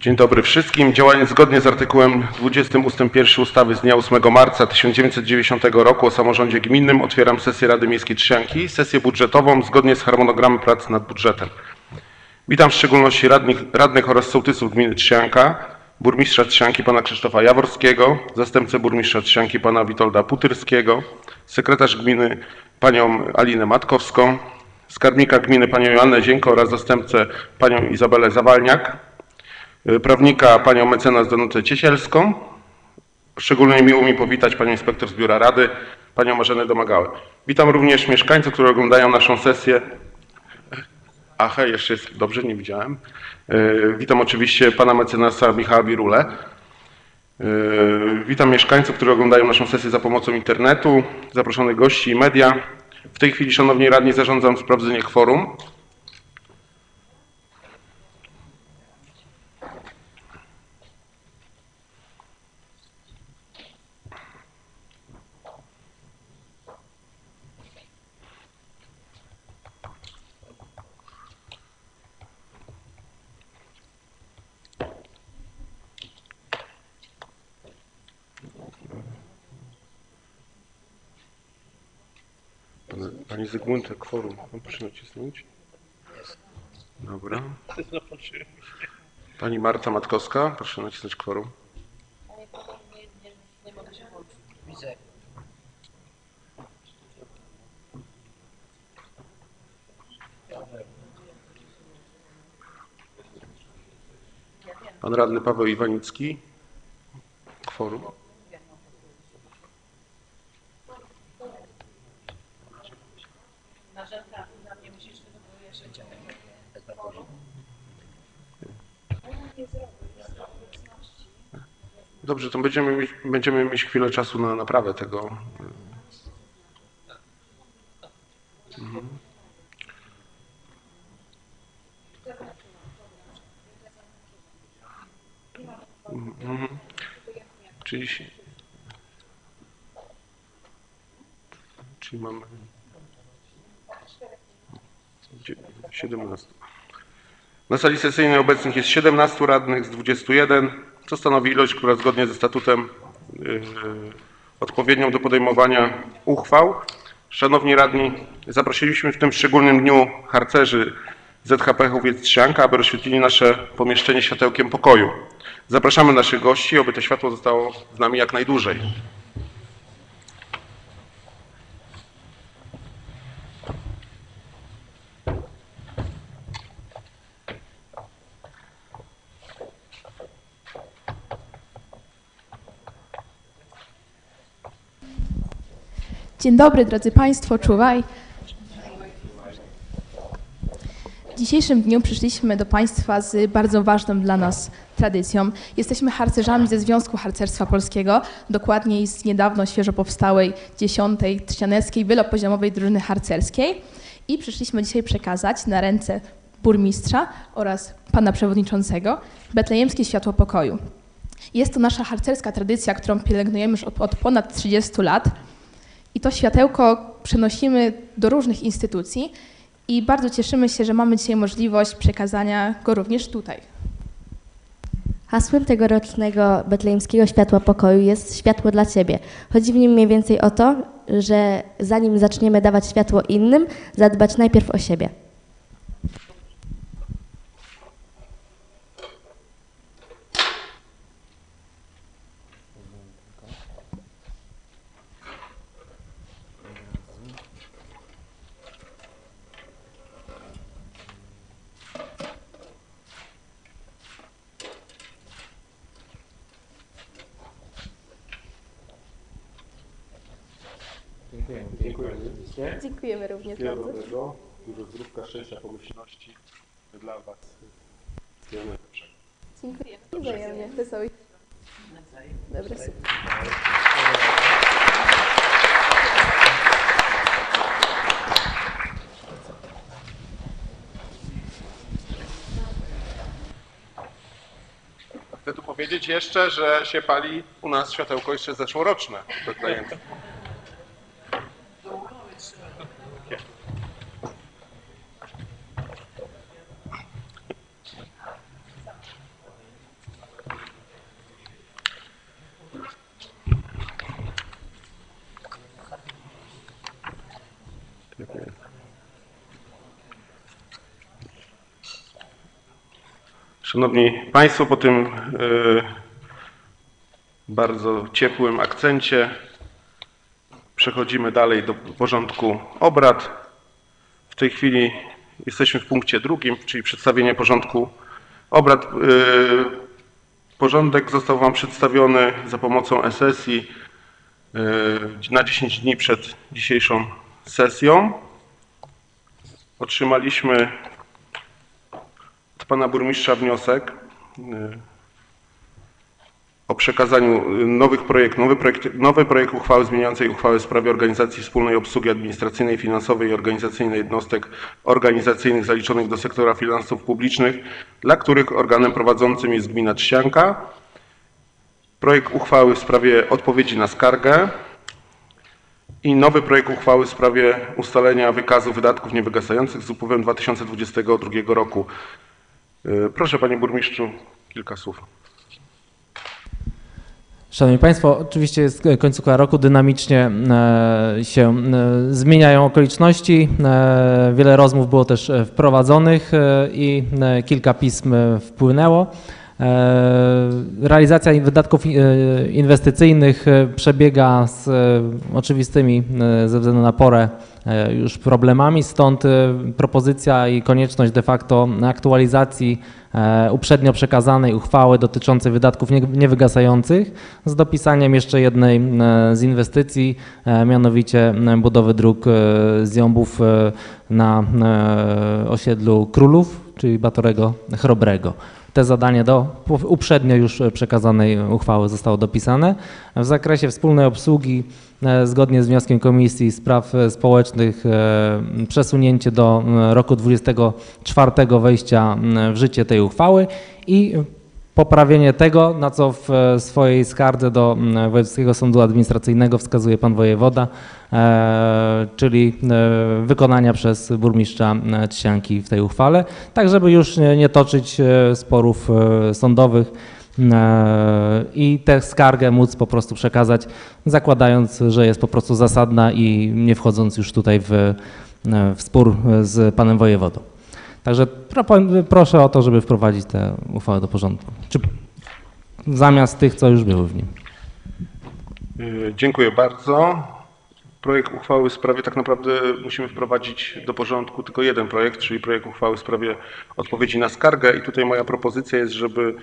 Dzień dobry wszystkim. Działając zgodnie z artykułem 20 ust. 1 ustawy z dnia 8 marca 1990 roku o samorządzie gminnym otwieram sesję Rady Miejskiej Trzcianki, sesję budżetową zgodnie z harmonogramem prac nad budżetem. Witam w szczególności radnych, radnych oraz sołtysów gminy Trzcianka, burmistrza Trzcianki pana Krzysztofa Jaworskiego, zastępcę burmistrza Trzcianki pana Witolda Putyrskiego, sekretarz gminy panią Alinę Matkowską, skarbnika gminy panią Joannę Zienko oraz zastępcę panią Izabelę Zawalniak, prawnika panią mecenas Danutę Ciesielską. Szczególnie miło mi powitać panią inspektor z biura rady, panią Marzenę Domagałę. Witam również mieszkańców, którzy oglądają naszą sesję. Aha, jeszcze jest, dobrze, nie widziałem. Y, Witam oczywiście pana mecenasa Michała Birule. Y, Witam mieszkańców, którzy oglądają naszą sesję za pomocą internetu, zaproszonych gości i media. W tej chwili, szanowni radni, zarządzam sprawdzenie kworum. Pani Zygmunta, kworum. No, Proszę nacisnąć. Dobra. Pani Marta Matkowska, proszę nacisnąć kworum. Widzę. Pan radny Paweł Iwanicki. Kworum. Marzenka, na mnie musisz wydobyć Dobrze, to będziemy mieć, będziemy mieć chwilę czasu na naprawę tego. Mhm. Mhm. Czyli, czyli mamy dzie- 17. Na sali sesyjnej obecnych jest 17 radnych z 21, co stanowi ilość, która zgodnie ze statutem yy, odpowiednią do podejmowania uchwał. Szanowni radni, zaprosiliśmy w tym szczególnym dniu harcerzy ZHP Chowiec Trzcianka, aby rozświetlili nasze pomieszczenie światełkiem pokoju. Zapraszamy naszych gości, aby to światło zostało z nami jak najdłużej. Dzień dobry, drodzy Państwo, czuwaj. W dzisiejszym dniu przyszliśmy do Państwa z bardzo ważną dla nas tradycją. Jesteśmy harcerzami ze Związku Harcerstwa Polskiego, dokładniej z niedawno świeżo powstałej 10. Trzcianeckiej Wielopoziomowej Drużyny Harcerskiej i przyszliśmy dzisiaj przekazać na ręce burmistrza oraz pana przewodniczącego betlejemskie światło pokoju. Jest to nasza harcerska tradycja, którą pielęgnujemy już od, od ponad 30 lat. I to światełko przenosimy do różnych instytucji i bardzo cieszymy się, że mamy dzisiaj możliwość przekazania go również tutaj. Hasłem tegorocznego betlejemskiego światła pokoju jest światło dla Ciebie. Chodzi w nim mniej więcej o to, że zanim zaczniemy dawać światło innym, zadbać najpierw o siebie. Dziękujemy. Dziękujemy. Dziękujemy również Wszystkiego dobrego, dużo zdrówka, szczęścia, pomyślności dla Was. Najlepszego. Dziękujemy. Wzajemnie. Wesołych. Dobra, super. Chcę tu powiedzieć jeszcze, że się pali u nas światełko jeszcze zeszłoroczne. Betlejemskie. Szanowni Państwo, po tym e, bardzo ciepłym akcencie przechodzimy dalej do porządku obrad. W tej chwili jesteśmy w punkcie drugim, czyli przedstawienie porządku obrad. E, Porządek został Wam przedstawiony za pomocą e-sesji e, na 10 dni przed dzisiejszą sesją. Otrzymaliśmy pana burmistrza wniosek y, o przekazaniu y, nowych projekt, nowy projekt, nowy projekt uchwały zmieniającej uchwałę w sprawie organizacji wspólnej obsługi administracyjnej, finansowej i organizacyjnej jednostek organizacyjnych zaliczonych do sektora finansów publicznych, dla których organem prowadzącym jest gmina Trzcianka. Projekt uchwały w sprawie odpowiedzi na skargę i nowy projekt uchwały w sprawie ustalenia wykazu wydatków niewygasających z upływem 2022 roku. Y, Proszę panie burmistrzu, kilka słów. Szanowni Państwo, oczywiście jest końcówka roku, dynamicznie e, się e, zmieniają okoliczności. E, Wiele rozmów było też e, wprowadzonych e, i e, kilka pism e, wpłynęło. E, Realizacja wydatków e, inwestycyjnych e, przebiega z oczywistymi ze względu na porę już problemami, stąd propozycja i konieczność de facto aktualizacji uprzednio przekazanej uchwały dotyczącej wydatków nie- niewygasających z dopisaniem jeszcze jednej z inwestycji, mianowicie budowy dróg z Jąbów na osiedlu Królów, czyli Batorego Chrobrego. Te zadanie do uprzednio już przekazanej uchwały zostało dopisane. W zakresie wspólnej obsługi, e, zgodnie z wnioskiem Komisji Spraw e, Społecznych, e, przesunięcie do e, roku 24 wejścia w życie tej uchwały i poprawienie tego, na co w e, swojej skardze do Wojewódzkiego Sądu Administracyjnego wskazuje pan wojewoda, e, czyli e, wykonania przez burmistrza Trzcianki w tej uchwale, tak żeby już nie, toczyć sporów sądowych i tę skargę móc po prostu przekazać, zakładając, że jest po prostu zasadna i nie wchodząc już tutaj w, w spór z panem wojewodą. Także proszę o to, żeby wprowadzić tę uchwałę do porządku. Czy zamiast tych, co już były w nim. Y, Dziękuję bardzo. Projekt uchwały w sprawie, tak naprawdę musimy wprowadzić do porządku tylko jeden projekt, czyli projekt uchwały w sprawie odpowiedzi na skargę i tutaj moja propozycja jest, żeby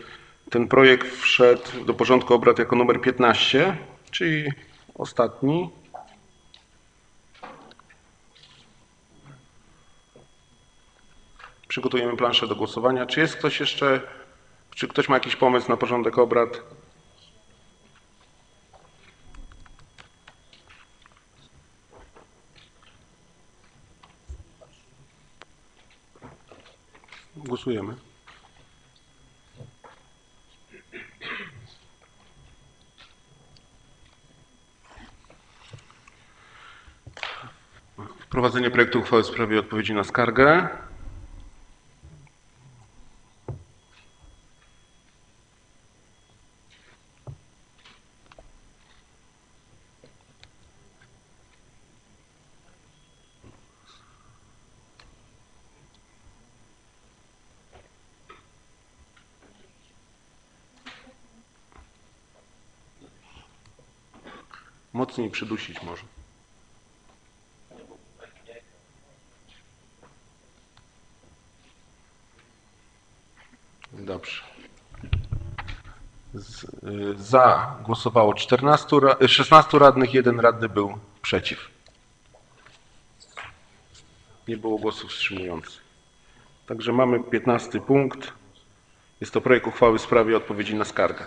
ten projekt wszedł do porządku obrad jako numer 15, czyli ostatni. Przygotujemy planszę do głosowania. Czy jest ktoś jeszcze, czy ktoś ma jakiś pomysł na porządek obrad? Głosujemy. Wprowadzenie projektu uchwały w sprawie odpowiedzi na skargę. Przydusić może. Dobrze. Z, y, za głosowało 14, ra- y, 16 radnych, jeden radny był przeciw. Nie było głosów wstrzymujących. Także mamy 15 punkt. Jest to projekt uchwały w sprawie odpowiedzi na skargę.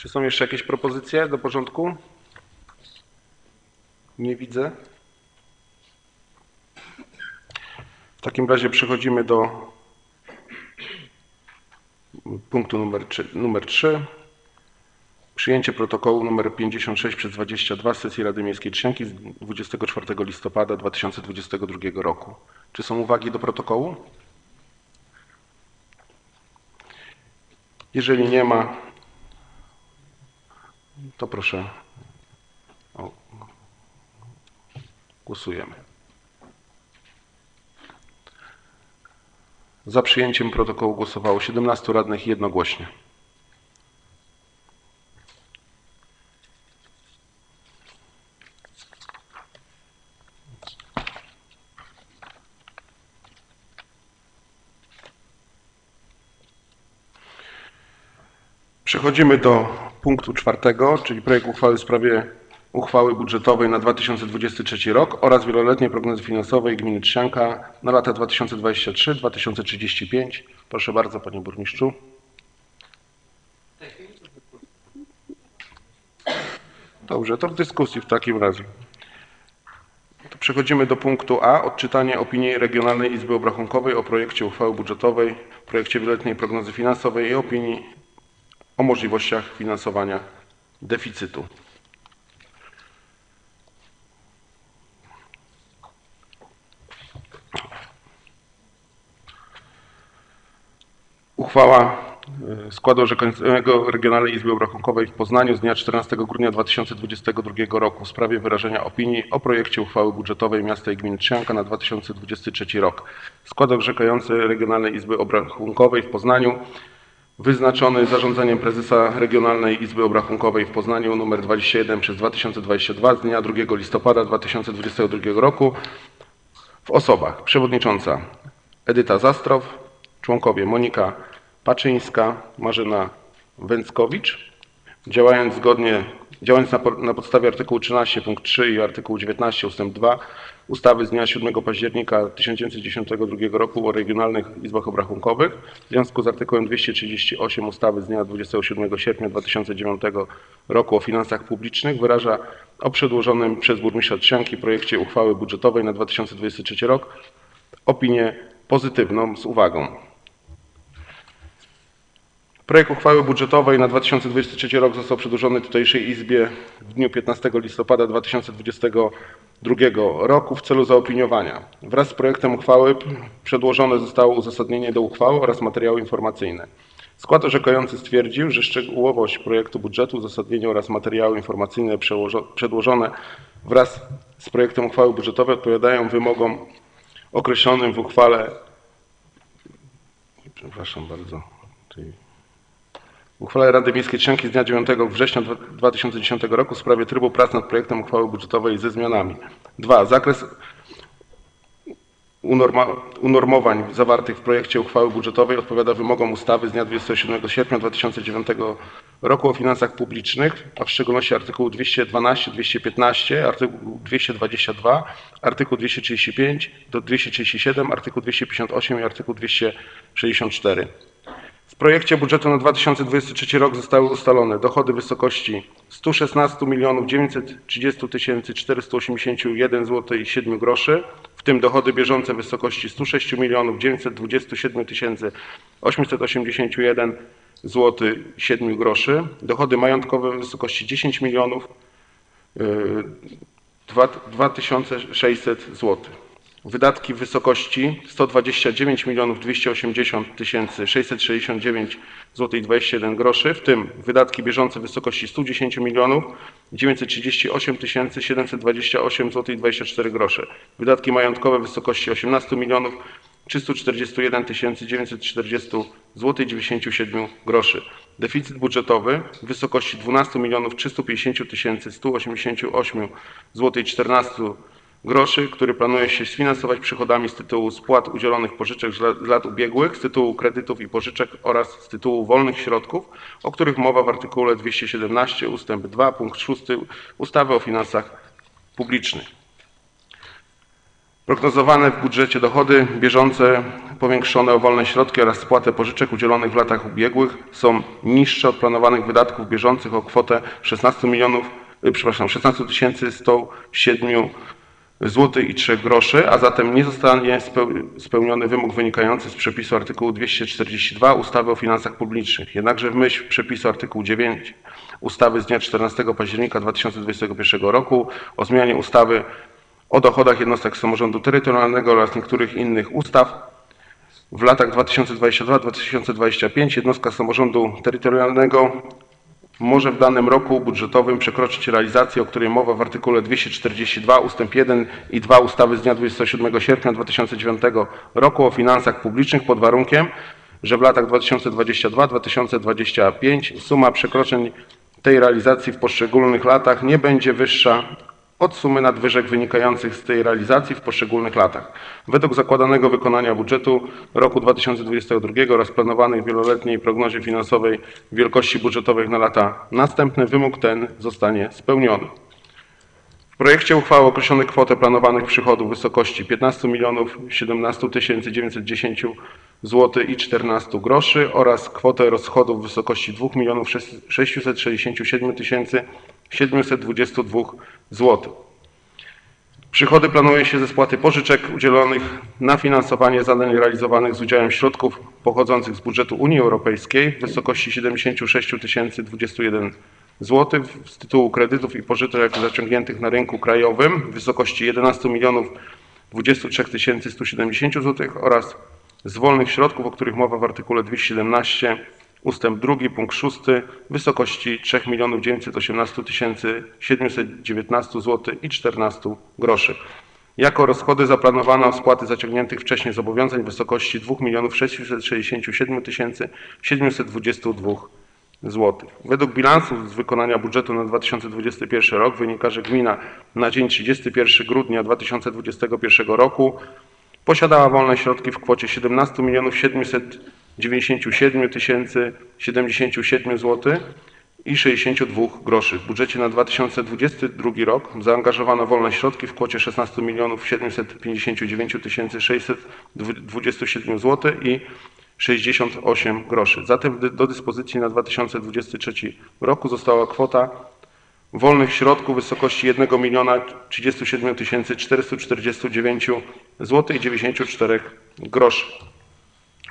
Czy są jeszcze jakieś propozycje do porządku? Nie widzę. W takim razie przechodzimy do punktu numer 3. Numer 3. Przyjęcie protokołu numer 56 przez 22 sesji Rady Miejskiej Trzcianki z 24 listopada 2022 roku. Czy są uwagi do protokołu? Jeżeli nie ma, to proszę. O, głosujemy. Za przyjęciem protokołu głosowało 17 radnych jednogłośnie. Przechodzimy do punktu czwartego, czyli projekt uchwały w sprawie uchwały budżetowej na 2023 rok oraz wieloletniej prognozy finansowej gminy Trzcianka na lata 2023-2035. Proszę bardzo, panie burmistrzu. Dobrze, to w dyskusji w takim razie. To przechodzimy do punktu A. Odczytanie opinii Regionalnej Izby Obrachunkowej o projekcie uchwały budżetowej, projekcie wieloletniej prognozy finansowej i opinii o możliwościach finansowania deficytu. Uchwała e, składu orzekającego Regionalnej Izby Obrachunkowej w Poznaniu z dnia 14 grudnia 2022 roku w sprawie wyrażenia opinii o projekcie uchwały budżetowej miasta i gminy Trzcianka na 2023 rok. Skład orzekający Regionalnej Izby Obrachunkowej w Poznaniu wyznaczony zarządzeniem prezesa Regionalnej Izby Obrachunkowej w Poznaniu nr 21 przez 2022 z dnia 2 listopada 2022 roku. W osobach. Przewodnicząca Edyta Zastrow, członkowie Monika Paczyńska, Marzena Węckowicz, działając zgodnie, działając na, na podstawie artykułu 13 punkt 3 i artykułu 19 ustęp 2 ustawy z dnia 7 października 1992 roku o regionalnych izbach obrachunkowych w związku z artykułem 238 ustawy z dnia 27 sierpnia 2009 roku o finansach publicznych wyraża o przedłożonym przez burmistrza Trzcianki projekcie uchwały budżetowej na 2023 rok opinię pozytywną z uwagą. Projekt uchwały budżetowej na 2023 rok został przedłożony tutejszej Izbie w dniu 15 listopada 2022 roku w celu zaopiniowania. Wraz z projektem uchwały przedłożone zostało uzasadnienie do uchwały oraz materiały informacyjne. Skład orzekający stwierdził, że szczegółowość projektu budżetu, uzasadnienie oraz materiały informacyjne przedłożone wraz z projektem uchwały budżetowej odpowiadają wymogom określonym w uchwale przepraszam bardzo, uchwale Rady Miejskiej Trzcianki z dnia 9 września 2010 roku w sprawie trybu prac nad projektem uchwały budżetowej ze zmianami. 2. Zakres unormowań zawartych w projekcie uchwały budżetowej odpowiada wymogom ustawy z dnia 27 sierpnia 2009 roku o finansach publicznych, a w szczególności artykułu 212, 215, artykuł 222, artykuł 235 do 237, artykuł 258 i artykuł 264. W projekcie budżetu na 2023 rok zostały ustalone dochody w wysokości 116 930 481 zł i 7 groszy, w tym dochody bieżące w wysokości 106 927 881 zł i 7 groszy, dochody majątkowe w wysokości 10 milionów y, 2600 zł. Wydatki w wysokości 129 280 669 zł i 21 groszy, w tym wydatki bieżące w wysokości 110 milionów 938 728 zł i 24 grosze. Wydatki majątkowe w wysokości 18 milionów 341 940 zł i 97 groszy. Deficyt budżetowy w wysokości 12 milionów 350 188 zł i 14 groszy, który planuje się sfinansować przychodami z tytułu spłat udzielonych pożyczek z lat, z lat ubiegłych, z tytułu kredytów i pożyczek oraz z tytułu wolnych środków, o których mowa w artykule 217 ust. 2 punkt 6 ustawy o finansach publicznych. Prognozowane w budżecie dochody bieżące powiększone o wolne środki oraz spłatę pożyczek udzielonych w latach ubiegłych są niższe od planowanych wydatków bieżących o kwotę 16 milionów, y, przepraszam, 16 107 zł i 3 groszy, a zatem nie zostanie speł- spełniony wymóg wynikający z przepisu artykułu 242 ustawy o finansach publicznych. Jednakże w myśl przepisu artykułu 9 ustawy z dnia 14 października 2021 roku o zmianie ustawy o dochodach jednostek samorządu terytorialnego oraz niektórych innych ustaw w latach 2022-2025 jednostka samorządu terytorialnego może w danym roku budżetowym przekroczyć realizację, o której mowa w artykule 242 ust. 1 i 2 ustawy z dnia 27 sierpnia 2009 roku o finansach publicznych pod warunkiem, że w latach 2022-2025 suma przekroczeń tej realizacji w poszczególnych latach nie będzie wyższa od sumy nadwyżek wynikających z tej realizacji w poszczególnych latach. Według zakładanego wykonania budżetu roku 2022 oraz planowanej w wieloletniej prognozie finansowej wielkości budżetowych na lata następne wymóg ten zostanie spełniony. W projekcie uchwały określono kwotę planowanych przychodów w wysokości 15 milionów 17 910 zł i 14 groszy oraz kwotę rozchodów w wysokości 2 milionów 667 722 zł. Przychody planuje się ze spłaty pożyczek udzielonych na finansowanie zadań realizowanych z udziałem środków pochodzących z budżetu Unii Europejskiej w wysokości 76 021 zł z tytułu kredytów i pożyczek zaciągniętych na rynku krajowym w wysokości 11 milionów 23 170 zł oraz z wolnych środków, o których mowa w artykule 217 ustęp 2 punkt 6 w wysokości 3 918 719 zł i 14 groszy. Jako rozchody zaplanowano spłaty zaciągniętych wcześniej zobowiązań w wysokości 2 667 722 zł. Według bilansu z wykonania budżetu na 2021 rok wynika, że gmina na dzień 31 grudnia 2021 roku posiadała wolne środki w kwocie 17 797 077 zł i 62 groszy. W budżecie na 2022 rok zaangażowano wolne środki w kwocie 16 759 627 zł i 68 groszy. Zatem do dyspozycji na 2023 roku została kwota wolnych środków w wysokości 1 miliona 37 449 zł i 94 groszy.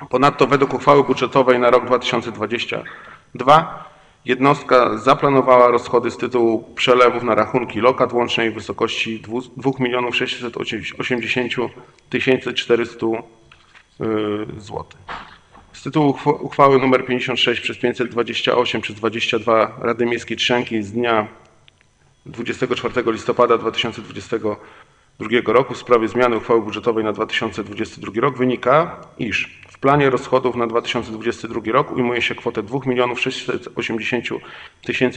Ponadto według uchwały budżetowej na rok 2022 jednostka zaplanowała rozchody z tytułu przelewów na rachunki lokat łącznej w wysokości 2 680 400 zł. Z tytułu uchwa- uchwały nr 56 przez 528 przez 22 Rady Miejskiej Trzcianki z dnia 24 listopada 2022 roku w sprawie zmiany uchwały budżetowej na 2022 rok wynika, iż planie rozchodów na 2022 rok ujmuje się kwotę 2 680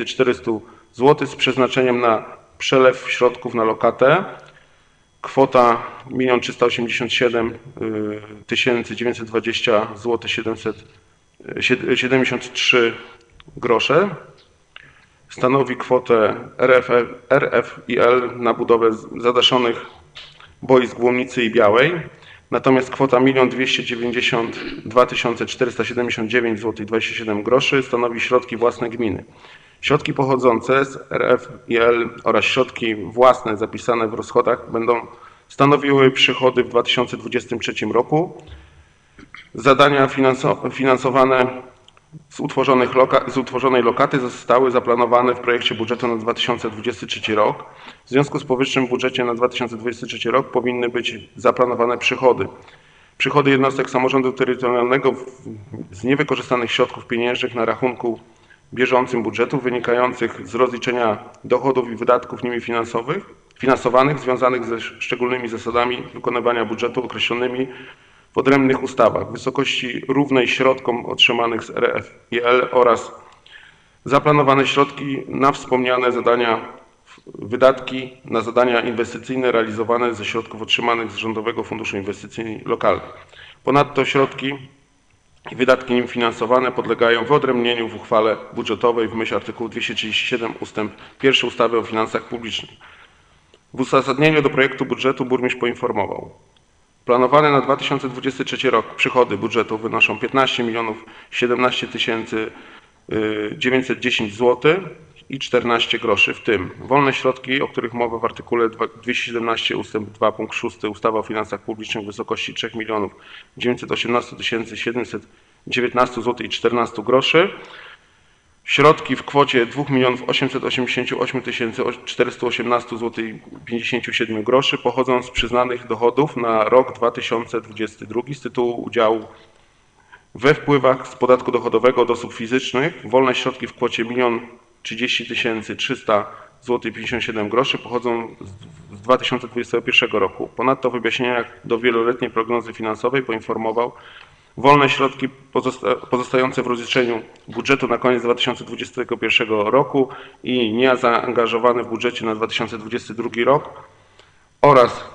400 zł z przeznaczeniem na przelew środków na lokatę. Kwota 1 387 920 zł 700, 73 grosze stanowi kwotę RF, RFIL na budowę zadaszonych boisk w Łomnicy i Białej. Natomiast kwota 1 292 479 zł 27 groszy stanowi środki własne gminy. Środki pochodzące z RFIL oraz środki własne zapisane w rozchodach będą stanowiły przychody w 2023 roku. Zadania finanso- finansowane z, loka, z utworzonej lokaty zostały zaplanowane w projekcie budżetu na 2023 rok. W związku z powyższym w budżecie na 2023 rok powinny być zaplanowane przychody. Przychody jednostek samorządu terytorialnego z niewykorzystanych środków pieniężnych na rachunku bieżącym budżetu wynikających z rozliczenia dochodów i wydatków nimi finansowych, finansowanych związanych ze szczególnymi zasadami wykonywania budżetu określonymi w odrębnych ustawach w wysokości równej środkom otrzymanych z RFIL oraz zaplanowane środki na wspomniane zadania, wydatki na zadania inwestycyjne realizowane ze środków otrzymanych z Rządowego Funduszu Inwestycji Lokalnych. Ponadto środki i wydatki nim finansowane podlegają wyodrębnieniu w uchwale budżetowej w myśl artykułu 237 ust. 1 ustawy o finansach publicznych. W uzasadnieniu do projektu budżetu burmistrz poinformował, Planowane na 2023 rok przychody budżetu wynoszą 15 milionów 17 tysięcy y, 910 zł i 14 groszy, w tym wolne środki, o których mowa w artykule dwa- 217 ust. 2 punkt 6 ustawy o finansach publicznych w wysokości 3 milionów 918 719 zł i 14 groszy. Środki w kwocie 2 888 418 zł i 57 groszy pochodzą z przyznanych dochodów na rok 2022 z tytułu udziału we wpływach z podatku dochodowego od osób fizycznych. Wolne środki w kwocie 1 30 300 zł 57 groszy pochodzą z 2021 roku. Ponadto w objaśnieniach do wieloletniej prognozy finansowej poinformował, wolne środki pozosta- pozostające w rozliczeniu budżetu na koniec 2021 roku i niezaangażowane w budżecie na 2022 rok oraz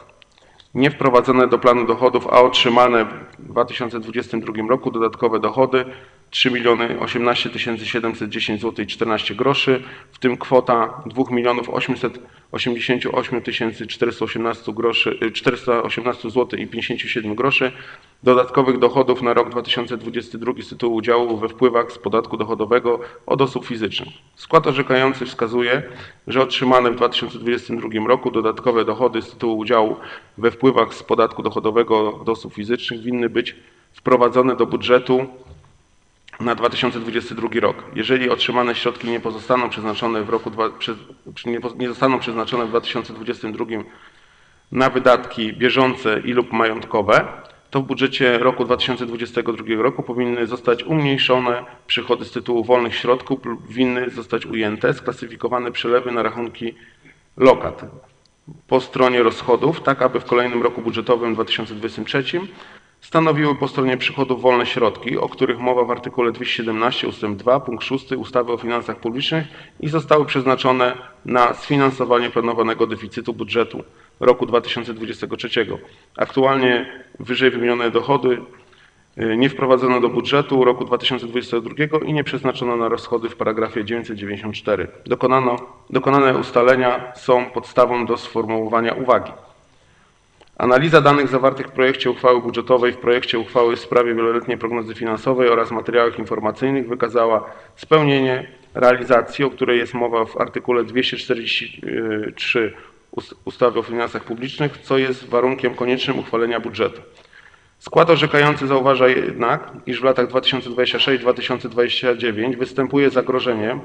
niewprowadzone do planu dochodów, a otrzymane w 2022 roku dodatkowe dochody 3 018 710 zł i 14 groszy, w tym kwota 2 888 418 groszy, y, 418 zł i 57 groszy dodatkowych dochodów na rok 2022 z tytułu udziału we wpływach z podatku dochodowego od osób fizycznych. Skład orzekający wskazuje, że otrzymane w 2022 roku dodatkowe dochody z tytułu udziału we wpływach z podatku dochodowego od osób fizycznych winny być wprowadzone do budżetu na 2022 rok. Jeżeli otrzymane środki nie pozostaną przeznaczone w roku nie zostaną przeznaczone w 2022 na wydatki bieżące i lub majątkowe, to w budżecie roku 2022 roku powinny zostać umniejszone przychody z tytułu wolnych środków lub winny zostać ujęte sklasyfikowane przelewy na rachunki lokat po stronie rozchodów, tak aby w kolejnym roku budżetowym 2023 stanowiły po stronie przychodów wolne środki, o których mowa w artykule 217 ust. 2 punkt 6 ustawy o finansach publicznych i zostały przeznaczone na sfinansowanie planowanego deficytu budżetu roku 2023. Aktualnie wyżej wymienione dochody y, nie wprowadzono do budżetu roku 2022 i nie przeznaczono na rozchody w paragrafie 994. Dokonano, dokonane ustalenia są podstawą do sformułowania uwagi. Analiza danych zawartych w projekcie uchwały budżetowej, w projekcie uchwały w sprawie wieloletniej prognozy finansowej oraz materiałach informacyjnych wykazała spełnienie realizacji, o której jest mowa w artykule 243 ust- ustawy o finansach publicznych, co jest warunkiem koniecznym uchwalenia budżetu. Skład orzekający zauważa jednak, iż w latach 2026-2029 występuje zagrożenie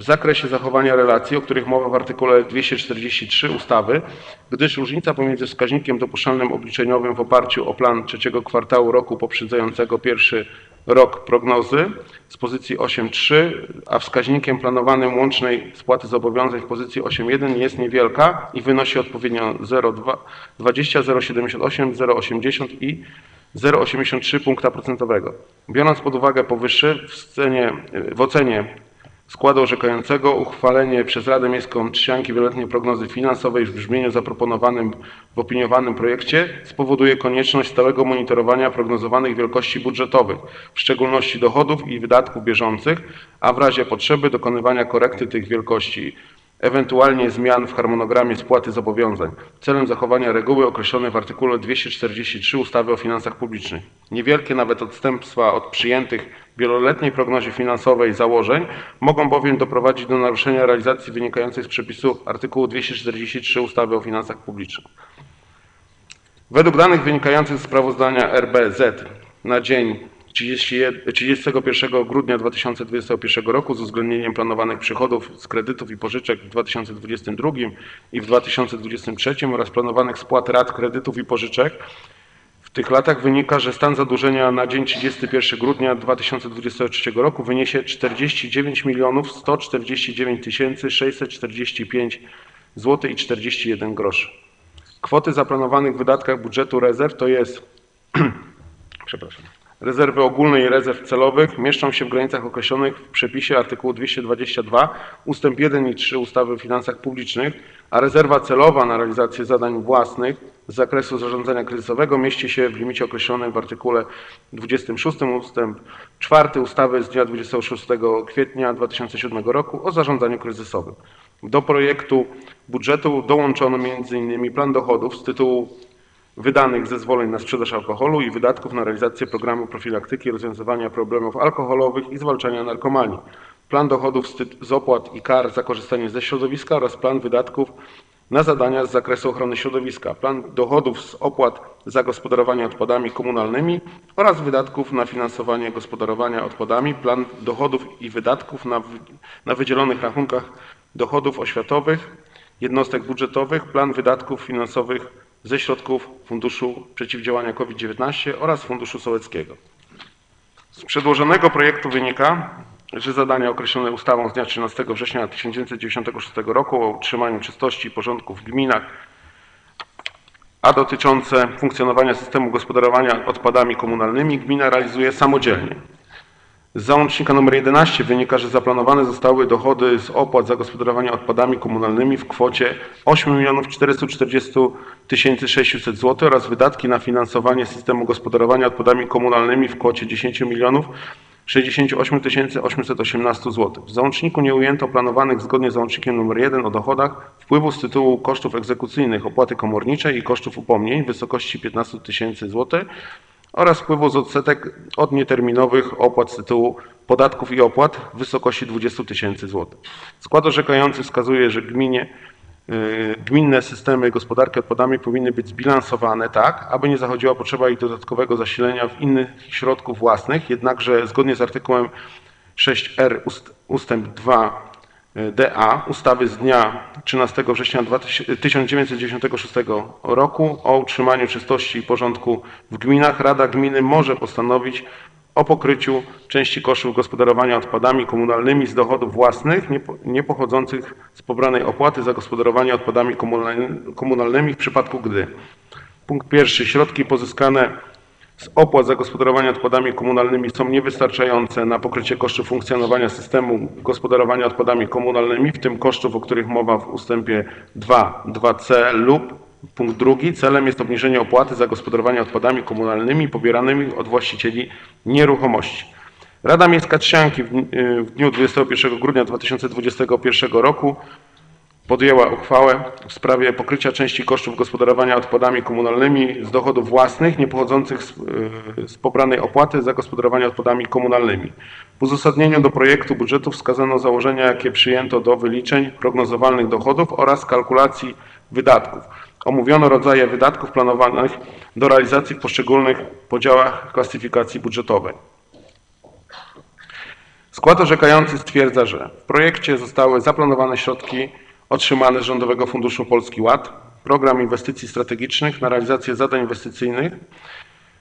w zakresie zachowania relacji, o których mowa w artykule 243 ustawy, gdyż różnica pomiędzy wskaźnikiem dopuszczalnym obliczeniowym w oparciu o plan trzeciego kwartału roku poprzedzającego pierwszy rok prognozy z pozycji 8.3, a wskaźnikiem planowanym łącznej spłaty zobowiązań w pozycji 8.1 jest niewielka i wynosi odpowiednio 0,2 20, 0,78, 0,80 i 0,83 punkta procentowego. Biorąc pod uwagę powyższe, w, scenie, w ocenie składu orzekającego uchwalenie przez Radę Miejską Trzcianki wieloletniej prognozy finansowej w brzmieniu zaproponowanym w opiniowanym projekcie spowoduje konieczność stałego monitorowania prognozowanych wielkości budżetowych, w szczególności dochodów i wydatków bieżących, a w razie potrzeby dokonywania korekty tych wielkości, ewentualnie zmian w harmonogramie spłaty zobowiązań, celem zachowania reguły określonej w artykule 243 ustawy o finansach publicznych. Niewielkie nawet odstępstwa od przyjętych w wieloletniej prognozie finansowej założeń mogą bowiem doprowadzić do naruszenia realizacji wynikającej z przepisów artykułu 243 ustawy o finansach publicznych. Według danych wynikających z sprawozdania RBZ na dzień 31 31 grudnia 2021 roku z uwzględnieniem planowanych przychodów z kredytów i pożyczek w 2022 i w 2023 oraz planowanych spłat rat kredytów i pożyczek w tych latach wynika, że stan zadłużenia na dzień 31 grudnia 2023 roku wyniesie 49 149 645 zł i 41 groszy. Kwoty zaplanowanych w wydatkach budżetu rezerw to jest przepraszam, rezerwy ogólne i rezerw celowych mieszczą się w granicach określonych w przepisie artykułu 222 ust. 1 i 3 ustawy o finansach publicznych, a rezerwa celowa na realizację zadań własnych z zakresu zarządzania kryzysowego mieści się w limicie określonym w artykule 26 ust. 4 ustawy z dnia 26 kwietnia 2007 roku o zarządzaniu kryzysowym. Do projektu budżetu dołączono m.in. plan dochodów z tytułu wydanych zezwoleń na sprzedaż alkoholu i wydatków na realizację programu profilaktyki rozwiązywania problemów alkoholowych i zwalczania narkomanii. Plan dochodów z, opłat i kar za korzystanie ze środowiska oraz plan wydatków na zadania z zakresu ochrony środowiska. Plan dochodów z opłat za gospodarowanie odpadami komunalnymi oraz wydatków na finansowanie gospodarowania odpadami. Plan dochodów i wydatków na, na wydzielonych rachunkach dochodów oświatowych jednostek budżetowych, plan wydatków finansowych ze środków Funduszu Przeciwdziałania COVID-19 oraz Funduszu Sołeckiego. Z przedłożonego projektu wynika, że zadania określone ustawą z dnia 13 września 1996 roku o utrzymaniu czystości i porządku w gminach, a dotyczące funkcjonowania systemu gospodarowania odpadami komunalnymi gmina realizuje samodzielnie. Z załącznika nr 11 wynika, że zaplanowane zostały dochody z opłat za gospodarowanie odpadami komunalnymi w kwocie 8 440 600 zł oraz wydatki na finansowanie systemu gospodarowania odpadami komunalnymi w kwocie 10 milionów 68 818 zł. W załączniku nie ujęto planowanych zgodnie z załącznikiem nr 1 o dochodach wpływu z tytułu kosztów egzekucyjnych opłaty komorniczej i kosztów upomnień w wysokości 15 tysięcy zł oraz wpływu z odsetek od nieterminowych opłat z tytułu podatków i opłat w wysokości 20 tysięcy złotych. Skład orzekający wskazuje, że gminie, y, gminne systemy gospodarki odpadami powinny być zbilansowane tak, aby nie zachodziła potrzeba ich dodatkowego zasilenia w innych środków własnych, jednakże zgodnie z artykułem 6r ust, ustęp 2 DA ustawy z dnia 13 września 2000 1996 roku o utrzymaniu czystości i porządku w gminach Rada Gminy może postanowić o pokryciu części kosztów gospodarowania odpadami komunalnymi z dochodów własnych nie po- nie pochodzących z pobranej opłaty za gospodarowanie odpadami komunalny- komunalnymi w przypadku gdy Punkt pierwszy. Środki pozyskane z opłat za gospodarowanie odpadami komunalnymi są niewystarczające na pokrycie kosztów funkcjonowania systemu gospodarowania odpadami komunalnymi, w tym kosztów, o których mowa w ustępie 2, 2c lub punkt drugi. Celem jest obniżenie opłaty za gospodarowanie odpadami komunalnymi pobieranymi od właścicieli nieruchomości. Rada Miejska Trzcianki w y, dniu 21 grudnia 2021 roku podjęła uchwałę w sprawie pokrycia części kosztów gospodarowania odpadami komunalnymi z dochodów własnych nie pochodzących z, y, z pobranej opłaty za gospodarowanie odpadami komunalnymi. W uzasadnieniu do projektu budżetu wskazano założenia, jakie przyjęto do wyliczeń prognozowalnych dochodów oraz kalkulacji wydatków. Omówiono rodzaje wydatków planowanych do realizacji w poszczególnych podziałach klasyfikacji budżetowej. Skład orzekający stwierdza, że w projekcie zostały zaplanowane środki otrzymane z Rządowego Funduszu Polski Ład, program inwestycji strategicznych na realizację zadań inwestycyjnych.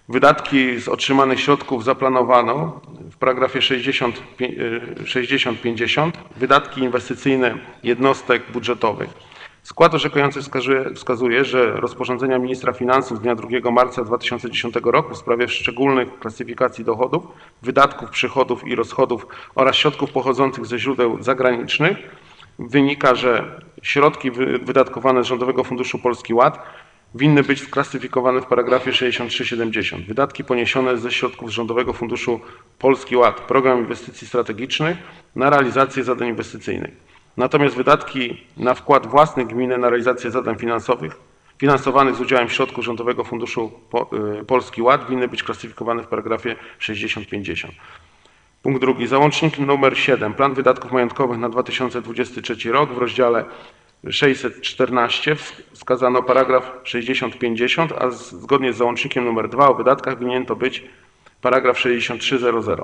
Wydatki z otrzymanych środków zaplanowano w paragrafie 60 y, 60-50 wydatki inwestycyjne jednostek budżetowych. Skład orzekający wskazuje, wskazuje, że rozporządzenia ministra finansów z dnia 2 marca 2010 roku w sprawie szczególnych klasyfikacji dochodów, wydatków, przychodów i rozchodów oraz środków pochodzących ze źródeł zagranicznych wynika, że środki wy- wydatkowane z Rządowego Funduszu Polski Ład winny być sklasyfikowane w paragrafie 6370. Wydatki poniesione ze środków z Rządowego Funduszu Polski Ład, program inwestycji strategicznych na realizację zadań inwestycyjnych. Natomiast wydatki na wkład własny gminy na realizację zadań finansowych finansowanych z udziałem środków Rządowego Funduszu y, Polski Ład winny być klasyfikowane w paragrafie 6050. Punkt drugi. Załącznik numer 7. Plan wydatków majątkowych na 2023 rok w rozdziale 614 ws- wskazano paragraf 6050, a zgodnie z załącznikiem numer 2 o wydatkach winien to być paragraf 6300.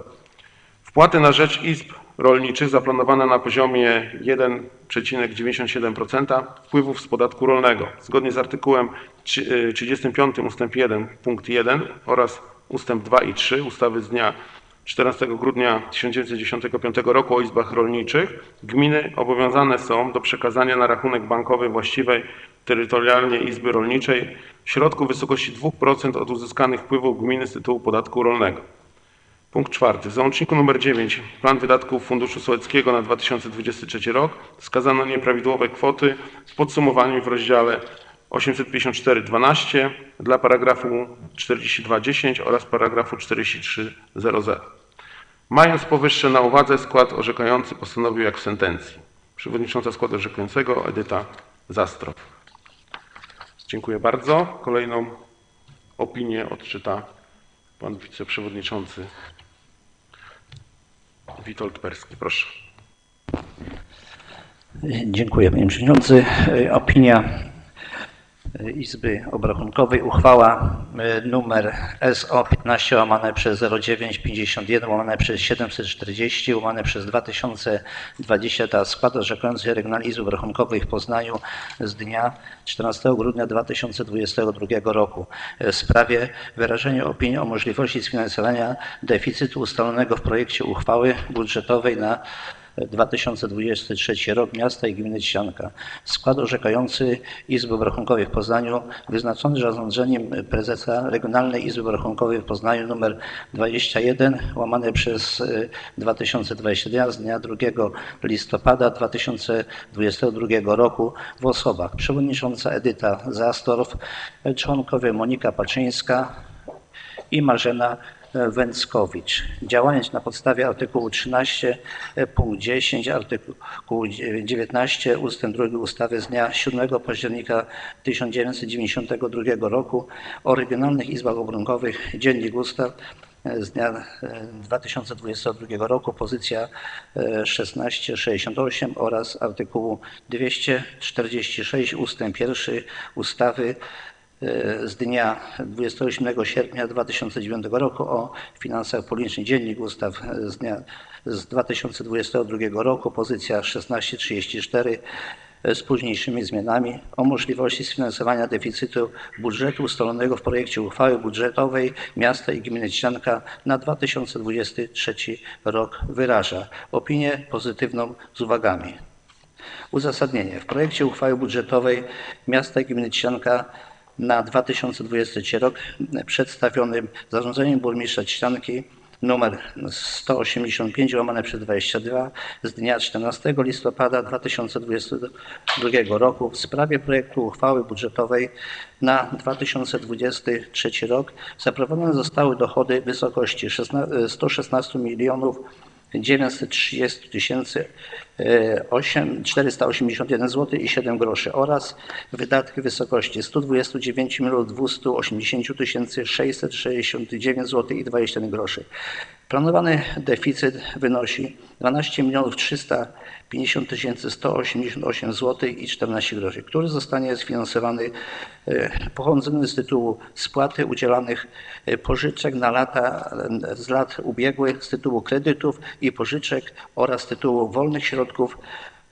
Wpłaty na rzecz izb rolniczych zaplanowane na poziomie 1,97% wpływów z podatku rolnego. Zgodnie z artykułem trzy- y, 35 ust. 1 punkt 1 oraz ustęp 2 i 3 ustawy z dnia 14 grudnia 1995 roku o izbach rolniczych gminy obowiązane są do przekazania na rachunek bankowy właściwej terytorialnie izby rolniczej środków w wysokości 2% od uzyskanych wpływów gminy z tytułu podatku rolnego. Punkt czwarty. W załączniku nr 9 plan wydatków Funduszu Sołeckiego na 2023 rok wskazano nieprawidłowe kwoty w podsumowaniu w rozdziale 854.12 dla paragrafu 42.10 oraz paragrafu 43.00. Mając powyższe na uwadze, skład orzekający postanowił jak w sentencji. Przewodnicząca składu orzekającego Edyta Zastrow. Dziękuję bardzo. Kolejną opinię odczyta pan wiceprzewodniczący Witold Perski. Proszę. Dziękuję panie przewodniczący. Opinia Izby Obrachunkowej. Uchwała e, numer SO 15 łamane przez 0951 łamane przez 740 łamane przez 2020 ta skład orzekający Regionalnej Izby Obrachunkowej w Poznaniu z dnia 14 grudnia 2022 roku. E, w sprawie wyrażenia opinii o możliwości sfinansowania deficytu ustalonego w projekcie uchwały budżetowej na 2023 rok miasta i gminy Ścianka. Skład orzekający Izby Obrachunkowej w Poznaniu wyznaczony zarządzeniem prezesa Regionalnej Izby Obrachunkowej w Poznaniu nr 21 łamane przez e, 2022 z dnia 2 listopada 2022 roku w osobach przewodnicząca Edyta Zastorf, członkowie Monika Paczyńska i Marzena Węckowicz. Działając na podstawie artykułu 13 e, punkt 10, artykułu 19 ust. 2 ustawy z dnia 7 października 1992 roku o regionalnych izbach obrachunkowych Dziennik Ustaw e, z dnia e, 2022 roku pozycja e, 1668 oraz artykułu 246 ust. 1 ustawy e, z dnia 28 sierpnia 2009 roku o finansach publicznych Dziennik Ustaw z dnia z 2022 roku pozycja 1634 e, z późniejszymi zmianami o możliwości sfinansowania deficytu budżetu ustalonego w projekcie uchwały budżetowej miasta i gminy Ścianka na 2023 rok wyraża opinię pozytywną z uwagami. Uzasadnienie. W projekcie uchwały budżetowej miasta i gminy Trzcianka na 2023 rok przedstawionym zarządzeniem burmistrza Trzcianki numer 185 łamane przez 22 z dnia 14 listopada 2022 roku w sprawie projektu uchwały budżetowej na 2023 rok. Zaproponowane zostały dochody w wysokości 16 116 milionów 930 tysięcy 8, 481 zł i 7 groszy oraz wydatki w wysokości 129 280 669 zł i 21 groszy. Planowany deficyt wynosi 12 300 50 188 zł i 14 groszy, który zostanie sfinansowany e, pochodzony z tytułu spłaty udzielanych e, pożyczek na lata, e, z lat ubiegłych z tytułu kredytów i pożyczek oraz z tytułu wolnych środków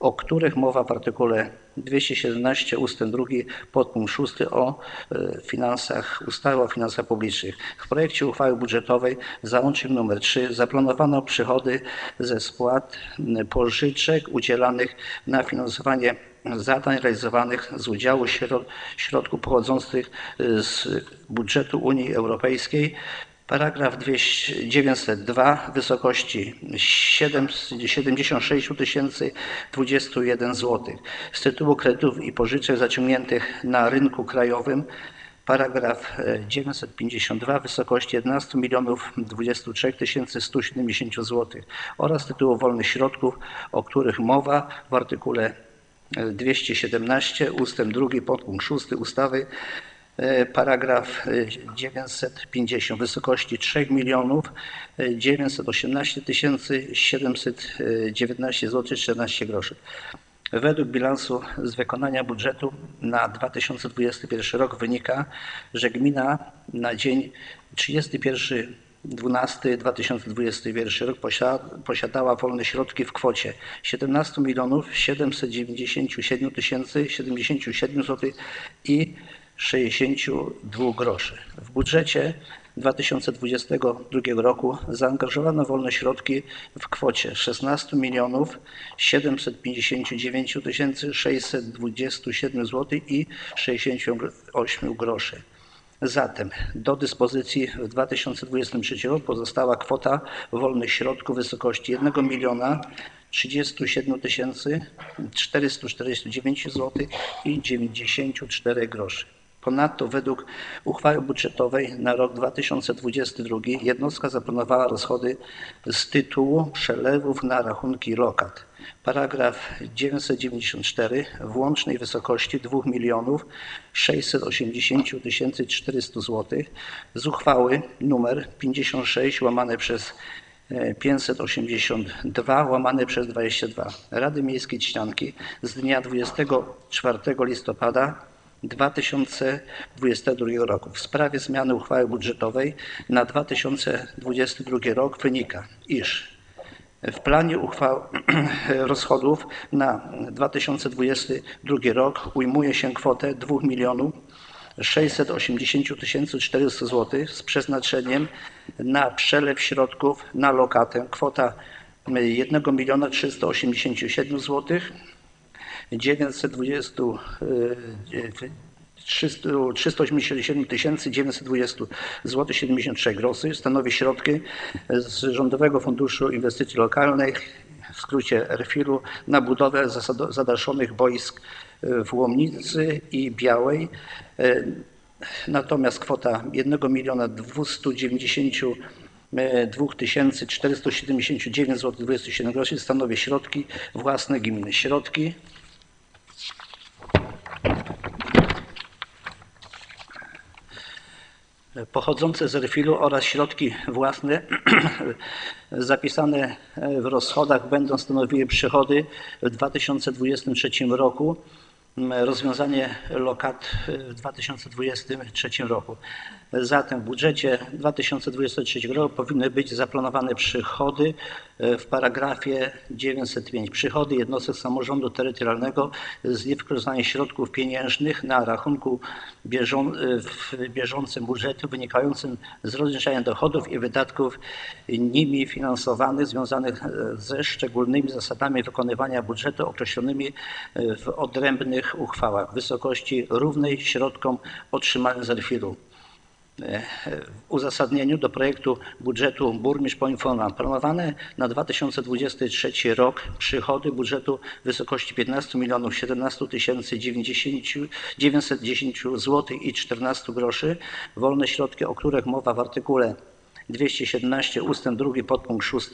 o których mowa w artykule 217 ust. 2 podpunkt 6 o e, finansach, ustawy o finansach publicznych. W projekcie uchwały budżetowej w załączniku nr 3 zaplanowano przychody ze spłat pożyczek udzielanych na finansowanie zadań realizowanych z udziału środ- środków pochodzących e, z budżetu Unii Europejskiej Paragraf 200 902 w wysokości 7 76 021 zł z tytułu kredytów i pożyczek zaciągniętych na rynku krajowym. Paragraf e, 952 w wysokości 11 milionów 23 170 zł oraz z tytułu wolnych środków, o których mowa w artykule 217 ustęp 2 podpunkt 6 ustawy E, paragraf e, 950 w wysokości 3 milionów e, 918 719 zł 14 groszy. Według bilansu z wykonania budżetu na 2021 rok wynika, że gmina na dzień 31 12-2021 rok posiada- posiadała wolne środki w kwocie 17 milionów 797 tysięcy 77 zł i 62 groszy. W budżecie 2022 roku zaangażowano wolne środki w kwocie 16 milionów 759 tysięcy 627 zł i 68 groszy. Zatem do dyspozycji w 2023 roku pozostała kwota wolnych środków w wysokości 1 miliona 37 tysięcy 449 zł i 94 groszy. Ponadto według uchwały budżetowej na rok 2022 jednostka zaplanowała rozchody z tytułu przelewów na rachunki lokat. Paragraf 994 w łącznej wysokości 2 milionów 680 400 zł z uchwały numer 56 łamane przez e, 582 łamane przez 22 Rady Miejskiej Trzcianki z dnia 24 listopada 2022 roku. W sprawie zmiany uchwały budżetowej na 2022 rok wynika, iż w planie uchwał rozchodów na 2022 rok ujmuje się kwotę 2 milionów 680 400 zł z przeznaczeniem na przelew środków na lokatę. Kwota 1 miliona 387 zł 920 y, 300 387 920 zł 73 groszy stanowi środki z Rządowego Funduszu Inwestycji Lokalnych, w skrócie RFIL-u, na budowę zadaszonych boisk y, w Łomnicy i Białej. Y, Natomiast kwota 1 miliona 292 479 zł 27 groszy stanowi środki własne gminy. Środki pochodzące z RFIL-u oraz środki własne zapisane w rozchodach będą stanowiły przychody w 2023 roku. Rozwiązanie lokat w 2023 roku. Zatem w budżecie 2023 roku powinny być zaplanowane przychody w paragrafie 905. Przychody jednostek samorządu terytorialnego z niewykorzystania środków pieniężnych na rachunku bieżą, w bieżącym budżetu wynikającym z rozliczania dochodów i wydatków nimi finansowanych związanych ze szczególnymi zasadami wykonywania budżetu określonymi w odrębnych uchwałach w wysokości równej środkom otrzymanym z RFIL-u. W uzasadnieniu do projektu budżetu burmistrz poinformował, planowane na 2023 rok przychody budżetu w wysokości 15 milionów 17 tysięcy 910 zł i 14 groszy, wolne środki, o których mowa w artykule 217 ust. 2 podpunkt 6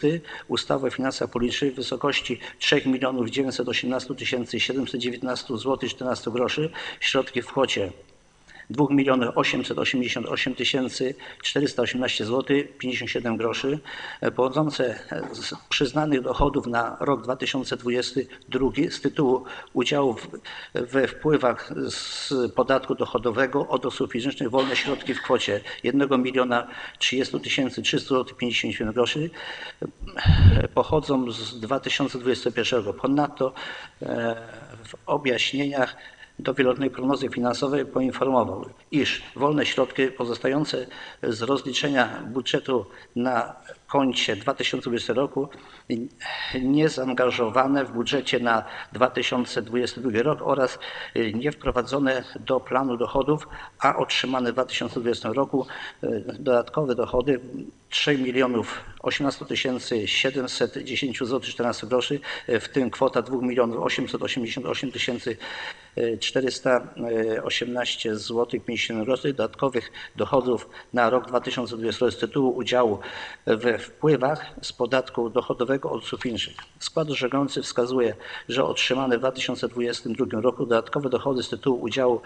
ustawy o finansach publicznych w wysokości 3 milionów 918 719 zł 14 groszy, środki w kwocie 2 milionów 888 418 zł 57 groszy pochodzące z przyznanych dochodów na rok 2022 z tytułu udziałów we wpływach z podatku dochodowego od osób fizycznych wolne środki w kwocie 1 miliona 30 300 zł 57 groszy pochodzą z 2021 roku. Ponadto e, w objaśnieniach do wieloletniej prognozy finansowej poinformował, iż wolne środki pozostające z rozliczenia budżetu na koncie 2020 roku niezaangażowane w budżecie na 2022 rok oraz niewprowadzone do planu dochodów, a otrzymane w 2020 roku dodatkowe dochody 3 milionów 18 710 zł 14 groszy, w tym kwota 2 milionów 888 418 zł 50 groszy. Dodatkowych dochodów na rok 2020 z tytułu udziału we wpływach z podatku dochodowego od osób fizycznych. Skład orzekający wskazuje, że otrzymane w 2022 roku dodatkowe dochody z tytułu udziału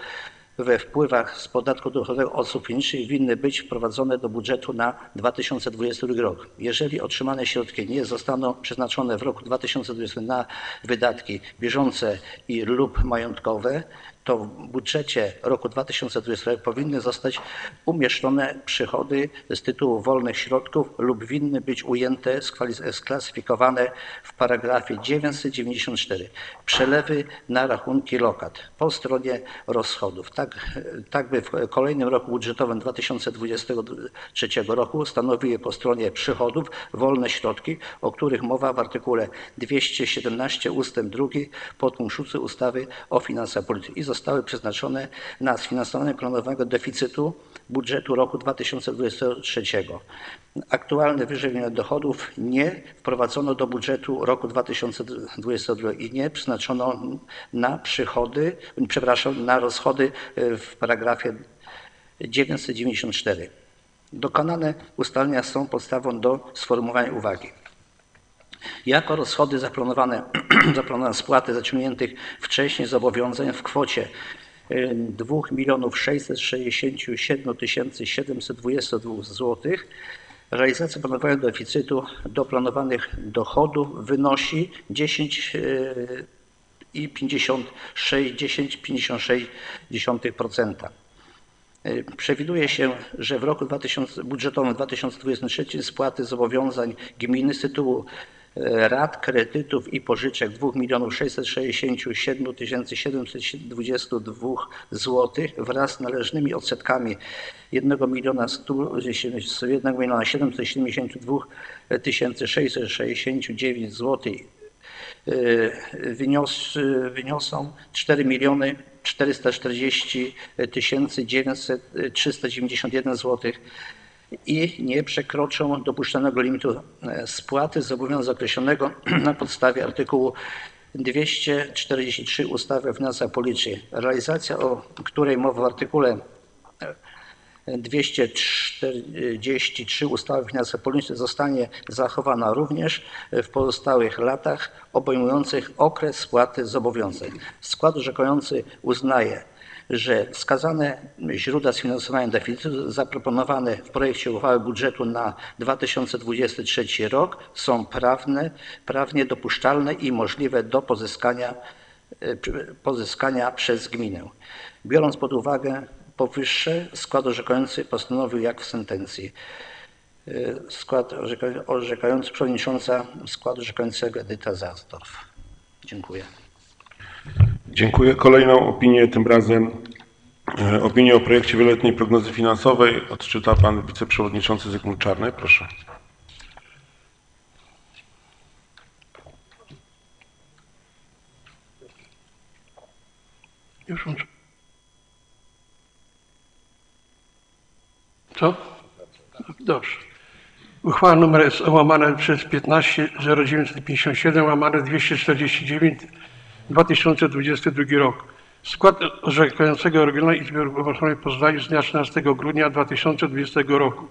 we wpływach z podatku dochodowego od osób fizycznych winny być wprowadzone do budżetu na 2022 rok. Jeżeli otrzymane środki nie zostaną przeznaczone w roku 2020 na wydatki bieżące i lub majątkowe, to w budżecie roku 2020 powinny zostać umieszczone przychody z tytułu wolnych środków lub winny być ujęte, sklasyfikowane w paragrafie 994. Przelewy na rachunki lokat po stronie rozchodów. Tak, tak by w kolejnym roku budżetowym 2023 roku stanowiły po stronie przychodów wolne środki, o których mowa w artykule 217 ust. 2 podpunkt 6 ustawy o finansach publicznych zostały przeznaczone na sfinansowanie planowego deficytu budżetu roku 2023. Aktualne wyżej wymienione dochodów nie wprowadzono do budżetu roku 2022 i nie przeznaczono na przychody, przepraszam, na rozchody w paragrafie 994. Dokonane ustalenia są podstawą do sformułowania uwagi. Jako rozchody zaplanowane, zaplanowane spłaty zaciągniętych wcześniej zobowiązań w kwocie y, 2 milionów 667 722 zł realizacja planowanego deficytu do planowanych dochodów wynosi 10 y, i 56, 10,56%. Y, Przewiduje się, że w roku 2000, budżetowym 2023 spłaty zobowiązań gminy z tytułu rat, kredytów i pożyczek 2 667 722 zł wraz z należnymi odsetkami 1 100 1 772 669 zł wynios, wyniosą 4 miliony 440 900 391 zł i nie przekroczą dopuszczalnego limitu e, spłaty zobowiązania określonego na podstawie artykułu 243 ustawy o finansach publicznych. Realizacja, o której mowa w artykule 243 ustawy o finansach publicznych zostanie zachowana również w pozostałych latach obejmujących okres spłaty zobowiązań. Skład orzekający uznaje, że wskazane źródła sfinansowania deficytu zaproponowane w projekcie uchwały budżetu na 2023 rok są prawne, prawnie dopuszczalne i możliwe do pozyskania, e, pozyskania przez gminę. Biorąc pod uwagę powyższe, skład orzekający postanowił jak w sentencji. E, Skład orzeka- orzekający, przewodnicząca składu orzekającego Edyta Zastorf. Dziękuję. Dziękuję. Kolejną opinię, tym razem e, opinię o projekcie wieloletniej prognozy finansowej odczyta pan wiceprzewodniczący Zygmunt Czarny. Proszę. Już. Co? Dobrze. Uchwała numer łamane przez 15 0957 łamane 249 2022 rok. Skład orzekającego Regionalnej Izby w Poznaniu z dnia 13 grudnia 2020 roku.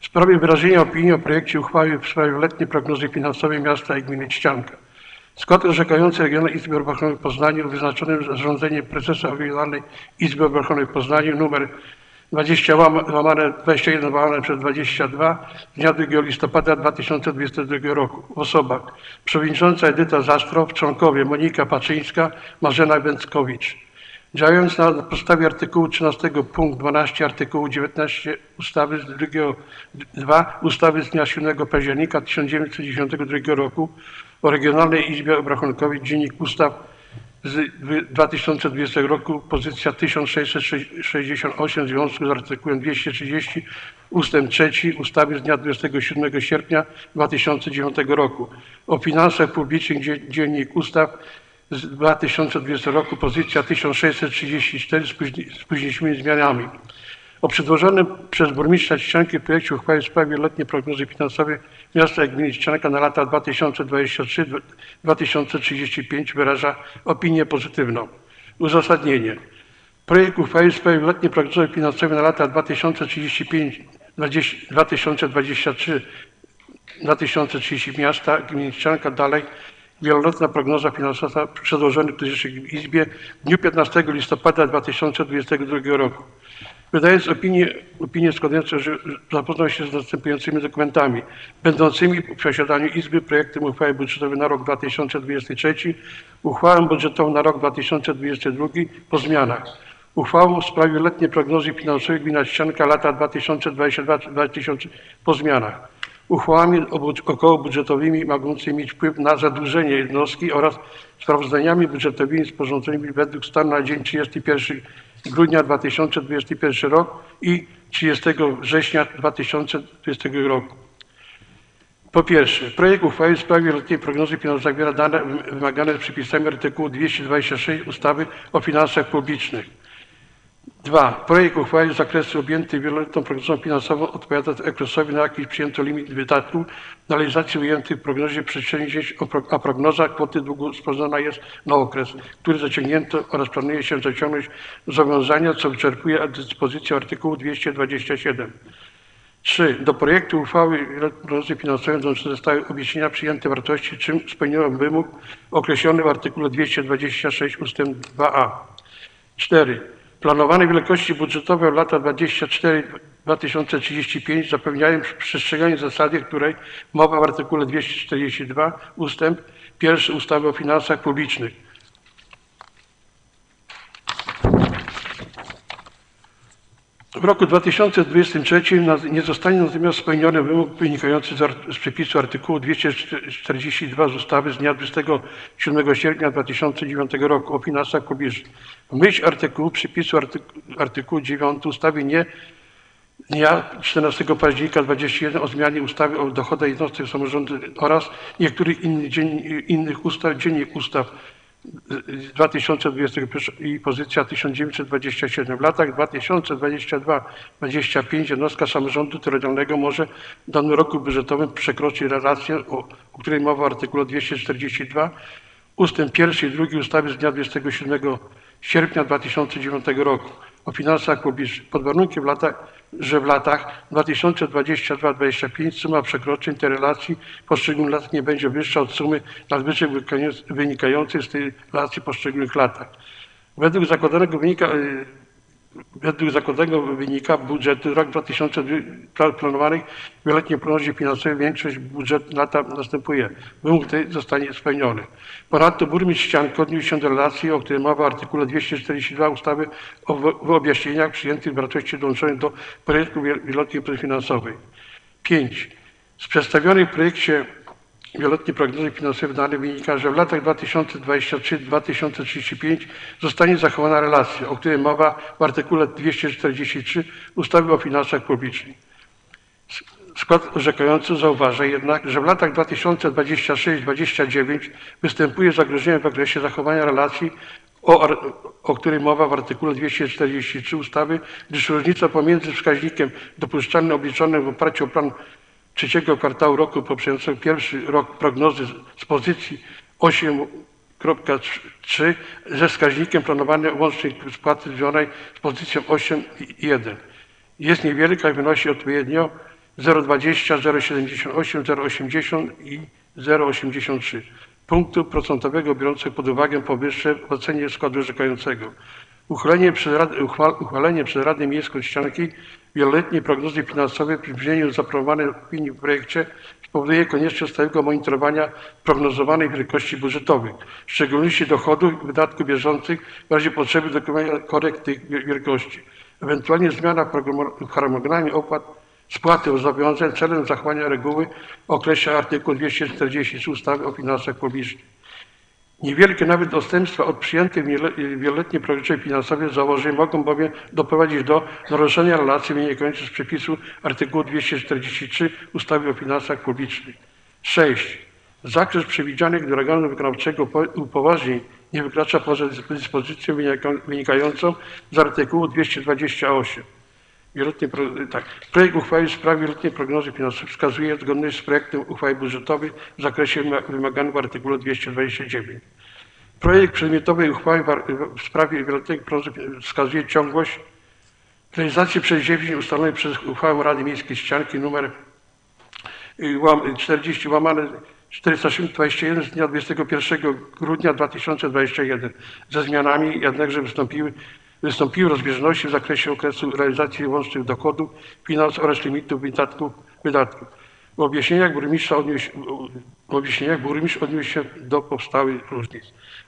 W sprawie wyrażenia opinii o projekcie uchwały w sprawie letniej prognozy finansowej miasta i gminy Czcianka. Skład orzekający Regionalnej Izby w Poznaniu wyznaczonym zarządzeniem prezesa Regionalnej Izby w Poznaniu numer 20 łama- łamane 21 łamane przez 22 z dnia 2 listopada 2022 roku w osobach przewodnicząca Edyta Zastrow, członkowie Monika Paczyńska, Marzena Bęckowicz. Działając na podstawie artykułu 13 punkt 12 artykułu 19 ustawy z 2, 2 ustawy z dnia 7 października 1992 roku o Regionalnej Izbie Obrachunkowej Dziennik Ustaw z 2020 roku pozycja 1668 w związku z artykułem 230 ustęp 3 ustawy z dnia 27 sierpnia 2009 roku o finansach publicznych Dzie- dziennik ustaw z 2020 roku pozycja 1634 z późni- z późniejszymi zmianami. O przedłożonym przez burmistrza Ścianki projekcie uchwały w sprawie letniej prognozy finansowej miasta i gminy Ścianka na lata 2023-2035 wyraża opinię pozytywną. Uzasadnienie. Projekt uchwały w sprawie letniej prognozy finansowej na lata 2035-2023 2030 miasta gminy Ścianka dalej wieloletnia prognoza finansowa przedłożona w dzisiejszej Izbie w dniu 15 listopada 2022 roku. Wydając opinię, opinię składającą, że zapoznał się z następującymi dokumentami, będącymi w posiadaniu Izby projektem uchwały budżetowej na rok 2023, uchwałą budżetową na rok 2022 po zmianach, uchwałą w sprawie letniej prognozy finansowej gmina Ścianka lata 2022-2000 po zmianach, uchwałami obu- okołobudżetowymi mogącymi mieć wpływ na zadłużenie jednostki oraz sprawozdaniami budżetowymi sporządzonymi według stanu na dzień 31 grudnia 2021 rok i 30 września 2020 roku. Po pierwsze, projekt uchwały w sprawie letniej prognozy finansowej zawiera dane wymagane przepisami artykułu 226 ustawy o finansach publicznych. Dwa. Projekt uchwały z zakresu objęty wieloletnią prognozą finansową odpowiada okresowi, na jaki przyjęto limit wydatków na realizację ujętych w prognozie przedsięwzięć, a pro- a prognoza kwoty długu sporządzona jest na okres, który zaciągnięto oraz planuje się zaciągnąć zobowiązania, co wyczerpuje dyspozycję artykułu 227. 3. Do projektu uchwały prognozy finansowej dołączone zostały objaśnienia przyjęte wartości, czym spełniono wymóg określony w artykule 226 ust. 2a. 4. Planowane wielkości budżetowe w lata 24-2035 zapewniają przestrzeganie zasady, której mowa w artykule 242 ustęp 1 ustawy o finansach publicznych. W roku 2023 na- nie zostanie natomiast spełniony wymóg wynikający z, przepisu artykułu 242 z ustawy z dnia 27 sierpnia 2009 roku o finansach publicznych. W myśl artykułu przepisu artyku, artykułu 9 ustawy nie dnia 14 października 2021 o zmianie ustawy o dochodach jednostek samorządu oraz niektórych innych, innych ustaw, dziennik ustaw 2021 i pozycja 1927. W latach 2022-2025 jednostka samorządu terytorialnego może w danym roku budżetowym przekroczyć relację, o, o której mowa w artykule 242 ustęp 1 i 2 ustawy z dnia 27 sierpnia 2009 roku o finansach publicznych pod warunkiem, w latach, że w latach 2022-2025 suma przekroczeń tej relacji poszczególnych latach nie będzie wyższa od sumy nadwyżek wynikając- wynikającej z tej relacji poszczególnych latach. Według zakładanego wynika, y, według zakładanego wynika budżetu rok 2000 planowanych wieloletniej prognozie finansowej większość budżetu lata następuje. Wymóg ten zostanie spełniony. Ponadto burmistrz Ścianko odniósł się do relacji, o której mowa w artykule 242 ustawy o wy- wyobjaśnieniach przyjętych w wartości dołączonej do projektu wie- wieloletniej finansowej. 5. Z przedstawionej w projekcie wieloletniej prognozy finansowej danych wynika, że w latach 2023-2035 zostanie zachowana relacja, o której mowa w artykule 243 ustawy o finansach publicznych. Skład orzekający zauważa jednak, że w latach 2026-2029 występuje zagrożenie w zakresie zachowania relacji, o, o której mowa w artykule 243 ustawy, gdyż różnica pomiędzy wskaźnikiem dopuszczalnym obliczonym w oparciu o plan trzeciego kwartału roku poprzedzającego pierwszy rok prognozy z- pozycji 8.3 ze wskaźnikiem planowanej łącznej spłaty związanej z pozycją 8.1 jest niewielka i wynosi odpowiednio 0,20, 0,78, 0,80 i 0,83 punktu procentowego biorącego pod uwagę powyższe w ocenie składu orzekającego. Uchwalenie przez, Radę, uchwa- uchwalenie przez Radę Miejską Ścianki wieloletniej prognozy finansowej przy brzmieniu zaproponowanej opinii w projekcie spowoduje konieczność stałego monitorowania prognozowanej wielkości budżetowych, w szczególności dochodów i wydatków bieżących w razie potrzeby dokonania korekt tych wie- wielkości. Ewentualnie zmiana w harmonogramie opłat spłaty zobowiązań celem zachowania reguły określa artykuł 240 ustawy o finansach publicznych. Niewielkie nawet odstępstwa od przyjętych w wiele- wieloletniej prognozie finansowej założeń mogą bowiem doprowadzić do naruszenia relacji wynikających z przepisu artykułu 243 ustawy o finansach publicznych. 6. Zakres przewidzianych do organu wykonawczego po- upoważnień nie wykracza poza dyspozycję wynika- wynikającą z artykułu 228. Wieloletniej, pro- tak. Projekt uchwały w sprawie wieloletniej prognozy finansowej wskazuje zgodność z projektem uchwały budżetowej w zakresie wyma- wymaganym w artykule 229. Projekt przedmiotowej uchwały w sprawie wieloletniej prognozy wskazuje ciągłość realizacji przedsięwzięć ustalonych przez uchwałę Rady Miejskiej Ścianki nr y, łam- 40 łamane 421 z dnia 21 grudnia 2021 ze zmianami jednakże wystąpiły, wystąpiły rozbieżności w zakresie okresu realizacji łącznych dochodów, finansów oraz limitów wydatków. wydatków. W objaśnieniach burmistrza w objaśnieniach burmistrz odniósł się do powstałych różnic.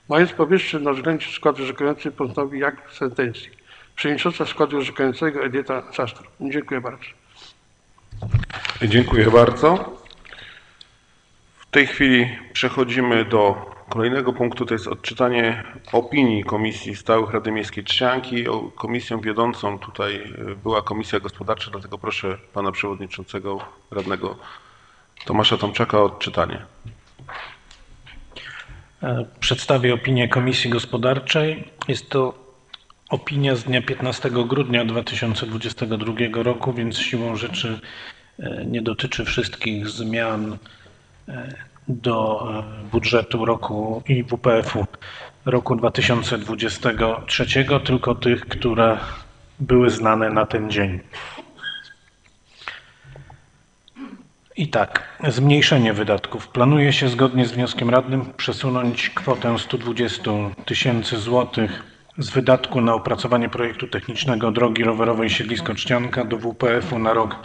Mając powyższe na względzie skład orzekający postanowi jak w sentencji. Przewodnicząca składu orzekającego Edyta Sasztor. Dziękuję bardzo. Dziękuję bardzo. W tej chwili przechodzimy do kolejnego punktu, to jest odczytanie opinii Komisji Stałych Rady Miejskiej Trzcianki. Komisją wiodącą tutaj y, była Komisja Gospodarcza, dlatego proszę Pana Przewodniczącego Radnego Tomasza Tomczaka o odczytanie. E, Przedstawię opinię Komisji Gospodarczej. Jest to opinia z dnia 15 grudnia 2022 roku, więc siłą rzeczy e, nie dotyczy wszystkich zmian e, do e, budżetu roku i WPF-u roku 2023, tylko tych, które były znane na ten dzień. I tak, zmniejszenie wydatków. Planuje się zgodnie z wnioskiem radnym przesunąć kwotę 120 tysięcy złotych z wydatku na opracowanie projektu technicznego drogi rowerowej Siedlisko Czcianka do WPF-u na rok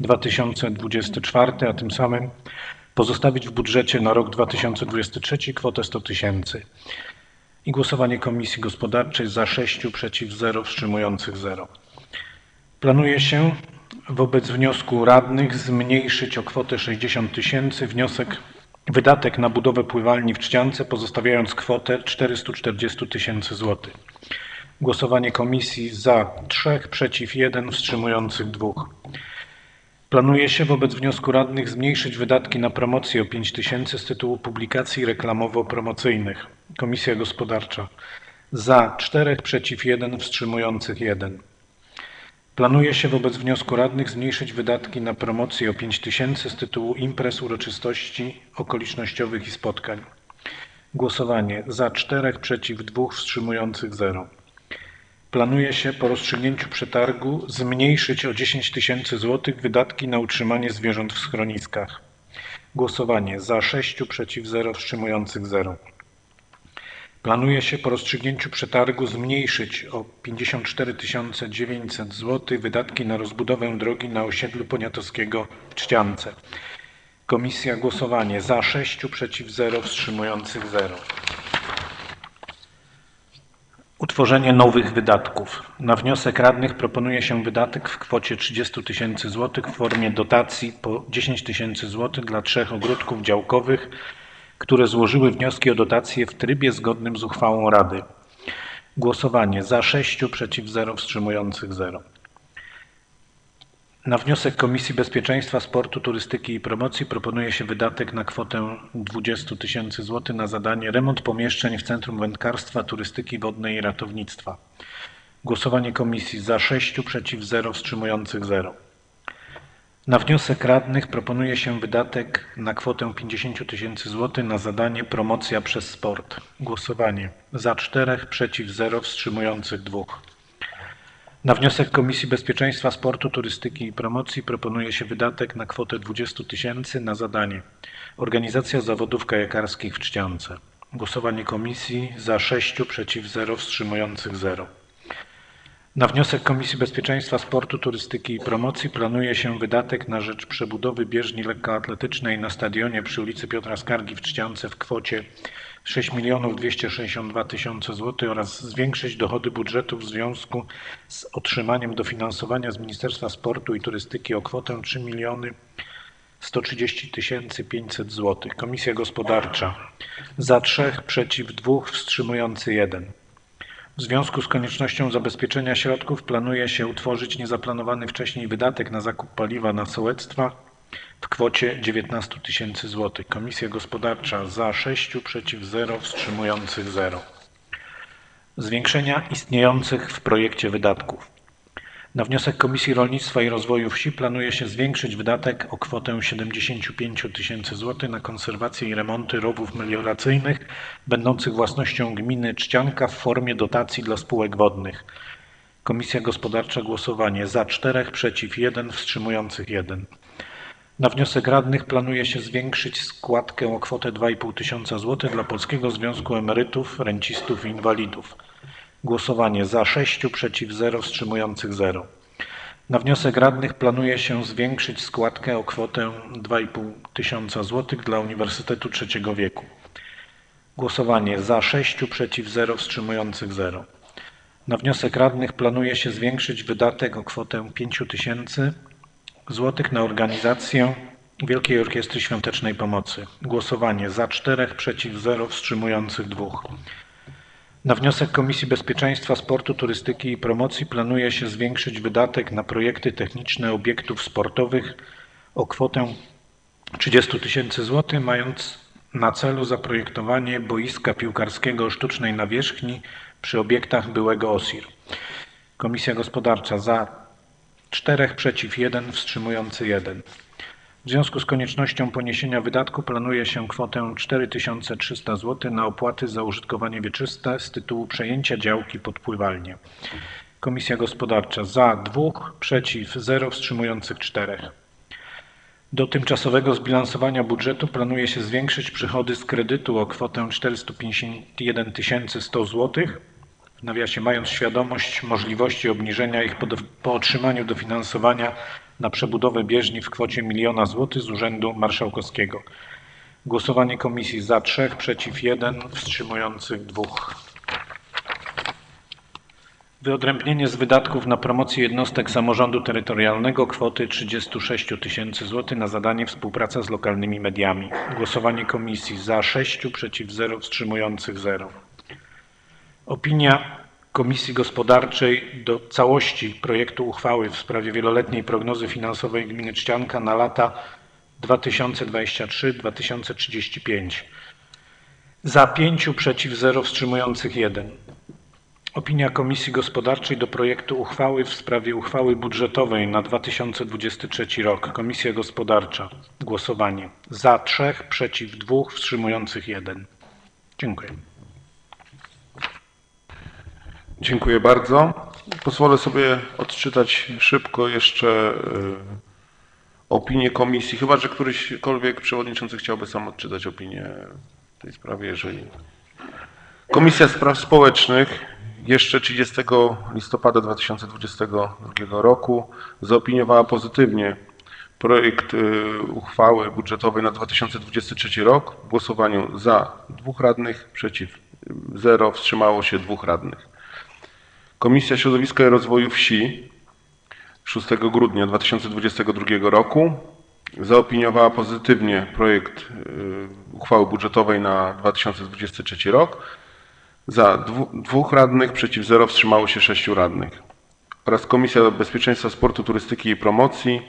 2024, a tym samym pozostawić w budżecie na rok 2023 kwotę 100 tysięcy. I głosowanie Komisji Gospodarczej za 6 przeciw 0 wstrzymujących 0. Planuje się wobec wniosku radnych zmniejszyć o kwotę 60 tysięcy wniosek wydatek na budowę pływalni w Czciance, pozostawiając kwotę 440 tysięcy złotych. Głosowanie komisji za 3, przeciw 1, wstrzymujących 2. Planuje się wobec wniosku radnych zmniejszyć wydatki na promocję o 5 tysięcy z tytułu publikacji reklamowo-promocyjnych. Komisja Gospodarcza za 4, przeciw 1, wstrzymujących 1. Planuje się wobec wniosku radnych zmniejszyć wydatki na promocję o 5 tysięcy z tytułu imprez, uroczystości okolicznościowych i spotkań. Głosowanie za 4, przeciw 2, wstrzymujących 0. Planuje się po rozstrzygnięciu przetargu zmniejszyć o 10 tysięcy złotych wydatki na utrzymanie zwierząt w schroniskach. Głosowanie za 6, przeciw 0, wstrzymujących 0. Planuje się po rozstrzygnięciu przetargu zmniejszyć o 54 900 zł wydatki na rozbudowę drogi na osiedlu Poniatowskiego w Czciance. Komisja głosowanie za 6, przeciw 0, wstrzymujących 0. Utworzenie nowych wydatków. Na wniosek radnych proponuje się wydatek w kwocie 30 tysięcy złotych w formie dotacji po 10 tysięcy złotych dla trzech ogródków działkowych, które złożyły wnioski o dotację w trybie zgodnym z uchwałą Rady. Głosowanie za 6, przeciw 0, wstrzymujących 0. Na wniosek Komisji Bezpieczeństwa, Sportu, Turystyki i Promocji proponuje się wydatek na kwotę 20 tysięcy złotych na zadanie remont pomieszczeń w Centrum Wędkarstwa, Turystyki Wodnej i Ratownictwa. Głosowanie komisji za 6, przeciw 0, wstrzymujących 0. Na wniosek radnych proponuje się wydatek na kwotę 50 tysięcy złotych na zadanie promocja przez sport. Głosowanie za 4, przeciw 0, wstrzymujących 2. Na wniosek Komisji Bezpieczeństwa, Sportu, Turystyki i Promocji proponuje się wydatek na kwotę 20 tysięcy na zadanie Organizacja Zawodów Kajakarskich w Czciance. Głosowanie komisji za 6, przeciw 0, wstrzymujących 0. Na wniosek Komisji Bezpieczeństwa, Sportu, Turystyki i Promocji planuje się wydatek na rzecz przebudowy bieżni lekkoatletycznej na stadionie przy ulicy Piotra Skargi w Czciance w kwocie 6 262 tysiące złotych oraz zwiększyć dochody budżetu w związku z otrzymaniem dofinansowania z Ministerstwa Sportu i Turystyki o kwotę 3 miliony 130 tysięcy 500 złotych. Komisja Gospodarcza za 3, przeciw 2, wstrzymujący 1. W związku z koniecznością zabezpieczenia środków planuje się utworzyć niezaplanowany wcześniej wydatek na zakup paliwa na sołectwa w kwocie 19 tysięcy złotych. Komisja Gospodarcza za 6, przeciw 0, wstrzymujących 0. Zwiększenia istniejących w projekcie wydatków. Na wniosek Komisji Rolnictwa i Rozwoju Wsi planuje się zwiększyć wydatek o kwotę 75 tysięcy złotych na konserwację i remonty rowów melioracyjnych będących własnością gminy Czcianka w formie dotacji dla spółek wodnych. Komisja Gospodarcza głosowanie za 4, przeciw 1, wstrzymujących 1. Na wniosek radnych planuje się zwiększyć składkę o kwotę 2,5 tysiąca złotych dla Polskiego Związku Emerytów, Rencistów i Inwalidów. Głosowanie za 6, przeciw 0, wstrzymujących 0. Na wniosek radnych planuje się zwiększyć składkę o kwotę 2,5 tysiąca złotych dla Uniwersytetu Trzeciego Wieku. Głosowanie za 6, przeciw 0, wstrzymujących 0. Na wniosek radnych planuje się zwiększyć wydatek o kwotę 5 tysięcy złotych na organizację Wielkiej Orkiestry Świątecznej Pomocy. Głosowanie za 4, przeciw 0, wstrzymujących 2. Na wniosek Komisji Bezpieczeństwa, Sportu, Turystyki i Promocji planuje się zwiększyć wydatek na projekty techniczne obiektów sportowych o kwotę 30 tysięcy złotych, mając na celu zaprojektowanie boiska piłkarskiego o sztucznej nawierzchni przy obiektach byłego OSIR. Komisja Gospodarcza za 4, przeciw 1, wstrzymujący 1. W związku z koniecznością poniesienia wydatku planuje się kwotę 4300 zł na opłaty za użytkowanie wieczyste z tytułu przejęcia działki pod pływalnię. Komisja Gospodarcza za 2, przeciw 0, wstrzymujących 4. Do tymczasowego zbilansowania budżetu planuje się zwiększyć przychody z kredytu o kwotę 451 100 zł, w nawiasie mając świadomość możliwości obniżenia ich po, do, po otrzymaniu dofinansowania na przebudowę bieżni w kwocie miliona złotych z Urzędu Marszałkowskiego. Głosowanie komisji za 3, przeciw 1, wstrzymujących 2. Wyodrębnienie z wydatków na promocję jednostek samorządu terytorialnego kwoty 36 tysięcy złotych na zadanie współpraca z lokalnymi mediami. Głosowanie komisji za 6, przeciw 0, wstrzymujących 0. Opinia Komisji Gospodarczej do całości projektu uchwały w sprawie wieloletniej prognozy finansowej gminy Czcianka na lata 2023-2035. Za 5, przeciw 0, wstrzymujących 1. Opinia Komisji Gospodarczej do projektu uchwały w sprawie uchwały budżetowej na 2023 rok. Komisja Gospodarcza. Głosowanie. Za 3, przeciw 2, wstrzymujących 1. Dziękuję. Dziękuję bardzo. Pozwolę sobie odczytać szybko jeszcze y, opinię komisji, chyba że któryśkolwiek przewodniczący chciałby sam odczytać opinię w tej sprawie, jeżeli. Komisja Spraw Społecznych jeszcze 30 listopada 2022 roku zaopiniowała pozytywnie projekt y, uchwały budżetowej na 2023 rok w głosowaniu za dwóch radnych, przeciw zero, wstrzymało się dwóch radnych. Komisja Środowiska i Rozwoju Wsi 6 grudnia 2022 roku zaopiniowała pozytywnie projekt y, uchwały budżetowej na 2023 rok. Za dwóch radnych, przeciw zero, wstrzymało się sześciu radnych. Oraz Komisja Bezpieczeństwa Sportu, Turystyki i Promocji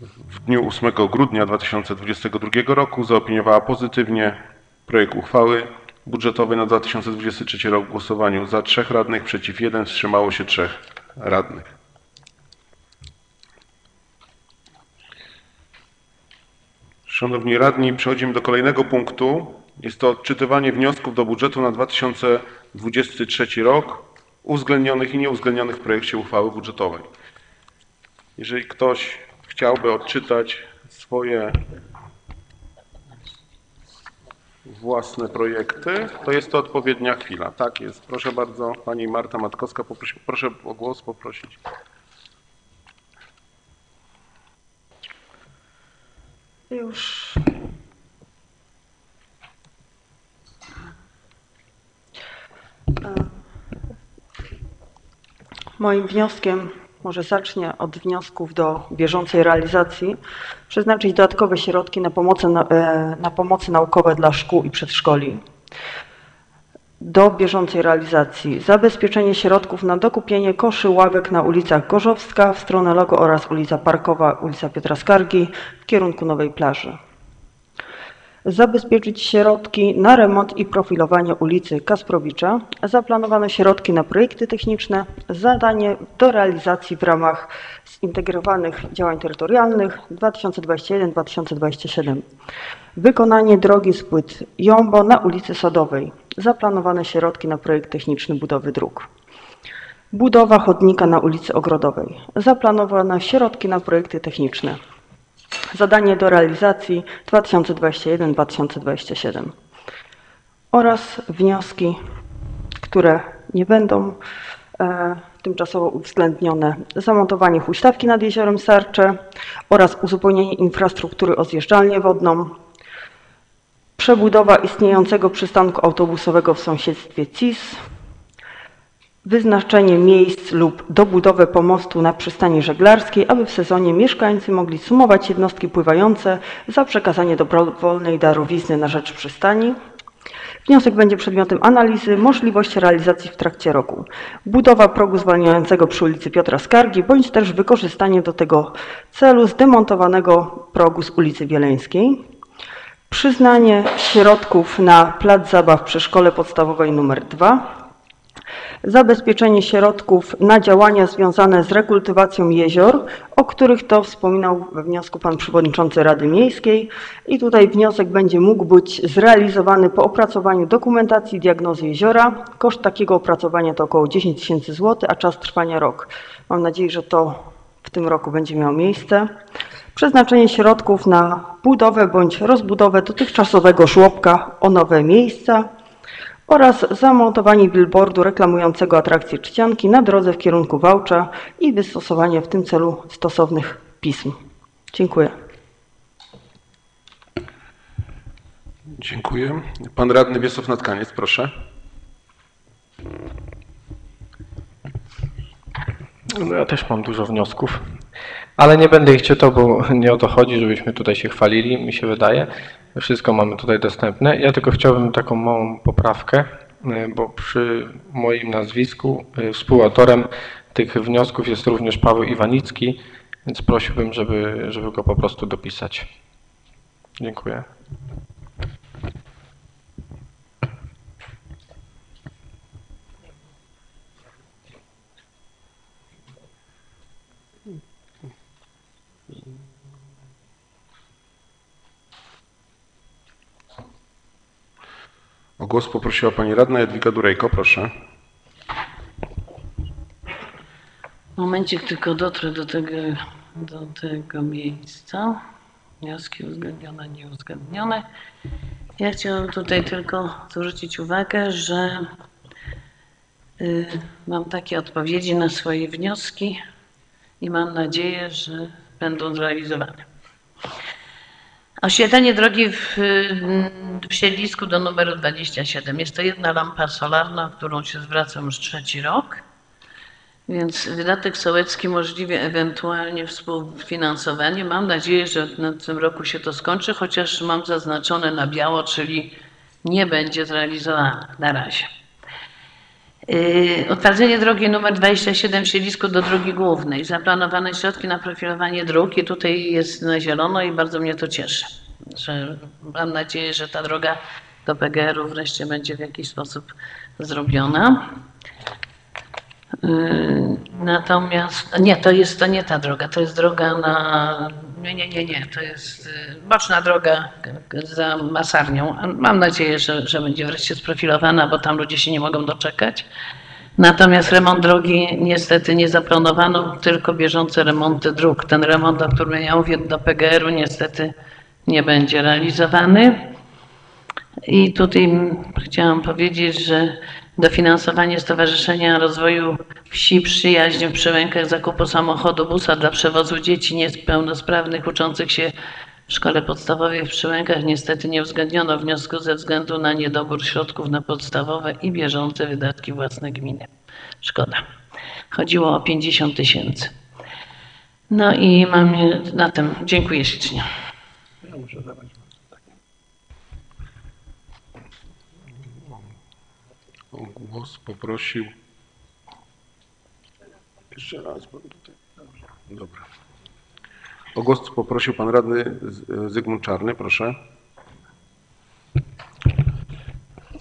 w dniu 8 grudnia 2022 roku zaopiniowała pozytywnie projekt uchwały budżetowej na 2023 rok w głosowaniu za trzech radnych, przeciw jeden, wstrzymało się trzech radnych. Szanowni radni, przechodzimy do kolejnego punktu. Jest to odczytywanie wniosków do budżetu na 2023 rok uwzględnionych i nieuwzględnionych w projekcie uchwały budżetowej. Jeżeli ktoś chciałby odczytać swoje własne projekty, to jest to odpowiednia chwila. Tak jest. Proszę bardzo, pani Marta Matkowska, poprosi, proszę o głos poprosić. Już. Moim wnioskiem, może zacznę od wniosków do bieżącej realizacji, przeznaczyć dodatkowe środki na pomoce, na, e, na pomocy naukowe dla szkół i przedszkoli. Do bieżącej realizacji zabezpieczenie środków na dokupienie koszy ławek na ulicach Gorzowska w stronę Logo oraz ulica Parkowa, ulica Piotra Skargi w kierunku Nowej Plaży zabezpieczyć środki na remont i profilowanie ulicy Kasprowicza, zaplanowane środki na projekty techniczne, zadanie do realizacji w ramach zintegrowanych działań terytorialnych 2021-2027. Wykonanie drogi z płyt Jombo na ulicy Sadowej, zaplanowane środki na projekt techniczny budowy dróg. Budowa chodnika na ulicy Ogrodowej, zaplanowane środki na projekty techniczne. Zadanie do realizacji 2021-2027 oraz wnioski, które nie będą e, tymczasowo uwzględnione. Zamontowanie huśtawki nad jeziorem Sarcze oraz uzupełnienie infrastruktury o zjeżdżalnię wodną. Przebudowa istniejącego przystanku autobusowego w sąsiedztwie CIS wyznaczenie miejsc lub dobudowę pomostu na przystani żeglarskiej, aby w sezonie mieszkańcy mogli sumować jednostki pływające za przekazanie dobrowolnej darowizny na rzecz przystani. Wniosek będzie przedmiotem analizy możliwości realizacji w trakcie roku. Budowa progu zwalniającego przy ulicy Piotra Skargi, bądź też wykorzystanie do tego celu zdemontowanego progu z ulicy Wieleńskiej. Przyznanie środków na plac zabaw przy szkole podstawowej nr 2 zabezpieczenie środków na działania związane z rekultywacją jezior, o których to wspominał we wniosku pan przewodniczący Rady Miejskiej i tutaj wniosek będzie mógł być zrealizowany po opracowaniu dokumentacji diagnozy jeziora. Koszt takiego opracowania to około 10 tysięcy złotych, a czas trwania rok. Mam nadzieję, że to w tym roku będzie miało miejsce. Przeznaczenie środków na budowę bądź rozbudowę dotychczasowego żłobka o nowe miejsca oraz zamontowanie billboardu reklamującego atrakcję Czcianki na drodze w kierunku Wałcza i wystosowanie w tym celu stosownych pism. Dziękuję. Dziękuję. Pan radny Wiesław Natkaniec, proszę. No ja też mam dużo wniosków, ale nie będę ich czytał, bo nie o to chodzi, żebyśmy tutaj się chwalili, mi się wydaje. Wszystko mamy tutaj dostępne. Ja tylko chciałbym taką małą poprawkę, y, bo przy moim nazwisku y, współautorem tych wniosków jest również Paweł Iwanicki, więc prosiłbym, żeby, żeby go po prostu dopisać. Dziękuję. O głos poprosiła pani radna Jadwiga Durejko, proszę. Momencik tylko dotrę do tego, do tego miejsca. Wnioski uzgodnione, nieuzgodnione. Ja chciałam tutaj tylko zwrócić uwagę, że y, mam takie odpowiedzi na swoje wnioski i mam nadzieję, że będą zrealizowane. Oświetlenie drogi w, w siedlisku do numeru 27. Jest to jedna lampa solarna, którą się zwracam już trzeci rok. Więc wydatek sołecki możliwie ewentualnie współfinansowanie. Mam nadzieję, że w tym roku się to skończy, chociaż mam zaznaczone na biało, czyli nie będzie zrealizowane na razie. Yy, Utwardzenie drogi nr 27 w siedlisku do drogi głównej. Zaplanowane środki na profilowanie dróg i tutaj jest na zielono i bardzo mnie to cieszy. Że mam nadzieję, że ta droga do PGR-u wreszcie będzie w jakiś sposób zrobiona. Yy, Natomiast nie, to jest to nie ta droga, to jest droga na. Nie, nie, nie, nie, to jest yy, boczna droga za masarnią. Mam nadzieję, że, że będzie wreszcie sprofilowana, bo tam ludzie się nie mogą doczekać. Natomiast remont drogi niestety nie zaplanowano, tylko bieżące remonty dróg. Ten remont, o którym ja mówię do PGR-u, niestety nie będzie realizowany. I tutaj chciałam powiedzieć, że dofinansowanie Stowarzyszenia Rozwoju Wsi Przyjaźń w Przełękach zakupu samochodu busa dla przewozu dzieci niepełnosprawnych uczących się w szkole podstawowej w Przyłękach niestety nie uwzględniono wniosku ze względu na niedobór środków na podstawowe i bieżące wydatki własne gminy. Szkoda. Chodziło o 50 tysięcy. No i mam na tym. Dziękuję ślicznie. O głos poprosił. Jeszcze raz, bo tutaj. Dobrze. Dobra. O głos poprosił pan radny Zygmunt Czarny, proszę.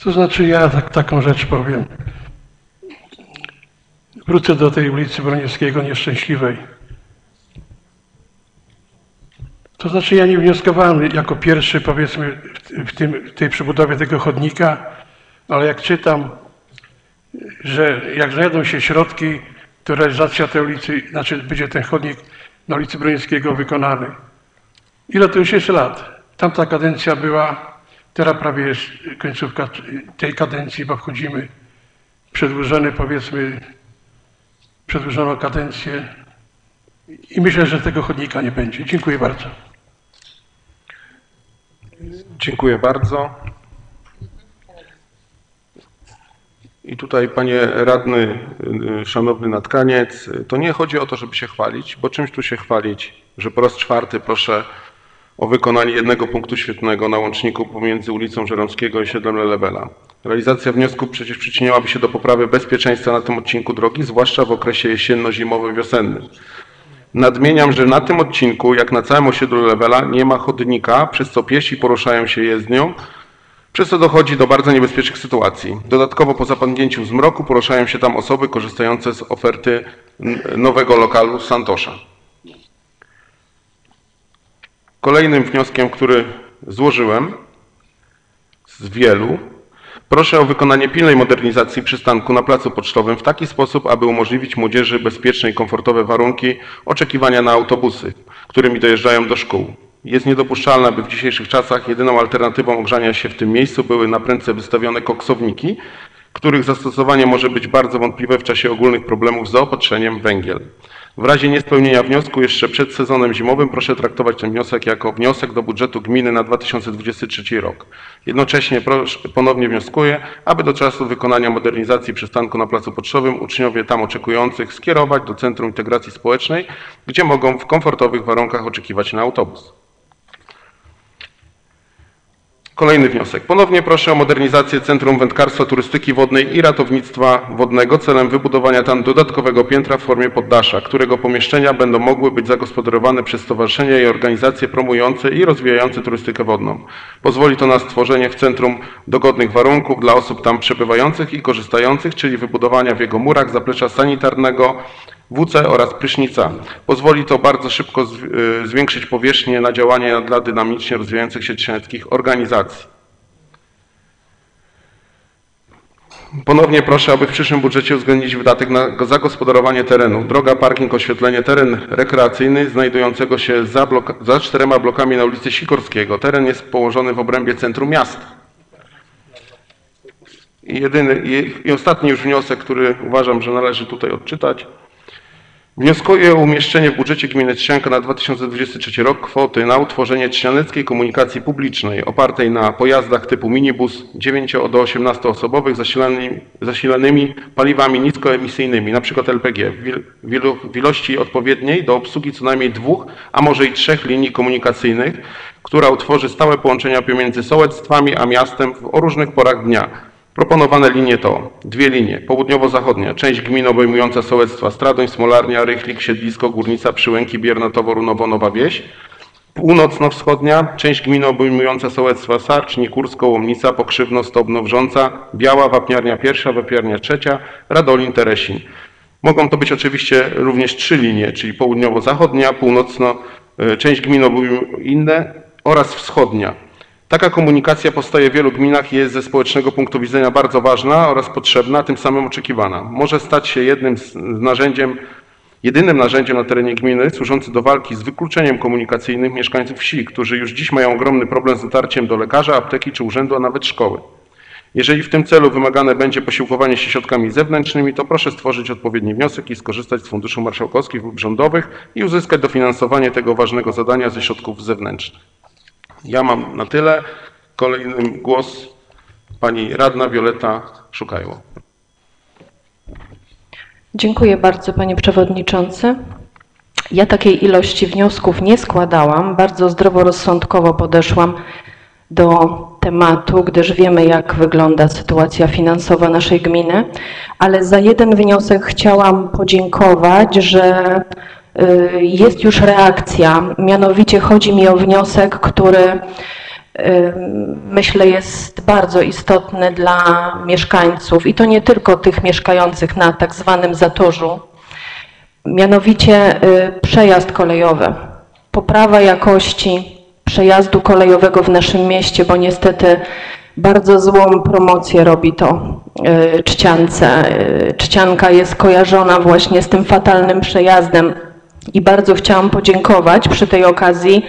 To znaczy ja tak, taką rzecz powiem. Wrócę do tej ulicy Broniewskiego nieszczęśliwej. To znaczy ja nie wnioskowałem jako pierwszy powiedzmy w, w, tym, w tej przebudowie tego chodnika, ale jak czytam, że jak znajdą się środki, to realizacja tej ulicy, znaczy będzie ten chodnik na ulicy Broniewskiego wykonany. Ile to już jest lat? Tamta kadencja była, teraz prawie jest końcówka tej kadencji, bo wchodzimy przedłużony powiedzmy, przedłużoną kadencję i myślę, że tego chodnika nie będzie. Dziękuję bardzo. Dziękuję bardzo. I tutaj, panie radny, y, szanowny Natkaniec, y, to nie chodzi o to, żeby się chwalić, bo czymś tu się chwalić, że po raz czwarty proszę o wykonanie jednego punktu świetnego na łączniku pomiędzy ulicą Żeromskiego i siedlem Lelewela. Realizacja wniosku przecież przyczyniłaby się do poprawy bezpieczeństwa na tym odcinku drogi, zwłaszcza w okresie jesienno-zimowym, wiosennym. Nadmieniam, że na tym odcinku, jak na całym osiedlu Lewela, nie ma chodnika, przez co piesi poruszają się jezdnią, przez co dochodzi do bardzo niebezpiecznych sytuacji. Dodatkowo po zapadnięciu zmroku poruszają się tam osoby korzystające z oferty nowego lokalu Santosza. Kolejnym wnioskiem, który złożyłem z wielu, proszę o wykonanie pilnej modernizacji przystanku na Placu Pocztowym w taki sposób, aby umożliwić młodzieży bezpieczne i komfortowe warunki oczekiwania na autobusy, którymi dojeżdżają do szkół. Jest niedopuszczalne, aby w dzisiejszych czasach jedyną alternatywą ogrzania się w tym miejscu były na prędce wystawione koksowniki, których zastosowanie może być bardzo wątpliwe w czasie ogólnych problemów z zaopatrzeniem w węgiel. W razie niespełnienia wniosku jeszcze przed sezonem zimowym proszę traktować ten wniosek jako wniosek do budżetu gminy na 2023 rok. Jednocześnie proszę, ponownie wnioskuję, aby do czasu wykonania modernizacji przystanku na Placu Pocztowym uczniowie tam oczekujących skierować do Centrum Integracji Społecznej, gdzie mogą w komfortowych warunkach oczekiwać na autobus. Kolejny wniosek. Ponownie proszę o modernizację Centrum Wędkarstwa, Turystyki Wodnej i Ratownictwa Wodnego celem wybudowania tam dodatkowego piętra w formie poddasza, którego pomieszczenia będą mogły być zagospodarowane przez stowarzyszenia i organizacje promujące i rozwijające turystykę wodną. Pozwoli to na stworzenie w centrum dogodnych warunków dla osób tam przebywających i korzystających, czyli wybudowania w jego murach zaplecza sanitarnego, WC oraz prysznica. Pozwoli to bardzo szybko y, zwiększyć powierzchnię na działanie dla dynamicznie rozwijających się trzcianeckich organizacji. Ponownie proszę, aby w przyszłym budżecie uwzględnić wydatek na go- zagospodarowanie terenu. Droga, parking, oświetlenie, teren rekreacyjny znajdującego się za, blok- za czterema blokami na ulicy Sikorskiego. Teren jest położony w obrębie centrum miasta. I, i ostatni już wniosek, który uważam, że należy tutaj odczytać. Wnioskuję o umieszczenie w budżecie gminy Trzcianka na 2023 rok kwoty na utworzenie trzcianeckiej komunikacji publicznej opartej na pojazdach typu minibus 9 do 18 osobowych zasilanymi, zasilanymi paliwami niskoemisyjnymi, np. LPG, w, ilości odpowiedniej do obsługi co najmniej dwóch, a może i trzech linii komunikacyjnych, która utworzy stałe połączenia pomiędzy sołectwami a miastem o różnych porach dnia. Proponowane linie to dwie linie. Południowo-zachodnia, część gmin obejmująca sołectwa Stradoń, Smolarnia, Rychlik, Siedlisko, Górnica, Przyłęki, Biernatowo, Runowo, Nowa Wieś. Północno-wschodnia, część gmin obejmująca sołectwa Sarcz, Nikursko, Łomnica, Pokrzywno, Stobno, Wrząca, Biała, Wapniarnia pierwsza, Wapniarnia trzecia, Radolin, Teresin. Mogą to być oczywiście również trzy linie, czyli południowo-zachodnia, północno, e, część gmin obejmują inne oraz wschodnia. Taka komunikacja powstaje w wielu gminach i jest ze społecznego punktu widzenia bardzo ważna oraz potrzebna, tym samym oczekiwana. Może stać się jednym z narzędziem, jedynym narzędziem na terenie gminy służący do walki z wykluczeniem komunikacyjnym mieszkańców wsi, którzy już dziś mają ogromny problem z dotarciem do lekarza, apteki czy urzędu, a nawet szkoły. Jeżeli w tym celu wymagane będzie posiłkowanie się środkami zewnętrznymi, to proszę stworzyć odpowiedni wniosek i skorzystać z funduszy marszałkowskich lub rządowych i uzyskać dofinansowanie tego ważnego zadania ze środków zewnętrznych. Ja mam na tyle. Kolejnym głos pani radna Wioleta Szukajło. Dziękuję bardzo, panie przewodniczący. Ja takiej ilości wniosków nie składałam. Bardzo zdroworozsądkowo podeszłam do tematu, gdyż wiemy, jak wygląda sytuacja finansowa naszej gminy, ale za jeden wniosek chciałam podziękować, że jest już reakcja. Mianowicie chodzi mi o wniosek, który y, myślę jest bardzo istotny dla mieszkańców i to nie tylko tych mieszkających na tak zwanym zatorzu, mianowicie y, przejazd kolejowy. Poprawa jakości przejazdu kolejowego w naszym mieście, bo niestety bardzo złą promocję robi to y, Czciance. Y, Czcianka jest kojarzona właśnie z tym fatalnym przejazdem i bardzo chciałam podziękować przy tej okazji,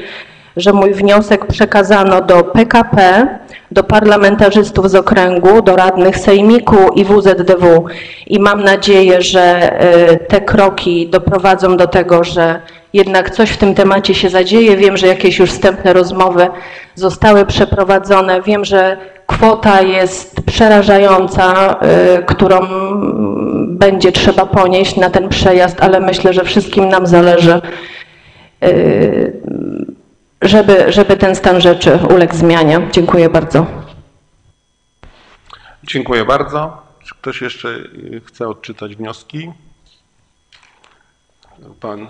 że mój wniosek przekazano do PKP, do parlamentarzystów z okręgu, do radnych Sejmiku i WZDW. I mam nadzieję, że y, te kroki doprowadzą do tego, że jednak coś w tym temacie się zadzieje. Wiem, że jakieś już wstępne rozmowy zostały przeprowadzone. Wiem, że kwota jest przerażająca, y, którą będzie trzeba ponieść na ten przejazd, ale myślę, że wszystkim nam zależy, y, żeby, żeby ten stan rzeczy uległ zmianie. Dziękuję bardzo. Dziękuję bardzo. Czy ktoś jeszcze y, chce odczytać wnioski? Pan,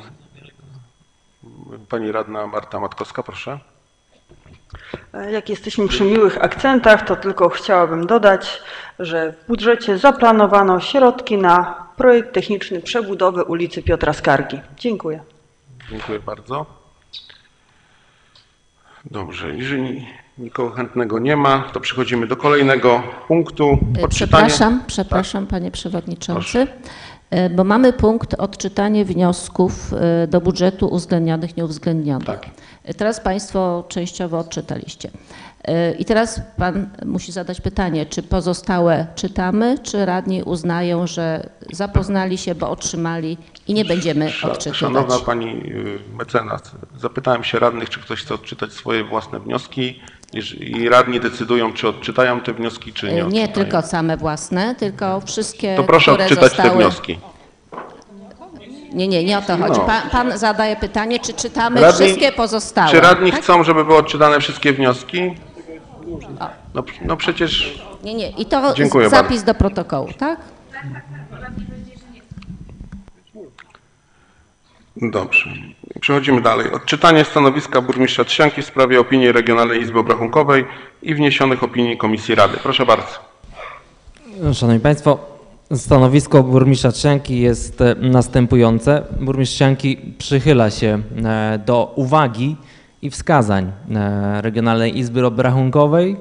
pani radna Marta Matkowska, proszę. E, Jak jesteśmy przy miłych akcentach, to tylko chciałabym dodać, że w budżecie zaplanowano środki na projekt techniczny przebudowy ulicy Piotra Skargi. Dziękuję. Dziękuję bardzo. Dobrze, jeżeli nikogo chętnego nie ma, to przechodzimy do kolejnego punktu. E, Odczytanie. Przepraszam, przepraszam panie przewodniczący, e, bo mamy punkt odczytanie wniosków e, do budżetu uwzględnionych, nieuwzględnionych. Tak. E, Teraz państwo częściowo odczytaliście. E, I teraz pan musi zadać pytanie, czy pozostałe czytamy, czy radni uznają, że zapoznali się, bo otrzymali i nie będziemy odczytywać. Szanowna Pani mecenas, zapytałem się radnych, czy ktoś chce odczytać swoje własne wnioski i radni decydują, czy odczytają te wnioski, czy nie Nie odczytają. tylko same własne, tylko wszystkie, To proszę które odczytać zostały... te wnioski. Nie, nie, nie o to chodzi. No. Pan, pan zadaje pytanie, czy czytamy Radni- wszystkie pozostałe. Czy radni tak? chcą, żeby były odczytane wszystkie wnioski? No, no przecież Nie, nie. I to Dziękuję zapis do protokołu, tak? Dobrze. Przechodzimy dalej. Odczytanie stanowiska burmistrza Trzcianki w sprawie opinii Regionalnej Izby Obrachunkowej i wniesionych opinii Komisji Rady. Proszę bardzo. Szanowni Państwo, stanowisko burmistrza Trzcianki jest e, następujące. Burmistrz Trzcianki przychyla się e, do uwagi i wskazań e, Regionalnej Izby Obrachunkowej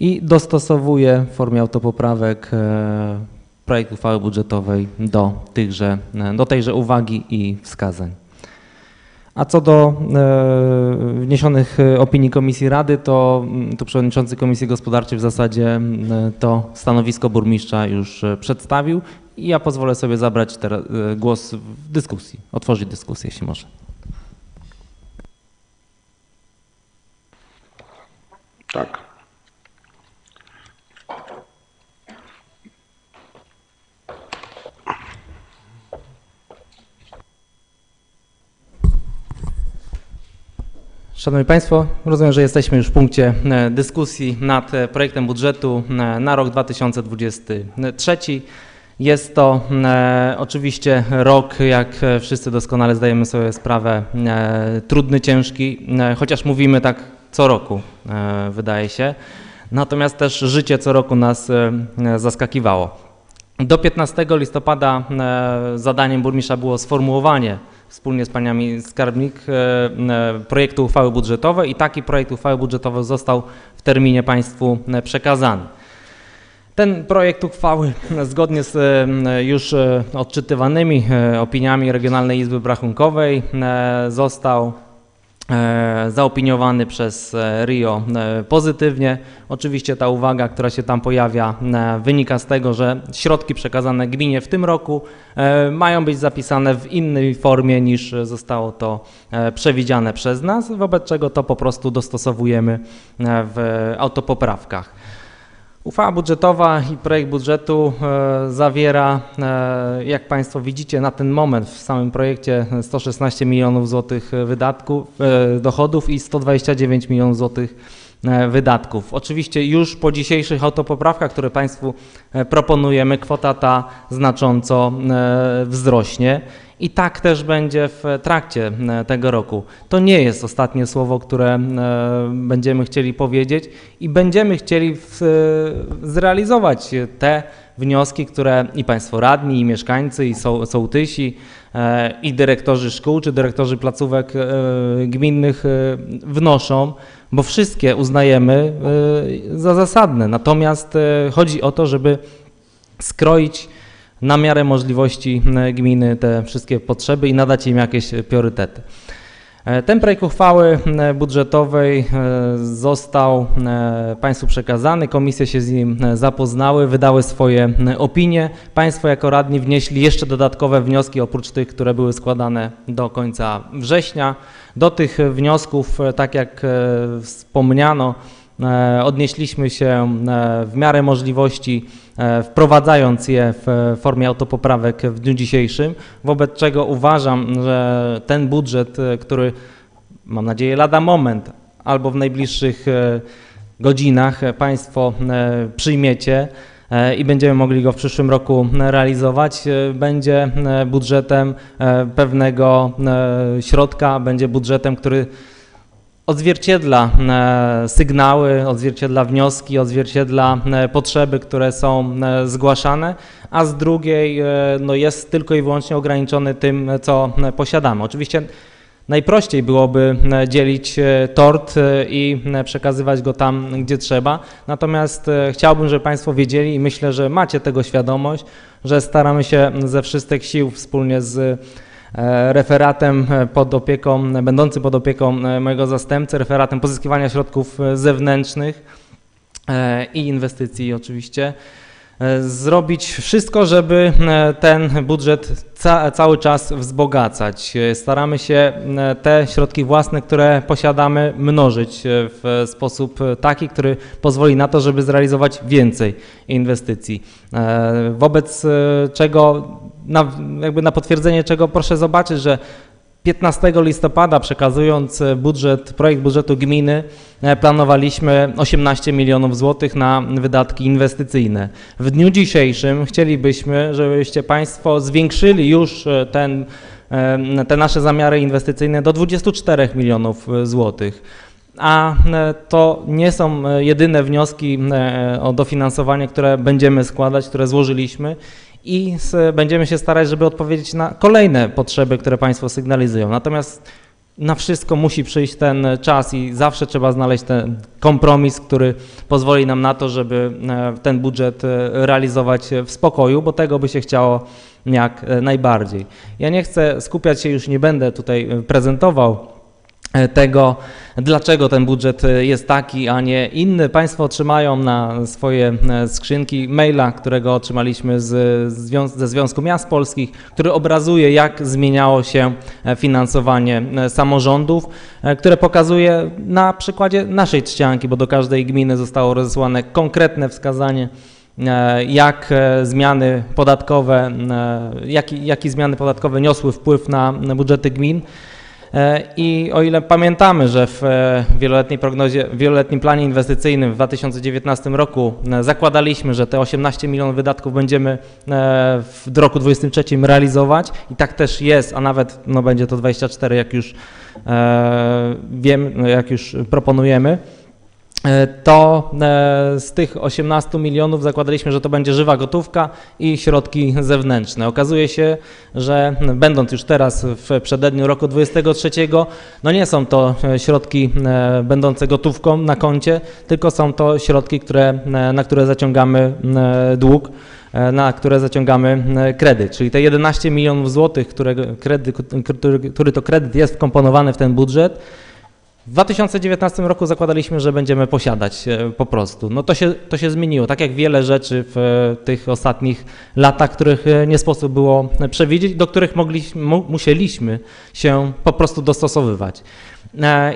i dostosowuje w formie autopoprawek projekt uchwały budżetowej do, tychże, do tejże uwagi i wskazań. A co do e, wniesionych e, opinii Komisji Rady, to, mm, to przewodniczący Komisji Gospodarczej w zasadzie mm, to stanowisko burmistrza już e, przedstawił i ja pozwolę sobie zabrać teraz głos w dyskusji, otworzyć dyskusję, jeśli może. Tak. Szanowni Państwo, rozumiem, że jesteśmy już w punkcie e, dyskusji nad e, projektem budżetu e, na rok 2023. Jest to oczywiście rok, jak wszyscy doskonale zdajemy sobie sprawę, trudny, ciężki, chociaż mówimy tak co roku, wydaje się. Natomiast też życie co roku nas zaskakiwało. Do 15 listopada zadaniem burmistrza było sformułowanie wspólnie z paniami skarbnik e, e, projektu uchwały budżetowej i taki projekt uchwały budżetowej został w terminie Państwu e, przekazany. Ten projekt uchwały zgodnie z już odczytywanymi opiniami Regionalnej Izby Brachunkowej został zaopiniowany przez e, RIO e, pozytywnie. Oczywiście ta uwaga, która się tam pojawia, e, wynika z tego, że środki przekazane gminie w tym roku e, mają być zapisane w innej formie niż zostało to e, przewidziane przez nas, wobec czego to po prostu dostosowujemy e, w autopoprawkach. Uchwała budżetowa i projekt budżetu e, zawiera, e, jak Państwo widzicie, na ten moment w samym projekcie 116 milionów złotych wydatków, e, dochodów i 129 milionów złotych wydatków. Oczywiście już po dzisiejszych autopoprawkach, które Państwu proponujemy, kwota ta znacząco wzrośnie. I tak też będzie w trakcie e, tego roku. To nie jest ostatnie słowo, które e, będziemy chcieli powiedzieć i będziemy chcieli e, zrealizować te wnioski, które i Państwo radni, i mieszkańcy, i soł- sołtysi, i dyrektorzy szkół, czy dyrektorzy placówek gminnych wnoszą, bo wszystkie uznajemy za zasadne. Natomiast chodzi o to, żeby skroić na miarę możliwości e, gminy te wszystkie potrzeby i nadać im jakieś priorytety. E, Ten projekt uchwały e, budżetowej został Państwu przekazany, komisje się z nim zapoznały, wydały swoje opinie. Państwo jako radni wnieśli jeszcze dodatkowe wnioski oprócz tych, które były składane do końca września. Do tych wniosków, tak jak wspomniano, odnieśliśmy się e, w miarę możliwości, e, wprowadzając je w formie autopoprawek w dniu dzisiejszym, wobec czego uważam, że ten budżet, e, który mam nadzieję lada moment albo w najbliższych e, godzinach e, Państwo e, przyjmiecie e, i będziemy mogli go w przyszłym roku e, realizować, e, będzie e, budżetem e, pewnego e, środka, będzie budżetem, który odzwierciedla e, sygnały, odzwierciedla wnioski, odzwierciedla e, potrzeby, które są e, zgłaszane, a z drugiej no, jest tylko i wyłącznie ograniczony tym, co posiadamy. Oczywiście najprościej byłoby dzielić tort i przekazywać go tam, gdzie trzeba, natomiast chciałbym, żeby Państwo wiedzieli i myślę, że macie tego świadomość, że staramy się ze wszystkich sił wspólnie z referatem e, pod opieką, będącym pod opieką e, mojego zastępcy, referatem pozyskiwania środków e, zewnętrznych i inwestycji oczywiście, zrobić wszystko, żeby e, ten budżet ca cały czas wzbogacać. E, Staramy się e, te środki własne, które posiadamy, mnożyć e, w sposób taki, który pozwoli na to, żeby zrealizować więcej inwestycji. E, Wobec e, czego, na, jakby na potwierdzenie czego proszę zobaczyć, że 15 listopada przekazując e, budżet, projekt budżetu gminy e, planowaliśmy 18 milionów złotych na wydatki inwestycyjne. W dniu dzisiejszym chcielibyśmy, żebyście Państwo zwiększyli już e, ten, te nasze zamiary inwestycyjne do 24 milionów złotych. A to nie są jedyne wnioski o dofinansowanie, które będziemy składać, które złożyliśmy i będziemy się starać, żeby odpowiedzieć na kolejne potrzeby, które Państwo sygnalizują. Natomiast na wszystko musi przyjść ten czas i zawsze trzeba znaleźć ten kompromis, który pozwoli nam na to, żeby e, ten budżet e, realizować w spokoju, bo tego by się chciało jak e, najbardziej. Ja nie chcę skupiać się, już nie będę tutaj prezentował tego, dlaczego ten budżet e, jest taki, a nie inny. Państwo otrzymają na swoje e, skrzynki maila, którego otrzymaliśmy z, ze Związku Miast Polskich, który obrazuje, jak zmieniało się e, finansowanie e, samorządów, e, które pokazuje na przykładzie naszej trzcianki, bo do każdej gminy zostało rozesłane konkretne wskazanie, e, jak e, zmiany podatkowe, e, jaki, jaki zmiany podatkowe niosły wpływ na budżety gmin. E, I o ile pamiętamy, że w e, wieloletniej prognozie, w wieloletnim planie inwestycyjnym w 2019 roku e, zakładaliśmy, że te 18 milionów wydatków będziemy w roku 2023 realizować. I tak też jest, a nawet no, będzie to 24, jak już wiem, jak już proponujemy to e, z tych 18 milionów zakładaliśmy, że to będzie żywa gotówka i środki zewnętrzne. Okazuje się, że będąc już teraz w przededniu roku 23, no nie są to e, środki e, będące gotówką na koncie, tylko są to środki, które, e, na które zaciągamy e, dług e, na które zaciągamy e, kredyt. Czyli te 11 milionów złotych, kredyt, który, który to kredyt jest wkomponowany w ten budżet, w 2019 roku zakładaliśmy, że będziemy posiadać e, po prostu. No to się, to się zmieniło, tak jak wiele rzeczy w e, tych ostatnich latach, których e, nie sposób było przewidzieć, do których mogliśmy, mu, musieliśmy się po prostu dostosowywać.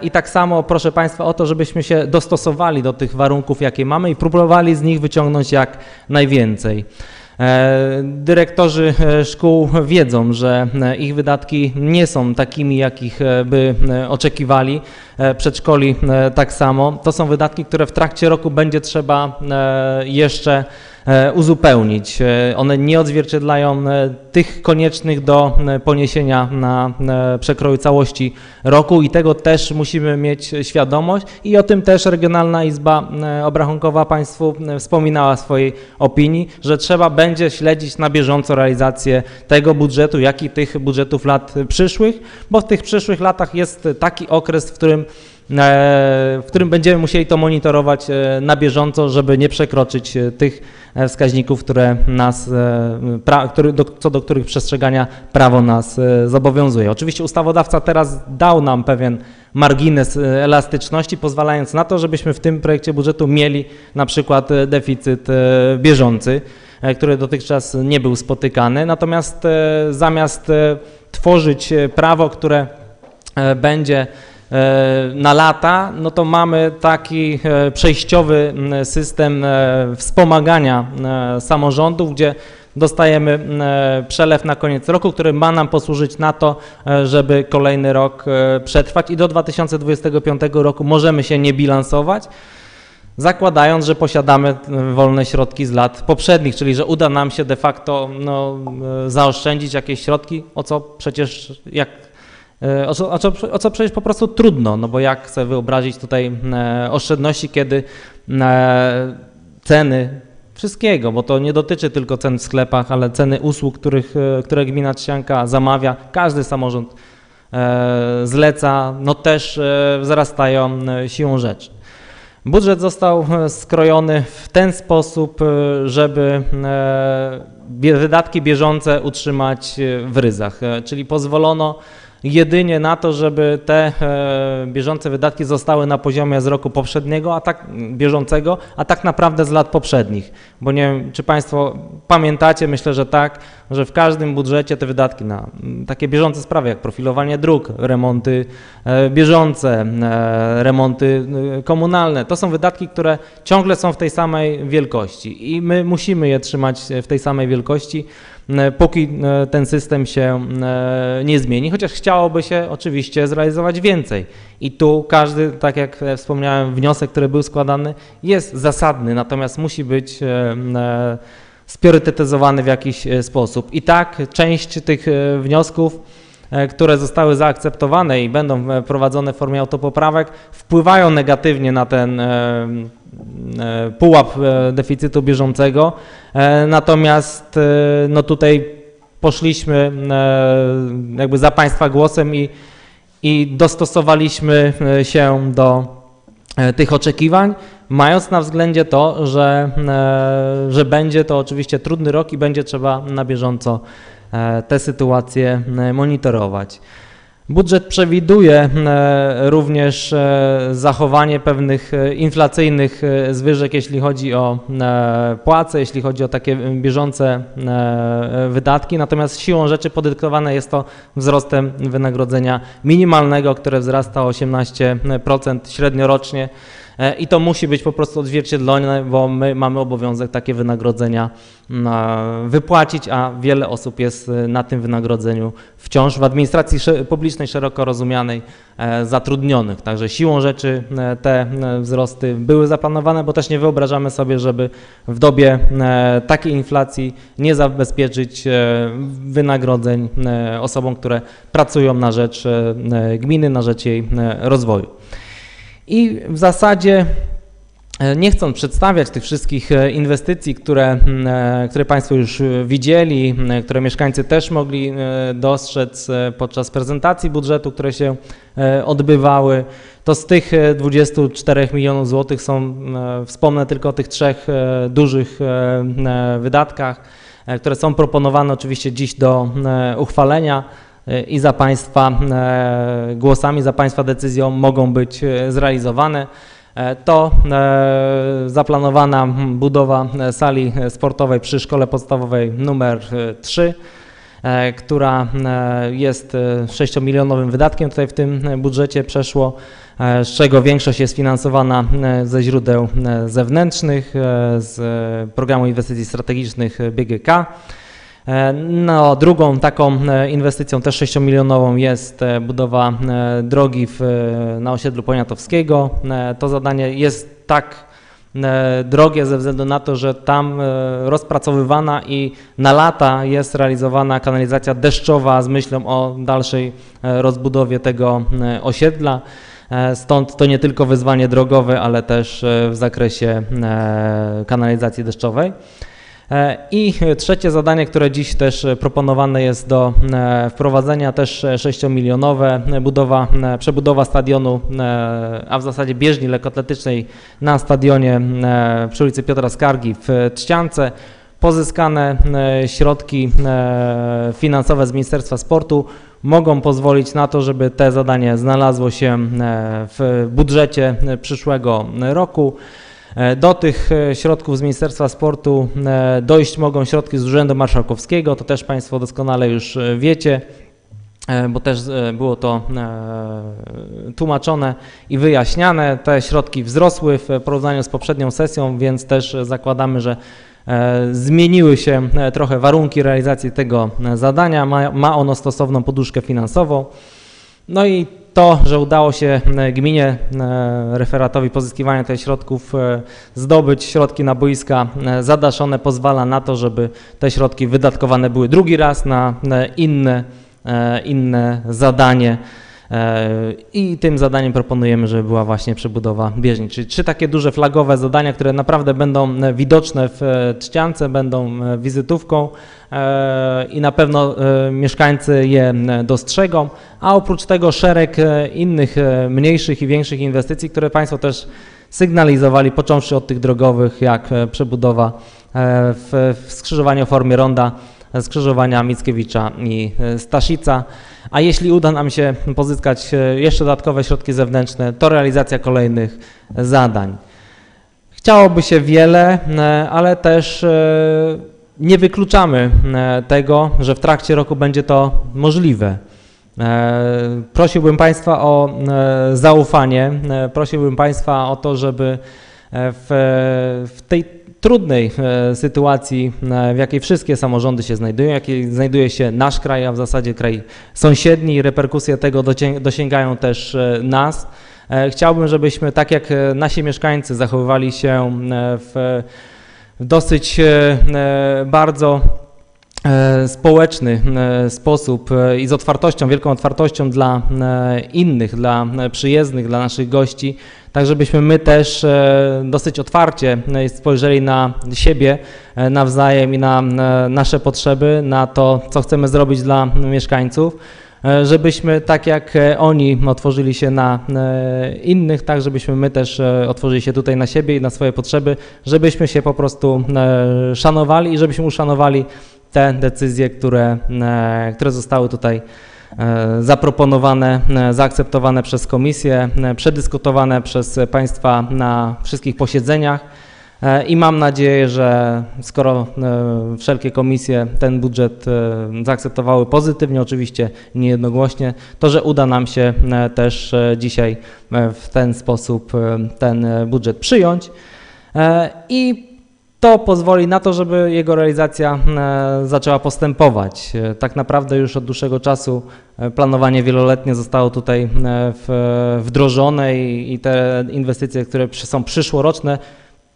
I tak samo proszę Państwa o to, żebyśmy się dostosowali do tych warunków, jakie mamy i próbowali z nich wyciągnąć jak najwięcej. E, Dyrektorzy e, szkół wiedzą, że e, ich wydatki nie są takimi, jakich by oczekiwali. Przedszkoli tak samo. To są wydatki, które w trakcie roku będzie trzeba jeszcze uzupełnić. E, One nie odzwierciedlają e, tych koniecznych do e, poniesienia na e, przekroju całości roku i tego też musimy mieć świadomość i o tym też Regionalna Izba e, Obrachunkowa Państwu e, wspominała w swojej opinii, że trzeba będzie śledzić na bieżąco realizację tego budżetu, jak i tych budżetów lat przyszłych, bo w tych przyszłych latach jest taki okres, w którym e, w którym będziemy musieli to monitorować e, na bieżąco, żeby nie przekroczyć e, tych e, wskaźników, które nas, e, co do których przestrzegania prawo nas e, zobowiązuje. Oczywiście ustawodawca teraz dał nam pewien margines e, elastyczności, pozwalając na to, żebyśmy w tym projekcie budżetu mieli na przykład e, deficyt e, bieżący, e, który dotychczas nie był spotykany. Natomiast e, zamiast e, tworzyć e, prawo, które e, będzie e, na lata, no to mamy taki e, przejściowy system e, wspomagania e, samorządów, gdzie dostajemy e, przelew na koniec roku, który ma nam posłużyć na to, e, żeby kolejny rok e, przetrwać i do 2025 roku możemy się nie bilansować, zakładając, że posiadamy e, wolne środki z lat poprzednich, czyli że uda nam się de facto no, e, zaoszczędzić jakieś środki, o co przecież jak e, o co, o, co, o co przecież po prostu trudno, no bo jak chcę wyobrazić tutaj e, oszczędności, kiedy e, ceny wszystkiego, bo to nie dotyczy tylko cen w sklepach, ale ceny usług, których, e, które gmina Trzcianka zamawia, każdy samorząd e, zleca, no też e, wzrastają e, siłą rzeczy. Budżet został e, skrojony w ten sposób, e, żeby e, wydatki bieżące utrzymać e, w ryzach, e, czyli pozwolono jedynie na to, żeby te e, bieżące wydatki zostały na poziomie z roku poprzedniego, a tak bieżącego, a tak naprawdę z lat poprzednich. Bo nie wiem, czy Państwo pamiętacie, myślę, że tak, że w każdym budżecie te wydatki na takie bieżące sprawy jak profilowanie dróg, remonty e, bieżące, e, remonty komunalne, to są wydatki, które ciągle są w tej samej wielkości i my musimy je trzymać w tej samej wielkości, póki e, ten system się e, nie zmieni, chociaż chciałoby się oczywiście zrealizować więcej. I tu każdy, tak jak e, wspomniałem, wniosek, który był składany, jest zasadny, natomiast musi być e, e, spriorytetyzowany w jakiś e, sposób. I tak część tych e, wniosków, e, które zostały zaakceptowane i będą e, prowadzone w formie autopoprawek, wpływają negatywnie na ten e, e, pułap e, deficytu bieżącego. E, Natomiast e, no tutaj poszliśmy e, jakby za Państwa głosem i, i dostosowaliśmy e, się do e, tych oczekiwań, mając na względzie to, że, e, że będzie to oczywiście trudny rok i będzie trzeba na bieżąco e, te sytuacje e, monitorować. Budżet przewiduje e, również e, zachowanie pewnych e, inflacyjnych e, zwyżek, jeśli chodzi o e, płace, jeśli chodzi o takie bieżące e, wydatki, natomiast siłą rzeczy podyktowane jest to wzrostem wynagrodzenia minimalnego, które wzrasta o 18% średniorocznie. E, I to musi być po prostu odzwierciedlone, bo my mamy obowiązek takie wynagrodzenia mm, wypłacić, a wiele osób jest e, na tym wynagrodzeniu wciąż w administracji publicznej szeroko rozumianej e, zatrudnionych. Także siłą rzeczy te wzrosty były zaplanowane, bo też nie wyobrażamy sobie, żeby w dobie takiej inflacji nie zabezpieczyć wynagrodzeń osobom, które pracują na rzecz gminy, na rzecz jej rozwoju. I w zasadzie e, nie chcąc przedstawiać tych wszystkich e, inwestycji, które, e, które Państwo już widzieli, które mieszkańcy też mogli dostrzec podczas prezentacji budżetu, które się odbywały, to z tych e, 24 milionów złotych są, wspomnę tylko o tych trzech dużych wydatkach, które są proponowane oczywiście dziś do uchwalenia i za Państwa e, głosami, za Państwa decyzją mogą być e, zrealizowane. E, To zaplanowana budowa sali sportowej przy szkole podstawowej numer 3, która jest e, 6-milionowym wydatkiem tutaj w tym budżecie przeszło, z czego większość jest finansowana ze źródeł zewnętrznych, z programu inwestycji strategicznych BGK. E, No, drugą taką e, inwestycją, też 6-milionową, jest e, budowa drogi w, na osiedlu Poniatowskiego. To zadanie jest tak drogie ze względu na to, że tam rozpracowywana i na lata jest realizowana kanalizacja deszczowa z myślą o dalszej rozbudowie tego osiedla. Stąd to nie tylko wyzwanie drogowe, ale też w zakresie kanalizacji deszczowej. E, I trzecie zadanie, które dziś też proponowane jest do e, wprowadzenia, też 6-milionowe, e, budowa, e, przebudowa stadionu, a w zasadzie bieżni lekkoatletycznej na stadionie przy ulicy Piotra Skargi w Trzciance. Pozyskane środki finansowe z Ministerstwa Sportu mogą pozwolić na to, żeby te zadanie znalazło się w budżecie przyszłego roku. E, Do tych e, środków z Ministerstwa Sportu e, dojść mogą środki z Urzędu Marszałkowskiego, to też Państwo doskonale już wiecie, bo też było to tłumaczone i wyjaśniane. Te środki wzrosły w porównaniu z poprzednią sesją, więc też zakładamy, że zmieniły się trochę warunki realizacji tego zadania. Ma ono stosowną poduszkę finansową. No i to, że udało się e, gminie, e, referatowi pozyskiwania tych środków e, zdobyć środki na boiska zadaszone pozwala na to, żeby te środki wydatkowane były drugi raz na inne, inne zadanie. E, I tym zadaniem proponujemy, żeby była właśnie przebudowa bieżni. Czyli trzy takie duże flagowe zadania, które naprawdę będą e, widoczne w e, Trzciance, będą wizytówką i na pewno mieszkańcy je dostrzegą, a oprócz tego szereg innych mniejszych i większych inwestycji, które Państwo też sygnalizowali, począwszy od tych drogowych, jak przebudowa w, skrzyżowaniu w formie ronda skrzyżowania Mickiewicza i Staszica. A jeśli uda nam się pozyskać e, jeszcze dodatkowe środki zewnętrzne, to realizacja kolejnych zadań. Chciałoby się wiele, e, ale też e, nie wykluczamy tego, że w trakcie roku będzie to możliwe. Prosiłbym Państwa o zaufanie, prosiłbym Państwa o to, żeby w, w tej trudnej e, sytuacji, e, w jakiej wszystkie samorządy się znajdują, w jakiej znajduje się nasz kraj, a w zasadzie kraj sąsiedni i reperkusje tego dosięgają też e, nas. Chciałbym, żebyśmy tak jak nasi mieszkańcy zachowywali się w dosyć bardzo społeczny sposób i z otwartością, wielką otwartością dla innych, dla przyjezdnych, dla naszych gości, tak żebyśmy my też e, dosyć otwarcie e, spojrzeli na siebie e, nawzajem i na nasze potrzeby, na to, co chcemy zrobić dla mieszkańców żebyśmy tak jak oni otworzyli się na innych, tak żebyśmy my też otworzyli się tutaj na siebie i na swoje potrzeby, żebyśmy się po prostu szanowali i żebyśmy uszanowali te decyzje, które, które zostały tutaj zaproponowane, e, zaakceptowane przez komisję, e, przedyskutowane przez Państwa na wszystkich posiedzeniach. E, I mam nadzieję, że skoro e, wszelkie komisje ten budżet e, zaakceptowały pozytywnie, oczywiście niejednogłośnie, to że uda nam się e, też e, dzisiaj e, w ten sposób e, ten e, budżet przyjąć. E, I to pozwoli na to, żeby jego realizacja e, zaczęła postępować. E, Tak naprawdę już od dłuższego czasu e, planowanie wieloletnie zostało tutaj wdrożone i te inwestycje, które są przyszłoroczne,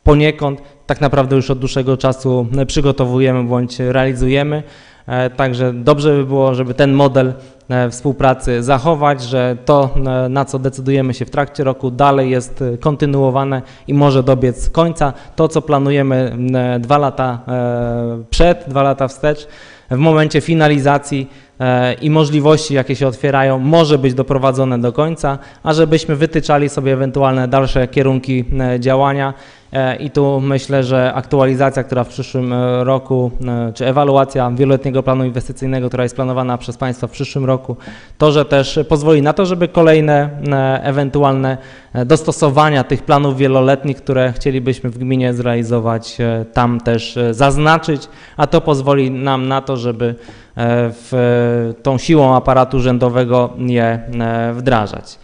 poniekąd tak naprawdę już od dłuższego czasu przygotowujemy bądź realizujemy. E, Także dobrze by było, żeby ten model e, współpracy zachować, że to, e, na co decydujemy się w trakcie roku, dalej jest kontynuowane i może dobiec końca. To, co planujemy dwa lata przed, dwa lata wstecz, w momencie finalizacji i możliwości, jakie się otwierają, może być doprowadzone do końca, a żebyśmy wytyczali sobie ewentualne dalsze kierunki e, działania. E, I tu myślę, że aktualizacja, która w przyszłym e, roku, e, czy ewaluacja wieloletniego planu inwestycyjnego, która jest planowana przez Państwa w przyszłym roku, to, że też pozwoli na to, żeby kolejne e, ewentualne e, dostosowania tych planów wieloletnich, które chcielibyśmy w gminie zrealizować, e, tam też e, zaznaczyć, a to pozwoli nam na to, żeby e, w tą siłą aparatu urzędowego je e, wdrażać.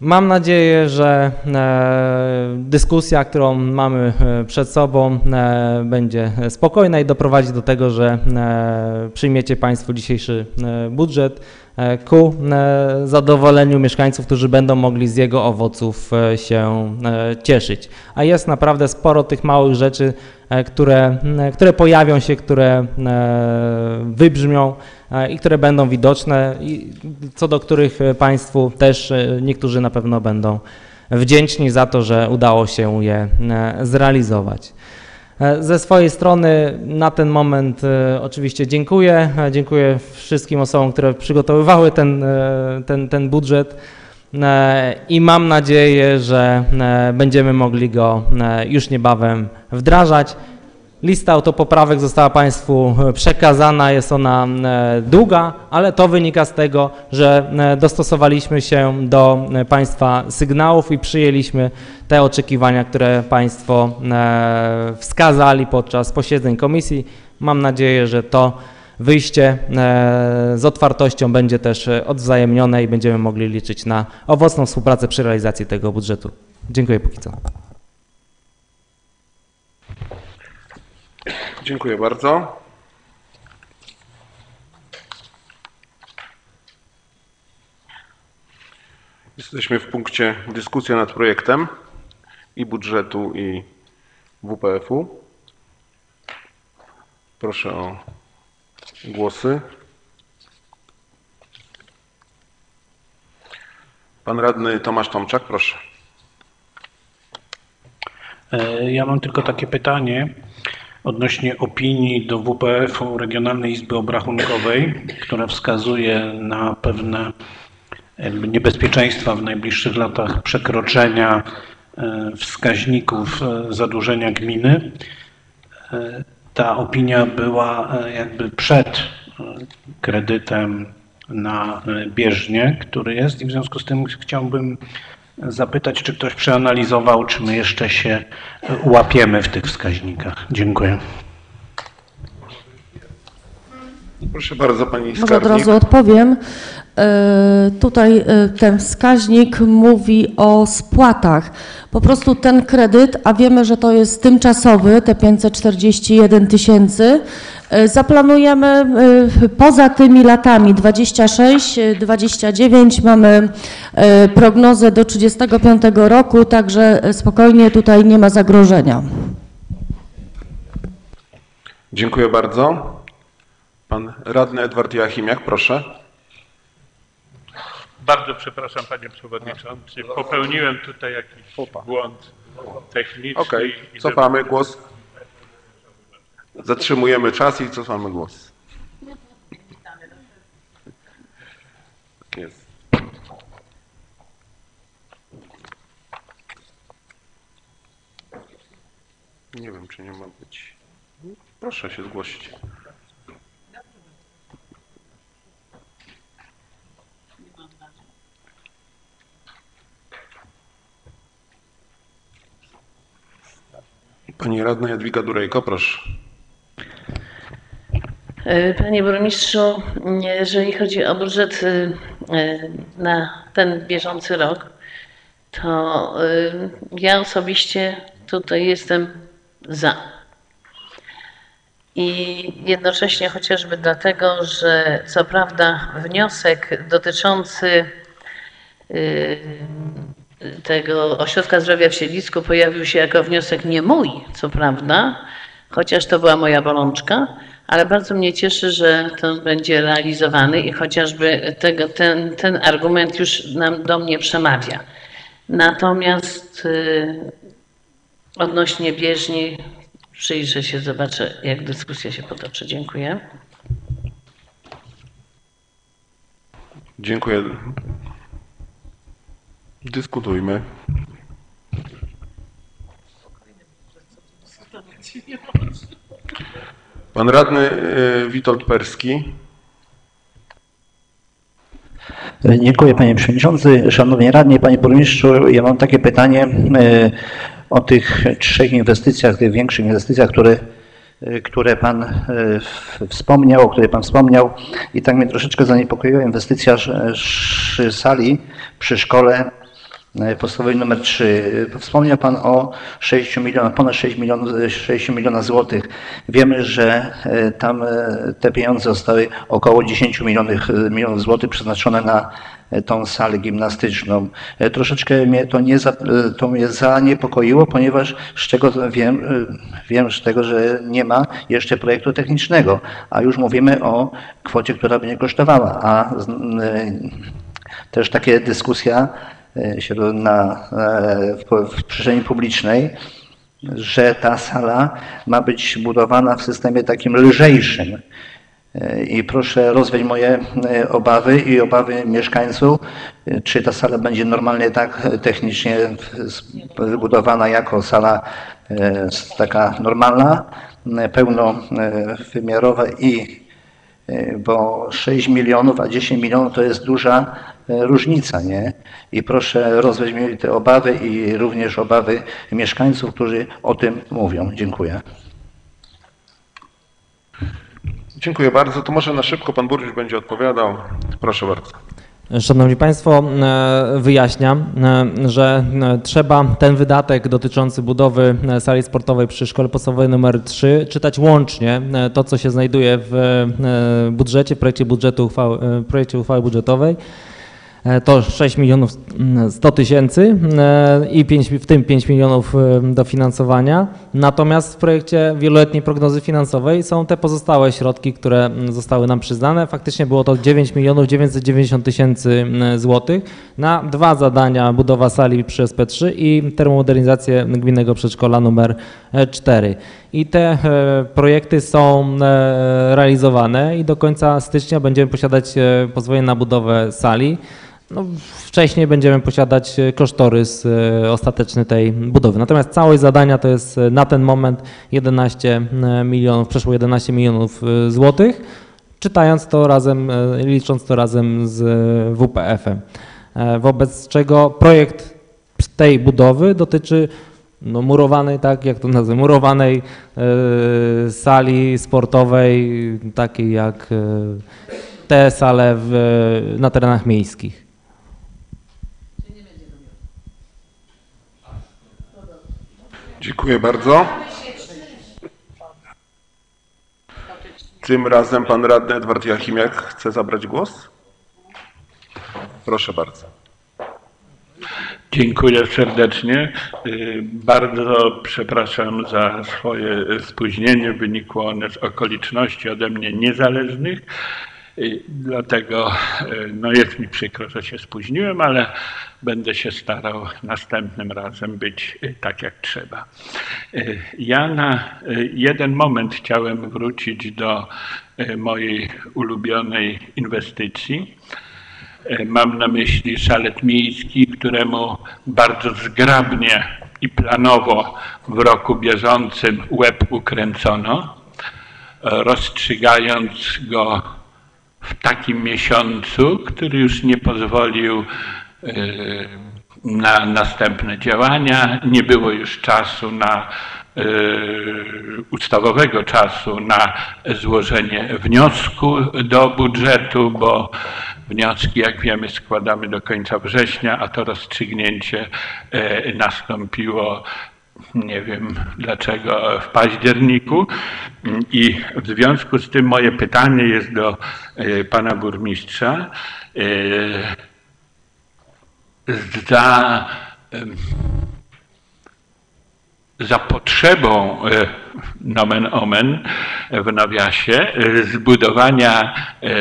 Mam nadzieję, że e, dyskusja, którą mamy e, przed sobą, e, będzie spokojna i doprowadzi do tego, że e, przyjmiecie Państwo dzisiejszy e, budżet e, ku e, zadowoleniu mieszkańców, którzy będą mogli z jego owoców e, się e, cieszyć. A jest naprawdę sporo tych małych rzeczy, e, które, które pojawią się, które e, wybrzmią e, i które będą widoczne, i co do których e, Państwu też e, niektórzy na pewno będą wdzięczni za to, że udało się je e, zrealizować. E, Ze swojej strony na ten moment e, oczywiście dziękuję. E, Dziękuję wszystkim osobom, które przygotowywały ten, ten, ten budżet i mam nadzieję, że będziemy mogli go już niebawem wdrażać. Lista autopoprawek została Państwu e, przekazana, jest ona e, długa, ale to wynika z tego, że e, dostosowaliśmy się do Państwa sygnałów i przyjęliśmy te oczekiwania, które Państwo wskazali podczas posiedzeń komisji. Mam nadzieję, że to wyjście z otwartością będzie też odwzajemnione i będziemy mogli liczyć na owocną współpracę przy realizacji tego budżetu. Dziękuję póki co. Dziękuję bardzo. Jesteśmy w punkcie dyskusja nad projektem i budżetu i WPF-u. Proszę o głosy. Pan radny Tomasz Tomczak, proszę. E, Ja mam tylko takie pytanie odnośnie opinii do WPF-u Regionalnej Izby Obrachunkowej, która wskazuje na pewne niebezpieczeństwa w najbliższych latach przekroczenia e, wskaźników e, zadłużenia gminy. E, ta opinia była jakby przed kredytem na e, bieżnię, który jest i w związku z tym chciałbym zapytać, czy ktoś przeanalizował, czy my jeszcze się łapiemy w tych wskaźnikach. Dziękuję. Proszę bardzo, pani Może od skarbnik. razu odpowiem. E, Tutaj e, ten wskaźnik mówi o spłatach. Po prostu ten kredyt, a wiemy, że to jest tymczasowy, te 541 tysięcy, zaplanujemy e, poza tymi latami 26, e, 29, mamy e, prognozę do 35 roku, także e, spokojnie tutaj nie ma zagrożenia. Dziękuję bardzo. Pan radny Edward Joachimiak, proszę. Bardzo przepraszam panie przewodniczący. Popełniłem tutaj jakiś błąd techniczny. Okej, i cofamy głos. Zatrzymujemy czas i cofamy głos. Jest. Nie wiem, czy nie ma być. Proszę się zgłosić. Pani radna Jadwiga Durejko, proszę. E, Panie burmistrzu, jeżeli chodzi o budżet y, y, na ten bieżący rok, to ja osobiście tutaj jestem za. I jednocześnie chociażby dlatego, że co prawda wniosek dotyczący tego ośrodka zdrowia w Siedlisku pojawił się jako wniosek nie mój, co prawda, chociaż to była moja bolączka, ale bardzo mnie cieszy, że to będzie realizowany i chociażby tego, ten, ten argument już nam, do mnie przemawia. Natomiast y, odnośnie bieżni przyjrzę się, zobaczę jak dyskusja się potoczy. Dziękuję. Dziękuję. Dyskutujmy. Pan radny y, Witold Perski. Dziękuję panie przewodniczący. Szanowni radni, panie burmistrzu, ja mam takie pytanie e, o tych trzech inwestycjach, tych większych inwestycjach, które, e, które pan e, wspomniał, o pan wspomniał i tak mnie troszeczkę zaniepokoiła inwestycja sali przy szkole e, podstawowej numer 3. Wspomniał Pan o 6 milionach, ponad 6 milionów, 6 milionów złotych. Wiemy, że e, tam e, te pieniądze zostały około 10 milionów, e, milionów złotych przeznaczone na e, tą salę gimnastyczną. E, Troszeczkę mnie to, nie za, e, to mnie zaniepokoiło, ponieważ z czego wiem, e, wiem z tego, że nie ma jeszcze projektu technicznego, a już mówimy o kwocie, która będzie kosztowała, a e, też takie dyskusja e, na, e, w, w przestrzeni publicznej, że ta sala ma być budowana w systemie takim lżejszym. E, I proszę rozwiać moje e, obawy i obawy mieszkańców, e, czy ta sala będzie normalnie tak e, technicznie wybudowana jako sala e, taka normalna, e, pełnowymiarowa i e, bo 6 milionów, a 10 milionów to jest duża e, różnica, nie? I proszę rozwiać mi te obawy i również obawy mieszkańców, którzy o tym mówią. Dziękuję. Dziękuję bardzo. To może na szybko pan burmistrz będzie odpowiadał. Proszę bardzo. Szanowni Państwo, e, wyjaśniam, e, że e, trzeba ten wydatek dotyczący budowy sali sportowej przy szkole podstawowej nr 3 czytać łącznie to, co się znajduje w budżecie, projekcie budżetu uchwały, projekcie uchwały budżetowej. E, To 6 milionów mm, 100 tysięcy e, i 5, w tym 5 milionów e, dofinansowania. Natomiast w projekcie wieloletniej prognozy finansowej są te pozostałe środki, które zostały nam przyznane. Faktycznie było to 9 milionów 990 tysięcy złotych na dwa zadania budowa sali przy SP3 i termomodernizację gminnego przedszkola numer 4. I te projekty są realizowane i do końca stycznia będziemy posiadać pozwolenie na budowę sali. No, wcześniej będziemy posiadać e, kosztorys e, ostateczny tej budowy. Natomiast całość zadania to jest e, na ten moment 11 e, milionów, przeszło 11 milionów złotych, czytając to razem, licząc to razem z WPF-em. Wobec czego projekt tej budowy dotyczy no, murowanej, tak jak to nazwę, murowanej e, sali sportowej, takiej jak e, te sale w, na terenach miejskich. Dziękuję bardzo. Tym razem pan radny Edward Jachimiak chce zabrać głos. Proszę bardzo. Dziękuję serdecznie. Y, Bardzo przepraszam za swoje spóźnienie. Wynikło one z okoliczności ode mnie niezależnych. Dlatego y, no jest mi przykro, że się spóźniłem, ale będę się starał następnym razem być y, tak jak trzeba. Y, Ja na jeden moment chciałem wrócić do mojej ulubionej inwestycji. E, Mam na myśli szalet miejski, któremu bardzo zgrabnie i planowo w roku bieżącym łeb ukręcono, e, rozstrzygając go w takim miesiącu, który już nie pozwolił e, na następne działania. Nie było już czasu na e, ustawowego czasu na złożenie wniosku do budżetu, bo wnioski, jak wiemy, składamy do końca września, a to rozstrzygnięcie e, nastąpiło nie wiem dlaczego w październiku i w związku z tym moje pytanie jest do e, pana burmistrza. E, Za za potrzebą, e, nomen omen, w nawiasie, zbudowania e,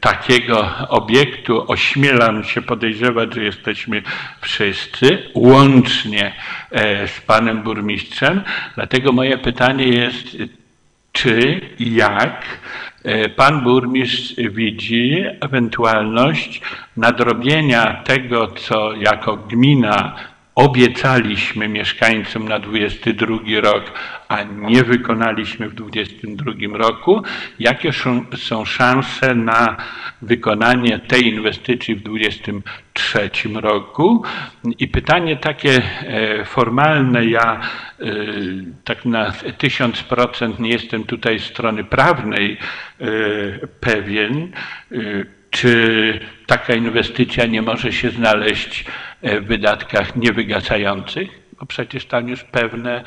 takiego obiektu, ośmielam się podejrzewać, że jesteśmy wszyscy, łącznie e, z panem burmistrzem. Dlatego moje pytanie jest, czy i jak pan burmistrz widzi ewentualność nadrobienia tego, co jako gmina obiecaliśmy mieszkańcom na 22 rok, a nie wykonaliśmy w 22 roku, jakie są, szanse na wykonanie tej inwestycji w 23 roku. I pytanie takie e, formalne, ja e, tak na 1000% nie jestem tutaj strony prawnej e, pewien, czy taka inwestycja nie może się znaleźć e, w wydatkach niewygasających? Bo przecież tam już pewne,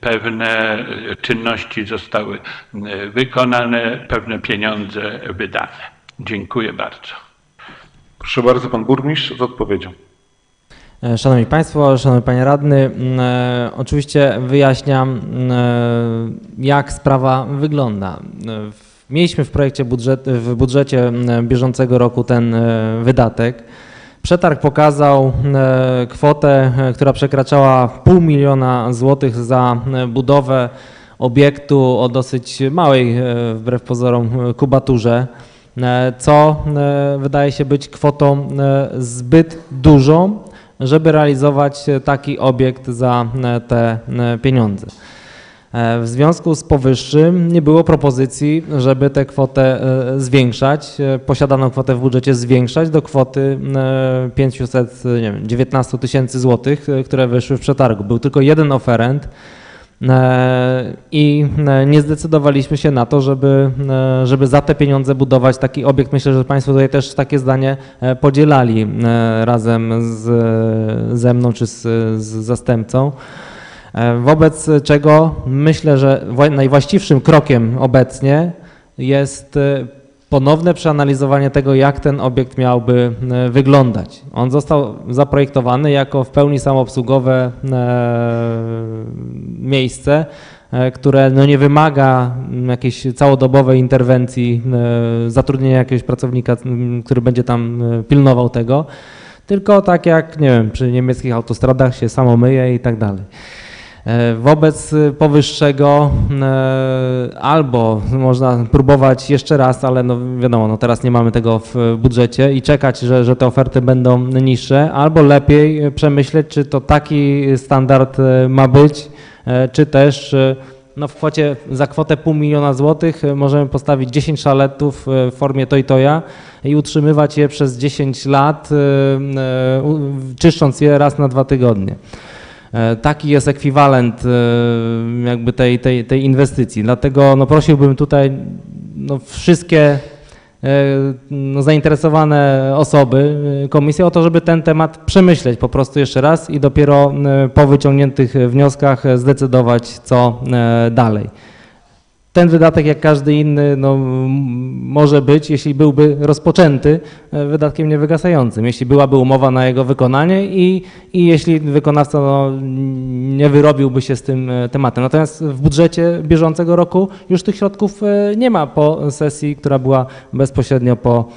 pewne e, czynności zostały e, wykonane, pewne pieniądze wydane. Dziękuję bardzo. Proszę bardzo, pan burmistrz z odpowiedzią. Szanowni Państwo, Szanowny Panie Radny, oczywiście wyjaśniam, jak sprawa wygląda. E, w- Mieliśmy w projekcie budżet, w budżecie bieżącego roku ten e, wydatek. Przetarg pokazał e, kwotę, e, która przekraczała pół miliona złotych za budowę obiektu o dosyć małej, wbrew pozorom, kubaturze, co wydaje się być kwotą zbyt dużą, żeby realizować taki obiekt za te pieniądze. E, W związku z powyższym nie było propozycji, żeby tę kwotę e, zwiększać, e, posiadaną kwotę w budżecie zwiększać do kwoty e, 519 tysięcy złotych, które wyszły w przetargu. Był tylko jeden oferent i nie zdecydowaliśmy się na to, żeby, żeby za te pieniądze budować taki obiekt. Myślę, że Państwo tutaj też takie zdanie podzielali razem z, ze mną czy z, z zastępcą. E, Wobec czego myślę, że wła- najwłaściwszym krokiem obecnie jest e, ponowne przeanalizowanie tego, jak ten obiekt miałby e, wyglądać. On został zaprojektowany jako w pełni samoobsługowe miejsce, które no nie wymaga jakiejś całodobowej interwencji, zatrudnienia jakiegoś pracownika, który będzie tam pilnował tego, tylko tak jak, nie wiem, przy niemieckich autostradach się samo myje i tak dalej. E, Wobec powyższego e, albo można próbować jeszcze raz, ale no wiadomo, no teraz nie mamy tego w budżecie i czekać, że, że te oferty będą niższe, albo lepiej przemyśleć, czy to taki standard e, ma być, czy też no w kwocie, za kwotę pół miliona złotych możemy postawić 10 szaletów e, w formie toy-toya i utrzymywać je przez 10 lat, czyszcząc je raz na dwa tygodnie. E, Taki jest ekwiwalent e, jakby tej, tej, tej inwestycji. Dlatego no prosiłbym tutaj no wszystkie e, no zainteresowane osoby, komisję o to, żeby ten temat przemyśleć po prostu jeszcze raz i dopiero po wyciągniętych wnioskach zdecydować, co dalej. Ten wydatek, jak każdy inny, no, może być, jeśli byłby rozpoczęty, e, wydatkiem niewygasającym, jeśli byłaby umowa na jego wykonanie i, i jeśli wykonawca no, nie wyrobił się z tym e, tematem. Natomiast w budżecie bieżącego roku już tych środków e, nie ma po sesji, która była bezpośrednio po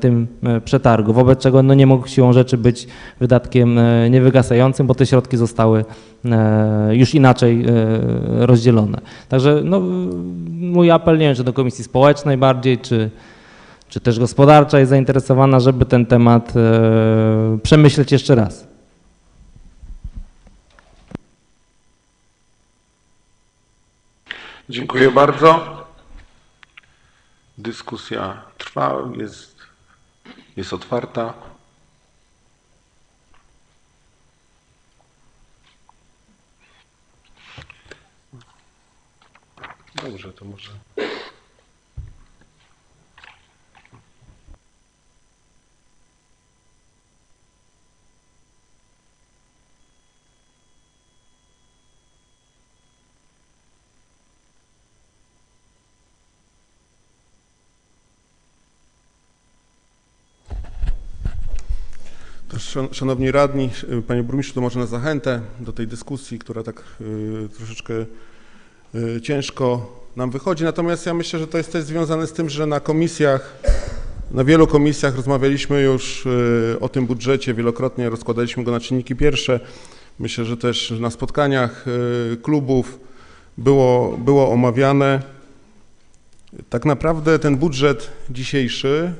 tym e, przetargu, wobec czego no, nie mógł siłą rzeczy być wydatkiem e, niewygasającym, bo te środki zostały e, już inaczej e, rozdzielone. Także no, mój apel, nie wiem, czy do Komisji Społecznej bardziej, czy, czy też gospodarcza jest zainteresowana, żeby ten temat e, przemyśleć jeszcze raz. Dziękuję bardzo. Dyskusja trwa, jest, jest otwarta. Dobrze, to może. Szanowni radni, panie burmistrzu, to może na zachętę do tej dyskusji, która tak y, troszeczkę y, ciężko nam wychodzi. Natomiast ja myślę, że to jest też związane z tym, że na komisjach, na wielu komisjach rozmawialiśmy już y, o tym budżecie wielokrotnie, rozkładaliśmy go na czynniki pierwsze. Myślę, że też na spotkaniach klubów było, było omawiane. Tak naprawdę ten budżet dzisiejszy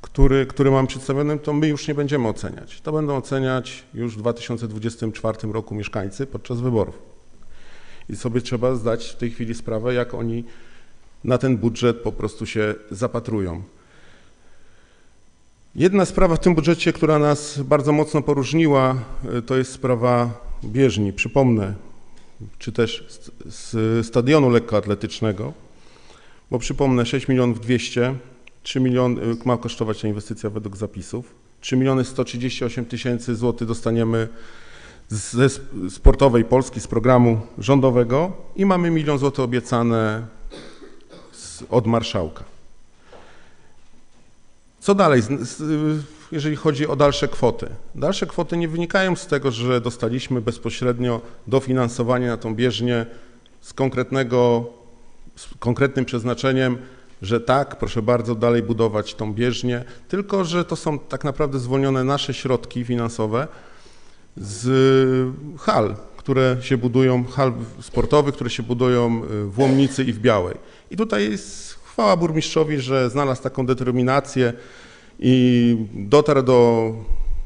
który, który mam przedstawiony, to my już nie będziemy oceniać. To będą oceniać już w 2024 roku mieszkańcy podczas wyborów. I sobie trzeba zdać w tej chwili sprawę, jak oni na ten budżet po prostu się zapatrują. Jedna sprawa w tym budżecie, która nas bardzo mocno poróżniła, y, to jest sprawa bieżni. Przypomnę, czy też z, stadionu lekkoatletycznego, bo przypomnę 6 milionów 200 3 miliony y, ma kosztować ta inwestycja według zapisów. 3 miliony 138 tysięcy złotych dostaniemy ze sp- Sportowej Polski, z programu rządowego i mamy milion złotych obiecane z, od marszałka. Co dalej, jeżeli chodzi o dalsze kwoty? Dalsze kwoty nie wynikają z tego, że dostaliśmy bezpośrednio dofinansowanie na tą bieżnię z konkretnego, z konkretnym przeznaczeniem że tak, proszę bardzo, dalej budować tą bieżnię, tylko że to są tak naprawdę zwolnione nasze środki finansowe z hal, które się budują, hal sportowych, które się budują w Łomnicy i w Białej. I tutaj jest chwała burmistrzowi, że znalazł taką determinację i dotarł do,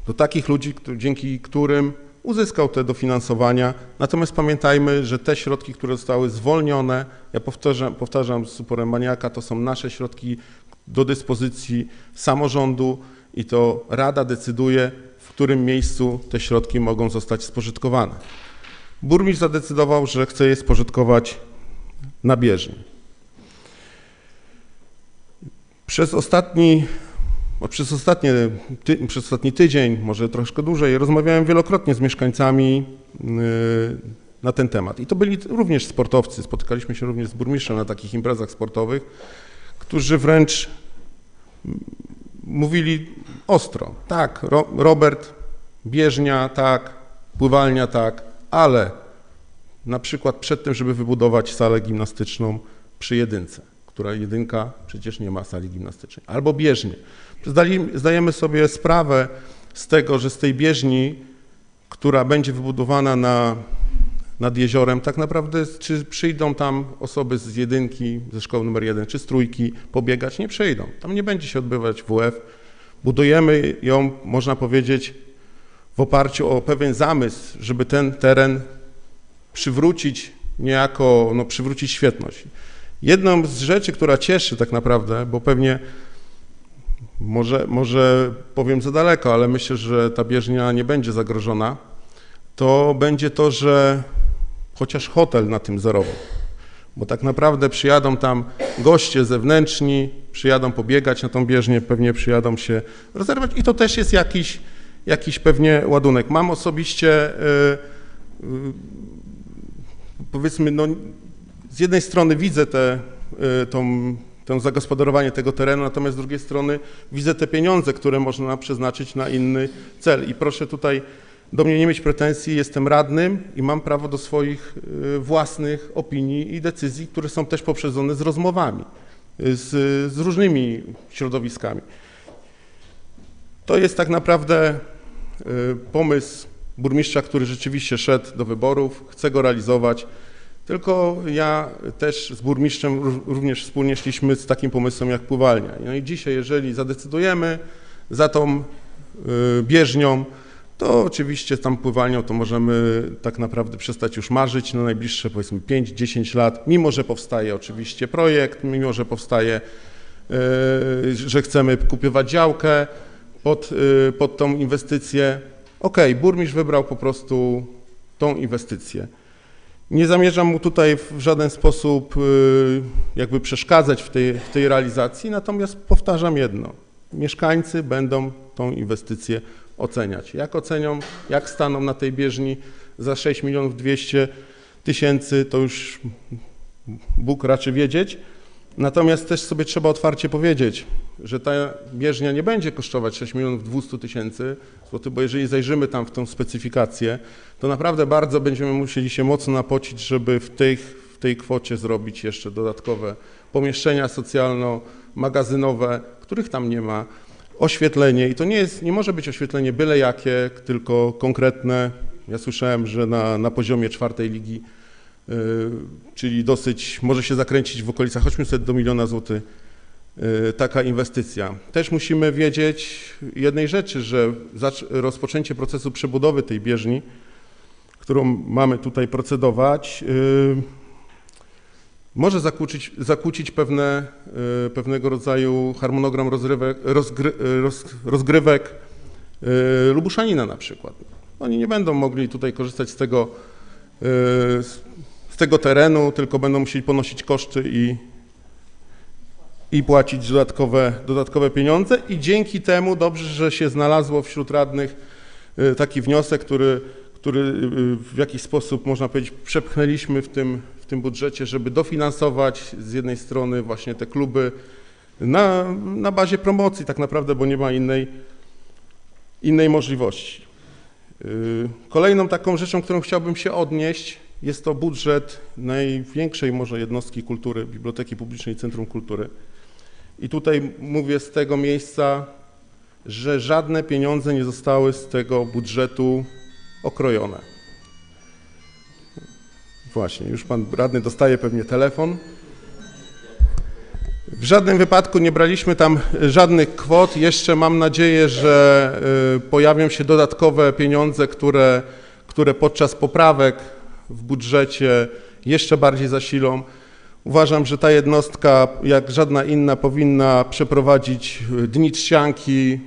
do takich ludzi, dzięki którym uzyskał te dofinansowania. Natomiast pamiętajmy, że te środki, które zostały zwolnione, ja powtarzam, powtarzam z uporem maniaka, to są nasze środki do dyspozycji samorządu i to Rada decyduje, w którym miejscu te środki mogą zostać spożytkowane. Burmistrz zadecydował, że chce je spożytkować na bieżni. Przez ostatni bo przez, ostatnie, ty, przez ostatni tydzień, może troszkę dłużej, rozmawiałem wielokrotnie z mieszkańcami yy, na ten temat. I to byli również sportowcy. Spotykaliśmy się również z burmistrzem na takich imprezach sportowych, którzy wręcz mm, mówili ostro. Tak, Ro, Robert, bieżnia tak, pływalnia tak, ale na przykład przed tym, żeby wybudować salę gimnastyczną przy jedynce, która jedynka przecież nie ma sali gimnastycznej, albo bieżnie. Zdajemy sobie sprawę z tego, że z tej bieżni która będzie wybudowana na, nad jeziorem, tak naprawdę czy przyjdą tam osoby z jedynki, ze szkoły numer jeden, czy z trójki pobiegać? Nie przyjdą. Tam nie będzie się odbywać WF. Budujemy ją, można powiedzieć, w oparciu o pewien zamysł, żeby ten teren przywrócić niejako, no przywrócić świetność. Jedną z rzeczy, która cieszy tak naprawdę, bo pewnie może, może powiem za daleko, ale myślę, że ta bieżnia nie będzie zagrożona, to będzie to, że chociaż hotel na tym zerował. Bo tak naprawdę przyjadą tam goście zewnętrzni, przyjadą pobiegać na tą bieżnię, pewnie przyjadą się rozerwać i to też jest jakiś, jakiś pewnie ładunek. Mam osobiście, yy, yy, powiedzmy, no, z jednej strony widzę tę yy, tą to zagospodarowanie tego terenu, natomiast z drugiej strony widzę te pieniądze, które można przeznaczyć na inny cel. I proszę tutaj do mnie nie mieć pretensji, jestem radnym i mam prawo do swoich y, własnych opinii i decyzji, które są też poprzedzone z rozmowami z, z różnymi środowiskami. To jest tak naprawdę y, pomysł burmistrza, który rzeczywiście szedł do wyborów, chce go realizować. Tylko ja też z burmistrzem również wspólnie szliśmy z takim pomysłem jak pływalnia. No i dzisiaj, jeżeli zadecydujemy za tą y, bieżnią, to oczywiście tam pływalnią to możemy tak naprawdę przestać już marzyć na najbliższe powiedzmy 5-10 lat, mimo że powstaje oczywiście projekt, mimo że powstaje, y, że chcemy kupować działkę pod, y, pod tą inwestycję. Okej, okay, burmistrz wybrał po prostu tą inwestycję. Nie zamierzam mu tutaj w żaden sposób y, jakby przeszkadzać w tej, w tej realizacji, natomiast powtarzam jedno. Mieszkańcy będą tą inwestycję oceniać. Jak ocenią, jak staną na tej bieżni za 6 milionów 200 tysięcy, to już Bóg raczy wiedzieć. Natomiast też sobie trzeba otwarcie powiedzieć, że ta bieżnia nie będzie kosztować 6 milionów 200 tysięcy złotych, bo jeżeli zajrzymy tam w tą specyfikację, to naprawdę bardzo będziemy musieli się mocno napocić, żeby w tej, w tej kwocie zrobić jeszcze dodatkowe pomieszczenia socjalno-magazynowe, których tam nie ma, oświetlenie i to nie, jest, nie może być oświetlenie byle jakie, tylko konkretne. Ja słyszałem, że na, na poziomie czwartej ligi, czyli dosyć, może się zakręcić w okolicach 800 do miliona złotych yy, taka inwestycja. Też musimy wiedzieć jednej rzeczy, że rozpoczęcie procesu przebudowy tej bieżni, którą mamy tutaj procedować, yy, może zakłócić, zakłócić pewne, y, pewnego rodzaju harmonogram rozrywek, rozgry, roz, rozgrywek y, Lubuszanina na przykład. Oni nie będą mogli tutaj korzystać z tego, y, z tego terenu, tylko będą musieli ponosić koszty i, i płacić dodatkowe, dodatkowe pieniądze i dzięki temu dobrze, że się znalazło wśród radnych taki wniosek, który, który w jakiś sposób, można powiedzieć, przepchnęliśmy w tym, w tym budżecie, żeby dofinansować z jednej strony właśnie te kluby na, na bazie promocji tak naprawdę, bo nie ma innej, innej możliwości. Y, kolejną taką rzeczą, którą chciałbym się odnieść, jest to budżet największej może jednostki kultury, Biblioteki Publicznej Centrum Kultury. I tutaj mówię z tego miejsca, że żadne pieniądze nie zostały z tego budżetu okrojone. Właśnie, już pan radny dostaje pewnie telefon. W żadnym wypadku nie braliśmy tam żadnych kwot. Jeszcze mam nadzieję, że y, pojawią się dodatkowe pieniądze, które, które podczas poprawek w budżecie jeszcze bardziej zasilą. Uważam, że ta jednostka, jak żadna inna, powinna przeprowadzić y, dni trzcianki.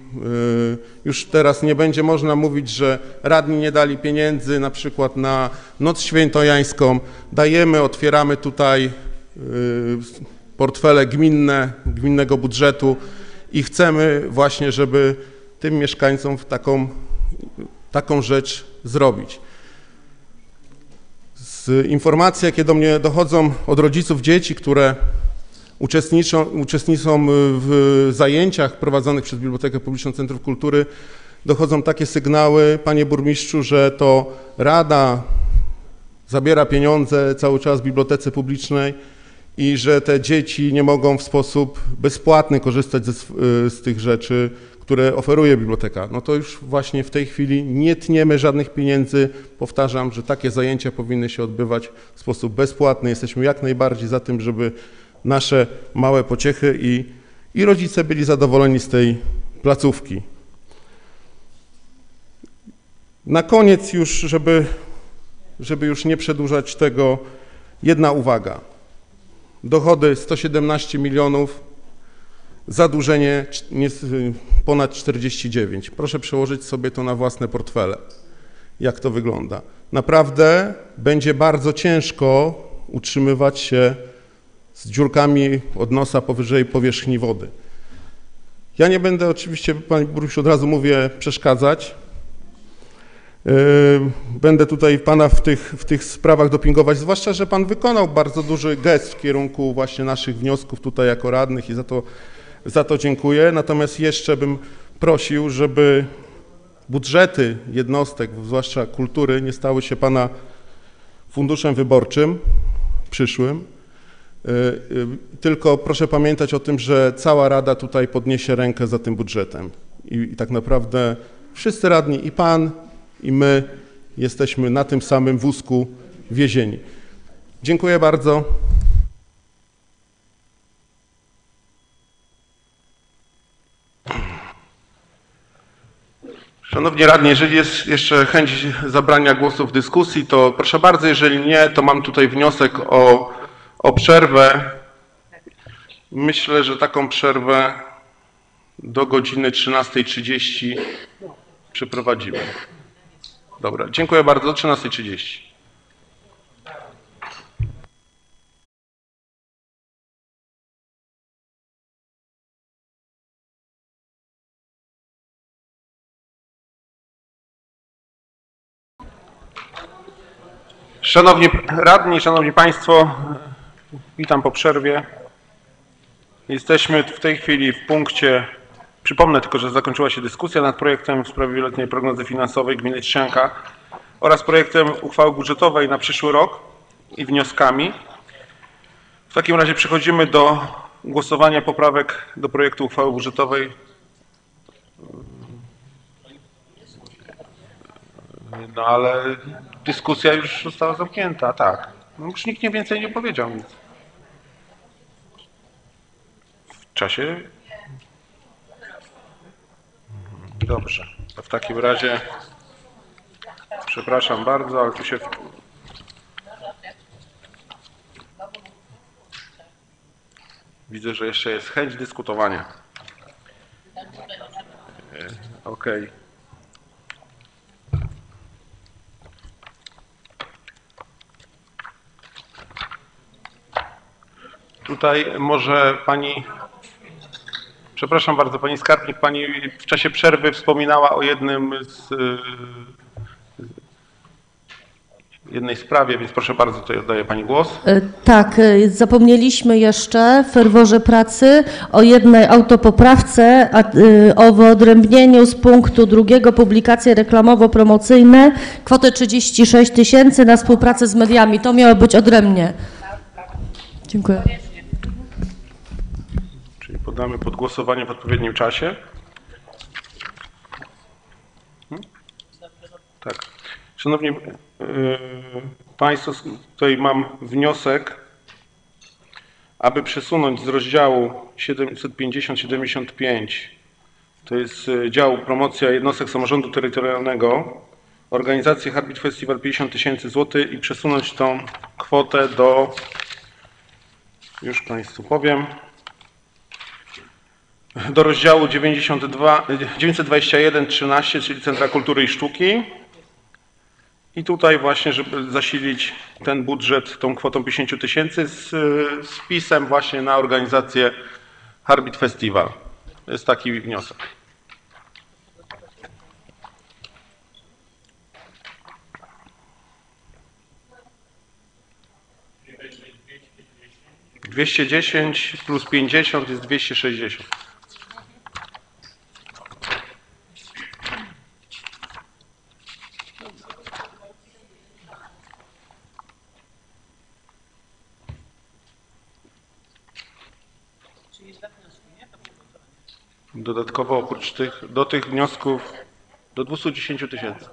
Y, już teraz nie będzie można mówić, że radni nie dali pieniędzy na przykład na Noc Świętojańską. Dajemy, otwieramy tutaj y, portfele gminne, gminnego budżetu i chcemy właśnie, żeby tym mieszkańcom taką, taką rzecz zrobić informacje, jakie do mnie dochodzą od rodziców dzieci, które uczestniczą, uczestniczą w zajęciach prowadzonych przez Bibliotekę Publiczną Centrum Kultury, dochodzą takie sygnały, panie burmistrzu, że to Rada zabiera pieniądze cały czas Bibliotece Publicznej i że te dzieci nie mogą w sposób bezpłatny korzystać z, z tych rzeczy, które oferuje biblioteka, no to już właśnie w tej chwili nie tniemy żadnych pieniędzy. Powtarzam, że takie zajęcia powinny się odbywać w sposób bezpłatny. Jesteśmy jak najbardziej za tym, żeby nasze małe pociechy i, i rodzice byli zadowoleni z tej placówki. Na koniec już, żeby, żeby już nie przedłużać tego, jedna uwaga. Dochody 117 milionów, zadłużenie ponad 49. Proszę przełożyć sobie to na własne portfele, jak to wygląda. Naprawdę będzie bardzo ciężko utrzymywać się z dziurkami od nosa powyżej powierzchni wody. Ja nie będę oczywiście, Panie Burmistrzu, od razu mówię, przeszkadzać. Yy, Będę tutaj Pana w tych, w tych sprawach dopingować, zwłaszcza, że Pan wykonał bardzo duży gest w kierunku właśnie naszych wniosków tutaj jako radnych i za to, za to dziękuję. Natomiast jeszcze bym prosił, żeby budżety jednostek, zwłaszcza kultury, nie stały się Pana funduszem wyborczym przyszłym. Yy, yy, Tylko proszę pamiętać o tym, że cała Rada tutaj podniesie rękę za tym budżetem. I, i tak naprawdę wszyscy radni, i Pan, i my jesteśmy na tym samym wózku wiezieni. Dziękuję bardzo. Szanowni radni, jeżeli jest jeszcze chęć zabrania głosu w dyskusji, to proszę bardzo, jeżeli nie, to mam tutaj wniosek o, o przerwę. Myślę, że taką przerwę do godziny 13.30 przeprowadzimy. Dobra, dziękuję bardzo. Do 13.30. Szanowni radni, szanowni państwo, witam po przerwie. Jesteśmy w tej chwili w punkcie, przypomnę tylko, że zakończyła się dyskusja nad projektem w sprawie wieloletniej prognozy finansowej gminy Trzcianka oraz projektem uchwały budżetowej na przyszły rok i wnioskami. W takim razie przechodzimy do głosowania poprawek do projektu uchwały budżetowej. No ale dyskusja już została zamknięta, tak. No już nikt nie więcej nie powiedział nic. W czasie? Dobrze. To w takim razie przepraszam bardzo, ale tu się Widzę, że jeszcze jest chęć dyskutowania. E, Okej. Tutaj może pani, przepraszam bardzo, pani skarbnik, pani w czasie przerwy wspominała o jednym z, jednej sprawie, więc proszę bardzo, tutaj oddaję pani głos. E, Tak, e, zapomnieliśmy jeszcze w ferworze pracy o jednej autopoprawce, e, o wyodrębnieniu z punktu drugiego publikacje reklamowo-promocyjne kwotę 36 tysięcy na współpracę z mediami. To miało być odrębnie. Dziękuję. Czyli poddamy pod głosowanie w odpowiednim czasie. Hmm? Tak. Szanowni yy, Państwo, tutaj mam wniosek, aby przesunąć z rozdziału 750-75, to jest y, dział promocja jednostek samorządu terytorialnego, organizację Heartbeat Festival 50 tysięcy złotych i przesunąć tą kwotę do, już Państwu powiem, do rozdziału 92, 921 13, czyli Centra Kultury i Sztuki. I tutaj właśnie, żeby zasilić ten budżet tą kwotą 50 tysięcy z z wpisem właśnie na organizację Harbit Festival. Jest taki wniosek. Dwieście dziesięć plus pięćdziesiąt jest dwieście sześćdziesiąt. Dodatkowo oprócz tych, do tych wniosków do 210 tysięcy.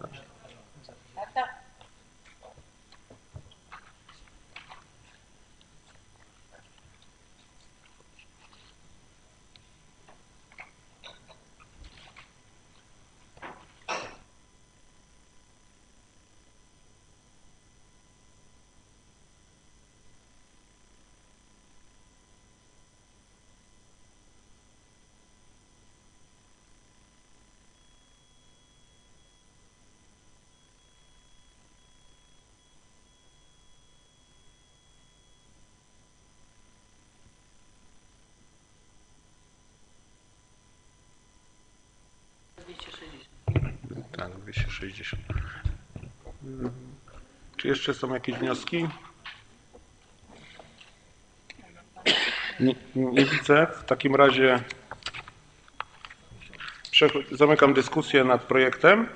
Tak, 260. Czy jeszcze są jakieś wnioski? Nie, nie widzę. W takim razie zamykam dyskusję nad projektem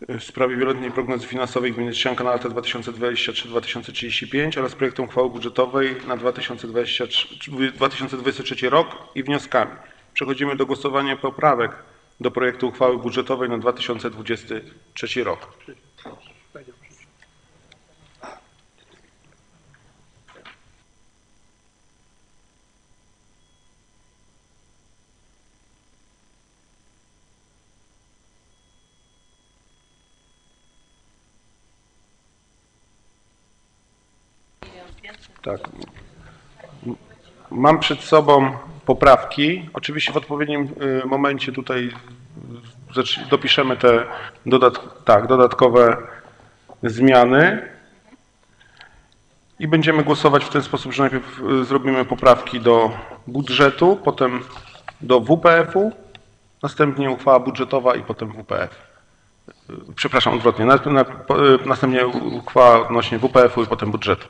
w sprawie wieloletniej prognozy finansowej gminy Trzcianka na lata 2023-2035 oraz projektem uchwały budżetowej na 2023, 2023 rok i wnioskami. Przechodzimy do głosowania poprawek do projektu uchwały budżetowej na 2023 rok. Tak. Mam przed sobą poprawki. Oczywiście w odpowiednim y, momencie tutaj dopiszemy te tak, dodatkowe zmiany. I będziemy głosować w ten sposób, że najpierw y, zrobimy poprawki do budżetu, potem do WPF-u, następnie uchwała budżetowa i potem WPF. Y, Przepraszam, odwrotnie. Następnie uchwała odnośnie WPF-u i potem budżetu.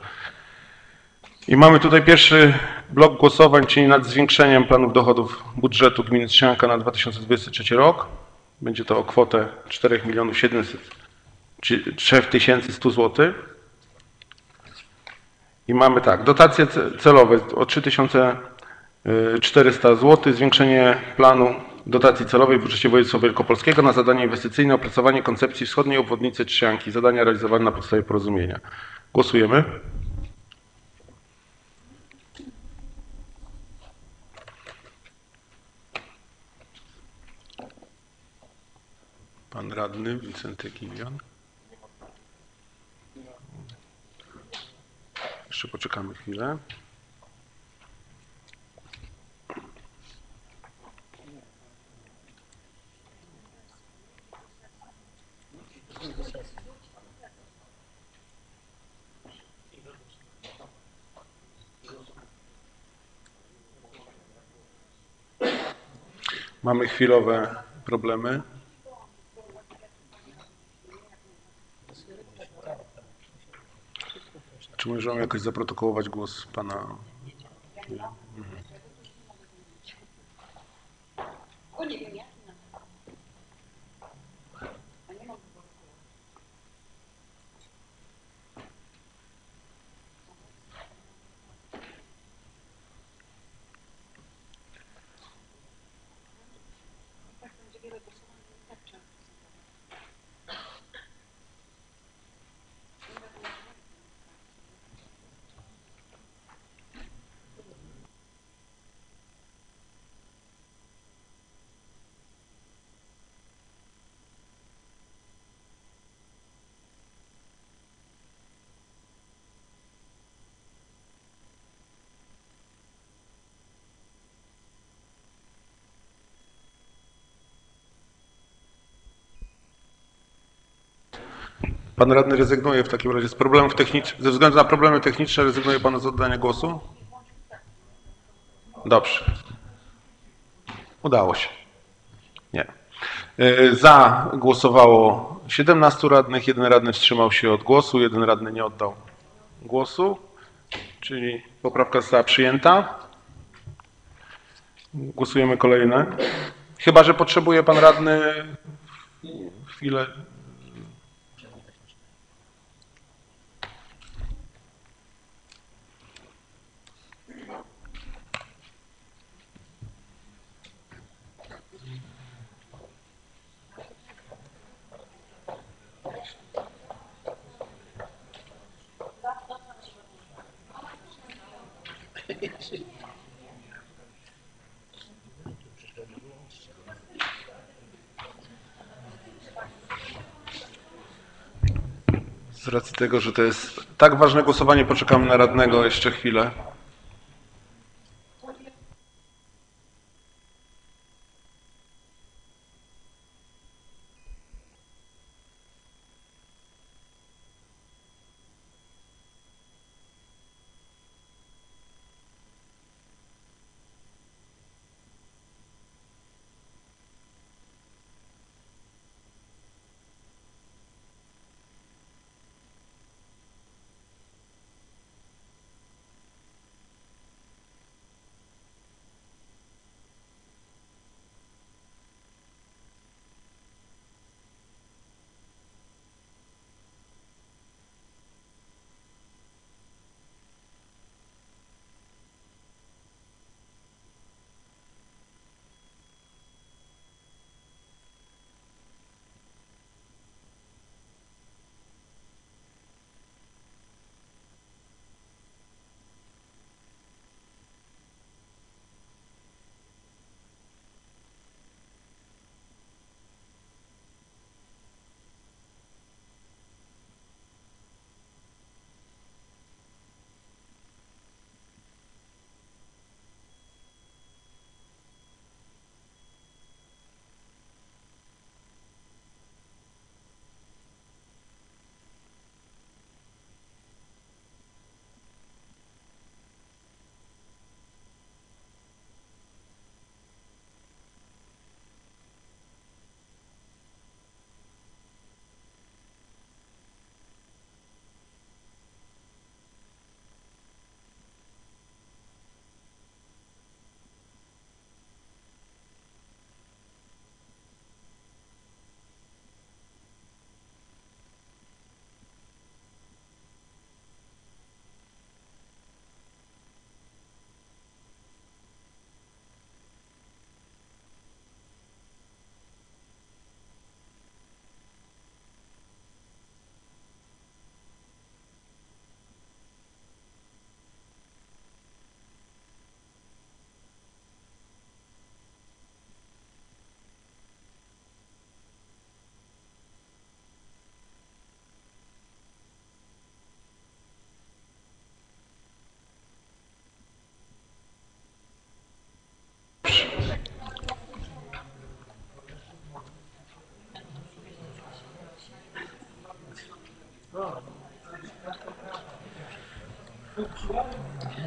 I mamy tutaj pierwszy blok głosowań, czyli nad zwiększeniem planów dochodów budżetu gminy Trzcianka na 2023 rok. Będzie to o kwotę 4 700 3100 zł. I mamy tak, dotacje ce- celowe o 3400 zł, zwiększenie planu dotacji celowej w budżecie województwa wielkopolskiego na zadanie inwestycyjne opracowanie koncepcji wschodniej obwodnicy Trzcianki, zadania realizowane na podstawie porozumienia. Głosujemy. Pan radny Wincenty Kilian. Jeszcze poczekamy chwilę. Mamy chwilowe problemy. Czy możemy jakoś zaprotokołować głos pana? Nie. Mhm. Pan radny rezygnuje w takim razie z problemów technicznych. Ze względu na problemy techniczne rezygnuje pan z oddania głosu? Dobrze. Udało się. Nie. E, Za głosowało 17 radnych, jeden radny wstrzymał się od głosu, jeden radny nie oddał głosu, czyli poprawka została przyjęta. Głosujemy kolejne. Chyba, że potrzebuje pan radny chwilę. Z racji tego, że to jest tak ważne głosowanie, poczekamy na radnego jeszcze chwilę.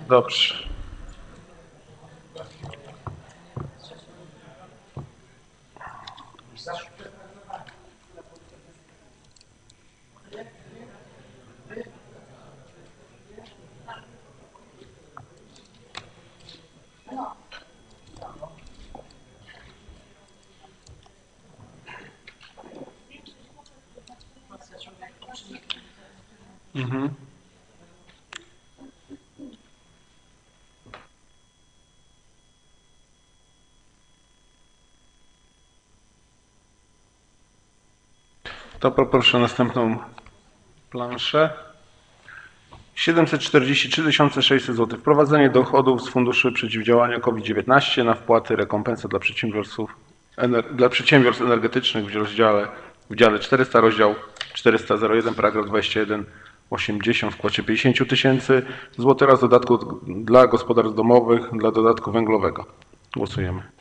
Dobrze. Mhm. To poproszę następną planszę. 743 600 zł. Wprowadzenie dochodów z funduszy przeciwdziałania COVID-19 na wpłaty rekompensat dla przedsiębiorców, dla przedsiębiorstw energetycznych w rozdziale, w dziale 400, rozdział 401, paragraf 21, 80 w kwocie 50 tysięcy złotych oraz dodatku dla gospodarstw domowych dla dodatku węglowego. Głosujemy.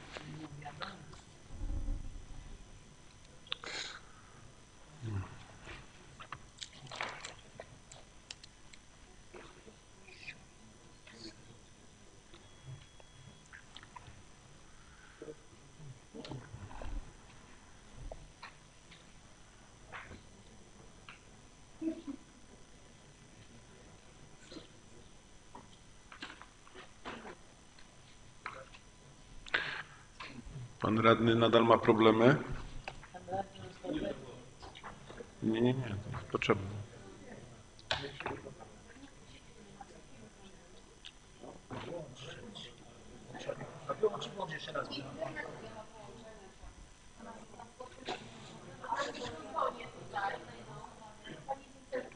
Nadal ma problemy? Nie, nie, nie, potrzebne.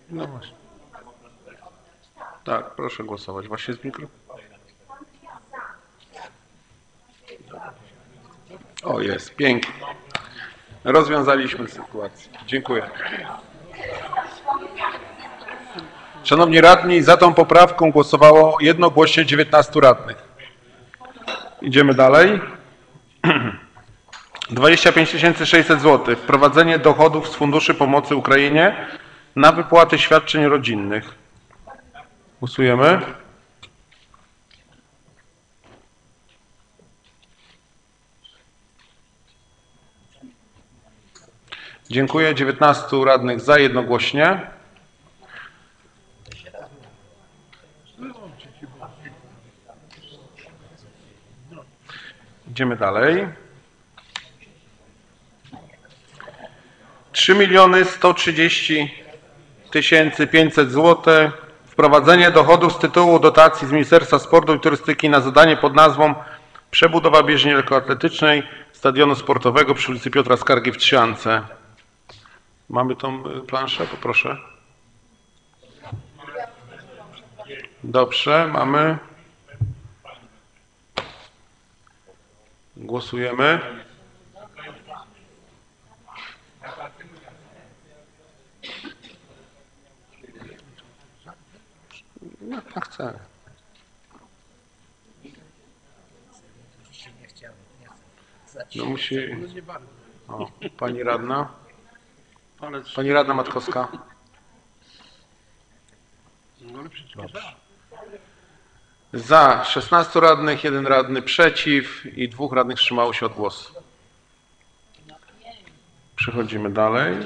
No właśnie. Tak, proszę głosować. Właśnie z mikro. Jest, pięknie. Rozwiązaliśmy sytuację. Dziękuję. Szanowni radni, za tą poprawką głosowało jednogłośnie 19 radnych. Idziemy dalej. 25 600 zł. Wprowadzenie dochodów z Funduszy Pomocy Ukrainie na wypłaty świadczeń rodzinnych. Głosujemy. Dziękuję. 19 radnych za jednogłośnie. Idziemy dalej. 3 miliony 130 tysięcy 500 zł. Wprowadzenie dochodów z tytułu dotacji z Ministerstwa Sportu i Turystyki na zadanie pod nazwą Przebudowa bieżni lekkoatletycznej stadionu sportowego przy ulicy Piotra Skargi w Trzciance. Mamy tą y, planszę? Poproszę. Dobrze, mamy. Głosujemy. Jak pan chce. No musi... O, pani radna. Pani radna Matkowska. Dobrze. Za 16 radnych, jeden radny przeciw i dwóch radnych wstrzymało się od głosu. Przechodzimy dalej.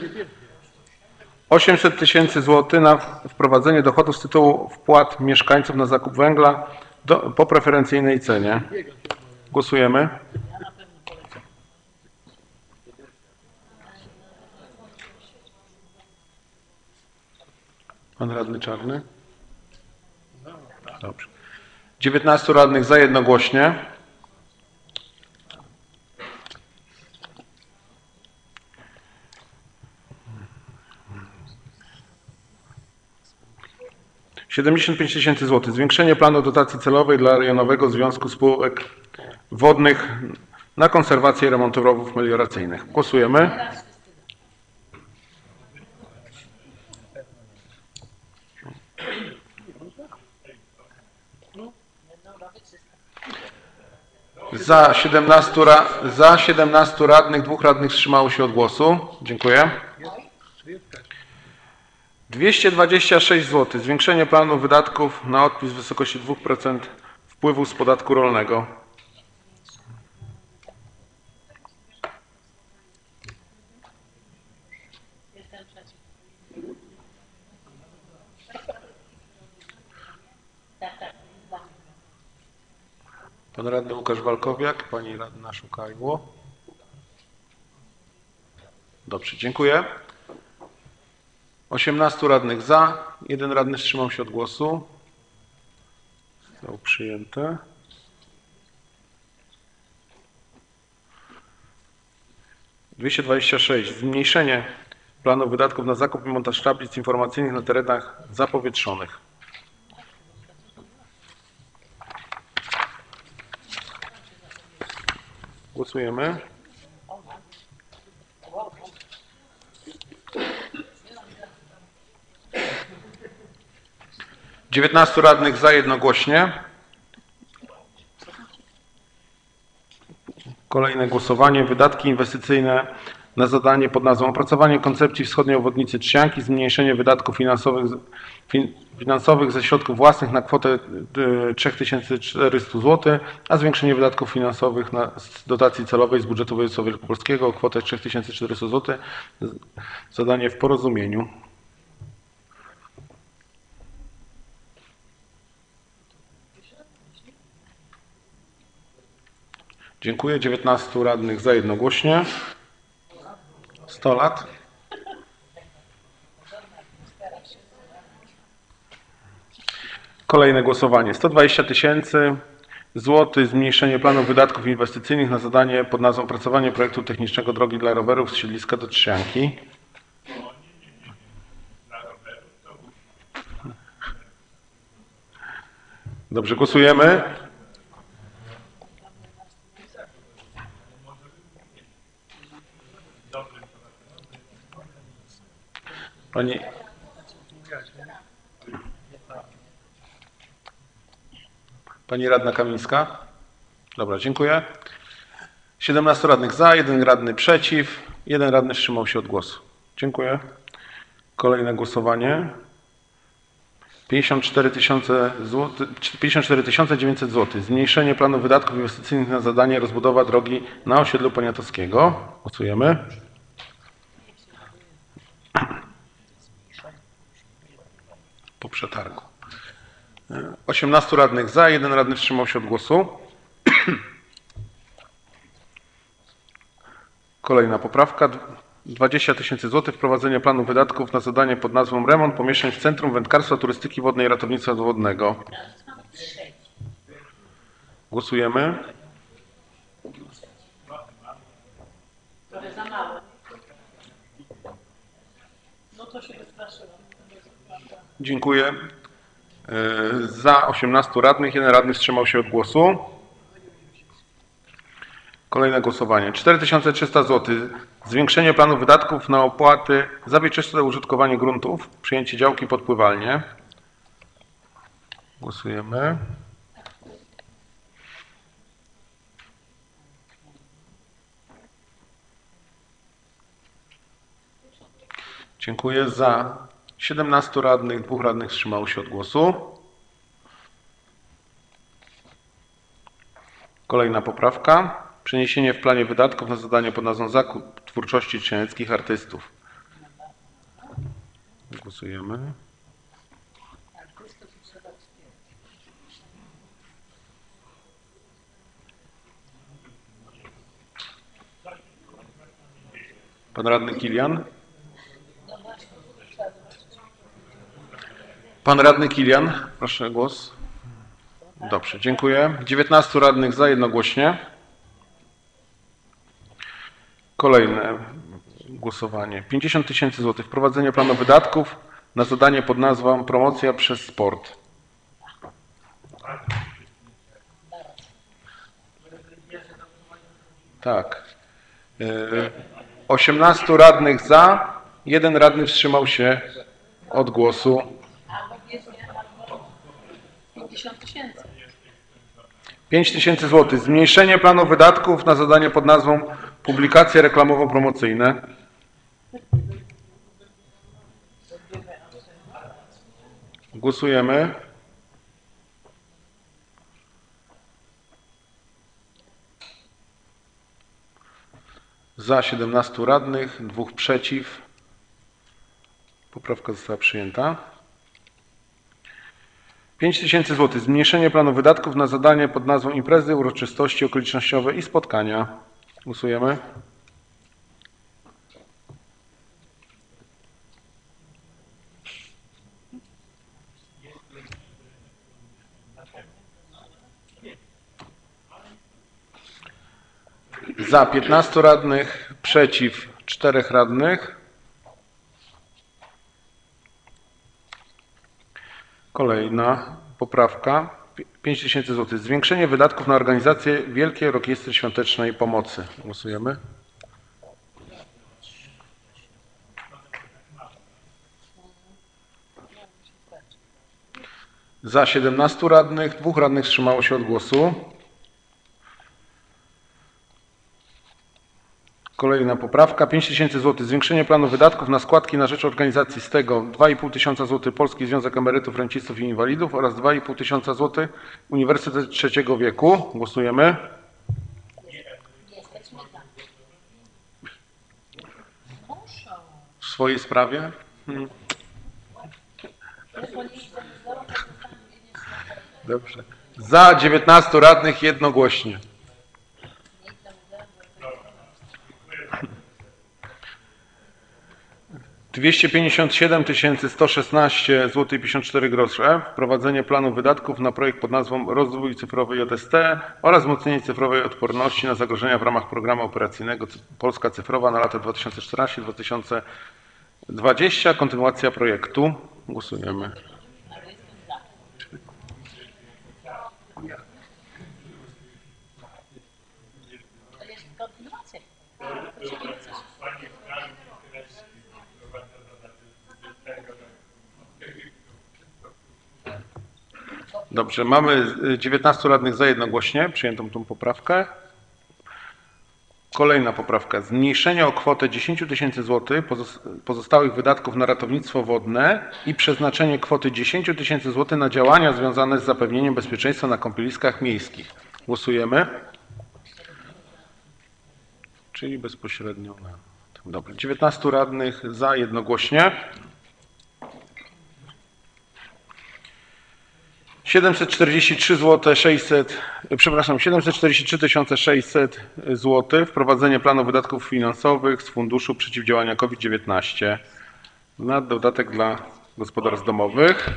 800 tysięcy złotych na wprowadzenie dochodów z tytułu wpłat mieszkańców na zakup węgla do, po preferencyjnej cenie. Głosujemy. Pan radny Czarny? Dobrze. 19 radnych za jednogłośnie. Siedemdziesiąt pięć tysięcy złotych. Zwiększenie planu dotacji celowej dla Rejonowego Związku Spółek Wodnych na konserwację i remont rowów melioracyjnych. Głosujemy. Za 17, ra, za 17 radnych, dwóch radnych wstrzymało się od głosu. Dziękuję. 226 zł. Zwiększenie planu wydatków na odpis w wysokości 2% wpływu z podatku rolnego. Pan radny Łukasz Walkowiak, pani radna Szukajło. Dobrze, dziękuję. 18 radnych za, jeden radny wstrzymał się od głosu. Zostało przyjęte. Sześć. Zmniejszenie planu wydatków na zakup i montaż tablic informacyjnych na terenach zapowietrzonych. Głosujemy. Dziewiętnastu radnych za jednogłośnie. Kolejne głosowanie. Wydatki inwestycyjne na zadanie pod nazwą Opracowanie koncepcji wschodniej obwodnicy Trzcianki, zmniejszenie wydatków finansowych, finansowych ze środków własnych na kwotę y, 3400 zł, a zwiększenie wydatków finansowych na, z dotacji celowej z budżetu województwa wielkopolskiego o kwotę 3400 zł. Zadanie w porozumieniu. Dziękuję. 19 radnych za jednogłośnie. 100 lat. Kolejne głosowanie. 120 tysięcy złotych zmniejszenie planu wydatków inwestycyjnych na zadanie pod nazwą opracowanie projektu technicznego drogi dla rowerów z siedliska do Trzcianki. Dobrze, głosujemy. Pani... Pani radna Kamińska? Dobra, dziękuję. 17 radnych za, jeden radny przeciw, jeden radny wstrzymał się od głosu. Dziękuję. Kolejne głosowanie. 54 tysiące złoty- 54 900 zł. Zmniejszenie planu wydatków inwestycyjnych na zadanie rozbudowa drogi na osiedlu Poniatowskiego. Głosujemy. Po przetargu. 18 radnych za, jeden radny wstrzymał się od głosu. Kolejna poprawka. 20 tysięcy złotych wprowadzenie planu wydatków na zadanie pod nazwą remont pomieszczeń w Centrum Wędkarstwa, Turystyki Wodnej i Ratownictwa Wodnego. Głosujemy. Trochę za mało. No to się wystraszyłam. Dziękuję. Yy, Za 18 radnych, jeden radny wstrzymał się od głosu. Kolejne głosowanie. 4300 zł. Zwiększenie planu wydatków na opłaty za wieczyste użytkowanie gruntów. Przyjęcie działki podpływalnie. Głosujemy. Dziękuję. Za 17 radnych, dwóch radnych wstrzymało się od głosu. Kolejna poprawka. Przeniesienie w planie wydatków na zadanie pod nazwą Zakup twórczości trzcianeckich artystów. Głosujemy. Pan radny Kilian? Pan radny Kilian, proszę głos. Dobrze, dziękuję. 19 radnych za jednogłośnie. Kolejne głosowanie. 50 tysięcy złotych. Wprowadzenie planu wydatków na zadanie pod nazwą Promocja przez sport. Tak. Yy, 18 radnych za, jeden radny wstrzymał się od głosu. 50 tysięcy. 5 tysięcy złotych. Zmniejszenie planu wydatków na zadanie pod nazwą Publikacje reklamowo-promocyjne. Głosujemy. Za 17 radnych, dwóch przeciw. Poprawka została przyjęta. 5 tysięcy złotych. Zmniejszenie planu wydatków na zadanie pod nazwą imprezy, uroczystości okolicznościowe i spotkania. Głosujemy. Za 15 radnych, przeciw 4 radnych. Kolejna poprawka. 5 tysięcy złotych. Zwiększenie wydatków na organizację Wielkiej Orkiestry Świątecznej Pomocy. Głosujemy. Za 17 radnych, dwóch radnych wstrzymało się od głosu. Kolejna poprawka. 5 tysięcy złotych. Zwiększenie planu wydatków na składki na rzecz organizacji z tego 2,5 tysiąca złotych Polski Związek Emerytów, Rencistów i Inwalidów oraz 2,5 tysiąca złotych Uniwersytet Trzeciego Wieku. Głosujemy. W swojej sprawie? Dobrze. Za 19 radnych jednogłośnie. Dwieście pięćdziesiąt siedem tysięcy sto szesnaście zł 54 grosze. Wprowadzenie planu wydatków na projekt pod nazwą Rozwój cyfrowy JST oraz wzmocnienie cyfrowej odporności na zagrożenia w ramach programu operacyjnego Polska Cyfrowa na lata 2014-2020. Kontynuacja projektu. Głosujemy. Dobrze, mamy y, 19 radnych za jednogłośnie, przyjętą tą poprawkę. Kolejna poprawka. Zmniejszenie o kwotę 10 tysięcy złotych pozos- pozostałych wydatków na ratownictwo wodne i przeznaczenie kwoty 10 tysięcy złotych na działania związane z zapewnieniem bezpieczeństwa na kąpieliskach miejskich. Głosujemy. Czyli bezpośrednio na tym. Dobrze. 19 radnych za jednogłośnie. 743 zł 600, przepraszam, 743 600 zł wprowadzenie planu wydatków finansowych z Funduszu Przeciwdziałania COVID-19 na dodatek dla gospodarstw domowych.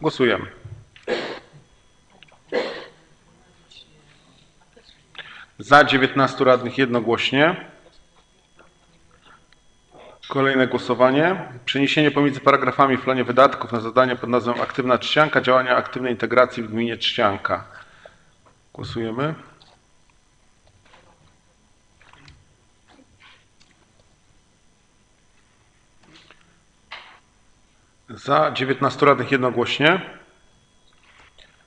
Głosujemy. Za 19 radnych jednogłośnie. Kolejne głosowanie. Przeniesienie pomiędzy paragrafami w planie wydatków na zadanie pod nazwą Aktywna Trzcianka, działania aktywnej integracji w gminie Trzcianka. Głosujemy. Za 19 radnych jednogłośnie.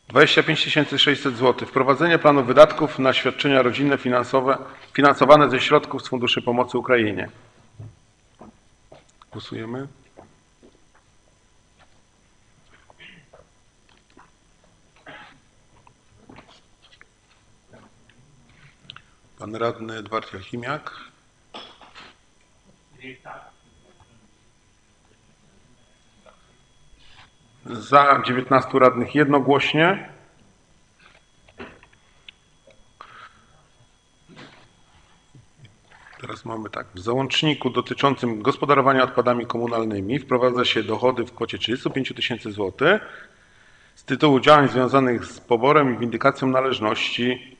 25 600 zł. Wprowadzenie planu wydatków na świadczenia rodzinne finansowe, finansowane ze środków z Funduszy Pomocy Ukrainie. Głosujemy. Pan radny Edward Jachimiak. Za 19 radnych jednogłośnie. Teraz mamy tak. W załączniku dotyczącym gospodarowania odpadami komunalnymi wprowadza się dochody w kwocie 35 tysięcy złotych z tytułu działań związanych z poborem i windykacją należności.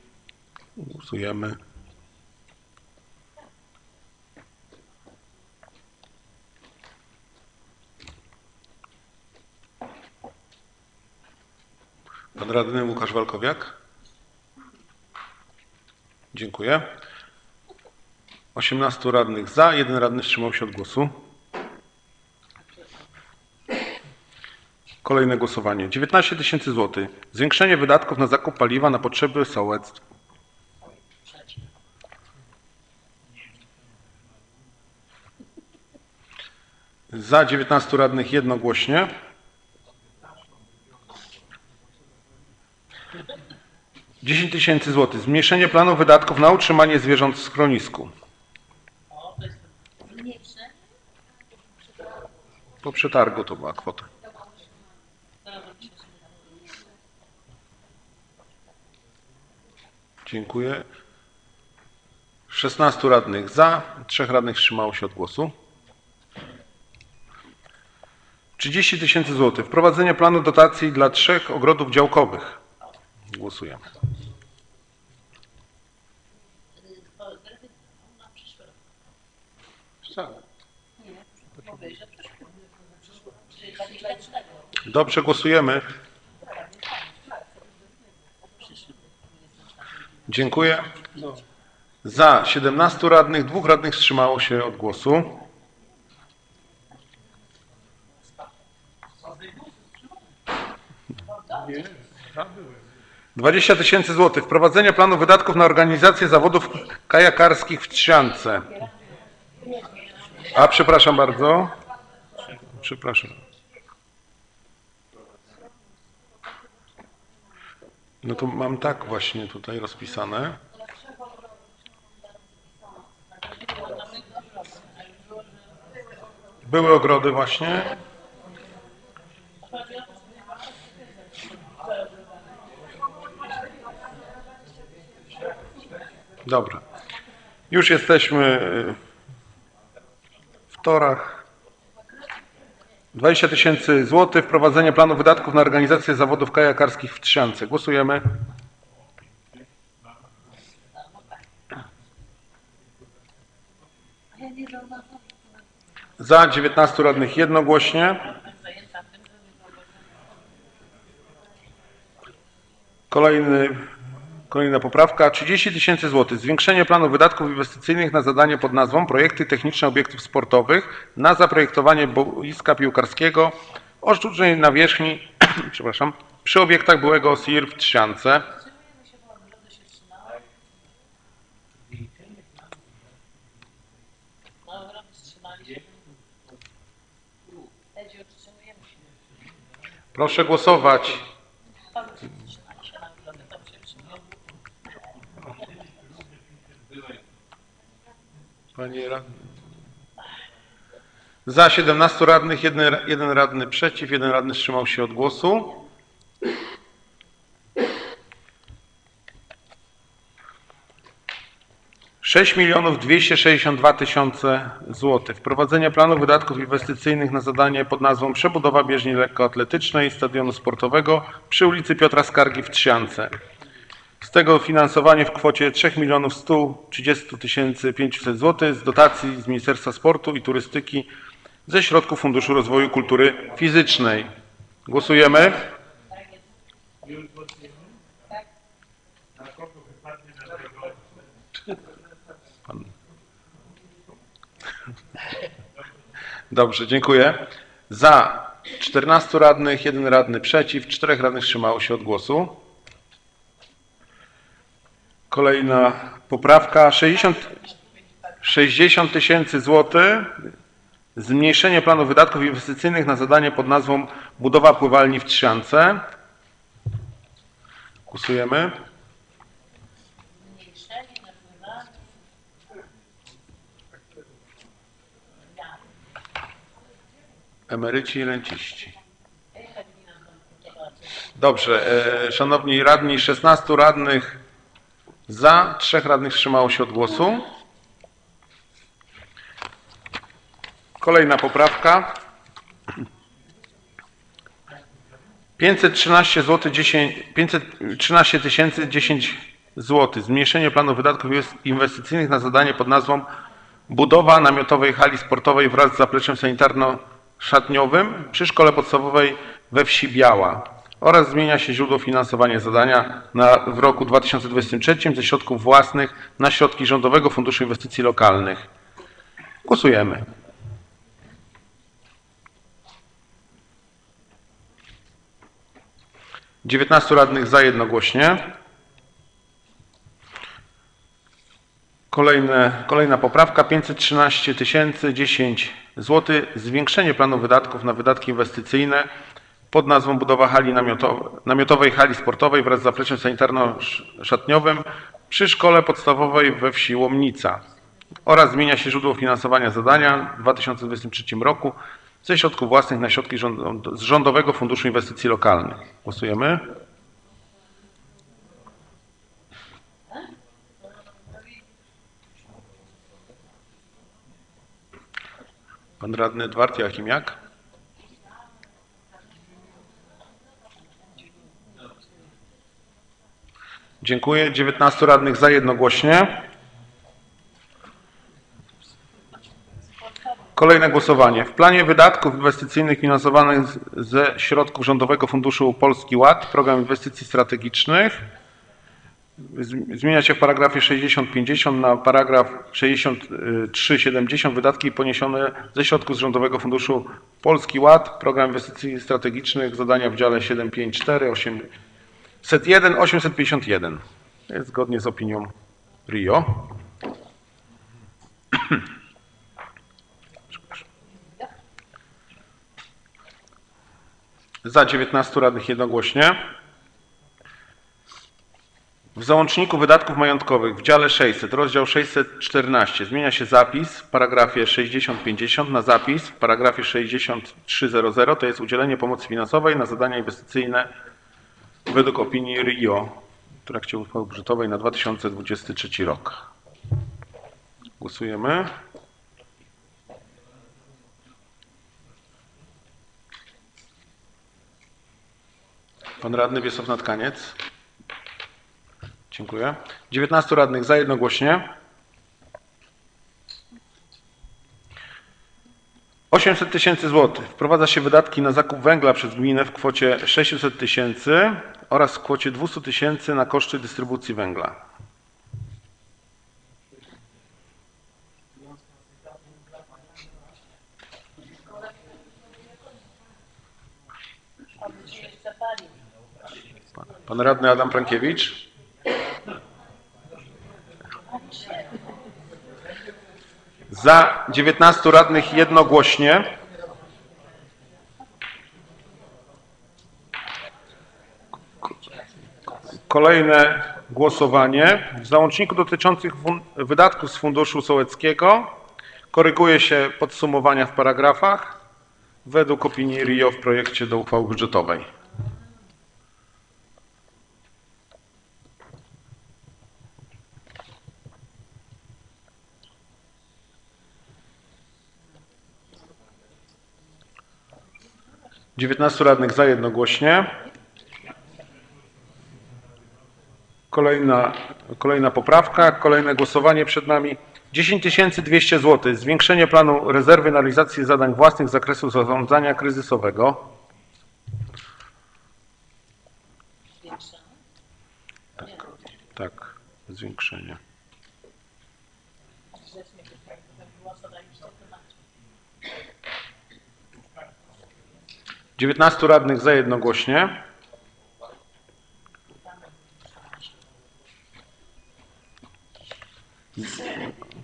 Głosujemy. Pan radny Łukasz Walkowiak. Dziękuję. 18 radnych za, jeden radny wstrzymał się od głosu. Kolejne głosowanie. 19 tysięcy złotych. Zwiększenie wydatków na zakup paliwa na potrzeby sołectw. Za 19 radnych jednogłośnie. Dziesięć tysięcy złotych. Zmniejszenie planu wydatków na utrzymanie zwierząt w schronisku. Po przetargu to była kwota. Dziękuję. 16 radnych za, 3 radnych wstrzymało się od głosu. 30 tysięcy złotych. Wprowadzenie planu dotacji dla trzech ogrodów działkowych. Głosujemy. Dobrze, głosujemy. Dziękuję. Za 17 radnych, dwóch radnych wstrzymało się od głosu. Dwadzieścia tysięcy złotych. Wprowadzenie planu wydatków na organizację zawodów kajakarskich w Trzciance. A, przepraszam bardzo. Przepraszam. No to mam tak właśnie tutaj rozpisane. Były ogrody właśnie. Dobra. Już jesteśmy w torach. 20 tysięcy złotych. Wprowadzenie planu wydatków na organizację zawodów kajakarskich w Trzciance. Głosujemy. Za 19 radnych jednogłośnie. Kolejny, kolejna poprawka. 30 tysięcy złotych. Zwiększenie planu wydatków inwestycyjnych na zadanie pod nazwą Projekty techniczne obiektów sportowych na zaprojektowanie boiska piłkarskiego o sztucznej nawierzchni przepraszam, przy obiektach byłego OSIR w Trzciance. Proszę głosować. Za 17 radnych, jeden, jeden radny przeciw, jeden radny wstrzymał się od głosu. Sześć milionów dwieście sześćdziesiąt dwa tysiące złotych. Wprowadzenie planu wydatków inwestycyjnych na zadanie pod nazwą Przebudowa bieżni lekkoatletycznej stadionu sportowego przy ulicy Piotra Skargi w Trzciance. Z tego finansowanie w kwocie 3 milionów 130 tysięcy 500 zł z dotacji z Ministerstwa Sportu i Turystyki ze środków Funduszu Rozwoju Kultury Fizycznej. Głosujemy. Dobrze, dziękuję. Za 14 radnych, jeden radny przeciw, czterech radnych wstrzymało się od głosu. Kolejna poprawka. 60 60 tysięcy złotych. Zmniejszenie planu wydatków inwestycyjnych na zadanie pod nazwą Budowa pływalni w Trzciance. Głosujemy. Emeryci i renciści. Dobrze, e, szanowni radni, 16 radnych za, trzech radnych wstrzymało się od głosu. Kolejna poprawka. 513 zł 10, 513 tysięcy 10 zł. Zmniejszenie planu wydatków inwestycyjnych na zadanie pod nazwą Budowa namiotowej hali sportowej wraz z zapleczem sanitarno-szatniowym przy szkole podstawowej we wsi Biała oraz zmienia się źródło finansowania zadania na, w roku 2023 ze środków własnych na środki Rządowego Funduszu Inwestycji Lokalnych. Głosujemy. Dziewiętnastu radnych za jednogłośnie. Kolejne, kolejna poprawka 513 tysięcy 10 zł. Zwiększenie planu wydatków na wydatki inwestycyjne pod nazwą budowa hali namiotowej, namiotowej hali sportowej wraz z zapleczem sanitarno-szatniowym przy szkole podstawowej we wsi Łomnica oraz zmienia się źródło finansowania zadania w 2023 roku ze środków własnych na środki rząd, z Rządowego Funduszu Inwestycji Lokalnych. Głosujemy. Pan radny Edward Jachimiak. Dziękuję. 19 radnych za jednogłośnie. Kolejne głosowanie. W planie wydatków inwestycyjnych finansowanych ze środków Rządowego Funduszu Polski Ład, program inwestycji strategicznych, zmienia się w paragrafie 60-50 na paragraf 63-70 wydatki poniesione ze środków z Rządowego Funduszu Polski Ład, program inwestycji strategicznych, zadania w dziale 754, 8, 101 851. Jest zgodnie z opinią RIO. Za 19 radnych jednogłośnie. W załączniku wydatków majątkowych w dziale 600, rozdział 614 zmienia się zapis w paragrafie 6050 na zapis w paragrafie 6300, to jest udzielenie pomocy finansowej na zadania inwestycyjne według opinii RIO w trakcie uchwały budżetowej na 2023 rok. Głosujemy. Pan radny Wiesław Natkaniec. Dziękuję. 19 radnych za jednogłośnie. 800 tysięcy złotych. Wprowadza się wydatki na zakup węgla przez gminę w kwocie 600 tysięcy oraz w kwocie 200 tysięcy na koszty dystrybucji węgla. Pan radny Adam Prankiewicz? Za 19 radnych jednogłośnie. Kolejne głosowanie. W załączniku dotyczących wydatków z Funduszu Sołeckiego koryguje się podsumowania w paragrafach według opinii RIO w projekcie do uchwały budżetowej. Dziewiętnastu radnych za jednogłośnie. Kolejna, kolejna poprawka, kolejne głosowanie przed nami. 10 200 zł. Zwiększenie planu rezerwy na realizację zadań własnych z zakresu zarządzania kryzysowego. Tak, tak, zwiększenie. Dziewiętnastu radnych za jednogłośnie.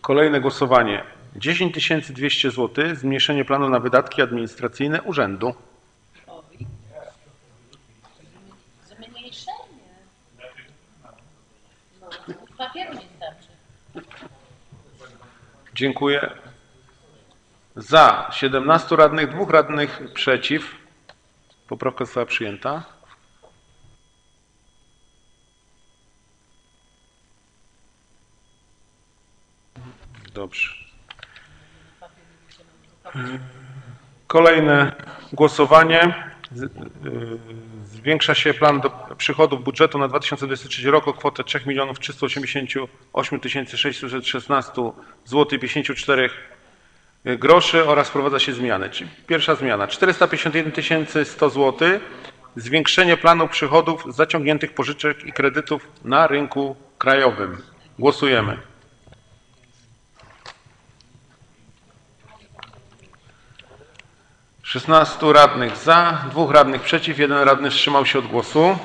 Kolejne głosowanie. 10 200 zł. Zmniejszenie planu na wydatki administracyjne urzędu. Zmniejszenie. Dziękuję. Za 17 radnych, dwóch radnych przeciw. Poprawka została przyjęta. Dobrze. Kolejne głosowanie. Y, Zwiększa się plan przychodów budżetu na 2023 rok o kwotę 3 388 616 zł 54 groszy oraz wprowadza się zmiany. Pierwsza zmiana 451 100 zł. Zwiększenie planu przychodów zaciągniętych pożyczek i kredytów na rynku krajowym. Głosujemy. Szesnastu radnych za, dwóch radnych przeciw, jeden radny wstrzymał się od głosu.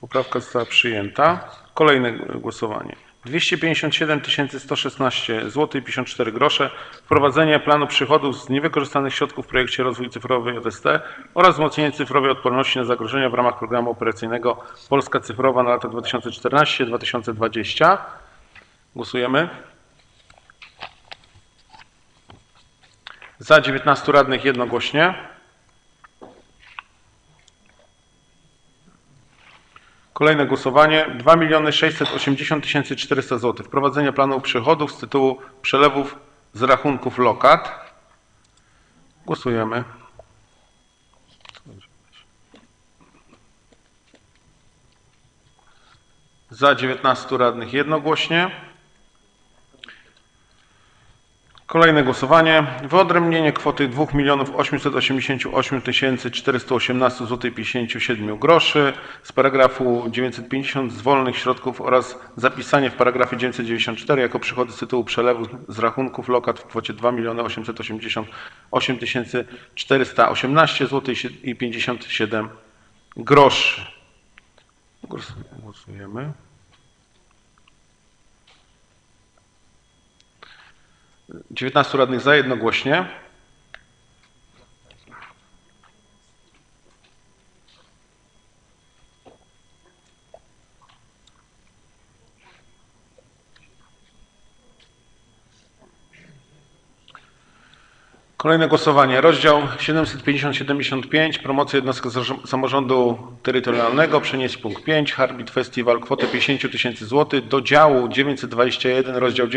Poprawka została przyjęta. Kolejne głosowanie. 257 116 zł 54 grosze. Wprowadzenie planu przychodów z niewykorzystanych środków w projekcie Rozwój Cyfrowy JST oraz wzmocnienie cyfrowej odporności na zagrożenia w ramach programu operacyjnego Polska Cyfrowa na lata 2014-2020. Głosujemy. Za 19 radnych jednogłośnie. Kolejne głosowanie. 2 680 400 zł. Wprowadzenie planu przychodów z tytułu przelewów z rachunków lokat. Głosujemy. Za 19 radnych jednogłośnie. Kolejne głosowanie. Wyodrębnienie kwoty 2 888 418 zł 57 groszy z paragrafu 950 z wolnych środków oraz zapisanie w paragrafie 994 jako przychody z tytułu przelewu z rachunków lokat w kwocie 2 888 418 zł i 57 groszy. Głos- Głosujemy. 19 radnych za jednogłośnie. Kolejne głosowanie. Rozdział 750-75. Promocja jednostek samorządu terytorialnego. Przenieść punkt 5. Harbit Festival. Kwotę 50 tysięcy złotych. Do działu 921. Rozdział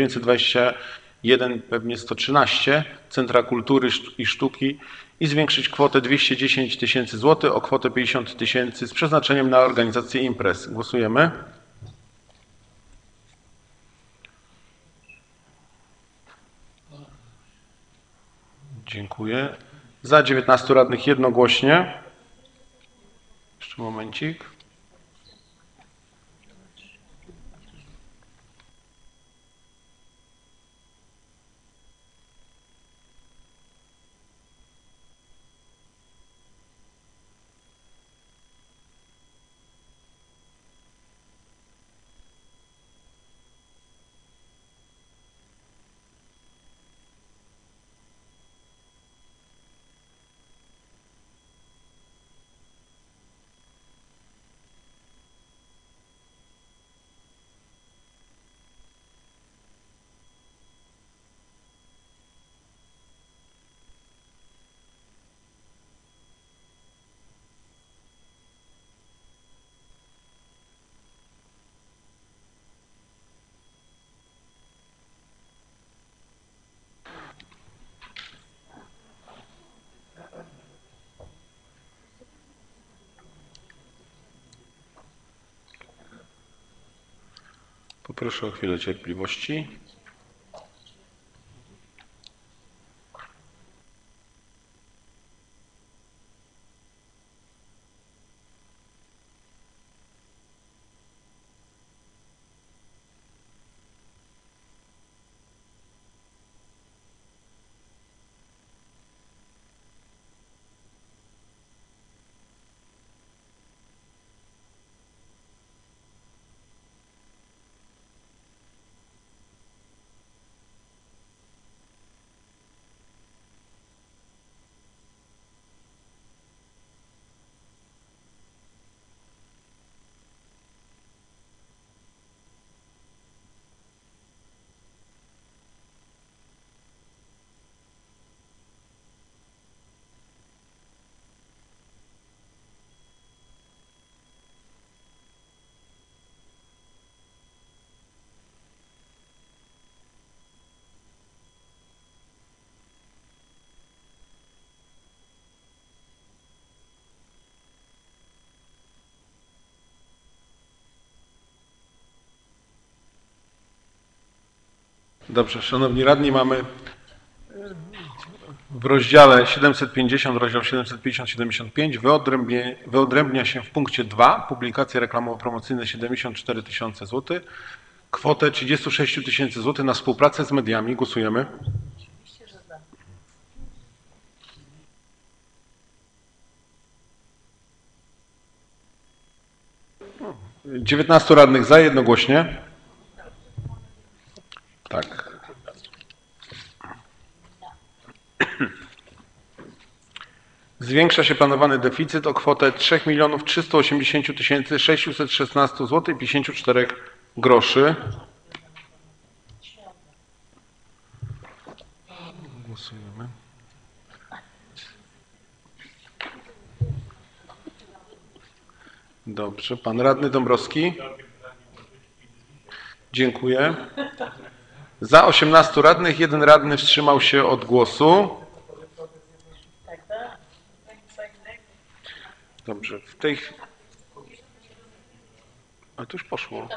921. Pewnie 113. Centra Kultury i Sztuki. I zwiększyć kwotę 210 tysięcy złotych o kwotę 50 tysięcy z przeznaczeniem na organizację imprez. Głosujemy. Dziękuję. Za 19 radnych jednogłośnie. Jeszcze momencik. Poproszę o chwilę cierpliwości. Dobrze, szanowni radni, mamy w rozdziale 750, rozdział 750-75 wyodrębnie, wyodrębnia się w punkcie 2 publikacje reklamowo-promocyjne 74 tysiące złotych, kwotę 36 tysięcy złotych na współpracę z mediami. Głosujemy. Dziewiętnastu radnych za jednogłośnie. Tak. Zwiększa się planowany deficyt o kwotę 3 380 616 zł 54 groszy. Głosujemy. Dobrze, pan radny Dąbrowski. Dziękuję. Za 18 radnych, jeden radny wstrzymał się od głosu. Dobrze, w tej chwili... A to już poszło.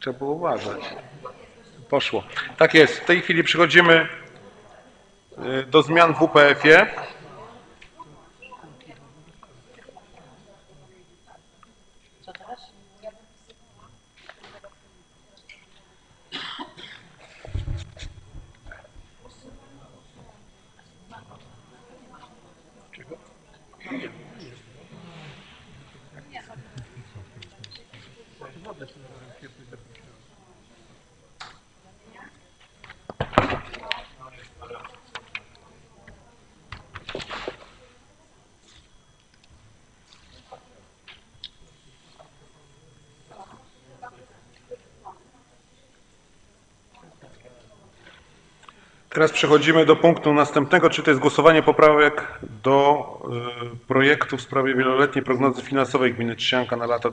Trzeba było uważać. Poszło. Tak jest. W tej chwili przechodzimy y, do zmian w WPF-ie. Teraz przechodzimy do punktu następnego, czy to jest głosowanie poprawek do y, projektu w sprawie wieloletniej prognozy finansowej gminy Trzcianka na lata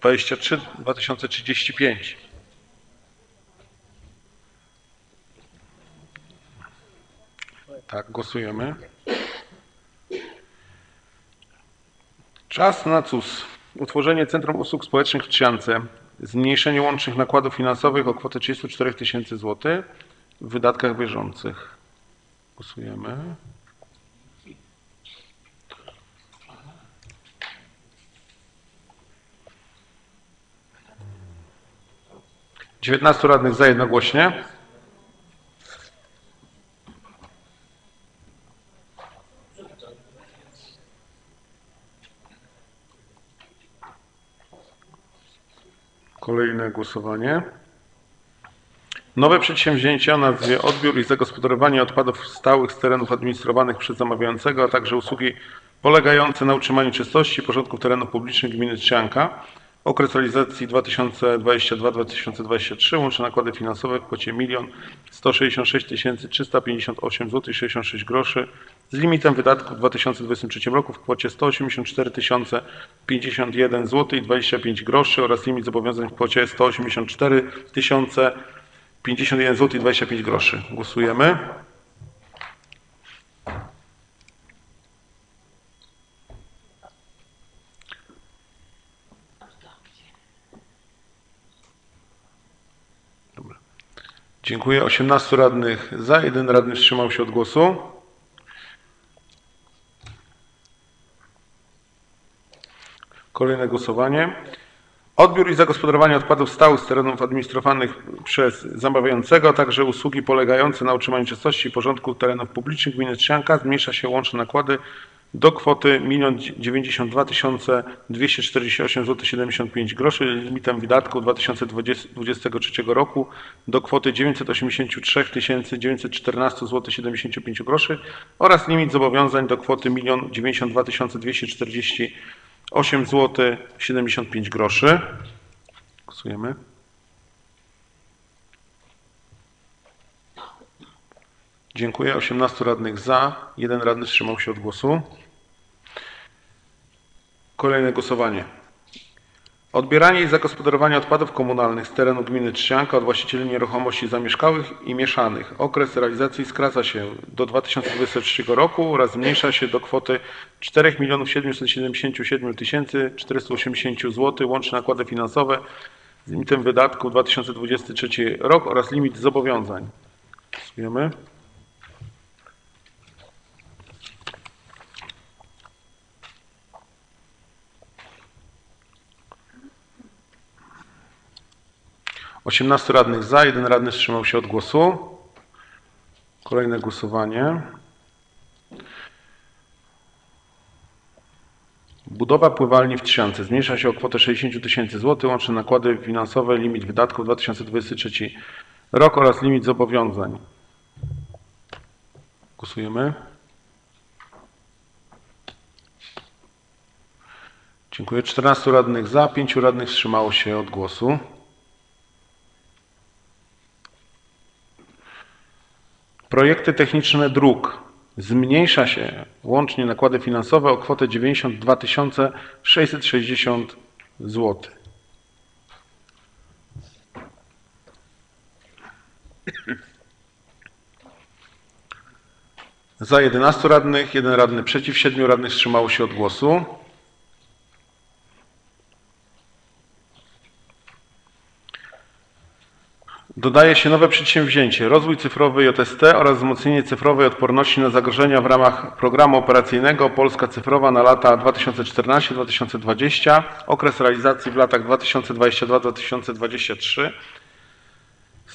2023-2035. Tak, głosujemy. Czas na CUS. Utworzenie Centrum Usług Społecznych w Trzciance. Zmniejszenie łącznych nakładów finansowych o kwotę 34 tysięcy złotych w wydatkach bieżących. Głosujemy. Dziewiętnastu radnych za jednogłośnie. Kolejne głosowanie. Nowe przedsięwzięcia o nazwie odbiór i zagospodarowanie odpadów stałych z terenów administrowanych przez zamawiającego, a także usługi polegające na utrzymaniu czystości i porządku terenów publicznych gminy Trzcianka. Okres realizacji 2022-2023. Łączne nakłady finansowe w kwocie 1 166 358 zł 66 groszy z limitem wydatków w 2023 roku w kwocie 184 051 zł i 25 groszy oraz limit zobowiązań w kwocie 184 000 51 zł i 25 groszy. Głosujemy. Dobra. Dziękuję. 18 radnych za, jeden radny wstrzymał się od głosu. Kolejne głosowanie. Odbiór i zagospodarowanie odpadów stałych z terenów administrowanych przez zamawiającego, a także usługi polegające na utrzymaniu czystości i porządku terenów publicznych gminy Trzcianka zmniejsza się łączne nakłady do kwoty 1 92 248 zł 75 groszy limitem wydatków 2023 roku do kwoty 983 914 zł 75 groszy oraz limit zobowiązań do kwoty 1 92 248 zł 75 groszy. Głosujemy. Dziękuję. 18 radnych za, jeden radny wstrzymał się od głosu. Kolejne głosowanie. Odbieranie i zagospodarowanie odpadów komunalnych z terenu gminy Trzcianka od właścicieli nieruchomości zamieszkałych i mieszanych. Okres realizacji skraca się do 2023 roku oraz zmniejsza się do kwoty 4 777 480 zł. Łączne nakłady finansowe z limitem wydatków 2023 rok oraz limit zobowiązań. Głosujemy. Osiemnastu radnych za, jeden radny wstrzymał się od głosu. Kolejne głosowanie. Budowa pływalni w Trzciance zmniejsza się o kwotę 60 tysięcy złotych. Łączne nakłady finansowe, limit wydatków 2023 rok oraz limit zobowiązań. Głosujemy. Dziękuję. 14 radnych za, 5 radnych wstrzymało się od głosu. Projekty techniczne dróg. Zmniejsza się łącznie nakłady finansowe o kwotę 92 660 zł. Za 11 radnych, jeden radny przeciw, 7 radnych wstrzymało się od głosu. Dodaje się nowe przedsięwzięcie Rozwój cyfrowy JST oraz wzmocnienie cyfrowej odporności na zagrożenia w ramach programu operacyjnego Polska Cyfrowa na lata 2014-2020. Okres realizacji w latach 2022-2023.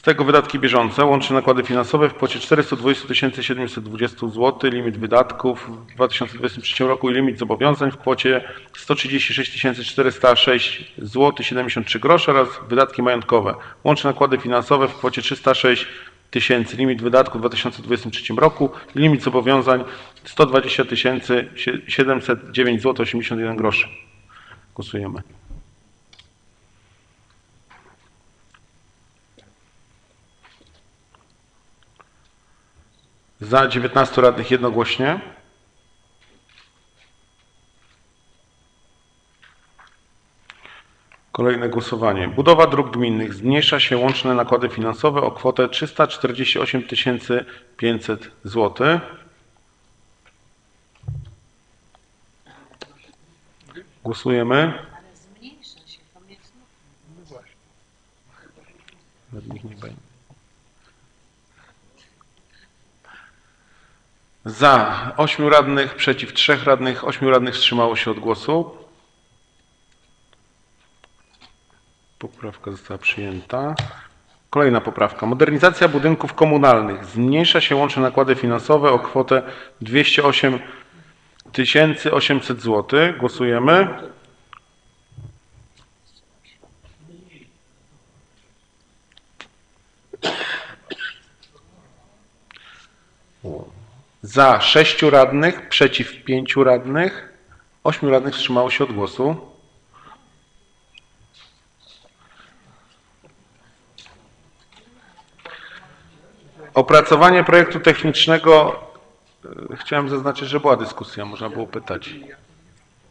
Tego wydatki bieżące, łączne nakłady finansowe w kwocie 420 720 zł, limit wydatków w 2023 roku i limit zobowiązań w kwocie 136 406 zł 73 grosze oraz wydatki majątkowe. Łączne nakłady finansowe w kwocie 306 tysięcy, limit wydatków w 2023 roku i limit zobowiązań 120 709 zł 81 groszy. Głosujemy. Za 19 radnych jednogłośnie. Kolejne głosowanie. Budowa dróg gminnych. Zmniejsza się łączne nakłady finansowe o kwotę 348 500 zł. Głosujemy. Radnych nie będzie. Za 8 radnych, przeciw 3 radnych, 8 radnych wstrzymało się od głosu. Poprawka została przyjęta. Kolejna poprawka. Modernizacja budynków komunalnych. Zmniejsza się łączne nakłady finansowe o kwotę 208 800 zł. Głosujemy. Za 6 radnych, przeciw 5 radnych, 8 radnych wstrzymało się od głosu. Opracowanie projektu technicznego. e, Chciałem zaznaczyć, że była dyskusja, można było pytać.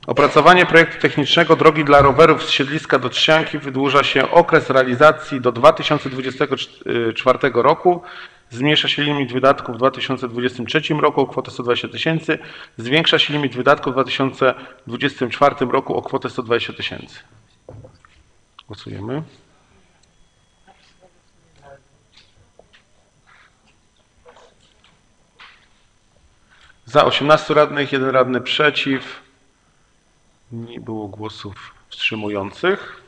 Opracowanie projektu technicznego drogi dla rowerów z siedliska do Trzcianki wydłuża się okres realizacji do 2024 roku. Zmniejsza się limit wydatków w 2023 roku o kwotę 120 tysięcy. Zwiększa się limit wydatków w 2024 roku o kwotę 120 tysięcy. Głosujemy. Za 18 radnych, jeden radny przeciw. Nie było głosów wstrzymujących.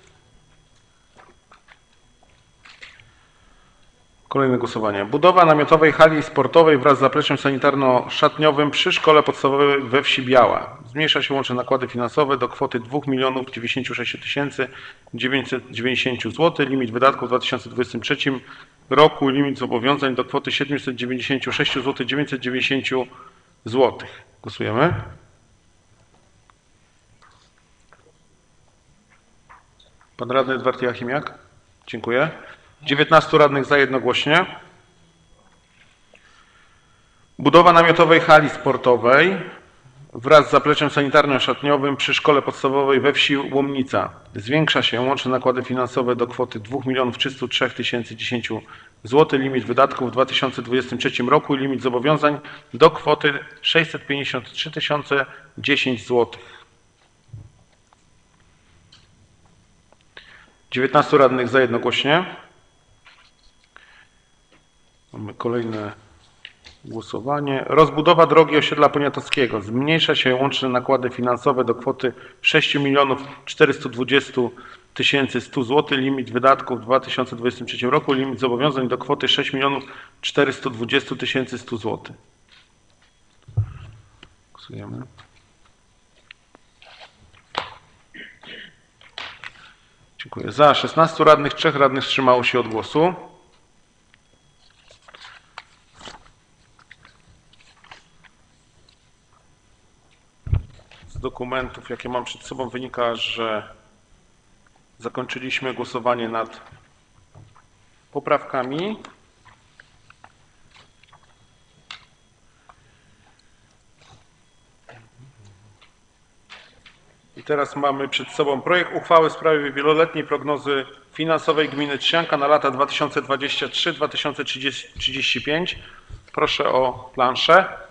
Kolejne głosowanie. Budowa namiotowej hali sportowej wraz z zapleczem sanitarno-szatniowym przy szkole podstawowej we wsi Biała. Zmniejsza się łączne nakłady finansowe do kwoty 2 96 990 zł. Limit wydatków w 2023 roku, limit zobowiązań do kwoty 796 zł 990 zł. Głosujemy. Pan radny Edward Jachimiak? Dziękuję. 19 radnych za jednogłośnie. Budowa namiotowej hali sportowej wraz z zapleczem sanitarno-szatniowym przy szkole podstawowej we wsi Łomnica. Zwiększa się łączne nakłady finansowe do kwoty 2 303 010 zł. Limit wydatków w 2023 roku i limit zobowiązań do kwoty 653 010 zł. 19 radnych za jednogłośnie. Mamy kolejne głosowanie. Rozbudowa drogi osiedla Poniatowskiego. Zmniejsza się łączne nakłady finansowe do kwoty 6 420 100 zł. Limit wydatków w 2023 roku. Limit zobowiązań do kwoty 6 420 100 zł. Głosujemy. Dziękuję. Za 16 radnych, 3 radnych wstrzymało się od głosu. Z dokumentów, jakie mam przed sobą, wynika, że zakończyliśmy głosowanie nad poprawkami. I teraz mamy przed sobą projekt uchwały w sprawie wieloletniej prognozy finansowej gminy Trzcianka na lata 2023-2035. Proszę o planszę.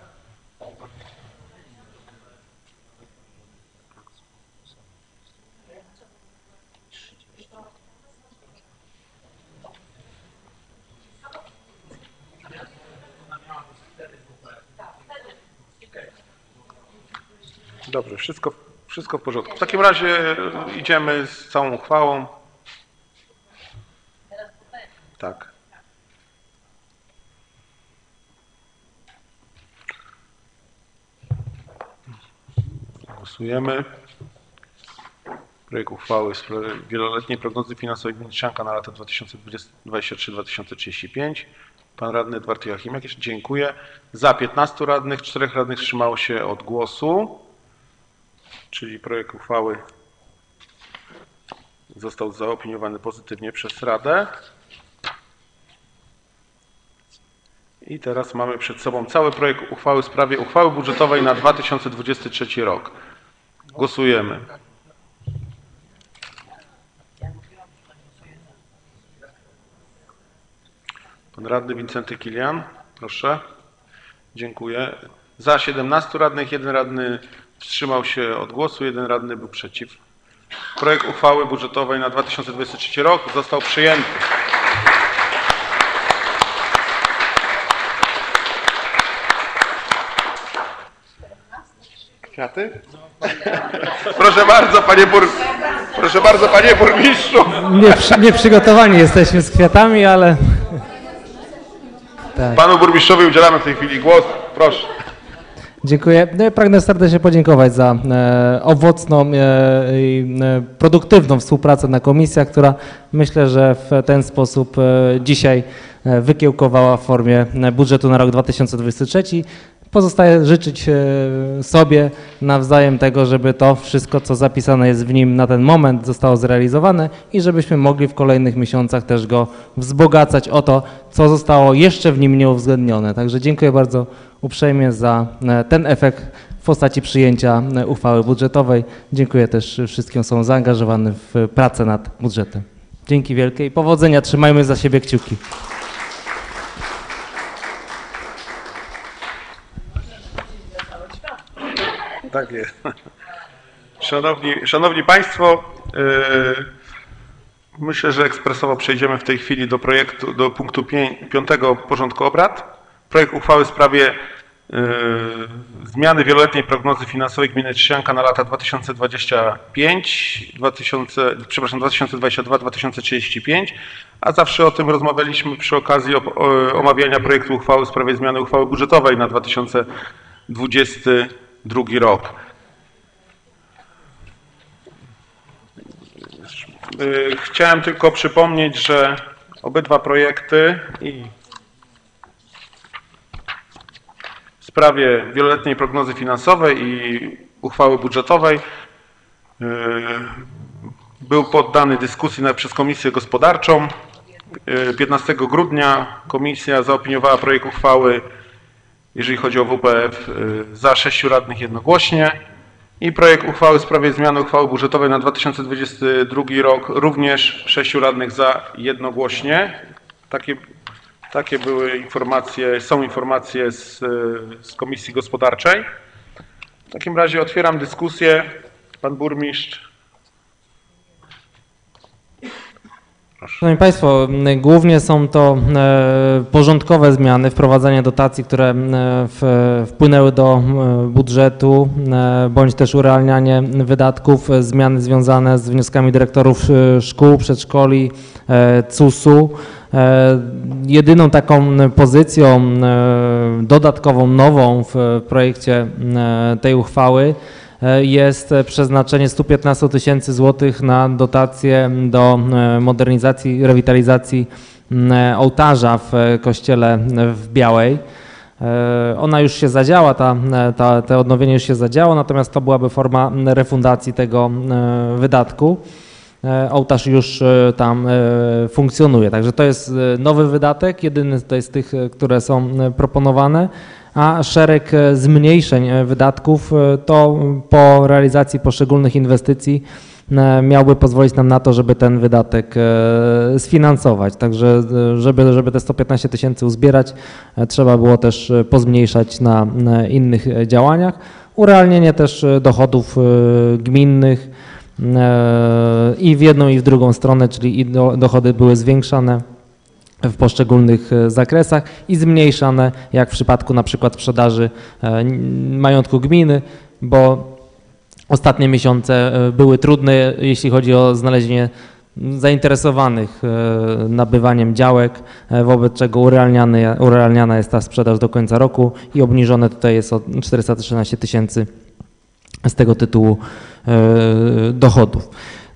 Dobrze, wszystko, wszystko w porządku. W takim razie idziemy z całą uchwałą. Tak. Głosujemy. Projekt uchwały w sprawie wieloletniej prognozy finansowej gminy Trzcianka na lata 2023-2035. Pan radny Edward Joachim, dziękuję. Za 15 radnych, 4 radnych wstrzymało się od głosu, czyli projekt uchwały został zaopiniowany pozytywnie przez Radę. I teraz mamy przed sobą cały projekt uchwały w sprawie uchwały budżetowej na 2023 rok. Głosujemy. Pan radny Wincenty Kilian, proszę. Dziękuję. Za 17 radnych, jeden radny wstrzymał się od głosu, jeden radny był przeciw. Projekt uchwały budżetowej na 2023 rok został przyjęty. Kwiaty? Proszę bardzo, panie bur... Proszę bardzo, panie burmistrzu. Nie, przy, nie przygotowani jesteśmy z kwiatami, ale... Tak. Panu burmistrzowi udzielamy w tej chwili głos. Proszę. Dziękuję. No Pragnę serdecznie podziękować za e, owocną e, i e, produktywną współpracę na komisjach, która myślę, że w ten sposób e, dzisiaj e, wykiełkowała w formie e, budżetu na rok 2023. Pozostaje życzyć e, sobie nawzajem tego, żeby to wszystko, co zapisane jest w nim na ten moment, zostało zrealizowane i żebyśmy mogli w kolejnych miesiącach też go wzbogacać o to, co zostało jeszcze w nim nieuwzględnione. Także dziękuję bardzo uprzejmie za e, ten efekt w postaci przyjęcia e, uchwały budżetowej. Dziękuję też wszystkim osobom zaangażowanym w pracę nad budżetem. Dzięki wielkie i powodzenia. Trzymajmy za siebie kciuki. Tak jest. Szanowni, szanowni Państwo, yy, myślę, że ekspresowo przejdziemy w tej chwili do projektu, do punktu 5 porządku obrad. Projekt uchwały w sprawie Zmiany wieloletniej prognozy finansowej gminy Trzcianka na lata 2025, 2000, przepraszam, 2022-2035, a zawsze o tym rozmawialiśmy przy okazji op- o- omawiania projektu uchwały w sprawie zmiany uchwały budżetowej na 2022 rok. Y, Chciałem tylko przypomnieć, że obydwa projekty i w sprawie wieloletniej prognozy finansowej i uchwały budżetowej y, był poddany dyskusji przez Komisję Gospodarczą. Y, 15 grudnia komisja zaopiniowała projekt uchwały, jeżeli chodzi o WPF, y, za sześciu radnych jednogłośnie. I projekt uchwały w sprawie zmiany uchwały budżetowej na 2022 rok również sześciu radnych za jednogłośnie. Takie, takie były informacje, są informacje z, z Komisji Gospodarczej. W takim razie otwieram dyskusję. Pan burmistrz. Szanowni Państwo, głównie są to e, porządkowe zmiany, wprowadzenie dotacji, które wpłynęły do budżetu, e, bądź też urealnianie wydatków, e, zmiany związane z wnioskami dyrektorów szkół, przedszkoli, CUS-u. Jedyną taką pozycją dodatkową, nową w projekcie tej uchwały jest przeznaczenie 115 tysięcy złotych na dotację do e, modernizacji, rewitalizacji ołtarza w e, kościele w Białej. E, Ona już się zadziała, ta, ta, to odnowienie już się zadziało, natomiast to byłaby forma refundacji tego e, wydatku. E, Ołtarz już e, tam e, funkcjonuje, także to jest e, nowy wydatek, jedyny to jest tych, e, które są e, proponowane, a szereg e, zmniejszeń e, wydatków e, to po realizacji poszczególnych inwestycji miałby pozwolić nam na to, żeby ten wydatek sfinansować. Także żeby, żeby te 115 tysięcy uzbierać, trzeba było też pozmniejszać na, innych działaniach. Urealnienie też dochodów gminnych i w jedną i w drugą stronę, czyli dochody były zwiększane w poszczególnych e, zakresach i zmniejszane, jak w przypadku na przykład sprzedaży e, majątku gminy, bo ostatnie miesiące e, były trudne, jeśli chodzi o znalezienie zainteresowanych nabywaniem działek, wobec czego urealniana jest ta sprzedaż do końca roku i obniżone tutaj jest o 413 tysięcy z tego tytułu dochodów.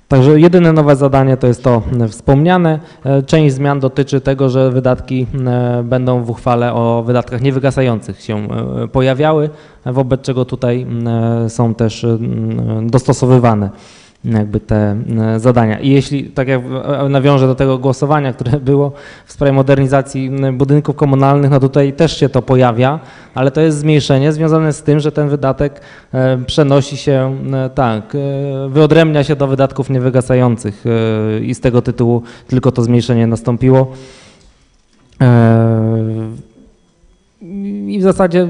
Także jedyne nowe zadanie to jest to e, wspomniane. E, Część zmian dotyczy tego, że wydatki e, będą w uchwale o wydatkach niewygasających się pojawiały, wobec czego tutaj są też dostosowywane jakby te e, zadania. I jeśli, tak jak e, nawiążę do tego głosowania, które było w sprawie modernizacji budynków komunalnych, no tutaj też się to pojawia, ale to jest zmniejszenie związane z tym, że ten wydatek e, przenosi się, tak, wyodrębnia się do wydatków niewygasających i z tego tytułu tylko to zmniejszenie nastąpiło. I w zasadzie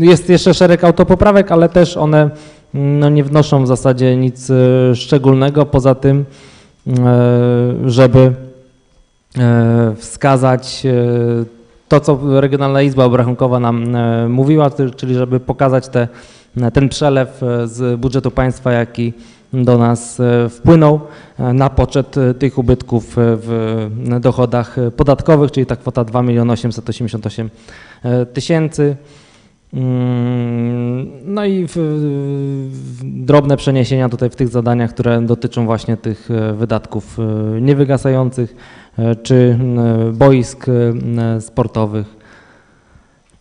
jest jeszcze szereg autopoprawek, ale też one no, nie wnoszą w zasadzie nic e, szczególnego poza tym, e, żeby e, wskazać to, co Regionalna Izba Obrachunkowa nam mówiła, czyli żeby pokazać te, ten przelew z budżetu państwa, jaki do nas wpłynął na poczet tych ubytków w dochodach podatkowych, czyli ta kwota 2 888 e, tysięcy. Mm, No i w, w drobne przeniesienia tutaj w tych zadaniach, które dotyczą właśnie tych e, wydatków e, niewygasających e, czy boisk sportowych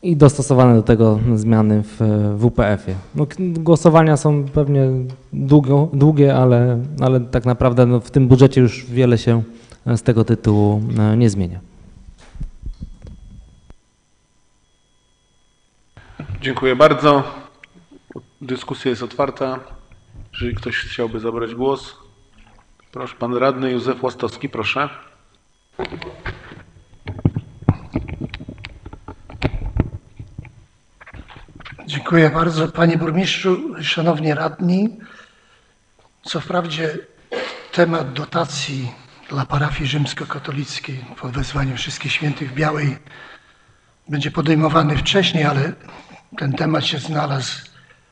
i dostosowane do tego zmiany w WPF-ie. No, głosowania są pewnie długo, długie, ale, ale tak naprawdę no, w tym budżecie już wiele się z tego tytułu nie zmienia. Dziękuję bardzo. Dyskusja jest otwarta. Jeżeli ktoś chciałby zabrać głos, proszę. Pan radny Józef Łastowski, proszę. Dziękuję bardzo Panie Burmistrzu, Szanowni Radni. Co wprawdzie temat dotacji dla parafii rzymskokatolickiej po wezwaniu Wszystkich Świętych Białej będzie podejmowany wcześniej, ale ten temat się znalazł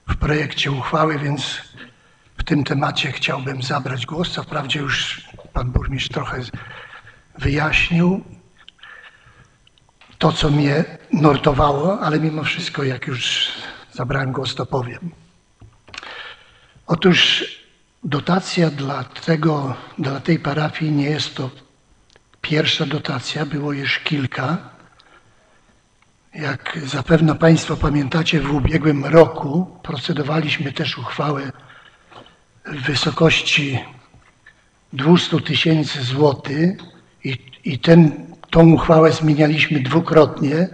w projekcie uchwały, więc w tym temacie chciałbym zabrać głos. Co wprawdzie już pan burmistrz trochę wyjaśnił to, co mnie nurtowało, ale mimo wszystko, jak już zabrałem głos, to powiem. Otóż dotacja dla, tego, dla tej parafii nie jest to pierwsza dotacja, było już kilka. Jak zapewne Państwo pamiętacie, w ubiegłym roku procedowaliśmy też uchwałę w wysokości 200 tysięcy złotych i, i ten, tą uchwałę zmienialiśmy dwukrotnie,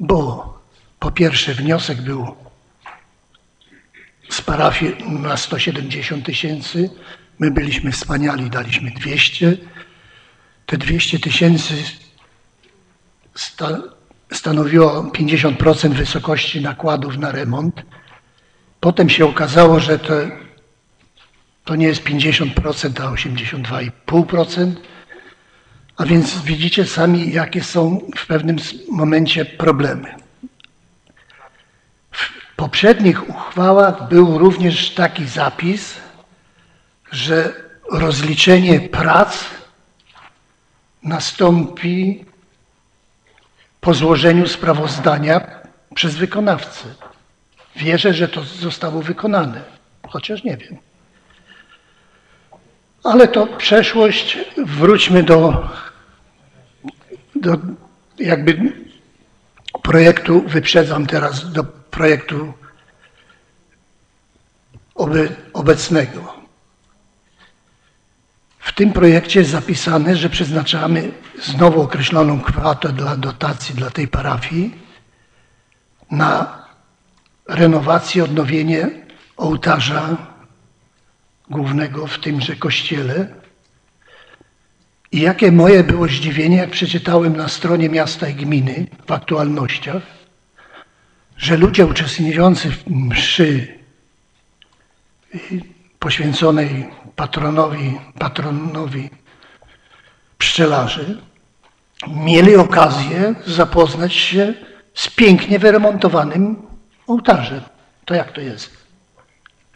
bo po pierwsze wniosek był z parafii na 170 tysięcy, my byliśmy wspaniali, daliśmy 200. Te 200 tysięcy sta, stanowiło 50% wysokości nakładów na remont. Potem się okazało, że to, to nie jest 50%, a 82,5%. A więc widzicie sami, jakie są w pewnym momencie problemy. W poprzednich uchwałach był również taki zapis, że rozliczenie prac nastąpi po złożeniu sprawozdania przez wykonawcę. Wierzę, że to zostało wykonane, chociaż nie wiem. Ale to przeszłość. Wróćmy do, do jakby projektu, wyprzedzam teraz do projektu obecnego. W tym projekcie jest zapisane, że przeznaczamy znowu określoną kwotę dla dotacji dla tej parafii na renowację, odnowienie ołtarza głównego w tymże kościele. I jakie moje było zdziwienie, jak przeczytałem na stronie miasta i gminy w aktualnościach, że ludzie uczestniczący w mszy poświęconej patronowi, patronowi pszczelarzy, mieli okazję zapoznać się z pięknie wyremontowanym ołtarzem. To jak to jest?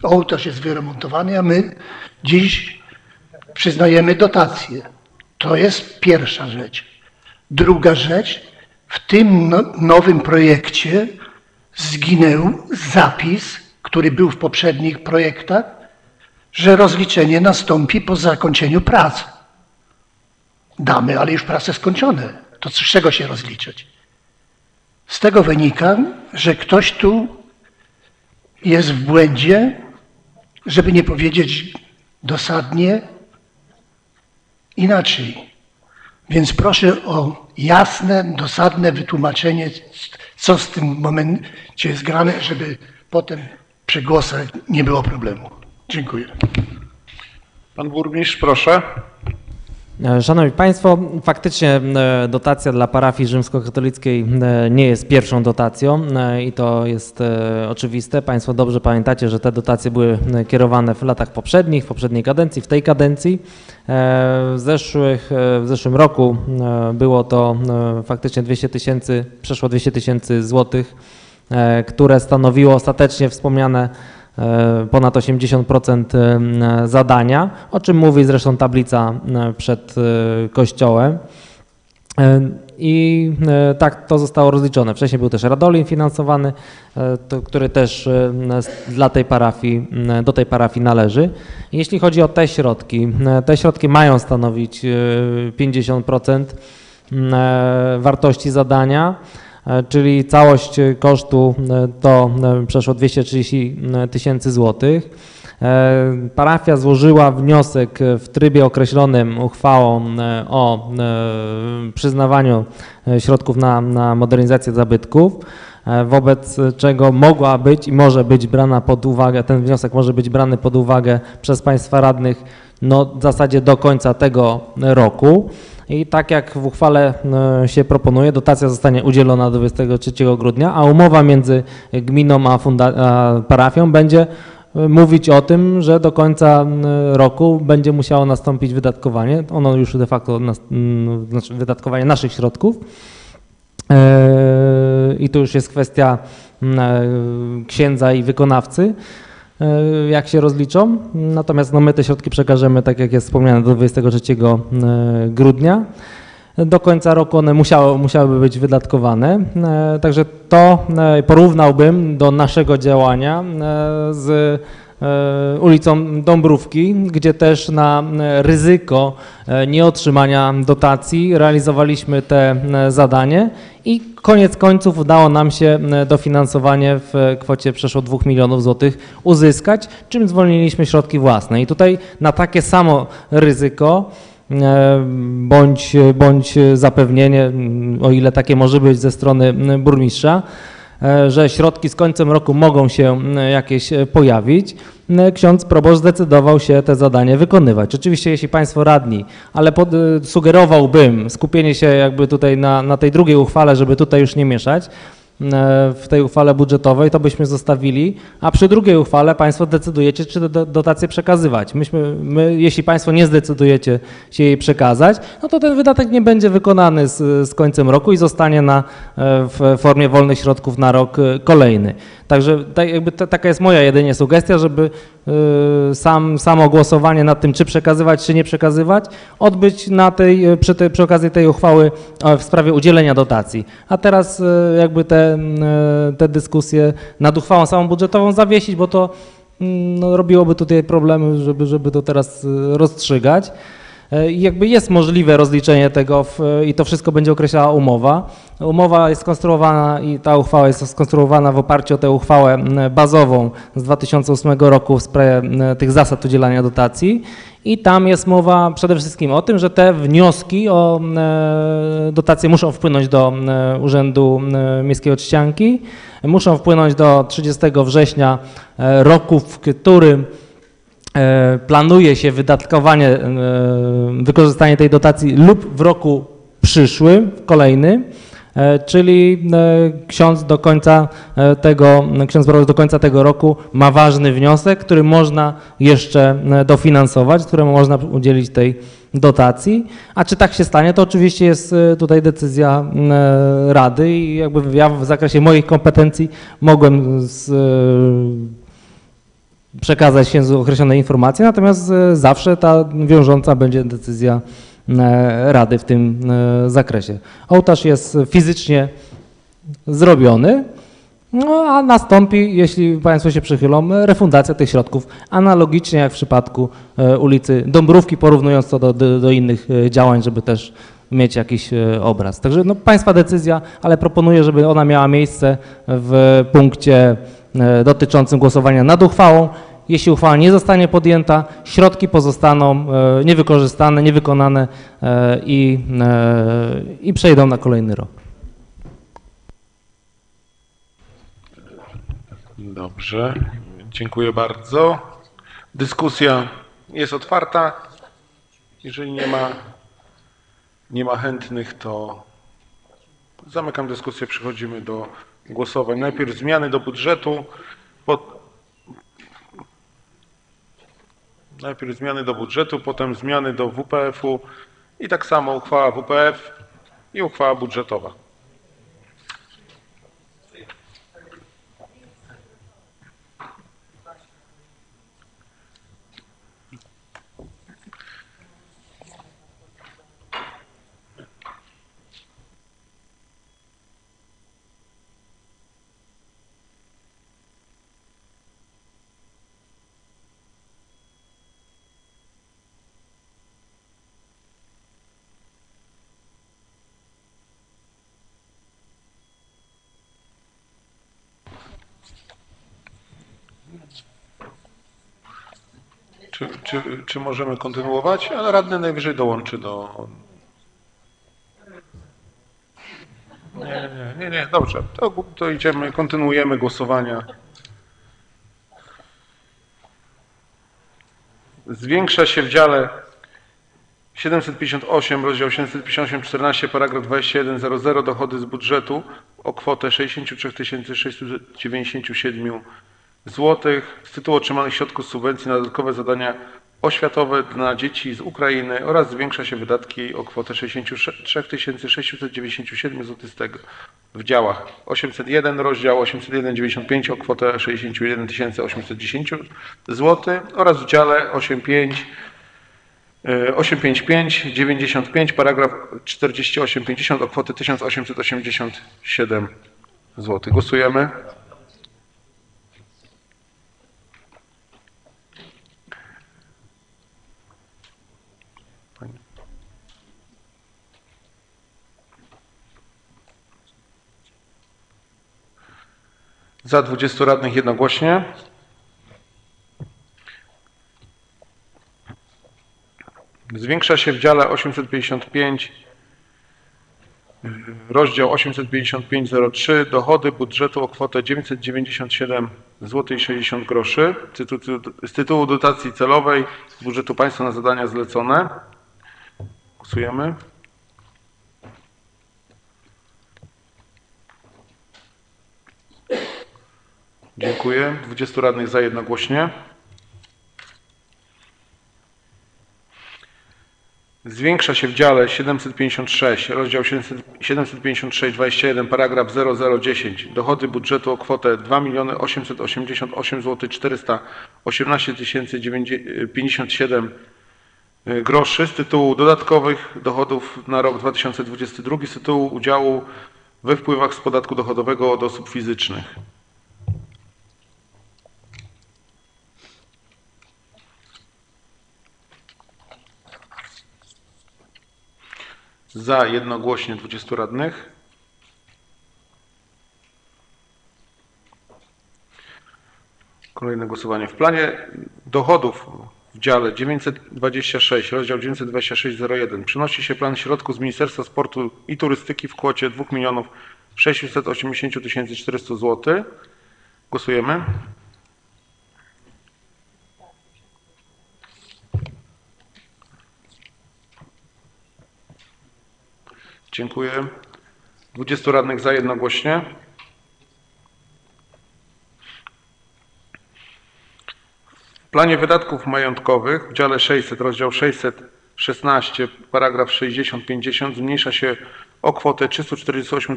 Ołtarz jest wyremontowany, a my dziś przyznajemy dotację. To jest pierwsza rzecz. Druga rzecz, w tym no, nowym projekcie zginął zapis, który był w poprzednich projektach, że rozliczenie nastąpi po zakończeniu prac. Damy, ale już prace skończone. To z czego się rozliczyć? Z tego wynika, że ktoś tu jest w błędzie, żeby nie powiedzieć dosadnie inaczej. Więc proszę o jasne, dosadne wytłumaczenie, co w tym momencie jest grane, żeby potem przy głosach nie było problemu. Dziękuję. Pan burmistrz, proszę. E, Szanowni Państwo, faktycznie e, dotacja dla parafii rzymskokatolickiej e, nie jest pierwszą dotacją i to jest oczywiste. Państwo dobrze pamiętacie, że te dotacje były kierowane w latach poprzednich, w poprzedniej kadencji, w tej kadencji. W, zeszłych, w zeszłym roku było to faktycznie 200 tysięcy, przeszło 200 tysięcy złotych, które stanowiło ostatecznie wspomniane ponad 80% e, zadania, o czym mówi zresztą tablica e, przed kościołem. I tak to zostało rozliczone. Wcześniej był też Radolin finansowany, to, który też dla tej parafii, do tej parafii należy. Jeśli chodzi o te środki, te środki mają stanowić 50% wartości zadania. E, czyli całość kosztu e, to e, przeszło 230 tysięcy złotych. Parafia złożyła wniosek w trybie określonym uchwałą o przyznawaniu środków na, na modernizację zabytków, wobec czego mogła być i może być brana pod uwagę, ten wniosek może być brany pod uwagę przez Państwa radnych no, w zasadzie do końca tego roku. I tak jak w uchwale e, się proponuje, dotacja zostanie udzielona do 23 grudnia, a umowa między gminą a, a parafią będzie e, mówić o tym, że do końca roku będzie musiało nastąpić wydatkowanie, ono już de facto, znaczy wydatkowanie naszych środków E, I tu już jest kwestia mm, e, księdza i wykonawcy, e, jak się rozliczą. Natomiast no, my te środki przekażemy, tak jak jest wspomniane, do 23 e, grudnia. Do końca roku one musiały, musiałyby być wydatkowane. Także to porównałbym do naszego działania z ulicą Dąbrówki, gdzie też na e, ryzyko e, nieotrzymania dotacji realizowaliśmy te e, zadanie i koniec końców udało nam się e, dofinansowanie w kwocie przeszło 2 milionów złotych uzyskać, czym zwolniliśmy środki własne. I tutaj na takie samo ryzyko e, bądź, bądź zapewnienie, m, o ile takie może być ze strony burmistrza, e, że środki z końcem roku mogą się jakieś e, pojawić. m, Ksiądz proboszcz zdecydował się te zadanie wykonywać. Oczywiście, jeśli Państwo radni, ale pod, e, sugerowałbym skupienie się jakby tutaj na, na tej drugiej uchwale, żeby tutaj już nie mieszać, e, w tej uchwale budżetowej, to byśmy zostawili, a przy drugiej uchwale Państwo decydujecie, czy do- do, dotację przekazywać. Myśmy, my, jeśli Państwo nie zdecydujecie się jej przekazać, no to ten wydatek nie będzie wykonany z, z końcem roku i zostanie na, e, w formie wolnych środków na rok e, kolejny. Także tak jakby ta, taka jest moja jedynie sugestia, żeby e, sam, samo głosowanie nad tym, czy przekazywać, czy nie przekazywać, odbyć na tej, e, przy, tej, przy okazji tej uchwały e, w sprawie udzielenia dotacji. A teraz e, jakby te, te dyskusje nad uchwałą samą budżetową zawiesić, bo to mm, no, robiłoby tutaj problemy, żeby, żeby to teraz rozstrzygać. E, jakby jest możliwe rozliczenie tego w, i to wszystko będzie określała umowa. Umowa jest skonstruowana i ta uchwała jest skonstruowana w oparciu o tę uchwałę bazową z 2008 roku w sprawie tych zasad udzielania dotacji. I tam jest mowa przede wszystkim o tym, że te wnioski o e, dotacje muszą wpłynąć do e, Urzędu Miejskiego Trzcianki, muszą wpłynąć do 30 września roku, w którym planuje się wydatkowanie, e, wykorzystanie tej dotacji lub w roku przyszłym, kolejny, e, czyli e, ksiądz do końca e, tego, ksiądz do końca tego roku ma ważny wniosek, który można jeszcze e, dofinansować, któremu można udzielić tej dotacji. A czy tak się stanie, to oczywiście jest e, tutaj decyzja e, Rady i jakby ja w zakresie moich kompetencji mogłem z, e, przekazać się określone informacje, natomiast e, zawsze ta wiążąca będzie decyzja e, Rady w tym e, zakresie. Ołtarz jest fizycznie zrobiony, no a nastąpi, jeśli Państwo się przychylą, refundacja tych środków, analogicznie jak w przypadku ulicy Dąbrówki, porównując to do, do, do innych działań, żeby też mieć jakiś obraz. Także no, Państwa decyzja, ale proponuję, żeby ona miała miejsce w punkcie dotyczącym głosowania nad uchwałą. Jeśli uchwała nie zostanie podjęta, środki pozostaną e, niewykorzystane, niewykonane e, i, e, i przejdą na kolejny rok. Dobrze, dziękuję bardzo. Dyskusja jest otwarta. Jeżeli nie ma, nie ma chętnych, to zamykam dyskusję. Przechodzimy do głosowań. Najpierw zmiany do budżetu. Po... Najpierw zmiany do budżetu, potem zmiany do WPF-u i tak samo uchwała WPF i uchwała budżetowa. Czy, czy, możemy kontynuować? A radny najwyżej dołączy do. Nie, nie, nie, nie, dobrze. To, to idziemy, kontynuujemy głosowania. Zwiększa się w dziale 758, rozdział 758, 14, paragraf 2100 dochody z budżetu o kwotę 63 697 zł z tytułu otrzymanych środków subwencji na dodatkowe zadania oświatowe dla dzieci z Ukrainy oraz zwiększa się wydatki o kwotę 63 697 zł z tego w działach 801, rozdział 801,95 o kwotę 61 810 zł oraz w dziale 85 e, 855 95 paragraf 4850 o kwotę 1887 zł. Głosujemy. Za 20 radnych jednogłośnie. Zwiększa się w dziale 855 rozdział 855.03 dochody budżetu o kwotę 997 zł 60 groszy z tytułu- dotacji celowej z budżetu państwa na zadania zlecone. Głosujemy. Dziękuję. 20 radnych za jednogłośnie. Zwiększa się w dziale 756, rozdział 756-21, paragraf 0010 dochody budżetu o kwotę 2 888 zł 418 057 groszy z tytułu dodatkowych dochodów na rok 2022 z tytułu udziału we wpływach z podatku dochodowego od osób fizycznych. Za jednogłośnie 20 radnych. Kolejne głosowanie. W planie dochodów w dziale 926, rozdział 926.01 przynosi się plan środków z Ministerstwa Sportu i Turystyki w kwocie 2 680 400 zł. Głosujemy. Dziękuję. 20 radnych za jednogłośnie. W planie wydatków majątkowych w dziale 600, rozdział 616, paragraf 60-50 zmniejsza się o kwotę 348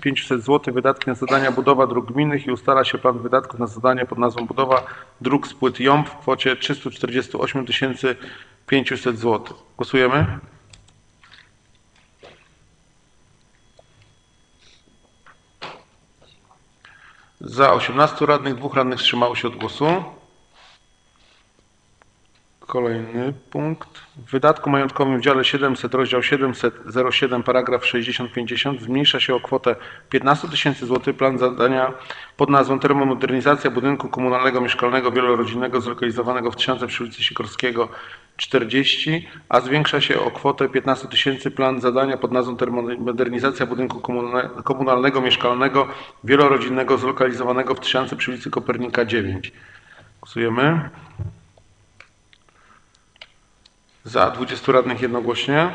500 zł wydatki na zadania budowa dróg gminnych i ustala się plan wydatków na zadania pod nazwą budowa dróg z płyt w kwocie 348 500 zł. Głosujemy. Za 18 radnych, dwóch radnych wstrzymało się od głosu. Kolejny punkt. W wydatku majątkowym w dziale 700, rozdział 707, paragraf 60-50 zmniejsza się o kwotę 15 tysięcy złotych plan zadania pod nazwą termomodernizacja budynku komunalnego mieszkalnego wielorodzinnego zlokalizowanego w Tysiące przy ulicy Sikorskiego 40, a zwiększa się o kwotę 15 tysięcy plan zadania pod nazwą termomodernizacja budynku komunalne- komunalnego mieszkalnego wielorodzinnego zlokalizowanego w Tysiące przy ulicy Kopernika 9. Głosujemy. Za 20 radnych jednogłośnie.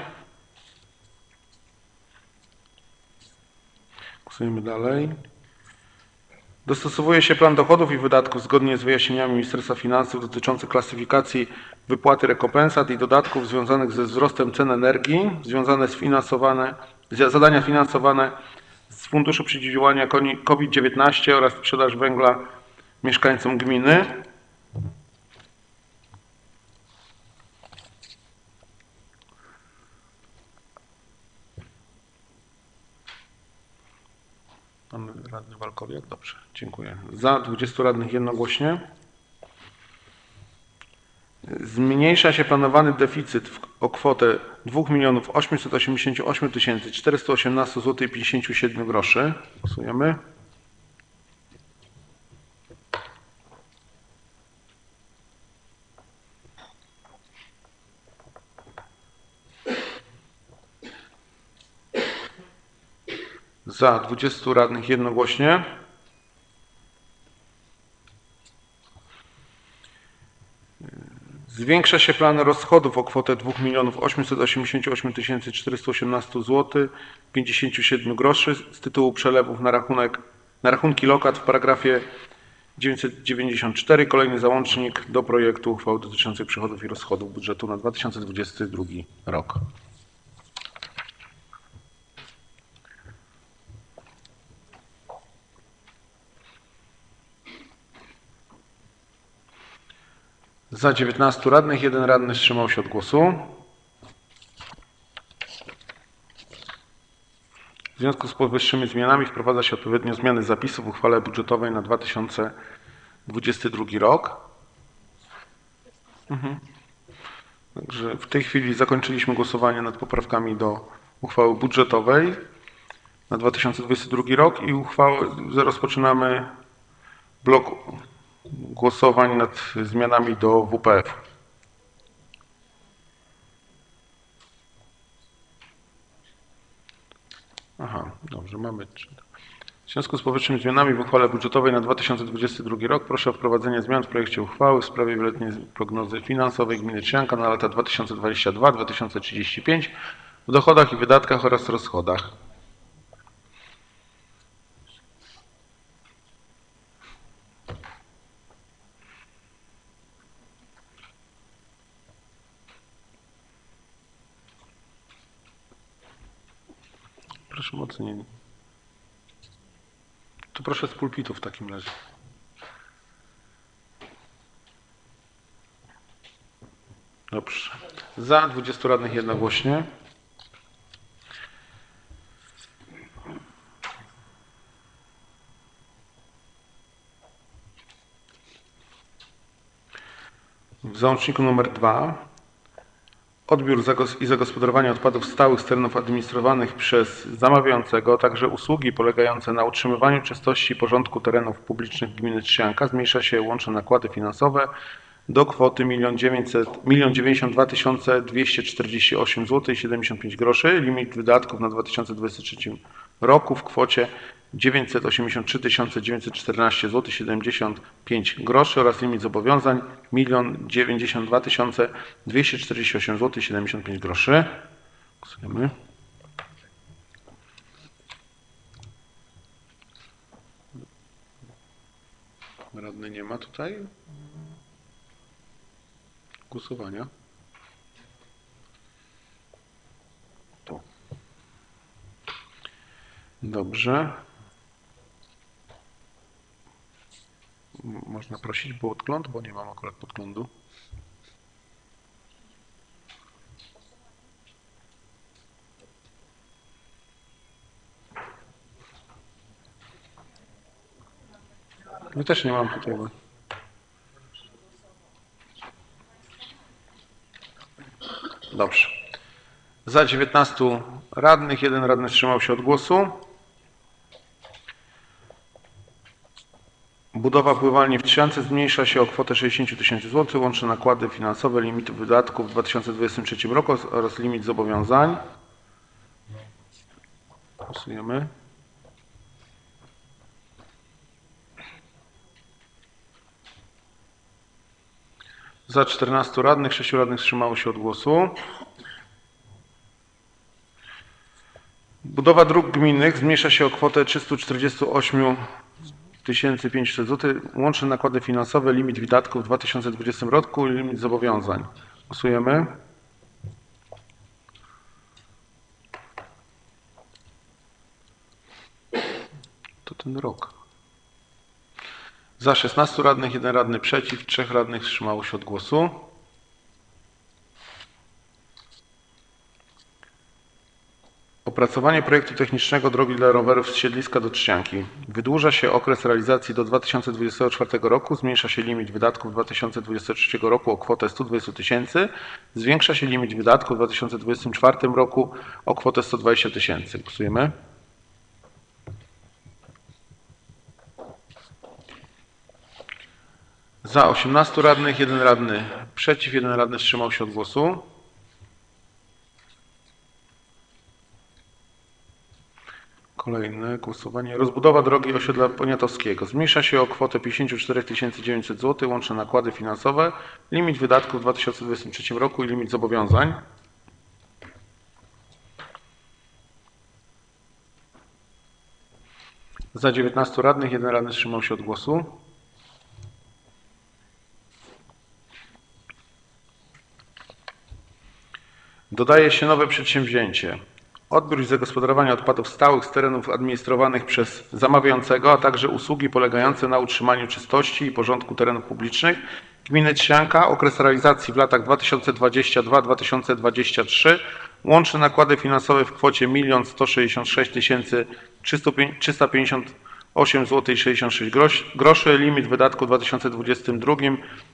Głosujemy dalej. Dostosowuje się plan dochodów i wydatków zgodnie z wyjaśnieniami Ministerstwa Finansów dotyczących klasyfikacji wypłaty rekompensat i dodatków związanych ze wzrostem cen energii, związane z finansowane, zadania finansowane z Funduszu Przeciwdziałania koni- COVID-19 oraz sprzedaż węgla mieszkańcom gminy. Mamy radny Walkowiak? Dobrze, dziękuję. Za 20 radnych jednogłośnie. Zmniejsza się planowany deficyt o kwotę 2 888 418 zł 57 groszy. Głosujemy. Za 20 radnych jednogłośnie. Zwiększa się plan rozchodów o kwotę 2 888 418 zł 57 groszy z tytułu przelewów na rachunek na rachunki lokat w paragrafie 994. Kolejny załącznik do projektu uchwały dotyczącej przychodów i rozchodów budżetu na 2022 rok. Za 19 radnych, jeden radny wstrzymał się od głosu. W związku z powyższymi zmianami wprowadza się odpowiednio zmiany zapisów w uchwale budżetowej na 2022 rok. Mhm. Także w tej chwili zakończyliśmy głosowanie nad poprawkami do uchwały budżetowej na 2022 rok i uchwałę, rozpoczynamy blok głosowań nad zmianami do WPF. Aha, dobrze, mamy. W związku z powyższymi zmianami w uchwale budżetowej na 2022 rok proszę o wprowadzenie zmian w projekcie uchwały w sprawie wieloletniej prognozy finansowej gminy Trzcianka na lata 2022-2035 w dochodach i wydatkach oraz rozchodach. Proszę o ocenienie. To proszę z pulpitu w takim razie. Dobrze. Za 20 radnych jednogłośnie. W załączniku numer 2 odbiór i zagospodarowanie odpadów stałych z terenów administrowanych przez zamawiającego, także usługi polegające na utrzymywaniu czystości i porządku terenów publicznych gminy Trzcianka zmniejsza się łączne nakłady finansowe do kwoty 1 092 248 zł 75 groszy. Limit wydatków na 2023 roku w kwocie 983 914 zł 75 groszy oraz limit zobowiązań 1 092 248 zł 75 groszy. Głosujemy. Radny nie ma tutaj głosowania. Tu. Dobrze. Można prosić o podgląd, bo nie mam akurat podglądu. My też nie mam tutaj. Dobrze. Za 19 radnych, jeden radny wstrzymał się od głosu. Budowa pływalni w Trzciance zmniejsza się o kwotę 60 tysięcy złotych. Łączne nakłady finansowe, limit wydatków w 2023 roku oraz limit zobowiązań. Głosujemy. Za 14 radnych, 6 radnych wstrzymało się od głosu. Budowa dróg gminnych zmniejsza się o kwotę 348 500 zł. Łączne nakłady finansowe, limit wydatków w 2020 roku i limit zobowiązań. Głosujemy. To ten rok. Za 16 radnych, jeden radny przeciw, trzech radnych wstrzymało się od głosu. Opracowanie projektu technicznego drogi dla rowerów z siedliska do Trzcianki. Wydłuża się okres realizacji do 2024 roku, zmniejsza się limit wydatków 2023 roku o kwotę 120 tysięcy, zwiększa się limit wydatków w 2024 roku o kwotę 120 tysięcy. Głosujemy. Za 18 radnych, jeden radny przeciw, jeden radny wstrzymał się od głosu. Kolejne głosowanie. Rozbudowa drogi osiedla Poniatowskiego. Zmniejsza się o kwotę 54 900 zł łączne nakłady finansowe, limit wydatków w 2023 roku i limit zobowiązań. Za 19 radnych, jeden radny wstrzymał się od głosu. Dodaje się nowe przedsięwzięcie. Odbiór i zagospodarowanie odpadów stałych z terenów administrowanych przez zamawiającego, a także usługi polegające na utrzymaniu czystości i porządku terenów publicznych gminy Trzcianka. Okres realizacji w latach 2022-2023. Łączne nakłady finansowe w kwocie 1 166 358 zł 66 groszy. Limit wydatków w 2022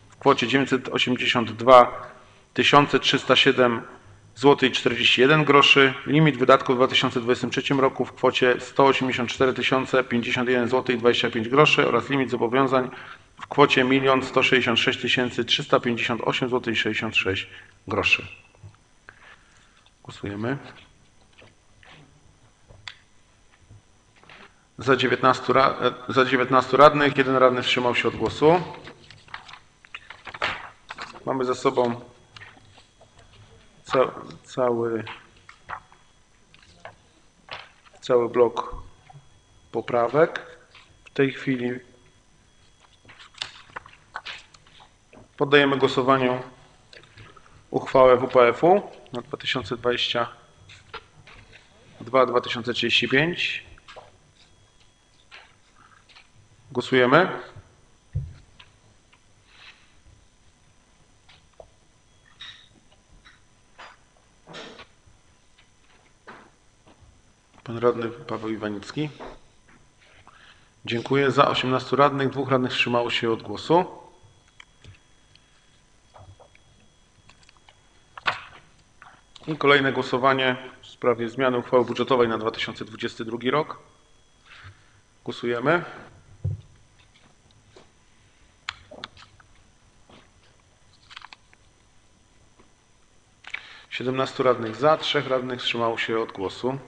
w kwocie 982 307 zł 41 groszy. Limit wydatków w 2023 roku w kwocie 184 051 zł 25 groszy oraz limit zobowiązań w kwocie 1 166 358 zł 66 groszy. Głosujemy. Za 19, ra- e, za 19 radnych, jeden radny wstrzymał się od głosu. Mamy za sobą ca cały, cały blok poprawek. W tej chwili poddajemy głosowaniu uchwałę WPF-u na 2022-2035. Głosujemy. Pan radny Paweł Iwanicki. Dziękuję. Za 18 radnych, dwóch radnych wstrzymało się od głosu. I kolejne głosowanie w sprawie zmiany uchwały budżetowej na 2022 rok. Głosujemy. Siedemnastu radnych za, trzech radnych wstrzymało się od głosu.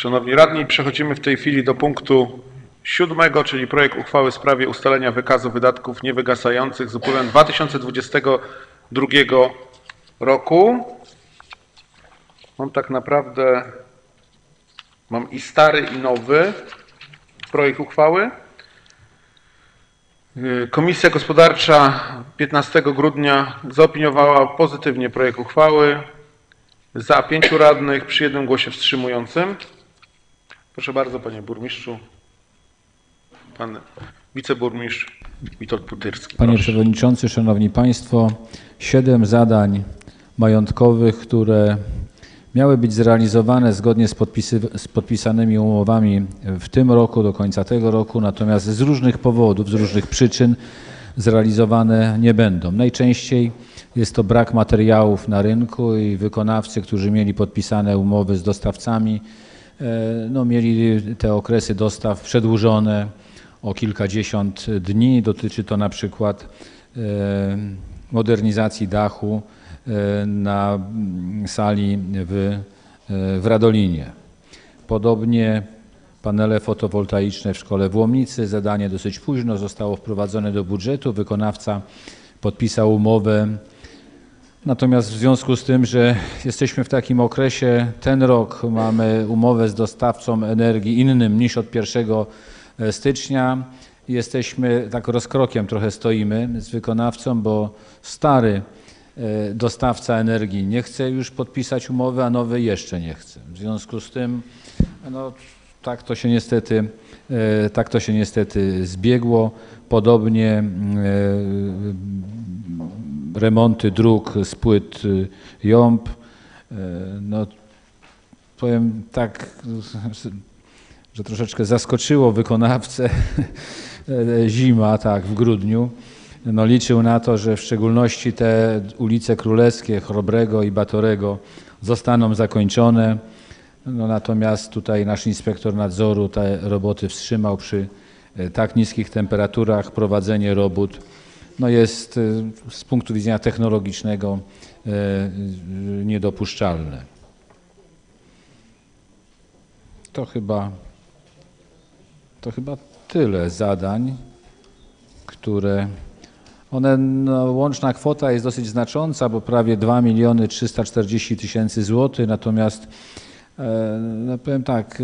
Szanowni Radni, przechodzimy w tej chwili do punktu siódmego, czyli projekt uchwały w sprawie ustalenia wykazu wydatków niewygasających z upływem 2022 roku. Mam tak naprawdę, mam i stary, i nowy projekt uchwały. Komisja Gospodarcza 15 grudnia zaopiniowała pozytywnie projekt uchwały. Za pięciu radnych przy jednym głosie wstrzymującym. Proszę bardzo, panie burmistrzu. Pan wiceburmistrz Witold Putyrski. Panie Proszę. Przewodniczący, Szanowni Państwo, siedem zadań majątkowych, które miały być zrealizowane zgodnie z, podpisy, z podpisanymi umowami w tym roku, do końca tego roku, natomiast z różnych powodów, z różnych przyczyn zrealizowane nie będą. Najczęściej jest to brak materiałów na rynku i wykonawcy, którzy mieli podpisane umowy z dostawcami, no, mieli te okresy dostaw przedłużone o kilkadziesiąt dni. Dotyczy to na przykład e, modernizacji dachu e, na sali w, e, w Radolinie. Podobnie panele fotowoltaiczne w szkole w Łomnicy. Zadanie dosyć późno zostało wprowadzone do budżetu. Wykonawca podpisał umowę. Natomiast w związku z tym, że jesteśmy w takim okresie, ten rok mamy umowę z dostawcą energii innym niż od 1 stycznia. Jesteśmy tak rozkrokiem trochę stoimy z wykonawcą, bo stary e, dostawca energii nie chce już podpisać umowy, a nowy jeszcze nie chce. W związku z tym no, tak to się niestety, e, tak to się niestety zbiegło. Podobnie e, remonty dróg z płyt y, jąb. E, No, powiem tak, że troszeczkę zaskoczyło wykonawcę zima, tak, w grudniu. No, liczył na to, że w szczególności te ulice Królewskie, Chrobrego i Batorego zostaną zakończone. No, natomiast tutaj nasz inspektor nadzoru te roboty wstrzymał przy e, tak niskich temperaturach. Prowadzenie robót no, jest e, z punktu widzenia technologicznego e, niedopuszczalne. To chyba, to chyba tyle zadań, które one, no, łączna kwota jest dosyć znacząca, bo prawie 2 miliony 340 tysięcy złotych, natomiast e, no, powiem tak,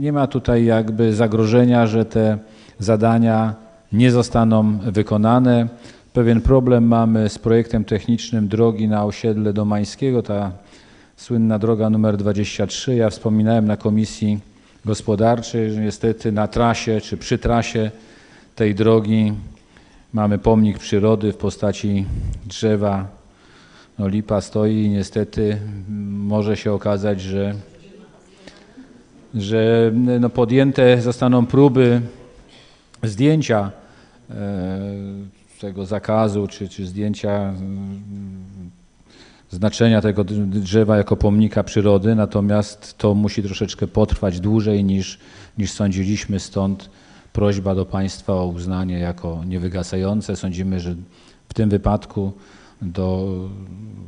nie ma tutaj jakby zagrożenia, że te zadania nie zostaną wykonane. Pewien problem mamy z projektem technicznym drogi na osiedle Domańskiego, ta słynna droga numer 23. Ja wspominałem na komisji gospodarczej, że niestety na trasie czy przy trasie tej drogi mamy pomnik przyrody w postaci drzewa. No, lipa stoi i niestety może się okazać, że, że no, podjęte zostaną próby zdjęcia tego zakazu, czy, czy zdjęcia mm, znaczenia tego drzewa jako pomnika przyrody, natomiast to musi troszeczkę potrwać dłużej niż, niż sądziliśmy, stąd prośba do Państwa o uznanie jako niewygasające. Sądzimy, że w tym wypadku do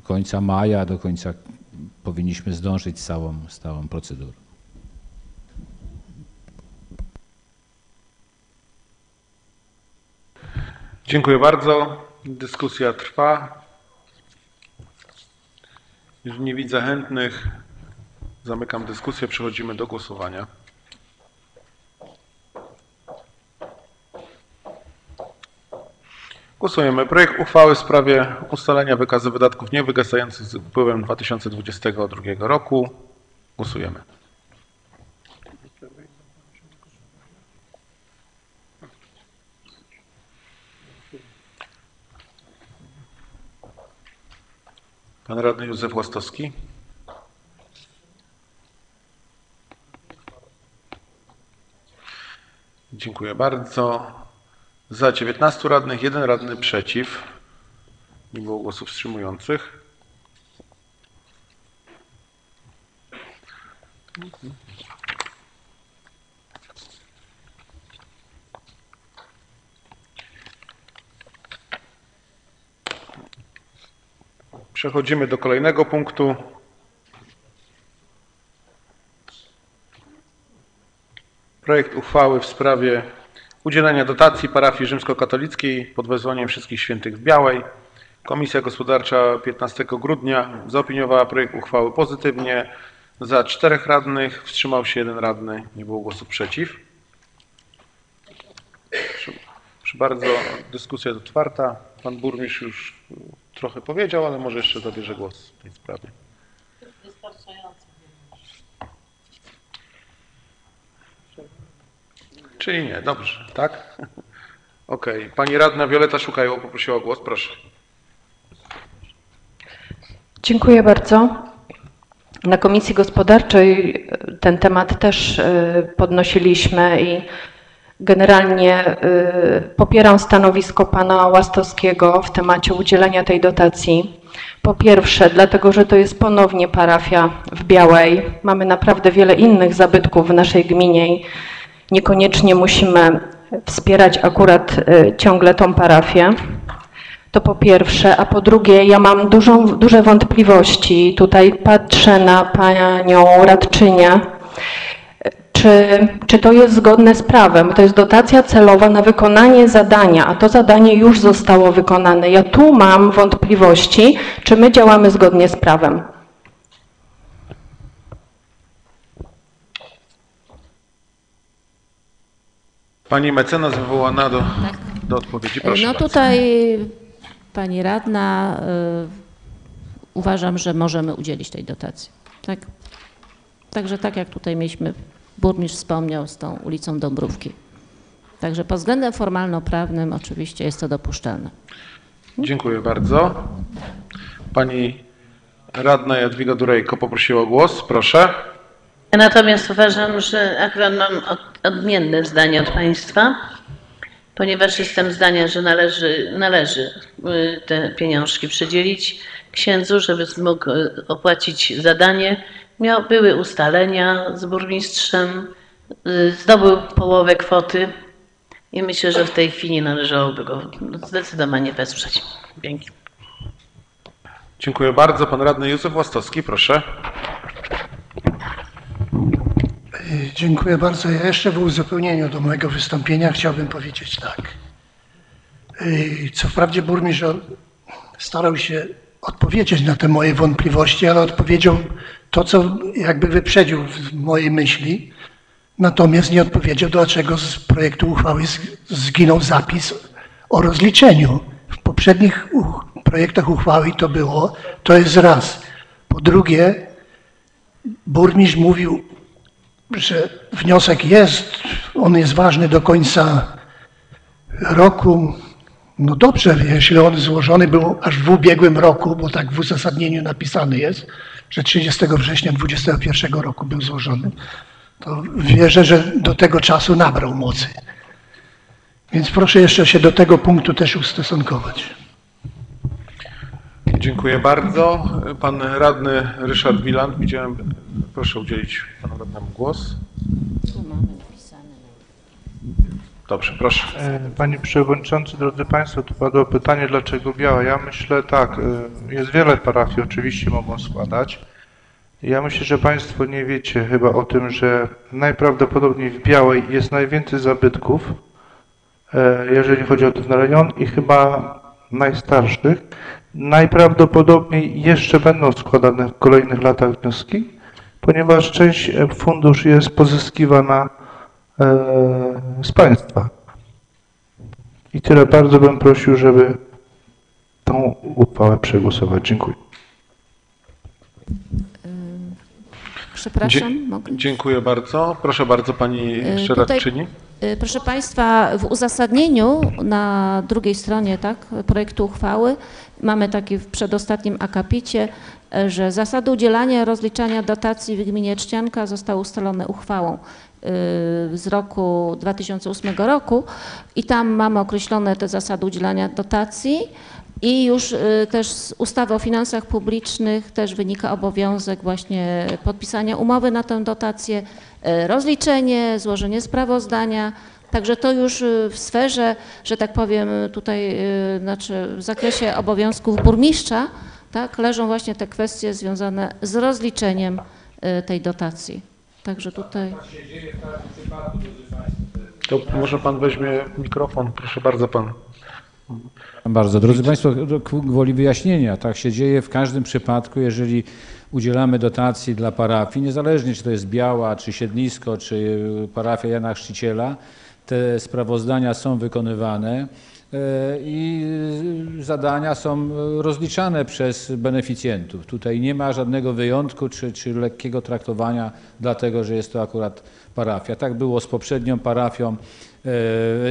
końca maja, do końca powinniśmy zdążyć z całą, z całą procedurą. Dziękuję bardzo. Dyskusja trwa. Jeżeli nie widzę chętnych, zamykam dyskusję. Przechodzimy do głosowania. Głosujemy. Projekt uchwały w sprawie ustalenia wykazu wydatków niewygasających z upływem 2022 roku. Głosujemy. Pan radny Józef Łastowski. Dziękuję bardzo. Za 19 radnych, jeden radny przeciw. Nie było głosów wstrzymujących. Przechodzimy do kolejnego punktu. Projekt uchwały w sprawie udzielenia dotacji parafii rzymskokatolickiej pod wezwaniem Wszystkich Świętych w Białej. Komisja Gospodarcza 15 grudnia zaopiniowała projekt uchwały pozytywnie. Za czterech radnych, wstrzymał się jeden radny, nie było głosów przeciw. Proszę bardzo, dyskusja jest otwarta. Pan burmistrz już trochę powiedział, ale może jeszcze zabierze głos w tej sprawie. Czyli nie, dobrze, tak? Okej. Okay. Pani radna Wioleta Szukajowa poprosiła o głos, proszę. Dziękuję bardzo. Na Komisji Gospodarczej ten temat też y, podnosiliśmy i generalnie y, popieram stanowisko pana Łastowskiego w temacie udzielenia tej dotacji. Po pierwsze, dlatego, że to jest ponownie parafia w Białej. Mamy naprawdę wiele innych zabytków w naszej gminie niekoniecznie musimy wspierać akurat y, ciągle tą parafię. To po pierwsze, a po drugie, ja mam dużą, duże wątpliwości. Tutaj patrzę na panią radczynię. Czy, czy to jest zgodne z prawem? To jest dotacja celowa na wykonanie zadania, a to zadanie już zostało wykonane. Ja tu mam wątpliwości, czy my działamy zgodnie z prawem. Pani mecenas wywołana do, Tak. do odpowiedzi. Proszę No bardzo. tutaj pani radna, y, uważam, że możemy udzielić tej dotacji. Tak? Także tak jak tutaj mieliśmy, burmistrz wspomniał z tą ulicą Dąbrówki. Także pod względem formalno-prawnym oczywiście jest to dopuszczalne. Dziękuję bardzo. Pani radna Jadwiga Durejko poprosiła o głos. Proszę. Ja natomiast uważam, że akurat mam od- odmienne zdanie od Państwa, ponieważ jestem zdania, że należy, należy y, te pieniążki przydzielić księdzu, żeby mógł y, opłacić zadanie. Miał, były ustalenia z burmistrzem, y, zdobył połowę kwoty i myślę, że w tej chwili należałoby go zdecydowanie wesprzeć. Dzięki. Dziękuję bardzo. Pan radny Józef Łastowski, proszę. Dziękuję bardzo. Ja jeszcze w uzupełnieniu do mojego wystąpienia chciałbym powiedzieć tak. Y, Co wprawdzie burmistrz starał się odpowiedzieć na te moje wątpliwości, ale odpowiedział to, co jakby wyprzedził w mojej myśli. Natomiast nie odpowiedział, dlaczego z projektu uchwały zginął zapis o rozliczeniu. W poprzednich projektach uchwały to było, to jest raz. Po drugie, burmistrz mówił, że wniosek jest, on jest ważny do końca roku. No dobrze, jeśli on złożony był aż w ubiegłym roku, bo tak w uzasadnieniu napisane jest, że 30 września 2021 roku był złożony, to wierzę, że do tego czasu nabrał mocy. Więc proszę jeszcze się do tego punktu też ustosunkować. Dziękuję bardzo. Pan radny Ryszard Wiland, widziałem, proszę udzielić panu radnemu głos. Dobrze, proszę. E, Panie Przewodniczący, drodzy Państwo, tu padło pytanie, dlaczego biała. Ja myślę tak, e, jest wiele parafii, oczywiście mogą składać. Ja myślę, że Państwo nie wiecie chyba o tym, że najprawdopodobniej w Białej jest najwięcej zabytków, e, jeżeli chodzi o ten rejon i chyba najstarszych. Najprawdopodobniej jeszcze będą składane w kolejnych latach wnioski, ponieważ część e, fundusz jest pozyskiwana z państwa. I tyle bardzo bym prosił, żeby tą uchwałę przegłosować. Dziękuję. Przepraszam, Dzie- mogę? Dziękuję bardzo. Proszę bardzo pani Y, tutaj- szczeradczyni. Y, Proszę Państwa, w uzasadnieniu na drugiej stronie tak, projektu uchwały mamy taki w przedostatnim akapicie, że zasady udzielania i rozliczania dotacji w gminie Czcianka zostały ustalone uchwałą z roku 2008 roku i tam mamy określone te zasady udzielania dotacji i już y, też z ustawy o finansach publicznych też wynika obowiązek właśnie podpisania umowy na tę dotację, y, rozliczenie, złożenie sprawozdania. Także to już y, w sferze, że tak powiem, tutaj, y, znaczy w zakresie obowiązków burmistrza, tak, leżą właśnie te kwestie związane z rozliczeniem y, tej dotacji. Także tutaj. To może pan weźmie mikrofon, proszę bardzo pan. Bardzo. Drodzy Państwo, gwoli wyjaśnienia, tak się dzieje w każdym przypadku, jeżeli udzielamy dotacji dla parafii, niezależnie czy to jest Biała, czy Siedlisko, czy parafia Jana Chrzciciela, te sprawozdania są wykonywane i zadania są rozliczane przez beneficjentów. Tutaj nie ma żadnego wyjątku czy, czy lekkiego traktowania, dlatego że jest to akurat parafia. Tak było z poprzednią parafią, e,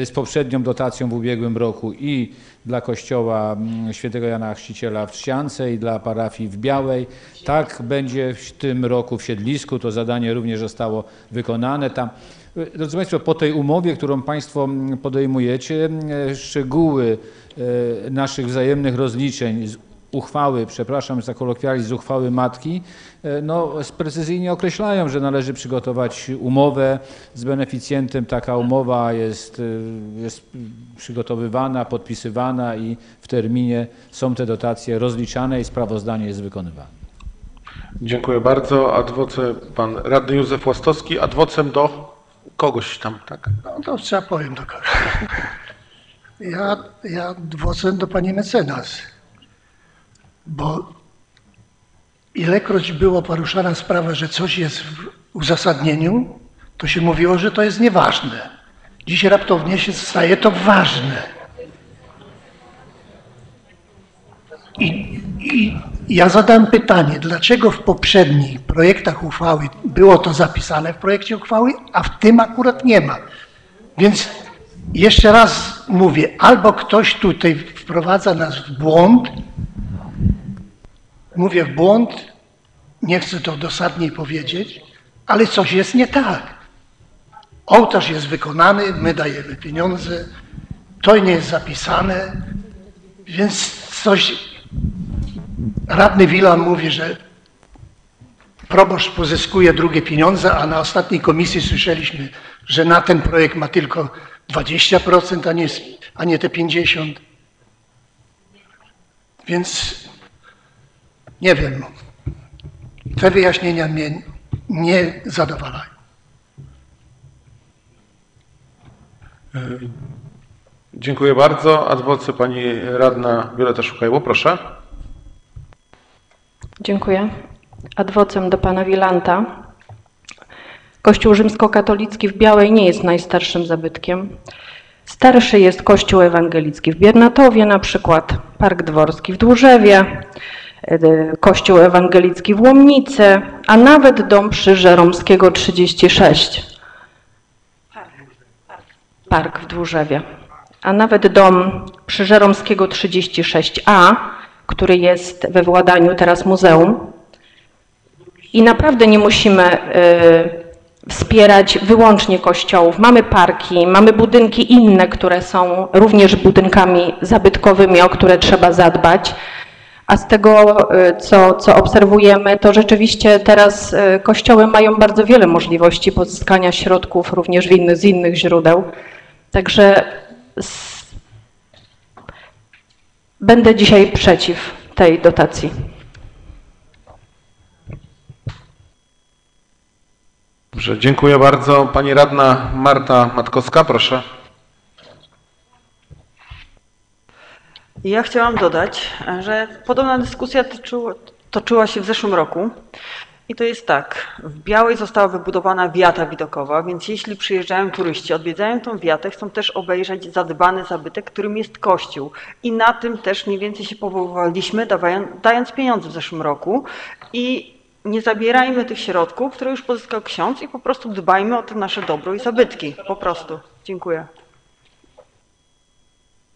z poprzednią dotacją w ubiegłym roku i dla kościoła mm, świętego Jana Chrzciciela w Trzciance i dla parafii w Białej. Tak będzie w tym roku w Siedlisku, to zadanie również zostało wykonane. Tam, e, drodzy Państwo, po tej umowie, którą Państwo podejmujecie, szczegóły e, naszych wzajemnych rozliczeń z uchwały, przepraszam za kolokwializm, z uchwały matki, e, no, precyzyjnie określają, że należy przygotować umowę z beneficjentem. Taka umowa jest, e, jest przygotowywana, podpisywana i w terminie są te dotacje rozliczane i sprawozdanie jest wykonywane. Dziękuję bardzo. Adwoce pan radny Józef Łastowski, adwocem do kogoś tam, tak? No to trzeba powiem do kogoś. Ja, ja dwocem do pani mecenas, bo ilekroć było poruszana sprawa, że coś jest w uzasadnieniu, to się mówiło, że to jest nieważne. Dziś raptownie się staje to ważne. I, I ja zadam pytanie, dlaczego w poprzednich projektach uchwały było to zapisane w projekcie uchwały, a w tym akurat nie ma. Więc jeszcze raz mówię, albo ktoś tutaj wprowadza nas w błąd, mówię w błąd, nie chcę to dosadniej powiedzieć, ale coś jest nie tak. Ołtarz jest wykonany, my dajemy pieniądze, to nie jest zapisane, więc coś. Radny Wilan mówi, że proboszcz pozyskuje drugie pieniądze, a na ostatniej komisji słyszeliśmy, że na ten projekt ma tylko 20%, a nie, a nie te 50%. Więc nie wiem. Te wyjaśnienia mnie nie zadowalają. Dziękuję bardzo. Ad voce pani radna Wioleta Szukajło, proszę. Dziękuję. Adwocem do pana Wilanta. Kościół rzymskokatolicki w Białej nie jest najstarszym zabytkiem. Starszy jest Kościół ewangelicki w Biernatowie, na przykład Park Dworski w Dłużewie, y, Kościół ewangelicki w Łomnicy, a nawet dom Krzyża Romskiego 36. Park w Dłużewie. A nawet dom Krzyża Romskiego 36a, który jest we władaniu teraz muzeum. I naprawdę nie musimy y, wspierać wyłącznie kościołów. Mamy parki, mamy budynki inne, które są również budynkami zabytkowymi, o które trzeba zadbać. A z tego, y, co, co obserwujemy, to rzeczywiście teraz y, kościoły mają bardzo wiele możliwości pozyskania środków również w z innych źródeł. Także z... będę dzisiaj przeciw tej dotacji. Dobrze, dziękuję bardzo. Pani radna Marta Matkowska, proszę. Ja chciałam dodać, że podobna dyskusja toczyła, toczyła się w zeszłym roku. I to jest tak, w Białej została wybudowana wiata widokowa, więc jeśli przyjeżdżają turyści, odwiedzają tą wiatę, chcą też obejrzeć zadbany zabytek, którym jest kościół. I na tym też mniej więcej się powoływaliśmy, dając pieniądze w zeszłym roku. I nie zabierajmy tych środków, które już pozyskał ksiądz i po prostu dbajmy o to nasze dobro i zabytki. Po prostu. Dziękuję.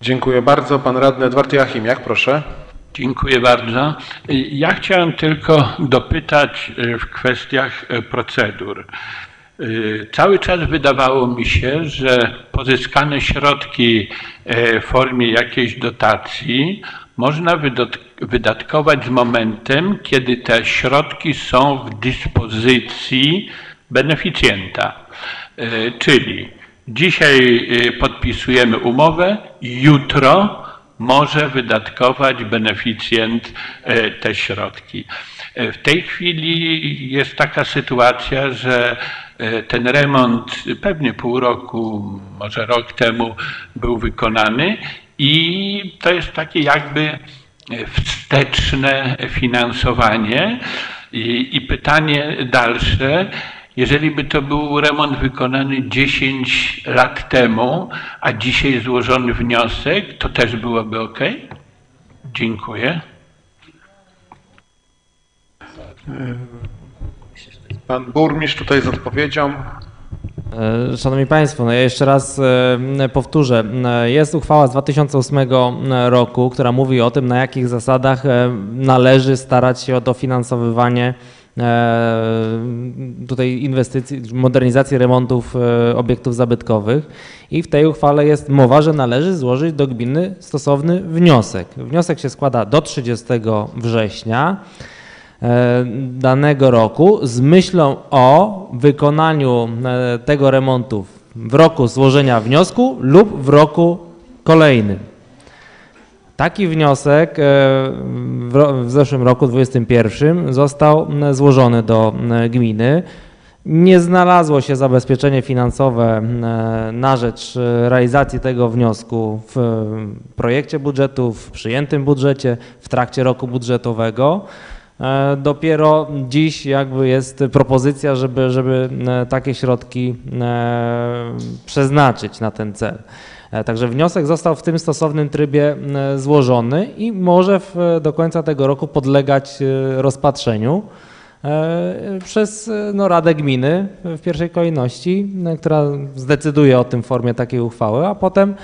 Dziękuję bardzo. Pan radny Edward Joachimiak, proszę. Dziękuję bardzo. Ja chciałem tylko dopytać w kwestiach procedur. Cały czas wydawało mi się, że pozyskane środki w formie jakiejś dotacji można wydatkować z momentem, kiedy te środki są w dyspozycji beneficjenta. Czyli dzisiaj podpisujemy umowę, jutro może wydatkować beneficjent te środki. W tej chwili jest taka sytuacja, że ten remont pewnie pół roku, może rok temu był wykonany i to jest takie jakby wsteczne finansowanie. I, i pytanie dalsze, jeżeli by to był remont wykonany 10 lat temu, a dzisiaj złożony wniosek, to też byłoby ok? Dziękuję. Pan burmistrz tutaj z odpowiedzią. E, Szanowni Państwo, no ja jeszcze raz e, powtórzę. E, Jest uchwała z 2008 roku, która mówi o tym, na jakich zasadach należy starać się o dofinansowywanie tutaj inwestycji, modernizacji, remontów obiektów zabytkowych i w tej uchwale jest mowa, że należy złożyć do gminy stosowny wniosek. Wniosek się składa do 30 września danego roku z myślą o wykonaniu tego remontu w roku złożenia wniosku lub w roku kolejnym. Taki wniosek w zeszłym roku, 2021, został złożony do gminy. Nie znalazło się zabezpieczenie finansowe na rzecz realizacji tego wniosku w projekcie budżetu, w przyjętym budżecie, w trakcie roku budżetowego. Dopiero dziś jakby jest propozycja, żeby, żeby takie środki przeznaczyć na ten cel. Także wniosek został w tym stosownym trybie złożony i może w, do końca tego roku podlegać rozpatrzeniu przez no, Radę Gminy w pierwszej kolejności, która zdecyduje o tym formie takiej uchwały, a potem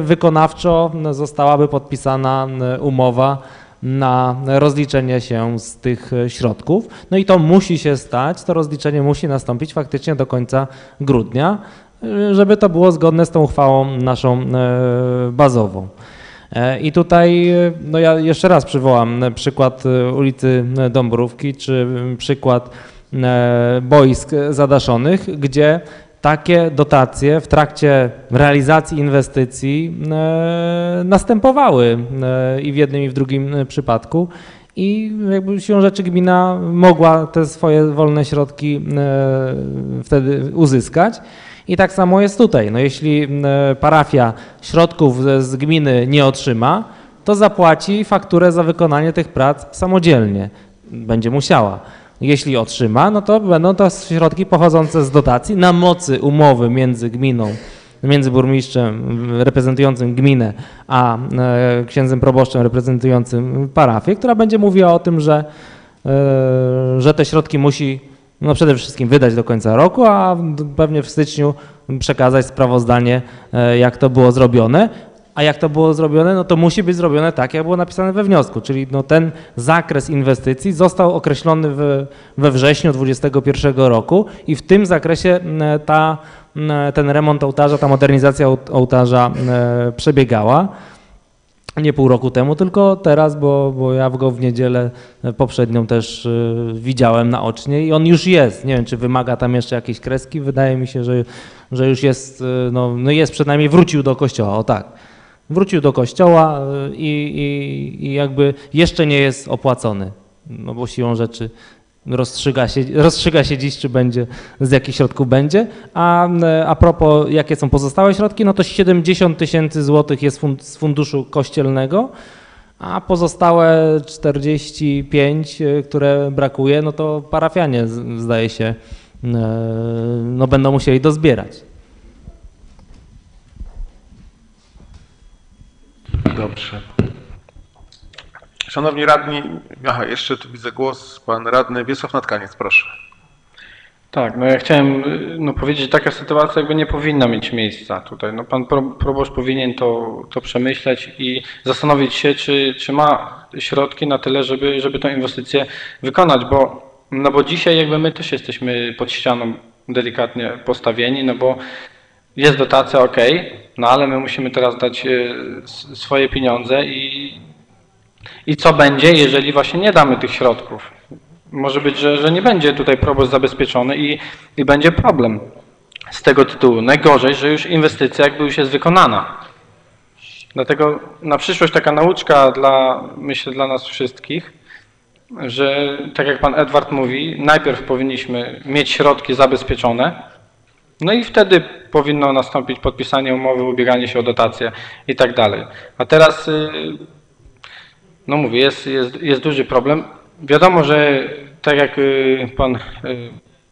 wykonawczo zostałaby podpisana umowa na rozliczenie się z tych e, środków. No i to musi się stać, to rozliczenie musi nastąpić faktycznie do końca grudnia, e, żeby to było zgodne z tą uchwałą naszą e, bazową. E, I tutaj e, no ja jeszcze raz przywołam przykład ulicy Dąbrówki, czy przykład boisk zadaszonych, gdzie takie dotacje w trakcie realizacji inwestycji następowały i w jednym i w drugim przypadku. I jakby siłą rzeczy gmina mogła te swoje wolne środki wtedy uzyskać. I tak samo jest tutaj. No jeśli e, parafia środków z, gminy nie otrzyma, to zapłaci fakturę za wykonanie tych prac samodzielnie. Będzie musiała. Jeśli otrzyma, no to będą to środki pochodzące z dotacji na mocy umowy między gminą, między burmistrzem reprezentującym gminę, a e, księdzem proboszczem reprezentującym parafię, która będzie mówiła o tym, że, e, że te środki musi no przede wszystkim wydać do końca roku, a pewnie w styczniu przekazać sprawozdanie, e, jak to było zrobione. A jak to było zrobione? No to musi być zrobione tak, jak było napisane we wniosku, czyli no ten zakres inwestycji został określony w, we wrześniu 2021 roku i w tym zakresie ta, ten remont ołtarza, ta modernizacja oł- ołtarza e, przebiegała. Nie pół roku temu, tylko teraz, bo, bo ja go w niedzielę poprzednią też y, widziałem naocznie i on już jest. Nie wiem, czy wymaga tam jeszcze jakiejś kreski. Wydaje mi się, że, że już jest, y, no, no jest przynajmniej wrócił do kościoła, o tak. Wrócił do kościoła i, i, i jakby jeszcze nie jest opłacony, no bo siłą rzeczy rozstrzyga się, rozstrzyga się dziś, czy będzie, z jakich środków będzie. A, a propos, jakie są pozostałe środki, no to 70 tysięcy złotych jest z funduszu kościelnego, a pozostałe 45, e, które brakuje, no to parafianie, zdaje się, e, no będą musieli dozbierać. Dobrze. Szanowni radni, aha, jeszcze tu widzę głos, pan radny Wiesław Natkaniec, proszę. Tak, no ja chciałem no, powiedzieć, że taka sytuacja jakby nie powinna mieć miejsca tutaj. No, pan pro, proboszcz powinien to, to przemyśleć i zastanowić się, czy, czy ma środki na tyle, żeby, żeby tę inwestycję wykonać, bo, no bo dzisiaj jakby my też jesteśmy pod ścianą delikatnie postawieni, no bo jest dotacja, ok, no ale my musimy teraz dać s- swoje pieniądze i, i co będzie, jeżeli właśnie nie damy tych środków? Może być, że, że nie będzie tutaj proboszcz zabezpieczony i, i będzie problem z tego tytułu. Najgorzej, że już inwestycja jakby już jest wykonana. Dlatego na przyszłość taka nauczka dla, myślę, dla nas wszystkich, że tak jak pan Edward mówi, najpierw powinniśmy mieć środki zabezpieczone, no i wtedy powinno nastąpić podpisanie umowy, ubieganie się o dotacje i tak dalej. A teraz, y, no mówię, jest, jest, jest duży problem. Wiadomo, że tak jak y, pan y,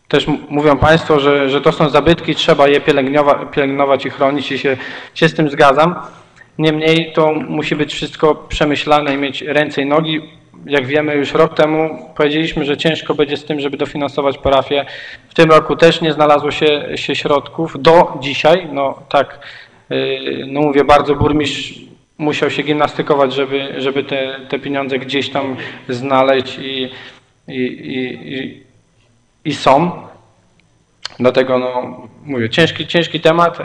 też mówią Państwo, że, że to są zabytki, trzeba je pielęgnowa, pielęgnować i chronić i się, się z tym zgadzam. Niemniej to musi być wszystko przemyślane i mieć ręce i nogi. Jak wiemy, już rok temu powiedzieliśmy, że ciężko będzie z tym, żeby dofinansować parafię. W tym roku też nie znalazło się, się środków. Do dzisiaj, no tak, y, no mówię, bardzo burmistrz musiał się gimnastykować, żeby, żeby te, te pieniądze gdzieś tam znaleźć i, i, i, i, są. Dlatego no, mówię, ciężki, ciężki temat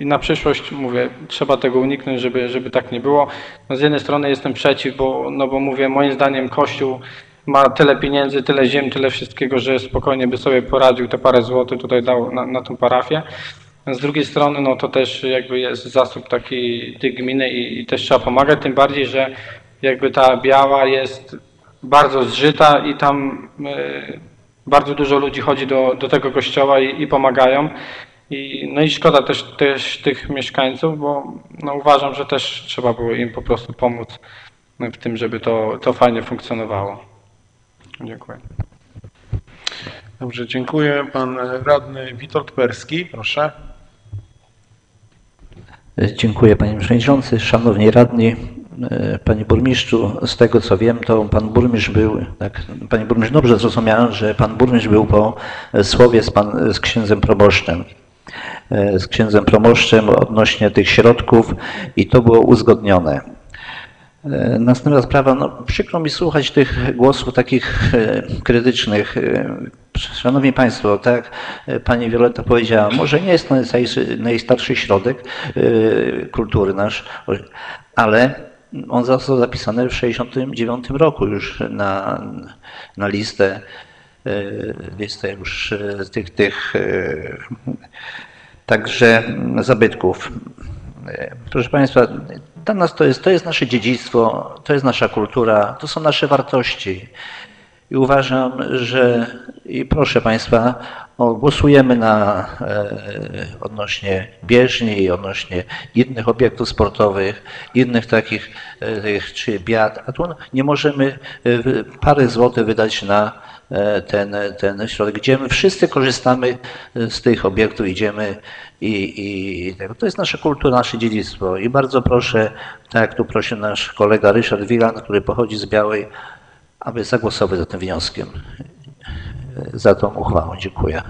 i na przyszłość mówię, trzeba tego uniknąć, żeby, żeby tak nie było. No z jednej strony jestem przeciw, bo, no bo mówię, moim zdaniem Kościół ma tyle pieniędzy, tyle ziem, tyle wszystkiego, że spokojnie by sobie poradził, te parę złotych tutaj dał na, na tą parafię. Z drugiej strony, no to też jakby jest zasób taki tej gminy i, i też trzeba pomagać, tym bardziej, że jakby ta biała jest bardzo zżyta i tam y, bardzo dużo ludzi chodzi do, do tego kościoła i, i pomagają. I, no i szkoda też, też tych mieszkańców, bo no uważam, że też trzeba było im po prostu pomóc w tym, żeby to, to fajnie funkcjonowało. Dziękuję. Dobrze, dziękuję. Pan radny Witold Perski, proszę. Dziękuję Panie Przewodniczący, Szanowni Radni, e, Panie Burmistrzu. Z tego co wiem, to Pan Burmistrz był, tak, Panie Burmistrz, dobrze zrozumiałem, że Pan Burmistrz był po słowie z, pan, z księdzem proboszczem. E, Z księdzem proboszczem odnośnie tych środków i to było uzgodnione. E, Następna sprawa, no przykro mi słuchać tych głosów takich e, krytycznych. E, Szanowni Państwo, tak Pani Wioletta powiedziała, może nie jest to najstarszy, środek kultury nasz, ale on został zapisany w 1969 roku już na, na listę, listę już tych, tych także zabytków. Proszę Państwa, dla nas to jest, to jest nasze dziedzictwo, to jest nasza kultura, to są nasze wartości. I uważam, że i proszę Państwa, głosujemy na e, odnośnie bieżni odnośnie innych obiektów sportowych, innych takich e, tych, czy biat, a tu nie możemy e, parę złotych wydać na ten, ten środek, gdzie my wszyscy korzystamy e, z tych obiektów, idziemy i, i. To jest nasza kultura, nasze dziedzictwo. I bardzo proszę, tak jak tu prosił nasz kolega Ryszard Wilan, który pochodzi z Białej, aby zagłosować za tym wnioskiem, e, za tą uchwałą. Dziękuję.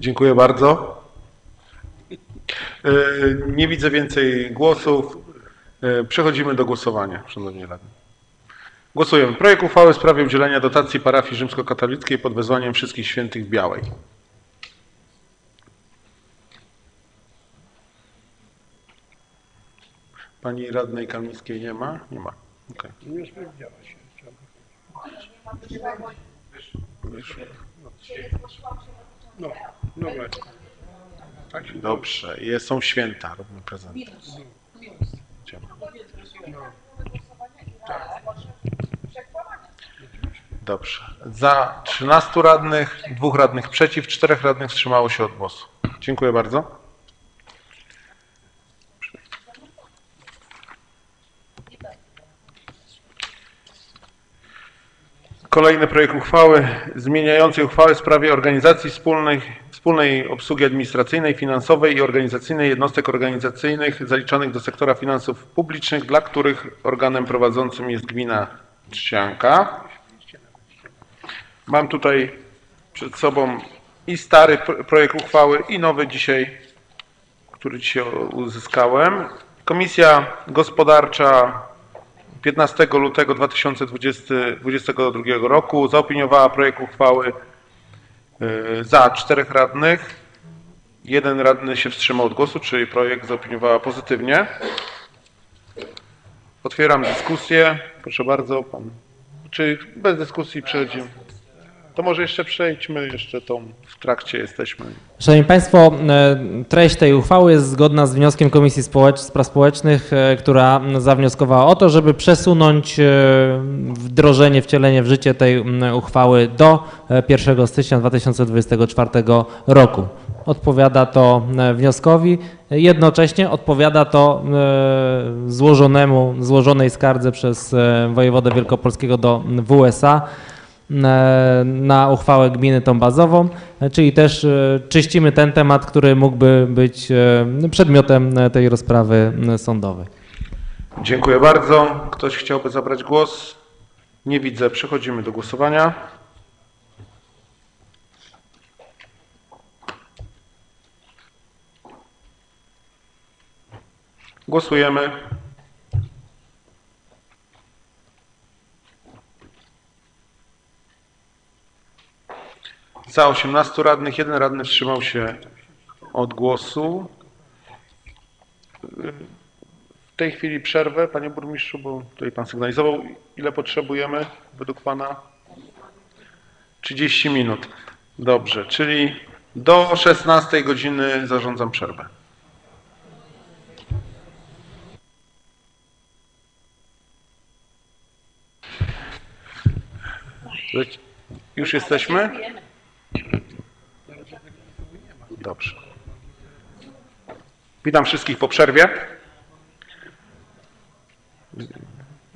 Dziękuję bardzo. E, Nie widzę więcej głosów. E, Przechodzimy do głosowania, szanowni radni. Głosujemy. Projekt uchwały w sprawie udzielenia dotacji parafii rzymskokatolickiej pod wezwaniem wszystkich świętych w Białej. Pani radnej Kamińskiej nie ma? Nie ma. Okay. Nie sprawdziała się. Wyszło. No, no właśnie. Tak Dobrze. Jest, są święta. Robimy prezenty. Idziemy. Dobrze. Za 13 radnych, dwóch radnych przeciw, czterech radnych wstrzymało się od głosu. Dziękuję bardzo. Kolejny projekt uchwały zmieniającej uchwałę w sprawie organizacji wspólnej, wspólnej obsługi administracyjnej, finansowej i organizacyjnej jednostek organizacyjnych zaliczonych do sektora finansów publicznych, dla których organem prowadzącym jest gmina Trzcianka. Mam tutaj przed sobą i stary pro- projekt uchwały, i nowy dzisiaj, który dzisiaj uzyskałem. Komisja Gospodarcza 15 lutego 2022 roku zaopiniowała projekt uchwały za czterech radnych. Jeden radny się wstrzymał od głosu, czyli projekt zaopiniowała pozytywnie. Otwieram dyskusję. Proszę bardzo, pan. Czy bez dyskusji przechodzimy? To może jeszcze przejdźmy, jeszcze tą w trakcie jesteśmy. Szanowni Państwo, e, treść tej uchwały jest zgodna z wnioskiem Komisji Społecz Spraw Społecznych, e, która zawnioskowała o to, żeby przesunąć e, wdrożenie, wcielenie w życie tej uchwały do e, 1 stycznia 2024 roku. Odpowiada to wnioskowi, jednocześnie odpowiada to złożonemu, złożonej skardze przez wojewodę wielkopolskiego do WSA na uchwałę gminy tą bazową, e, czyli też e, czyścimy ten temat, który mógłby być e, przedmiotem e, tej rozprawy sądowej. Dziękuję bardzo. Ktoś chciałby zabrać głos? Nie widzę. Przechodzimy do głosowania. Głosujemy. Za 18 radnych, jeden radny wstrzymał się od głosu. W tej chwili przerwę, panie burmistrzu, bo tutaj pan sygnalizował, ile potrzebujemy według pana? 30 minut. Dobrze, czyli do 16 godziny zarządzam przerwę. Już jesteśmy? Dobrze. Witam wszystkich po przerwie.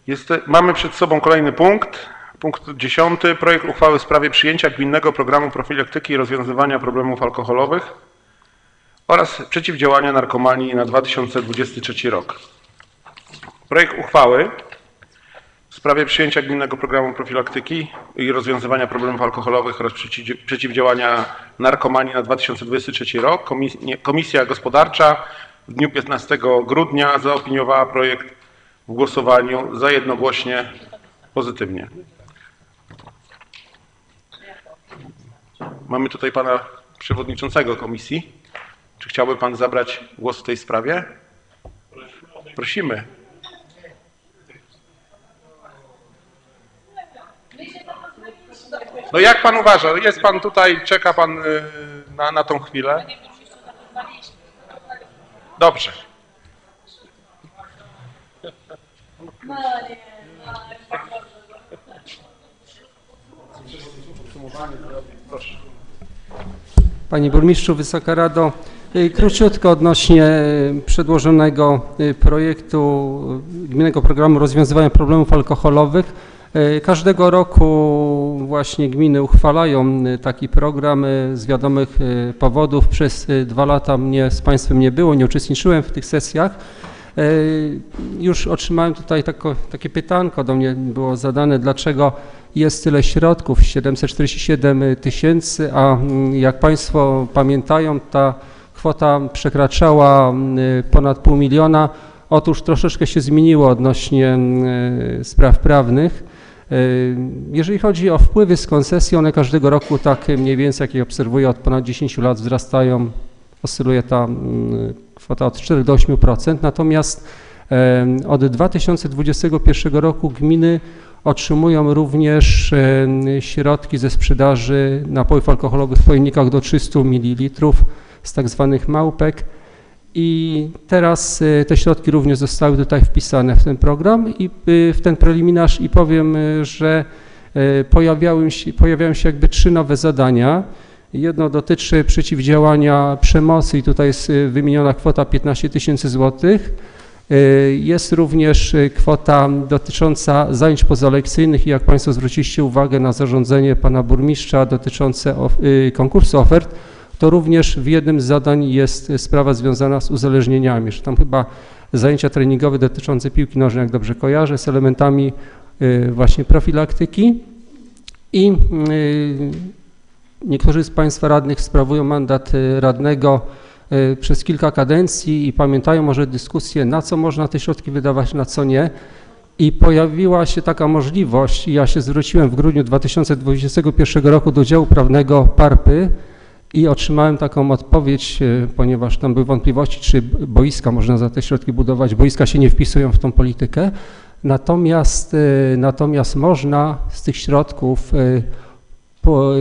Jest, mamy przed sobą kolejny punkt. Punkt dziesiąty. Projekt uchwały w sprawie przyjęcia gminnego programu profilaktyki i rozwiązywania problemów alkoholowych oraz przeciwdziałania narkomanii na 2023 rok. Projekt uchwały sprawie przyjęcia gminnego programu profilaktyki i rozwiązywania problemów alkoholowych oraz przeciw- przeciwdziałania narkomanii na 2023 rok. Komisja Gospodarcza w dniu 15 grudnia zaopiniowała projekt w głosowaniu za jednogłośnie pozytywnie. Mamy tutaj pana przewodniczącego komisji. Czy chciałby pan zabrać głos w tej sprawie? Prosimy. No jak pan uważa? Jest pan tutaj, czeka pan y, na, na tą chwilę? Dobrze. Panie Burmistrzu, Wysoka Rado, y, króciutko odnośnie y, przedłożonego projektu Gminnego Programu Rozwiązywania Problemów Alkoholowych. Każdego roku właśnie gminy uchwalają y, taki program y, z wiadomych y, powodów. Przez dwa lata mnie z Państwem nie było, nie uczestniczyłem w tych sesjach. Już otrzymałem tutaj tako, takie pytanko do mnie było zadane, dlaczego jest tyle środków, 747 tysięcy, a mm, jak Państwo pamiętają, ta kwota przekraczała mm, ponad pół miliona. Otóż troszeczkę się zmieniło odnośnie mm, spraw prawnych. Y, Jeżeli chodzi o wpływy z koncesji, one każdego roku tak mniej więcej, jak je obserwuję, od ponad 10 lat wzrastają. Oscyluje ta mm, kwota od 4 do 8%. Natomiast em, od 2021 roku gminy otrzymują również środki ze sprzedaży napojów alkoholowych w pojemnikach do 300 ml z tak zwanych małpek. I teraz y, te środki również zostały tutaj wpisane w ten program i y, w ten preliminarz i powiem, y, że pojawiały się, pojawiają się jakby trzy nowe zadania. Jedno dotyczy przeciwdziałania przemocy i tutaj jest wymieniona kwota 15 tysięcy złotych. Jest również kwota dotycząca zajęć pozalekcyjnych i jak Państwo zwróciliście uwagę na zarządzenie Pana Burmistrza dotyczące konkursu ofert, to również w jednym z zadań jest sprawa związana z uzależnieniami, że tam chyba zajęcia treningowe dotyczące piłki nożnej, jak dobrze kojarzę, z elementami y, właśnie profilaktyki i y, niektórzy z Państwa radnych sprawują mandat y, radnego przez kilka kadencji i pamiętają może dyskusję, na co można te środki wydawać, na co nie. I pojawiła się taka możliwość, ja się zwróciłem w grudniu 2021 roku do działu prawnego PARPy i otrzymałem taką odpowiedź, y, ponieważ tam były wątpliwości, czy boiska można za te środki budować. Boiska się nie wpisują w tą politykę. Natomiast, y, natomiast można z tych środków y, po,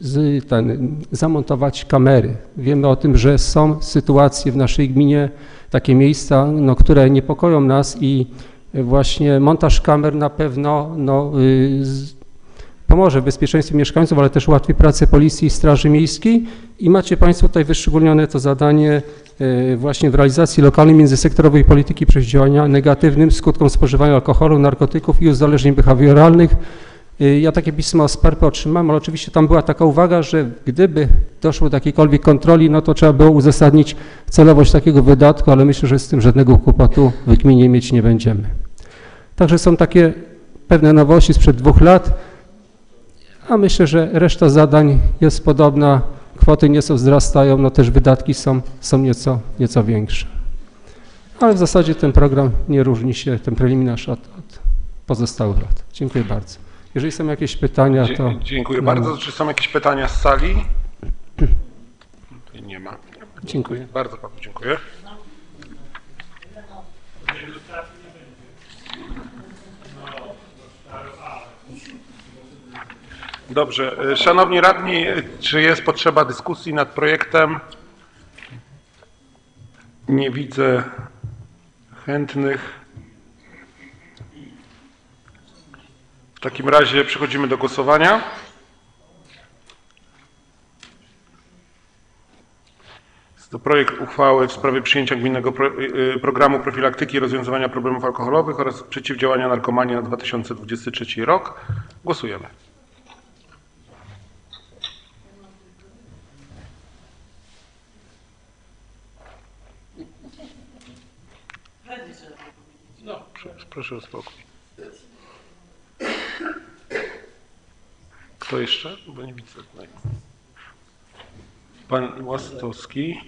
z, ten, zamontować kamery. Wiemy o tym, że są sytuacje w naszej gminie, takie miejsca, no, które niepokoją nas i właśnie montaż kamer na pewno no, y, z, pomoże w bezpieczeństwie mieszkańców, ale też ułatwi pracę Policji i Straży Miejskiej i macie Państwo tutaj wyszczególnione to zadanie y, właśnie w realizacji lokalnej międzysektorowej polityki przeciwdziałania negatywnym skutkom spożywania alkoholu, narkotyków i uzależnień behawioralnych. Y, Ja takie pismo z PARP otrzymałem, ale oczywiście tam była taka uwaga, że gdyby doszło do jakiejkolwiek kontroli, no to trzeba było uzasadnić celowość takiego wydatku, ale myślę, że z tym żadnego kłopotu w gminie mieć nie będziemy. Także są takie pewne nowości sprzed dwóch lat, a myślę, że reszta zadań jest podobna, kwoty nieco wzrastają, no też wydatki są, są nieco, nieco większe. Ale w zasadzie ten program nie różni się, ten preliminarz od, od pozostałych lat. Dziękuję bardzo. Jeżeli są jakieś pytania, to... Dziękuję no, bardzo. Czy są jakieś pytania z sali? Nie ma. Dziękuję. Bardzo panu dziękuję. Dobrze. E, Szanowni radni, e, czy jest potrzeba dyskusji nad projektem? Nie widzę chętnych. W takim razie przechodzimy do głosowania. Jest to projekt uchwały w sprawie przyjęcia gminnego y, y, programu profilaktyki i rozwiązywania problemów alkoholowych oraz przeciwdziałania narkomanii na 2023 rok. Głosujemy. Proszę o spokój. Kto jeszcze? Bo nie widzę. Pan Łastowski.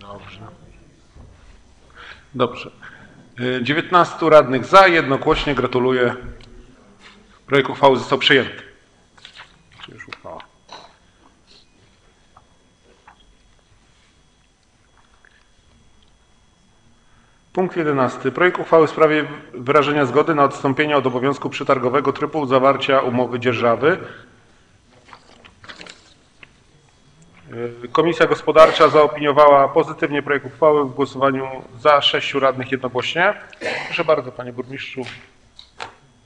Dobrze. Dobrze. E, 19 radnych za, jednogłośnie gratuluję. Projekt uchwały został przyjęty. Punkt 11. Projekt uchwały w sprawie wyrażenia zgody na odstąpienie od obowiązku przetargowego trybu zawarcia umowy dzierżawy. Y, Komisja Gospodarcza zaopiniowała pozytywnie projekt uchwały w głosowaniu za sześciu radnych jednogłośnie. Proszę bardzo, panie burmistrzu.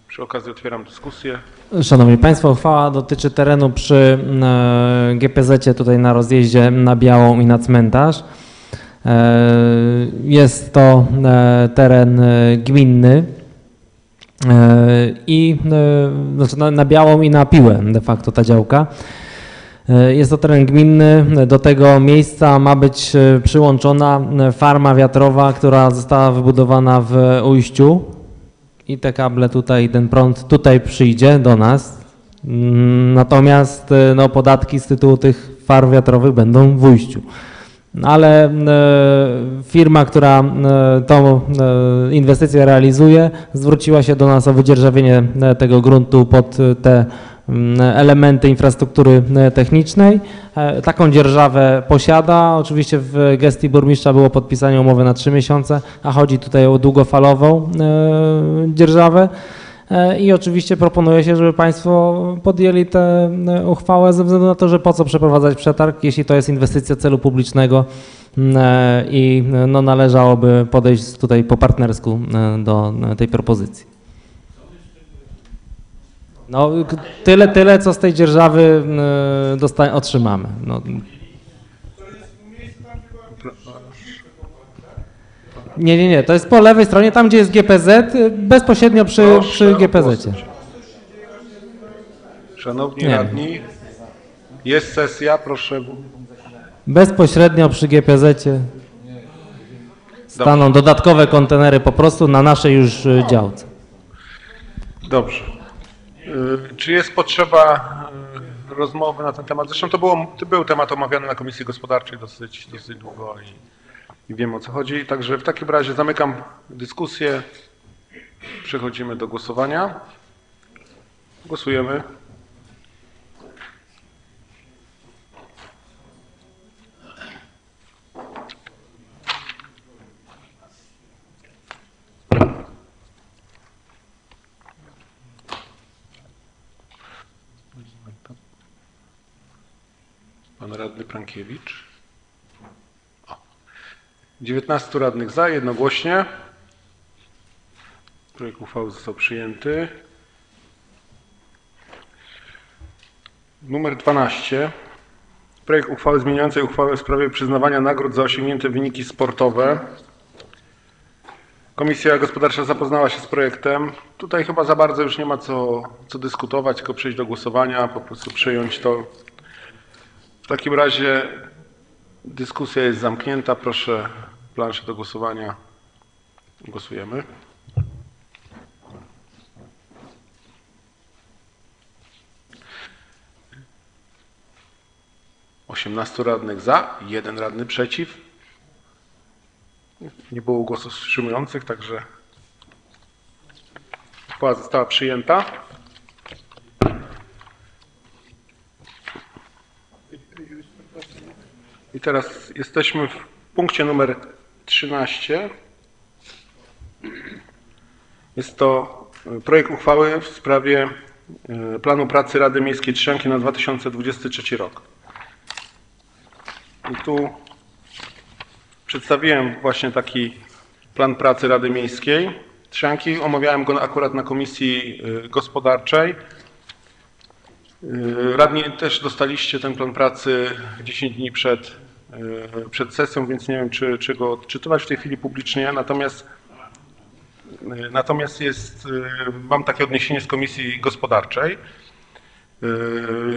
Przy okazji otwieram dyskusję. Szanowni Państwo, uchwała dotyczy terenu przy e, GPZ tutaj na rozjeździe na Białą i na cmentarz. E, Jest to e, teren e, gminny i znaczy na, na Białą i na Piłę de facto ta działka. Jest to teren gminny. Do tego miejsca ma być przyłączona farma wiatrowa, która została wybudowana w Ujściu. I te kable tutaj, ten prąd tutaj przyjdzie do nas. Natomiast no, podatki z tytułu tych farm wiatrowych będą w Ujściu. No, Ale e, firma, która e, tą e, inwestycję realizuje, zwróciła się do nas o wydzierżawienie tego gruntu pod te mm, elementy infrastruktury technicznej. Taką dzierżawę posiada. Oczywiście w gestii burmistrza było podpisanie umowy na trzy miesiące, a chodzi tutaj o długofalową dzierżawę. E, I oczywiście proponuje się, żeby Państwo podjęli tę e, uchwałę ze względu na to, że po co przeprowadzać przetarg, jeśli to jest inwestycja celu publicznego m, e, i no, należałoby podejść tutaj po partnersku do tej propozycji. No, tyle, tyle, co z tej dzierżawy dosta- otrzymamy. No. Nie, nie, nie, to jest po lewej stronie, tam gdzie jest GPZ, bezpośrednio przy, przy GPZ. Szanowni Nie. radni, jest sesja, proszę. Bezpośrednio przy GPZ staną dodatkowe kontenery po prostu na naszej już y, działce. Dobrze. Y, Czy jest potrzeba y, rozmowy na ten temat? Zresztą to, było, to był temat omawiany na Komisji Gospodarczej dosyć, dosyć długo i, i wiem o co chodzi. Także w takim razie zamykam dyskusję. Przechodzimy do głosowania. Głosujemy. Pan radny Prankiewicz. O. 19 radnych za, jednogłośnie. Projekt uchwały został przyjęty. Numer 12. Projekt uchwały zmieniającej uchwałę w sprawie przyznawania nagród za osiągnięte wyniki sportowe. Komisja Gospodarcza zapoznała się z projektem. Tutaj chyba za bardzo już nie ma co, co dyskutować, tylko przejść do głosowania, po prostu przyjąć to w takim razie dyskusja jest zamknięta. Proszę planszę do głosowania. Głosujemy. Osiemnastu radnych za, jeden radny przeciw. Nie było głosów wstrzymujących, także uchwała została przyjęta. I teraz jesteśmy w punkcie numer 13. Jest to e, projekt uchwały w sprawie e, planu pracy Rady Miejskiej Trzcianki na 2023 rok. I tu przedstawiłem właśnie taki plan pracy Rady Miejskiej Trzcianki. Omawiałem go akurat na Komisji e, Gospodarczej. Radni też dostaliście ten plan pracy 10 dni przed, przed sesją, więc nie wiem, czy, czy go odczytywać w tej chwili publicznie. Natomiast, yy, natomiast jest, yy, mam takie odniesienie z Komisji Gospodarczej,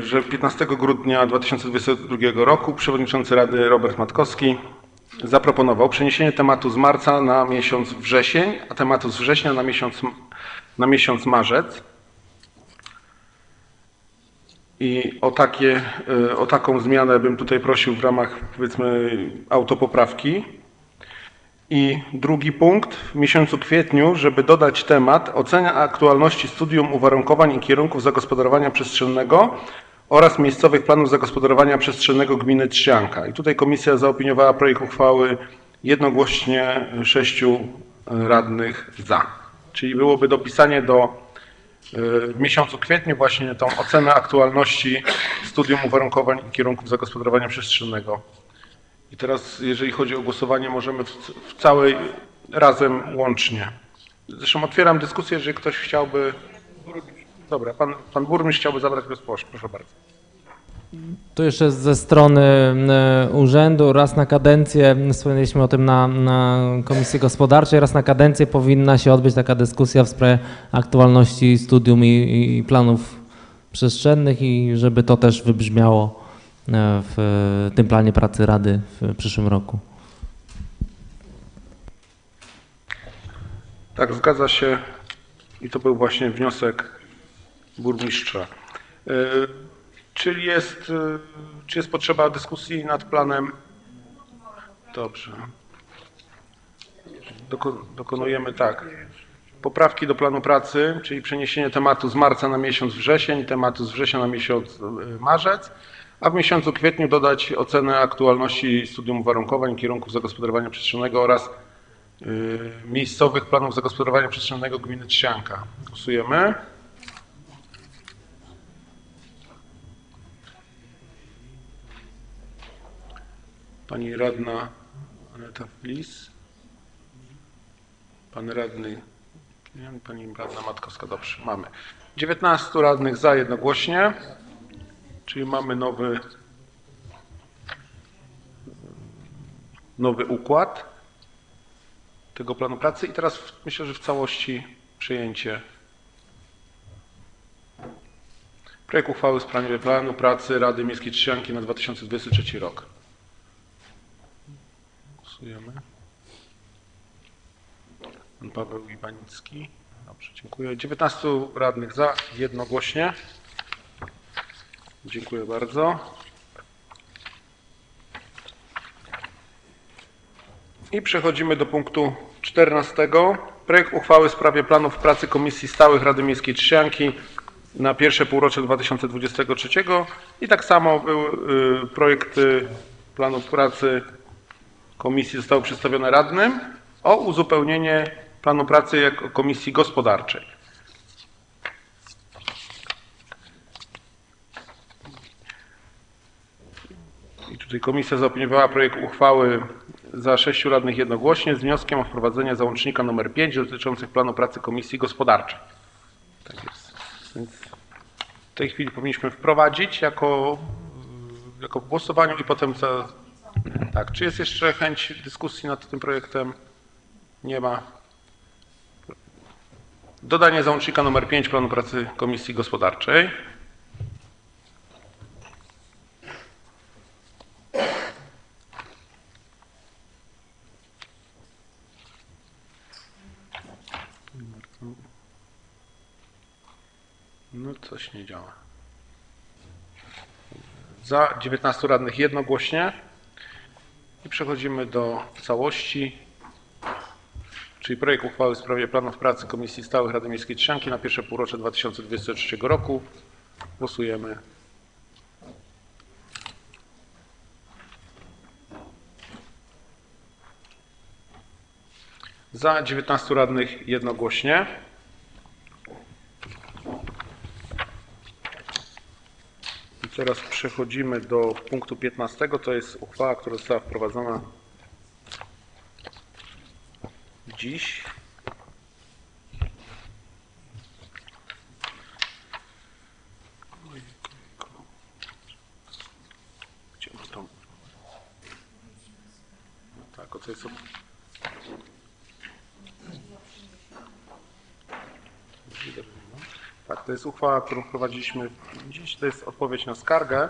że 15 grudnia 2022 roku przewodniczący Rady Robert Matkowski zaproponował przeniesienie tematu z marca na miesiąc wrzesień, a tematu z września na miesiąc, na miesiąc marzec. I o, takie, y, o taką zmianę bym tutaj prosił w ramach powiedzmy autopoprawki. I drugi punkt, w miesiącu kwietniu, żeby dodać temat ocena aktualności studium uwarunkowań i kierunków zagospodarowania przestrzennego oraz miejscowych planów zagospodarowania przestrzennego gminy Trzcianka. I tutaj komisja zaopiniowała projekt uchwały jednogłośnie sześciu radnych za. Czyli byłoby dopisanie do w miesiącu kwietniu właśnie tą ocenę aktualności studium uwarunkowań i kierunków zagospodarowania przestrzennego. I teraz, jeżeli chodzi o głosowanie, możemy w, w całej razem łącznie. Zresztą otwieram dyskusję, jeżeli ktoś chciałby. Dobra, pan, pan burmistrz chciałby zabrać głos, proszę, bardzo. To jeszcze ze strony e, urzędu, raz na kadencję, wspomnieliśmy o tym na, na Komisji Gospodarczej, raz na kadencję powinna się odbyć taka dyskusja w sprawie aktualności studium i, i planów przestrzennych i żeby to też wybrzmiało e, w tym planie pracy Rady w przyszłym roku. Tak, zgadza się. I to był właśnie wniosek burmistrza. Czyli jest, y, czy jest potrzeba dyskusji nad planem? Dobrze. Doko- Dokonujemy tak. Poprawki do planu pracy, czyli przeniesienie tematu z marca na miesiąc wrzesień, tematu z września na miesiąc y, marzec, a w miesiącu kwietniu dodać ocenę aktualności studium uwarunkowań, kierunków zagospodarowania przestrzennego oraz y, miejscowych planów zagospodarowania przestrzennego gminy Trzcianka. Głosujemy. Pani radna Aneta Flis. Pan radny, pani radna Matkowska, dobrze, mamy. 19 radnych za jednogłośnie, czyli mamy nowy, nowy układ tego planu pracy i teraz myślę, że w całości przyjęcie projekt uchwały w sprawie planu pracy Rady Miejskiej Trzcianki na 2023 rok. Głosujemy. Pan Paweł Iwanicki. Dobrze, dziękuję. 19 radnych za, jednogłośnie. Dziękuję bardzo. I przechodzimy do punktu 14. Projekt uchwały w sprawie planów pracy Komisji Stałych Rady Miejskiej Trzcianki na pierwsze półrocze 2023 i tak samo był y, projekt y, planów pracy komisji zostały przedstawione radnym o uzupełnienie planu pracy jako Komisji Gospodarczej. I tutaj komisja zaopiniowała projekt uchwały za sześciu radnych jednogłośnie z wnioskiem o wprowadzenie załącznika nr 5 dotyczących planu pracy Komisji Gospodarczej. Tak jest. Więc w tej chwili powinniśmy wprowadzić jako, jako w głosowaniu i potem za, tak, czy jest jeszcze chęć dyskusji nad tym projektem? Nie ma. Dodanie załącznika nr 5 planu pracy Komisji Gospodarczej. No coś nie działa. Za 19 radnych jednogłośnie. I przechodzimy do całości, czyli projekt uchwały w sprawie planów pracy Komisji Stałych Rady Miejskiej Trzcianki na pierwsze półrocze 2023 roku. Głosujemy. Za 19 radnych jednogłośnie. Teraz przechodzimy do punktu 15. To jest uchwała, która została wprowadzona dziś. Gdzie? No tak, o co jest... Tak, to jest uchwała, którą wprowadziliśmy dziś. To jest odpowiedź na skargę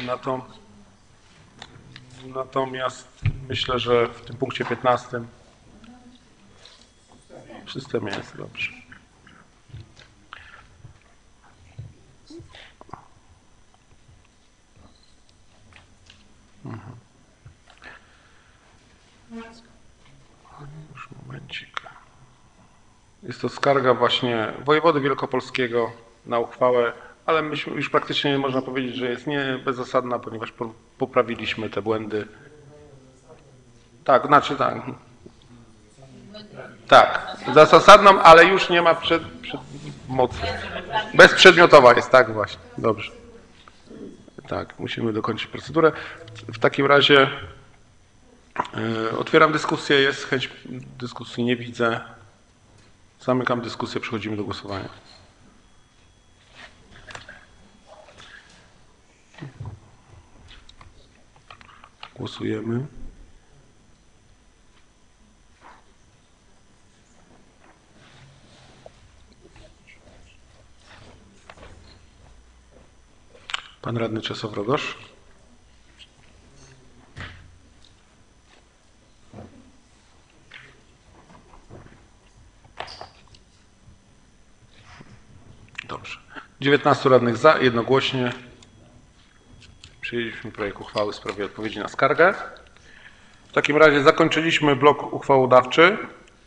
na tą Natomiast myślę, że w tym punkcie 15 w systemie jest dobrze. Mhm. Już momencik. Jest to skarga właśnie wojewody wielkopolskiego na uchwałę, ale już praktycznie można powiedzieć, że jest nie bezzasadna, ponieważ po- poprawiliśmy te błędy. Tak, znaczy tak. Tak, za zasadną, ale już nie ma przed, przed mocy. Bezprzedmiotowa jest, tak właśnie. Dobrze. Tak, musimy dokończyć procedurę. W takim razie e, otwieram dyskusję. Jest chęć dyskusji, nie widzę. Zamykam dyskusję, przechodzimy do głosowania. Głosujemy. Pan radny Czesław Rogosz. Dobrze. 19 radnych za, jednogłośnie przyjęliśmy projekt uchwały w sprawie odpowiedzi na skargę. W takim razie zakończyliśmy blok uchwałodawczy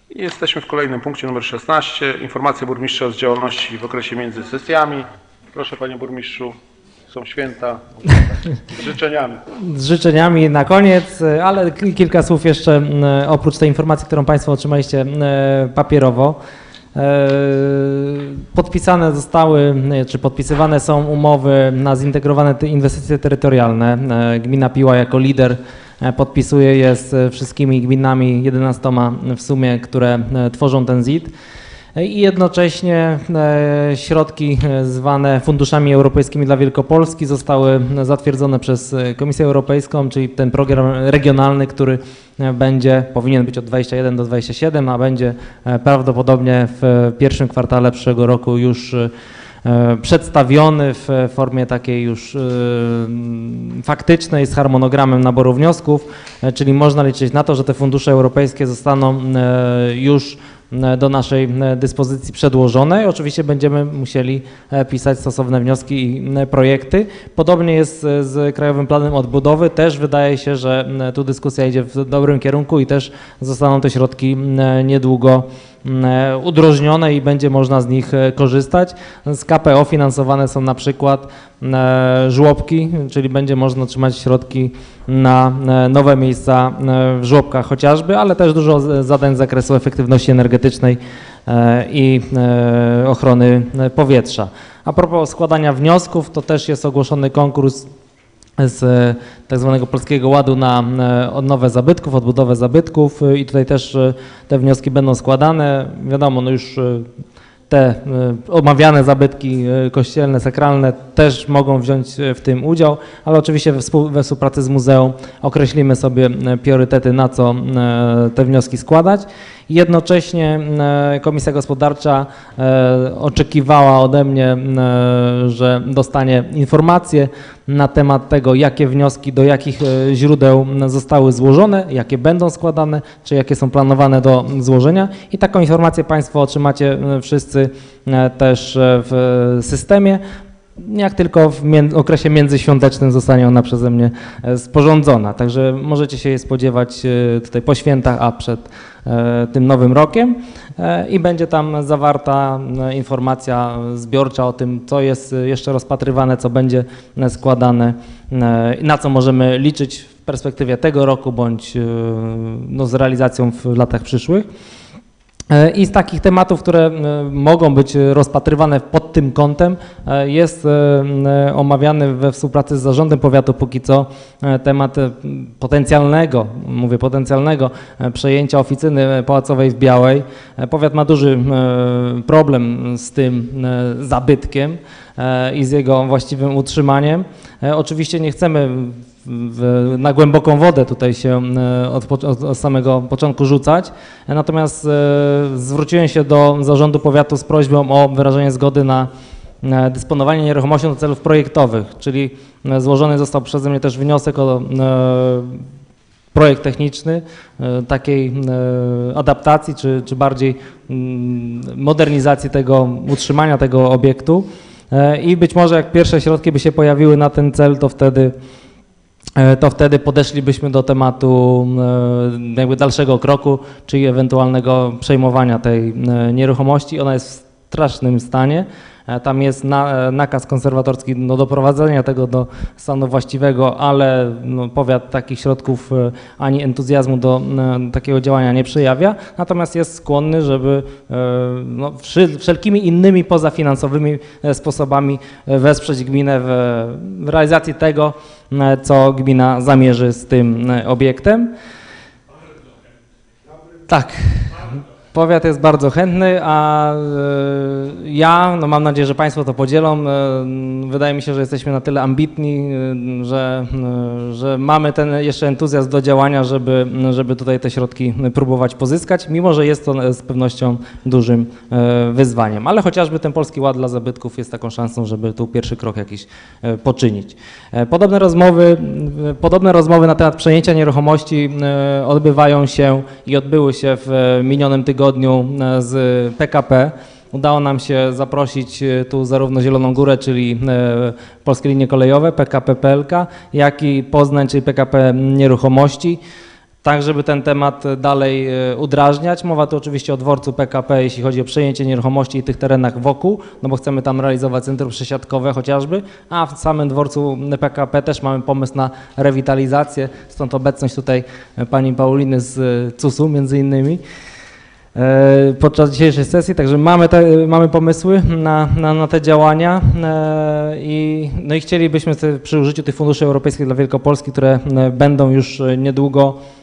i jesteśmy w kolejnym punkcie numer 16. Informacja burmistrza z działalności w okresie między sesjami. Proszę panie burmistrzu, są święta. Z życzeniami. z życzeniami na koniec, ale ki- kilka słów jeszcze m, oprócz tej informacji, którą Państwo otrzymaliście m, papierowo. E, Podpisane zostały, e, czy podpisywane są umowy na zintegrowane te inwestycje terytorialne. E, Gmina Piła jako lider podpisuje je z wszystkimi gminami, 11 w sumie, które tworzą ten ZIT i jednocześnie e, środki e, zwane funduszami europejskimi dla Wielkopolski zostały zatwierdzone przez e, Komisję Europejską, czyli ten program regionalny, który e, będzie, powinien być od 21 do 27, a będzie e, prawdopodobnie w pierwszym kwartale przyszłego roku już e, e, przedstawiony w formie takiej już e, faktycznej z harmonogramem naboru wniosków, e, czyli można liczyć na to, że te fundusze europejskie zostaną e, już e, do naszej e, dyspozycji przedłożone oczywiście będziemy musieli e, pisać stosowne wnioski i e, projekty. Podobnie jest e, z Krajowym Planem Odbudowy. Też wydaje się, że e, tu dyskusja idzie w dobrym kierunku i też zostaną te środki e, niedługo e, udrożnione i będzie można z nich e, korzystać. Z KPO finansowane są na przykład e, żłobki, czyli będzie można otrzymać środki na e, nowe miejsca e, w żłobkach chociażby, ale też dużo zadań z zakresu efektywności energetycznej e, i e, ochrony e, powietrza. A propos składania wniosków, to też jest ogłoszony konkurs z e, tak zwanego Polskiego Ładu na e, odnowę zabytków, odbudowę zabytków e, i tutaj też te wnioski będą składane. Wiadomo, no już te omawiane zabytki kościelne, sakralne też mogą wziąć w tym udział, ale oczywiście we, współ, we współpracy z muzeum określimy sobie priorytety, na co te wnioski składać. Jednocześnie e, Komisja Gospodarcza e, oczekiwała ode mnie, e, że dostanie informacje na temat tego, jakie wnioski do jakich źródeł zostały złożone, jakie będą składane, czy jakie są planowane do złożenia. I taką informację Państwo otrzymacie wszyscy też w systemie. Jak tylko w okresie międzyświątecznym zostanie ona przeze mnie e, sporządzona. Także możecie się jej spodziewać e, tutaj po świętach, a przed e, tym nowym rokiem. I będzie tam zawarta informacja zbiorcza o tym, co jest jeszcze rozpatrywane, co będzie składane i na co możemy liczyć w perspektywie tego roku bądź no, z realizacją w latach przyszłych. E, I z takich tematów, które e, mogą być rozpatrywane pod tym kątem, e, jest omawiany we współpracy z Zarządem Powiatu póki co temat potencjalnego, mówię potencjalnego, przejęcia oficyny pałacowej w Białej. Powiat ma duży problem z tym zabytkiem i z jego właściwym utrzymaniem. Oczywiście nie chcemy w, na głęboką wodę tutaj się e, od, od, samego początku rzucać. Natomiast e, zwróciłem się do zarządu powiatu z prośbą o wyrażenie zgody na dysponowanie nieruchomością do celów projektowych, czyli e, złożony został przeze mnie też wniosek o projekt techniczny takiej adaptacji, czy, czy bardziej mm, modernizacji tego, utrzymania tego obiektu. I być może jak pierwsze środki by się pojawiły na ten cel, to wtedy to wtedy podeszlibyśmy do tematu e, jakby dalszego kroku, czyli ewentualnego przejmowania tej e, nieruchomości. Ona jest w strasznym stanie. E, Tam jest na, e, nakaz konserwatorski do doprowadzenia tego do stanu właściwego, ale no, powiat takich środków e, ani entuzjazmu do takiego działania nie przejawia. Natomiast jest skłonny, żeby no, wszelkimi innymi pozafinansowymi sposobami wesprzeć gminę w, realizacji tego, co gmina zamierzy z tym obiektem. Tak. Powiat jest bardzo chętny, a e, ja, no mam nadzieję, że Państwo to podzielą. e, Wydaje mi się, że jesteśmy na tyle ambitni, e, że, że mamy ten jeszcze entuzjazm do działania, żeby, żeby tutaj te środki próbować pozyskać, mimo że jest to z pewnością dużym wyzwaniem. Ale chociażby ten Polski Ład dla zabytków jest taką szansą, żeby tu pierwszy krok jakiś poczynić. Podobne rozmowy, podobne rozmowy na temat przejęcia nieruchomości odbywają się i odbyły się w minionym tygodniu e, z PKP. Udało nam się zaprosić e, tu zarówno Zieloną Górę, czyli e, Polskie Linie Kolejowe, PKP PLK, jak i Poznań, czyli PKP Nieruchomości tak żeby ten temat dalej udrażniać. Mowa tu oczywiście o dworcu PKP, jeśli chodzi o przejęcie nieruchomości i tych terenach wokół, no bo chcemy tam realizować centrum przesiadkowe chociażby, a w samym dworcu PKP też mamy pomysł na rewitalizację, stąd obecność tutaj pani Pauliny z CUS-u między innymi podczas dzisiejszej sesji, także mamy, te, mamy pomysły na, na, na te działania e, i, no i chcielibyśmy przy użyciu tych funduszy europejskich dla Wielkopolski, które e, będą już e, niedługo, e,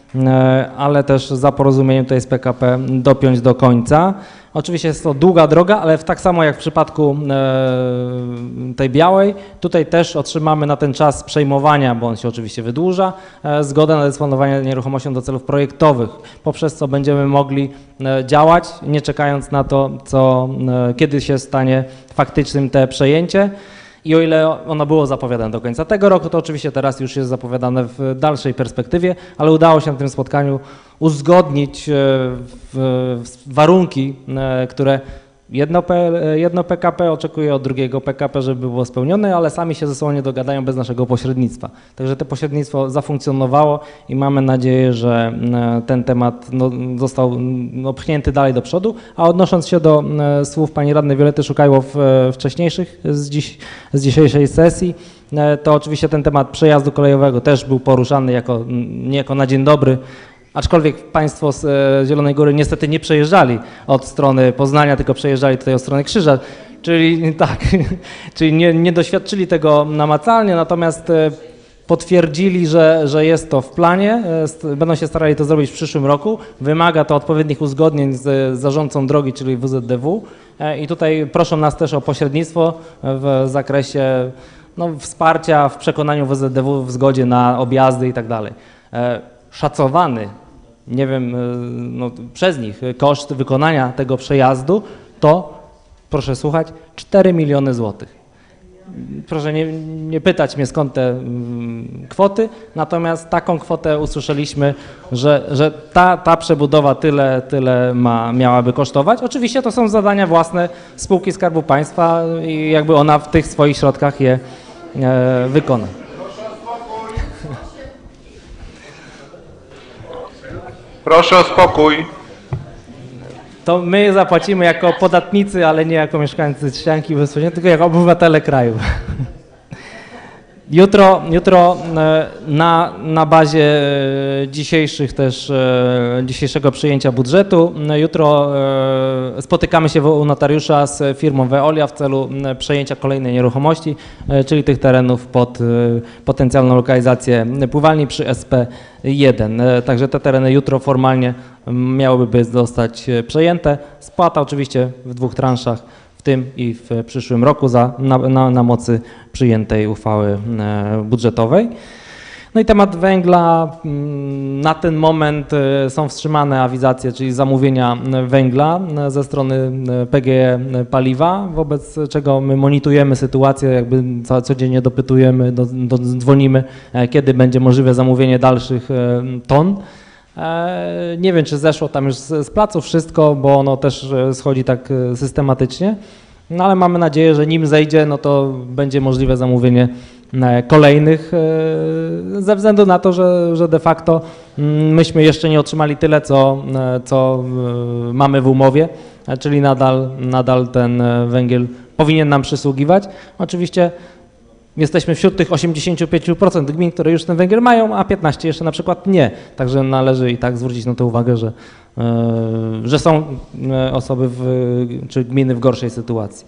ale też za porozumieniem tutaj z PKP dopiąć do końca. Oczywiście jest to długa droga, ale tak samo jak w przypadku e, tej białej, tutaj też otrzymamy na ten czas przejmowania, bo on się oczywiście wydłuża, e, zgodę na dysponowanie nieruchomością do celów projektowych, poprzez co będziemy mogli e, działać, nie czekając na to, co, e, kiedy się stanie faktycznym te przejęcie. I o ile ono było zapowiadane do końca tego roku, to oczywiście teraz już jest zapowiadane w dalszej perspektywie, ale udało się na tym spotkaniu uzgodnić e, warunki, e, które jedno, P, jedno PKP oczekuje od drugiego PKP, żeby było spełnione, ale sami się ze sobą nie dogadają bez naszego pośrednictwa. Także to pośrednictwo zafunkcjonowało i mamy nadzieję, że e, ten temat no, został no, pchnięty dalej do przodu. A odnosząc się do e, słów pani radnej Wiolety Szukajło w, e, wcześniejszych z, dziś, z dzisiejszej sesji, e, to oczywiście ten temat przejazdu kolejowego też był poruszany jako, m, niejako na dzień dobry Aczkolwiek Państwo z e, Zielonej Góry niestety nie przejeżdżali od strony Poznania, tylko przejeżdżali tutaj od strony Krzyża, czyli tak, czyli nie, nie doświadczyli tego namacalnie, natomiast e, potwierdzili, że, że jest to w planie, e, będą się starali to zrobić w przyszłym roku. Wymaga to odpowiednich uzgodnień z zarządcą drogi, czyli WZDW i tutaj proszą nas też o pośrednictwo w zakresie no, wsparcia w przekonaniu WZDW w zgodzie na objazdy i tak dalej. E, Szacowany, nie wiem, e, no, przez nich koszt wykonania tego przejazdu to, proszę słuchać, 4 miliony złotych. Proszę nie, nie pytać mnie skąd te mm, kwoty, natomiast taką kwotę usłyszeliśmy, że, że ta, ta przebudowa tyle, tyle ma, miałaby kosztować. Oczywiście to są zadania własne spółki Skarbu Państwa i jakby ona w tych swoich środkach je e, wykona. Proszę o spokój. To my zapłacimy jako podatnicy, ale nie jako mieszkańcy Trzcianki bezpośrednio, tylko jako obywatele kraju. Jutro, jutro e, na, na bazie e, dzisiejszych też, e, dzisiejszego przyjęcia budżetu, jutro spotykamy się u notariusza z firmą Veolia w celu przejęcia kolejnej nieruchomości, czyli tych terenów pod potencjalną lokalizację pływalni przy SP1. E, Także te tereny jutro formalnie miałyby zostać przejęte. Spłata oczywiście w dwóch transzach tym i w przyszłym roku za, na, na, na mocy przyjętej uchwały e, budżetowej. No i temat węgla, mm, na ten moment e, są wstrzymane awizacje, czyli zamówienia węgla e, ze strony PGE Paliwa, wobec czego my monitorujemy sytuację, jakby co- codziennie dopytujemy, do, do, dzwonimy, kiedy będzie możliwe zamówienie dalszych ton. E, Nie wiem, czy zeszło tam już z, z placu wszystko, bo ono też e, schodzi tak e, systematycznie, no ale mamy nadzieję, że nim zejdzie, no to będzie możliwe zamówienie kolejnych ze względu na to, że, że de facto mm, myśmy jeszcze nie otrzymali tyle, co, co mamy w umowie, czyli nadal, nadal ten węgiel powinien nam przysługiwać. Oczywiście Jesteśmy wśród tych 85% gmin, które już ten węgiel mają, a 15 jeszcze na przykład nie. Także należy i tak zwrócić na to uwagę, że, e, że są e, osoby w, czy gminy w gorszej sytuacji.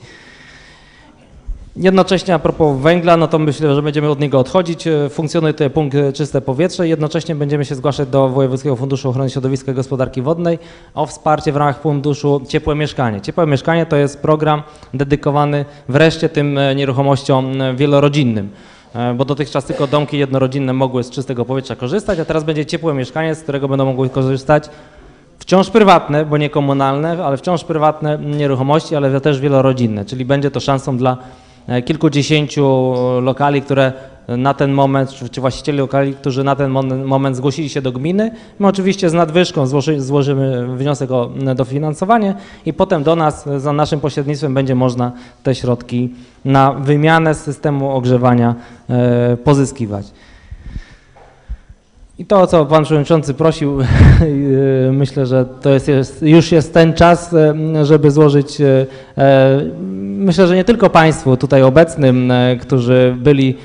Jednocześnie a propos węgla, no to myślę, że będziemy od niego odchodzić. E, Funkcjonuje tutaj punkt e, czyste powietrze. Jednocześnie będziemy się zgłaszać do Wojewódzkiego Funduszu Ochrony Środowiska i Gospodarki Wodnej o wsparcie w ramach funduszu Ciepłe Mieszkanie. Ciepłe Mieszkanie to jest program dedykowany wreszcie tym e, nieruchomościom wielorodzinnym. Bo dotychczas tylko domki jednorodzinne mogły z czystego powietrza korzystać, a teraz będzie ciepłe mieszkanie, z którego będą mogły korzystać wciąż prywatne, bo nie komunalne, ale wciąż prywatne nieruchomości, ale też wielorodzinne, czyli będzie to szansą dla kilkudziesięciu lokali, które na ten moment, czy- właścicieli lokali, którzy na ten moment zgłosili się do gminy. My oczywiście z nadwyżką złoży, złożymy wniosek o dofinansowanie i potem do nas za naszym pośrednictwem będzie można te środki na wymianę systemu ogrzewania e, pozyskiwać. I to, o co Pan Przewodniczący prosił, yy, myślę, że to jest, jest, już jest ten czas, yy, żeby złożyć, e, myślę, że nie tylko Państwu tutaj obecnym, e, którzy byli,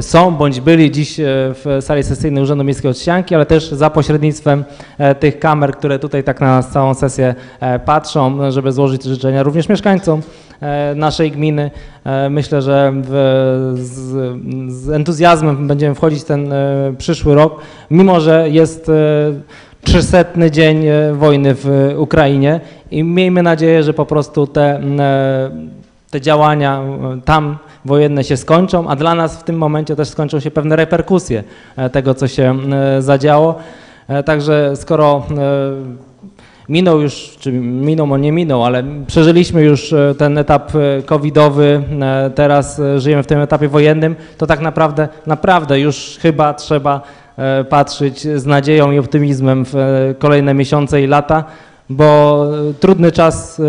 są bądź byli dziś e, w sali sesyjnej Urzędu Miejskiego Trzcianki, ale też za pośrednictwem e, tych kamer, które tutaj tak na całą sesję e, patrzą, żeby złożyć życzenia również mieszkańcom. e, naszej gminy. E, Myślę, że w, z, z entuzjazmem będziemy wchodzić ten e, przyszły rok, mimo że jest e, 300 dzień e, wojny w Ukrainie i miejmy nadzieję, że po prostu te, e, te działania e, tam wojenne się skończą, a dla nas w tym momencie też skończą się pewne reperkusje e, tego, co się e, zadziało. E, Także skoro e, Minął już, czy minął, on nie minął, ale przeżyliśmy już e, ten etap e, covidowy, e, teraz żyjemy w tym etapie wojennym, to tak naprawdę, naprawdę już chyba trzeba patrzeć z nadzieją i optymizmem w kolejne miesiące i lata, bo trudny czas,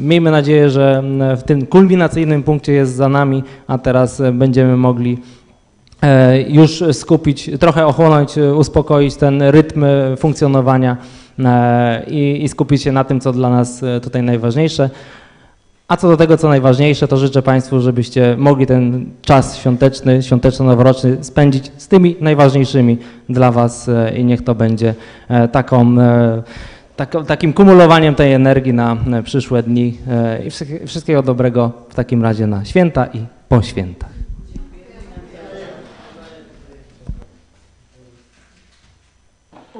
miejmy nadzieję, że w tym kulminacyjnym punkcie jest za nami, a teraz będziemy mogli już skupić, trochę ochłonąć, uspokoić ten rytm funkcjonowania i, i skupić się na tym, co dla nas e, tutaj najważniejsze. A co do tego, co najważniejsze, to życzę Państwu, żebyście mogli ten czas świąteczny, świąteczno-noworoczny spędzić z tymi najważniejszymi dla Was e, i niech to będzie e, taką, e, taką, takim kumulowaniem tej energii na e, przyszłe dni e, i wszystkie- wszystkiego dobrego w takim razie na święta i po świętach.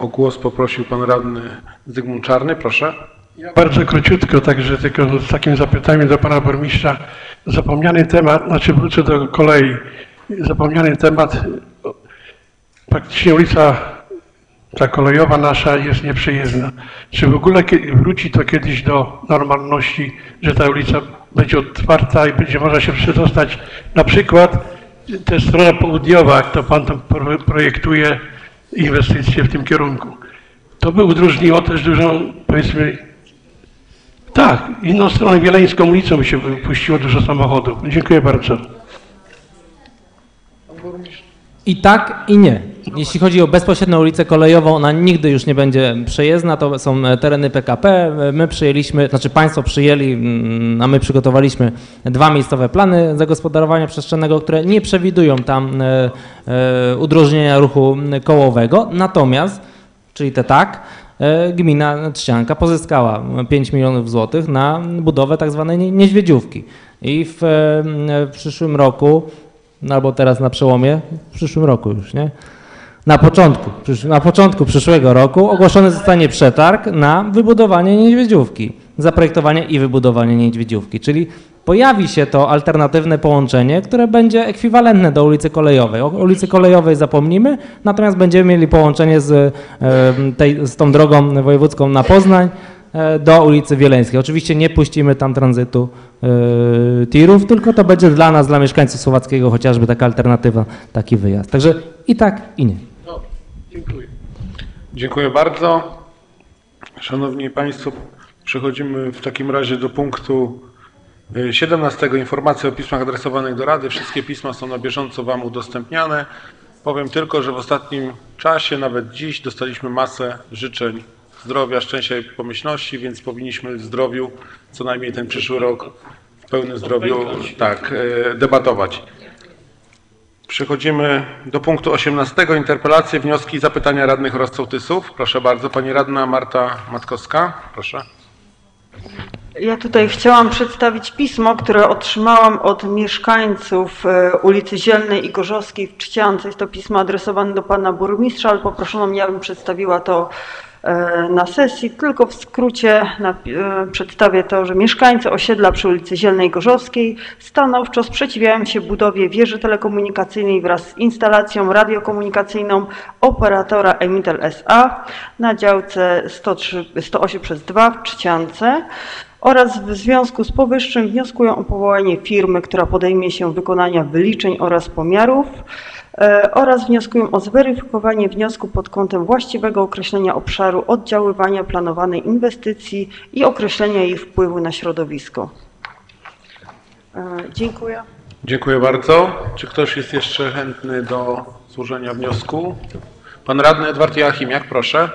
O głos poprosił pan radny Zygmunt Czarny, proszę. Bardzo króciutko, także tylko z takim zapytaniem do pana burmistrza. Zapomniany temat, znaczy wrócę do kolei. Zapomniany temat, praktycznie ulica ta kolejowa nasza jest nieprzejezdna. Czy w ogóle wróci to kiedyś do normalności, że ta ulica będzie otwarta i będzie można się przedostać na przykład ta strona południowa, jak to pan tam pro- projektuje inwestycje w tym kierunku. To by udrożniło też dużą, powiedzmy, tak, inną stronę Wieleńską ulicą by się puściło dużo samochodów. Dziękuję bardzo. I tak, i nie. Jeśli chodzi o bezpośrednią ulicę kolejową, ona nigdy już nie będzie przejezdna, to są e, tereny PKP. E, My przyjęliśmy, znaczy Państwo przyjęli, mm, a my przygotowaliśmy dwa miejscowe plany zagospodarowania przestrzennego, które nie przewidują tam e, udrożnienia ruchu kołowego. Natomiast, czyli te tak, gmina Trzcianka pozyskała 5 milionów złotych na budowę tak zwanej nie- niedźwiedziówki. I w, w przyszłym roku no albo teraz na przełomie, w przyszłym roku już, nie? Na początku, na początku przyszłego roku ogłoszony zostanie przetarg na wybudowanie niedźwiedziówki, zaprojektowanie i wybudowanie niedźwiedziówki, czyli pojawi się to alternatywne połączenie, które będzie ekwiwalentne do ulicy Kolejowej. O ulicy Kolejowej zapomnimy, natomiast będziemy mieli połączenie z, tej, z tą drogą wojewódzką na Poznań do ulicy Wieleńskiej. Oczywiście nie puścimy tam tranzytu e, tirów, tylko to będzie dla nas, dla mieszkańców Słowackiego chociażby taka alternatywa, taki wyjazd. Także i tak, i nie. Dziękuję. Dziękuję bardzo. Szanowni Państwo, przechodzimy w takim razie do punktu y, 17. Informacje o pismach adresowanych do Rady. Wszystkie pisma są na bieżąco Wam udostępniane. Powiem tylko, że w ostatnim czasie, nawet dziś, dostaliśmy masę życzeń zdrowia, szczęścia i pomyślności, więc powinniśmy w zdrowiu co najmniej ten przyszły rok w pełnym zdrowiu tak, y, debatować. Przechodzimy do punktu 18. Interpelacje, wnioski i zapytania radnych oraz sołtysów. Proszę bardzo, pani radna Marta Matkowska. Proszę. Ja tutaj chciałam przedstawić pismo, które otrzymałam od mieszkańców e, ulicy Zielnej i Gorzowskiej w Trzciance. Jest to pismo adresowane do pana burmistrza, ale poproszono mnie, abym przedstawiła to e, na sesji. Tylko w skrócie e, przedstawię to, że mieszkańcy osiedla przy ulicy Zielnej Gorzowskiej stanowczo sprzeciwiają się budowie wieży telekomunikacyjnej wraz z instalacją radiokomunikacyjną operatora Emitel SA na działce 103, 108 przez 2 w Trzciance oraz w związku z powyższym wnioskują o powołanie firmy, która podejmie się wykonania wyliczeń oraz pomiarów e, oraz wnioskują o zweryfikowanie wniosku pod kątem właściwego określenia obszaru oddziaływania planowanej inwestycji i określenia jej wpływu na środowisko. E, Dziękuję. Dziękuję bardzo. Czy ktoś jest jeszcze chętny do złożenia wniosku? Pan radny Edward Joachimiak, proszę.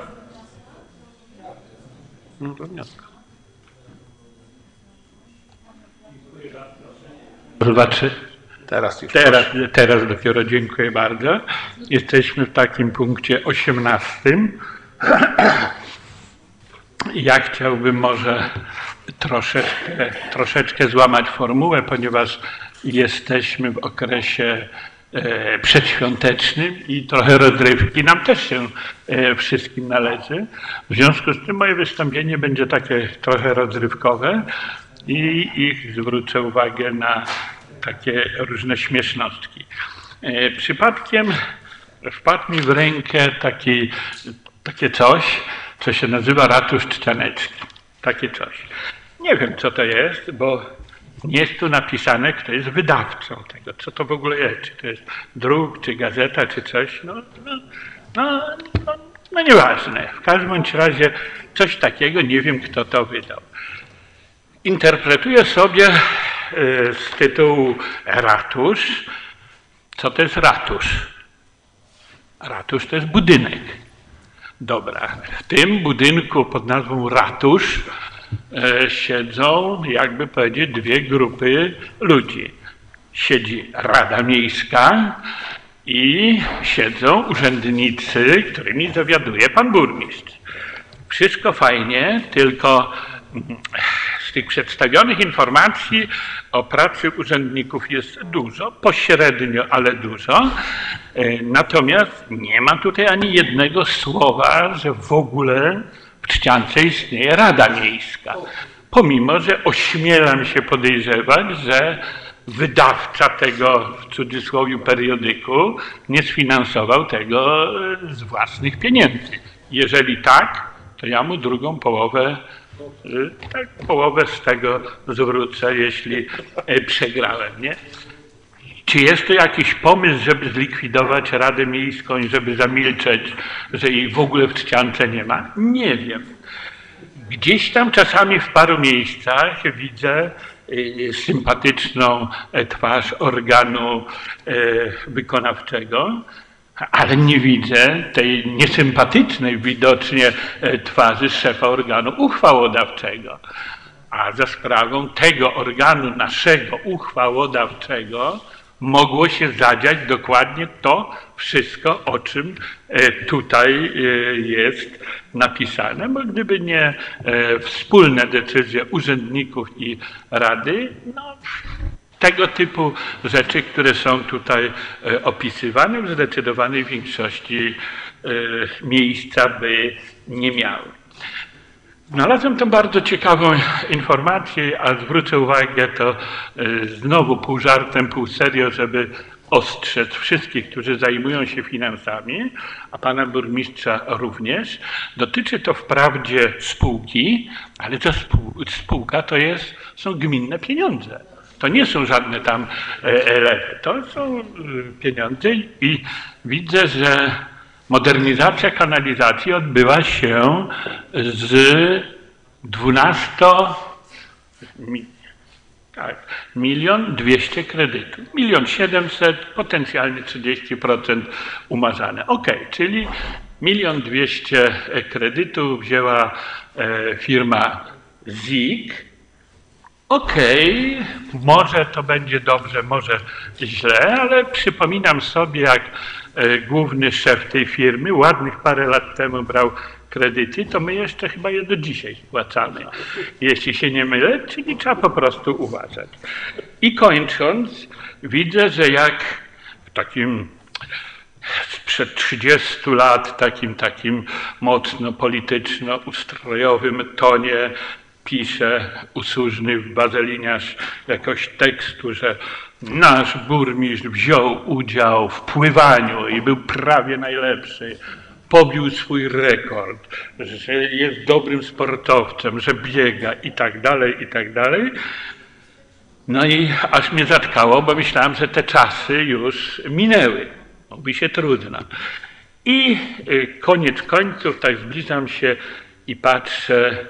No, do wniosku. Zobaczy. Teraz już. Teraz, teraz dopiero dziękuję bardzo. Jesteśmy w takim punkcie 18. Ja chciałbym może troszeczkę, troszeczkę złamać formułę, ponieważ jesteśmy w okresie e, przedświątecznym i trochę rozrywki nam też się e, wszystkim należy. W związku z tym moje wystąpienie będzie takie trochę rozrywkowe i, i zwrócę uwagę na takie różne śmiesznostki. E, Przypadkiem wpadł mi w rękę taki, takie coś, co się nazywa ratusz czczanecki. Takie coś. Nie wiem, co to jest, bo nie jest tu napisane, kto jest wydawcą tego, co to w ogóle jest. Czy to jest druk, czy gazeta, czy coś. No, no, no, no, no nieważne. W każdym razie coś takiego, nie wiem, kto to wydał. Interpretuję sobie e, z tytułu ratusz, co to jest ratusz. Ratusz to jest budynek. Dobra, w tym budynku pod nazwą ratusz e, siedzą, jakby powiedzieć, dwie grupy ludzi. Siedzi Rada Miejska i siedzą urzędnicy, którymi zawiaduje pan burmistrz. Wszystko fajnie, tylko z tych przedstawionych informacji o pracy urzędników jest dużo, pośrednio, ale dużo. E, Natomiast nie ma tutaj ani jednego słowa, że w ogóle w Trzciance istnieje Rada Miejska. Pomimo, że ośmielam się podejrzewać, że wydawca tego w cudzysłowie periodyku nie sfinansował tego e, z własnych pieniędzy. Jeżeli tak, to ja mu drugą połowę tak połowę z tego zwrócę, jeśli e, przegrałem, nie? Czy jest to jakiś pomysł, żeby zlikwidować Radę Miejską i żeby zamilczeć, że jej w ogóle w Trzciance nie ma? Nie wiem. Gdzieś tam czasami w paru miejscach widzę y, sympatyczną e, twarz organu e, wykonawczego, ale nie widzę tej niesympatycznej widocznie e, twarzy szefa organu uchwałodawczego. A za sprawą tego organu naszego uchwałodawczego mogło się zadziać dokładnie to wszystko, o czym e, tutaj e, jest napisane, bo gdyby nie wspólne decyzje urzędników i rady, no, tego typu rzeczy, które są tutaj e, opisywane, w zdecydowanej większości e, miejsca by nie miały. Znalazłem tą bardzo ciekawą informację, a zwrócę uwagę to y, znowu pół żartem, pół serio, żeby ostrzec wszystkich, którzy zajmują się finansami, a pana burmistrza również. Dotyczy to wprawdzie spółki, ale ta spół- spółka to jest, są gminne pieniądze. To nie są żadne tam e, elewy, to są y, pieniądze i widzę, że modernizacja kanalizacji odbywa się z 12 mi- tak, milion dwieście kredytów, milion siedemset, potencjalnie 30% umarzane. Ok, czyli milion dwieście kredytów wzięła e, firma ZIG. Okej, może to będzie dobrze, może źle, ale przypominam sobie, jak e, główny szef tej firmy ładnych parę lat temu brał kredyty, to my jeszcze chyba je do dzisiaj spłacamy, jeśli się nie mylę, czyli trzeba po prostu uważać. I kończąc, widzę, że jak w takim sprzed 30 lat takim, takim mocno polityczno-ustrojowym tonie pisze usłużny bazeliniarz jakoś tekstu, że nasz burmistrz wziął udział w pływaniu i był prawie najlepszy. Pobił swój rekord, że jest dobrym sportowcem, że biega i tak dalej, i tak dalej. No i aż mnie zatkało, bo myślałem, że te czasy już minęły. Mówi się trudno. I y, koniec końców, tak zbliżam się i patrzę,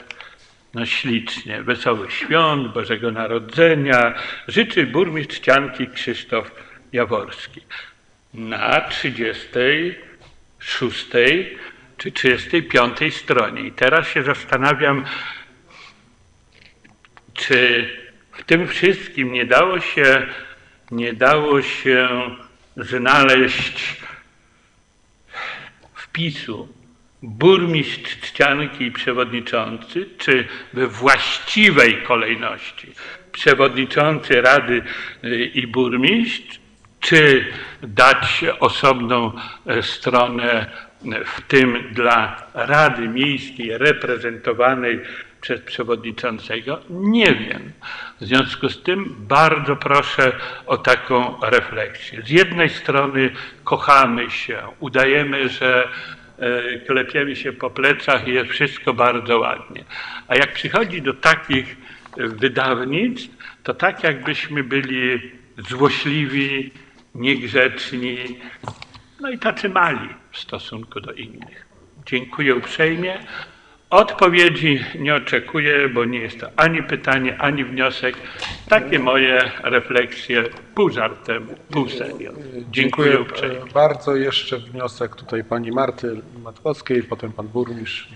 no ślicznie, wesołych świąt, Bożego Narodzenia. Życzy burmistrz Cianki Krzysztof Jaworski. Na 36 czy 35 stronie. I teraz się zastanawiam, czy w tym wszystkim nie dało się, nie dało się znaleźć wpisu burmistrz Trzcianki i przewodniczący, czy we właściwej kolejności przewodniczący Rady y, i burmistrz, czy dać osobną e, stronę e, w tym dla Rady Miejskiej reprezentowanej przez przewodniczącego? Nie wiem. W związku z tym bardzo proszę o taką refleksję. Z jednej strony kochamy się, udajemy, że klepiemy się po plecach i jest wszystko bardzo ładnie. A jak przychodzi do takich e, wydawnictw, to tak jakbyśmy byli złośliwi, niegrzeczni, no i tacy mali w stosunku do innych. Dziękuję uprzejmie. Odpowiedzi nie oczekuję, bo nie jest to ani pytanie, ani wniosek. Takie moje refleksje pół żartem, pół serio. Dziękuję uprzejmie. bardzo. Jeszcze wniosek tutaj pani Marty Matkowskiej, potem pan burmistrz.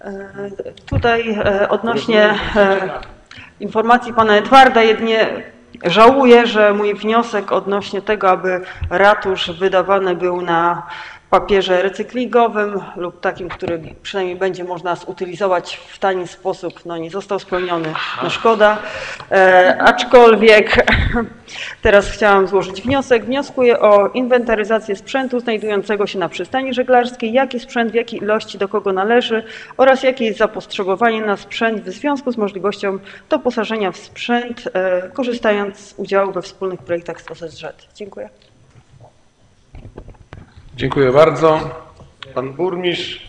E, Tutaj e, odnośnie e, informacji pana Edwarda jedynie żałuję, że mój wniosek odnośnie tego, aby ratusz wydawany był na papierze recyklingowym lub takim, który przynajmniej będzie można zutylizować w tani sposób, no nie został spełniony, no szkoda. E, aczkolwiek teraz chciałam złożyć wniosek. Wnioskuję o inwentaryzację sprzętu znajdującego się na przystani żeglarskiej, jaki sprzęt, w jakiej ilości, do kogo należy oraz jakie jest zapotrzebowanie na sprzęt w związku z możliwością doposażenia w sprzęt, e, korzystając z udziału we wspólnych projektach z OZZ. Dziękuję. Dziękuję bardzo. Pan burmistrz.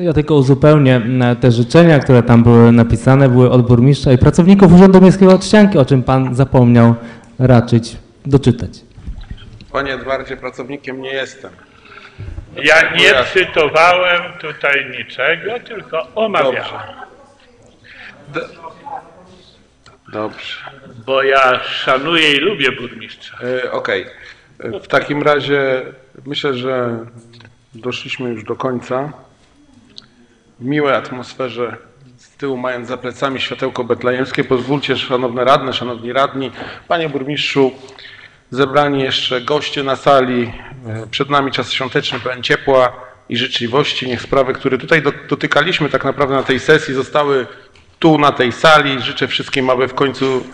Ja tylko uzupełnię m, te życzenia, które tam były napisane, były od burmistrza i pracowników Urzędu Miejskiego Trzcianki, o czym pan zapomniał raczyć doczytać. Panie Edwardzie, pracownikiem nie jestem. Ja nie cytowałem tutaj niczego, tylko omawiałem. Dobrze. Bo ja szanuję i lubię burmistrza. E, Okej. E, W takim razie myślę, że doszliśmy już do końca. W miłej atmosferze, z tyłu mając za plecami światełko betlejemskie, pozwólcie, szanowne radne, szanowni radni, panie burmistrzu, zebrani jeszcze goście na sali, przed nami czas świąteczny, pełen ciepła i życzliwości. Niech sprawy, które tutaj do- dotykaliśmy tak naprawdę na tej sesji, zostały tu na tej sali. Życzę wszystkim, aby w końcu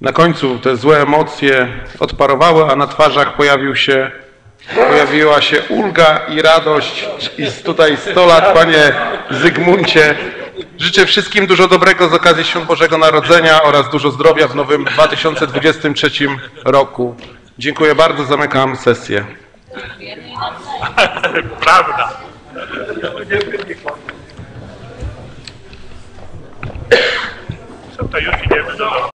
na końcu te złe emocje odparowały, a na twarzach pojawił się pojawiła się ulga i radość. I tutaj 100 lat, panie Zygmuncie. Życzę wszystkim dużo dobrego z okazji Świąt Bożego Narodzenia oraz dużo zdrowia w nowym 2023 roku. Dziękuję bardzo, zamykam sesję. Prawda. Co to już idziemy do.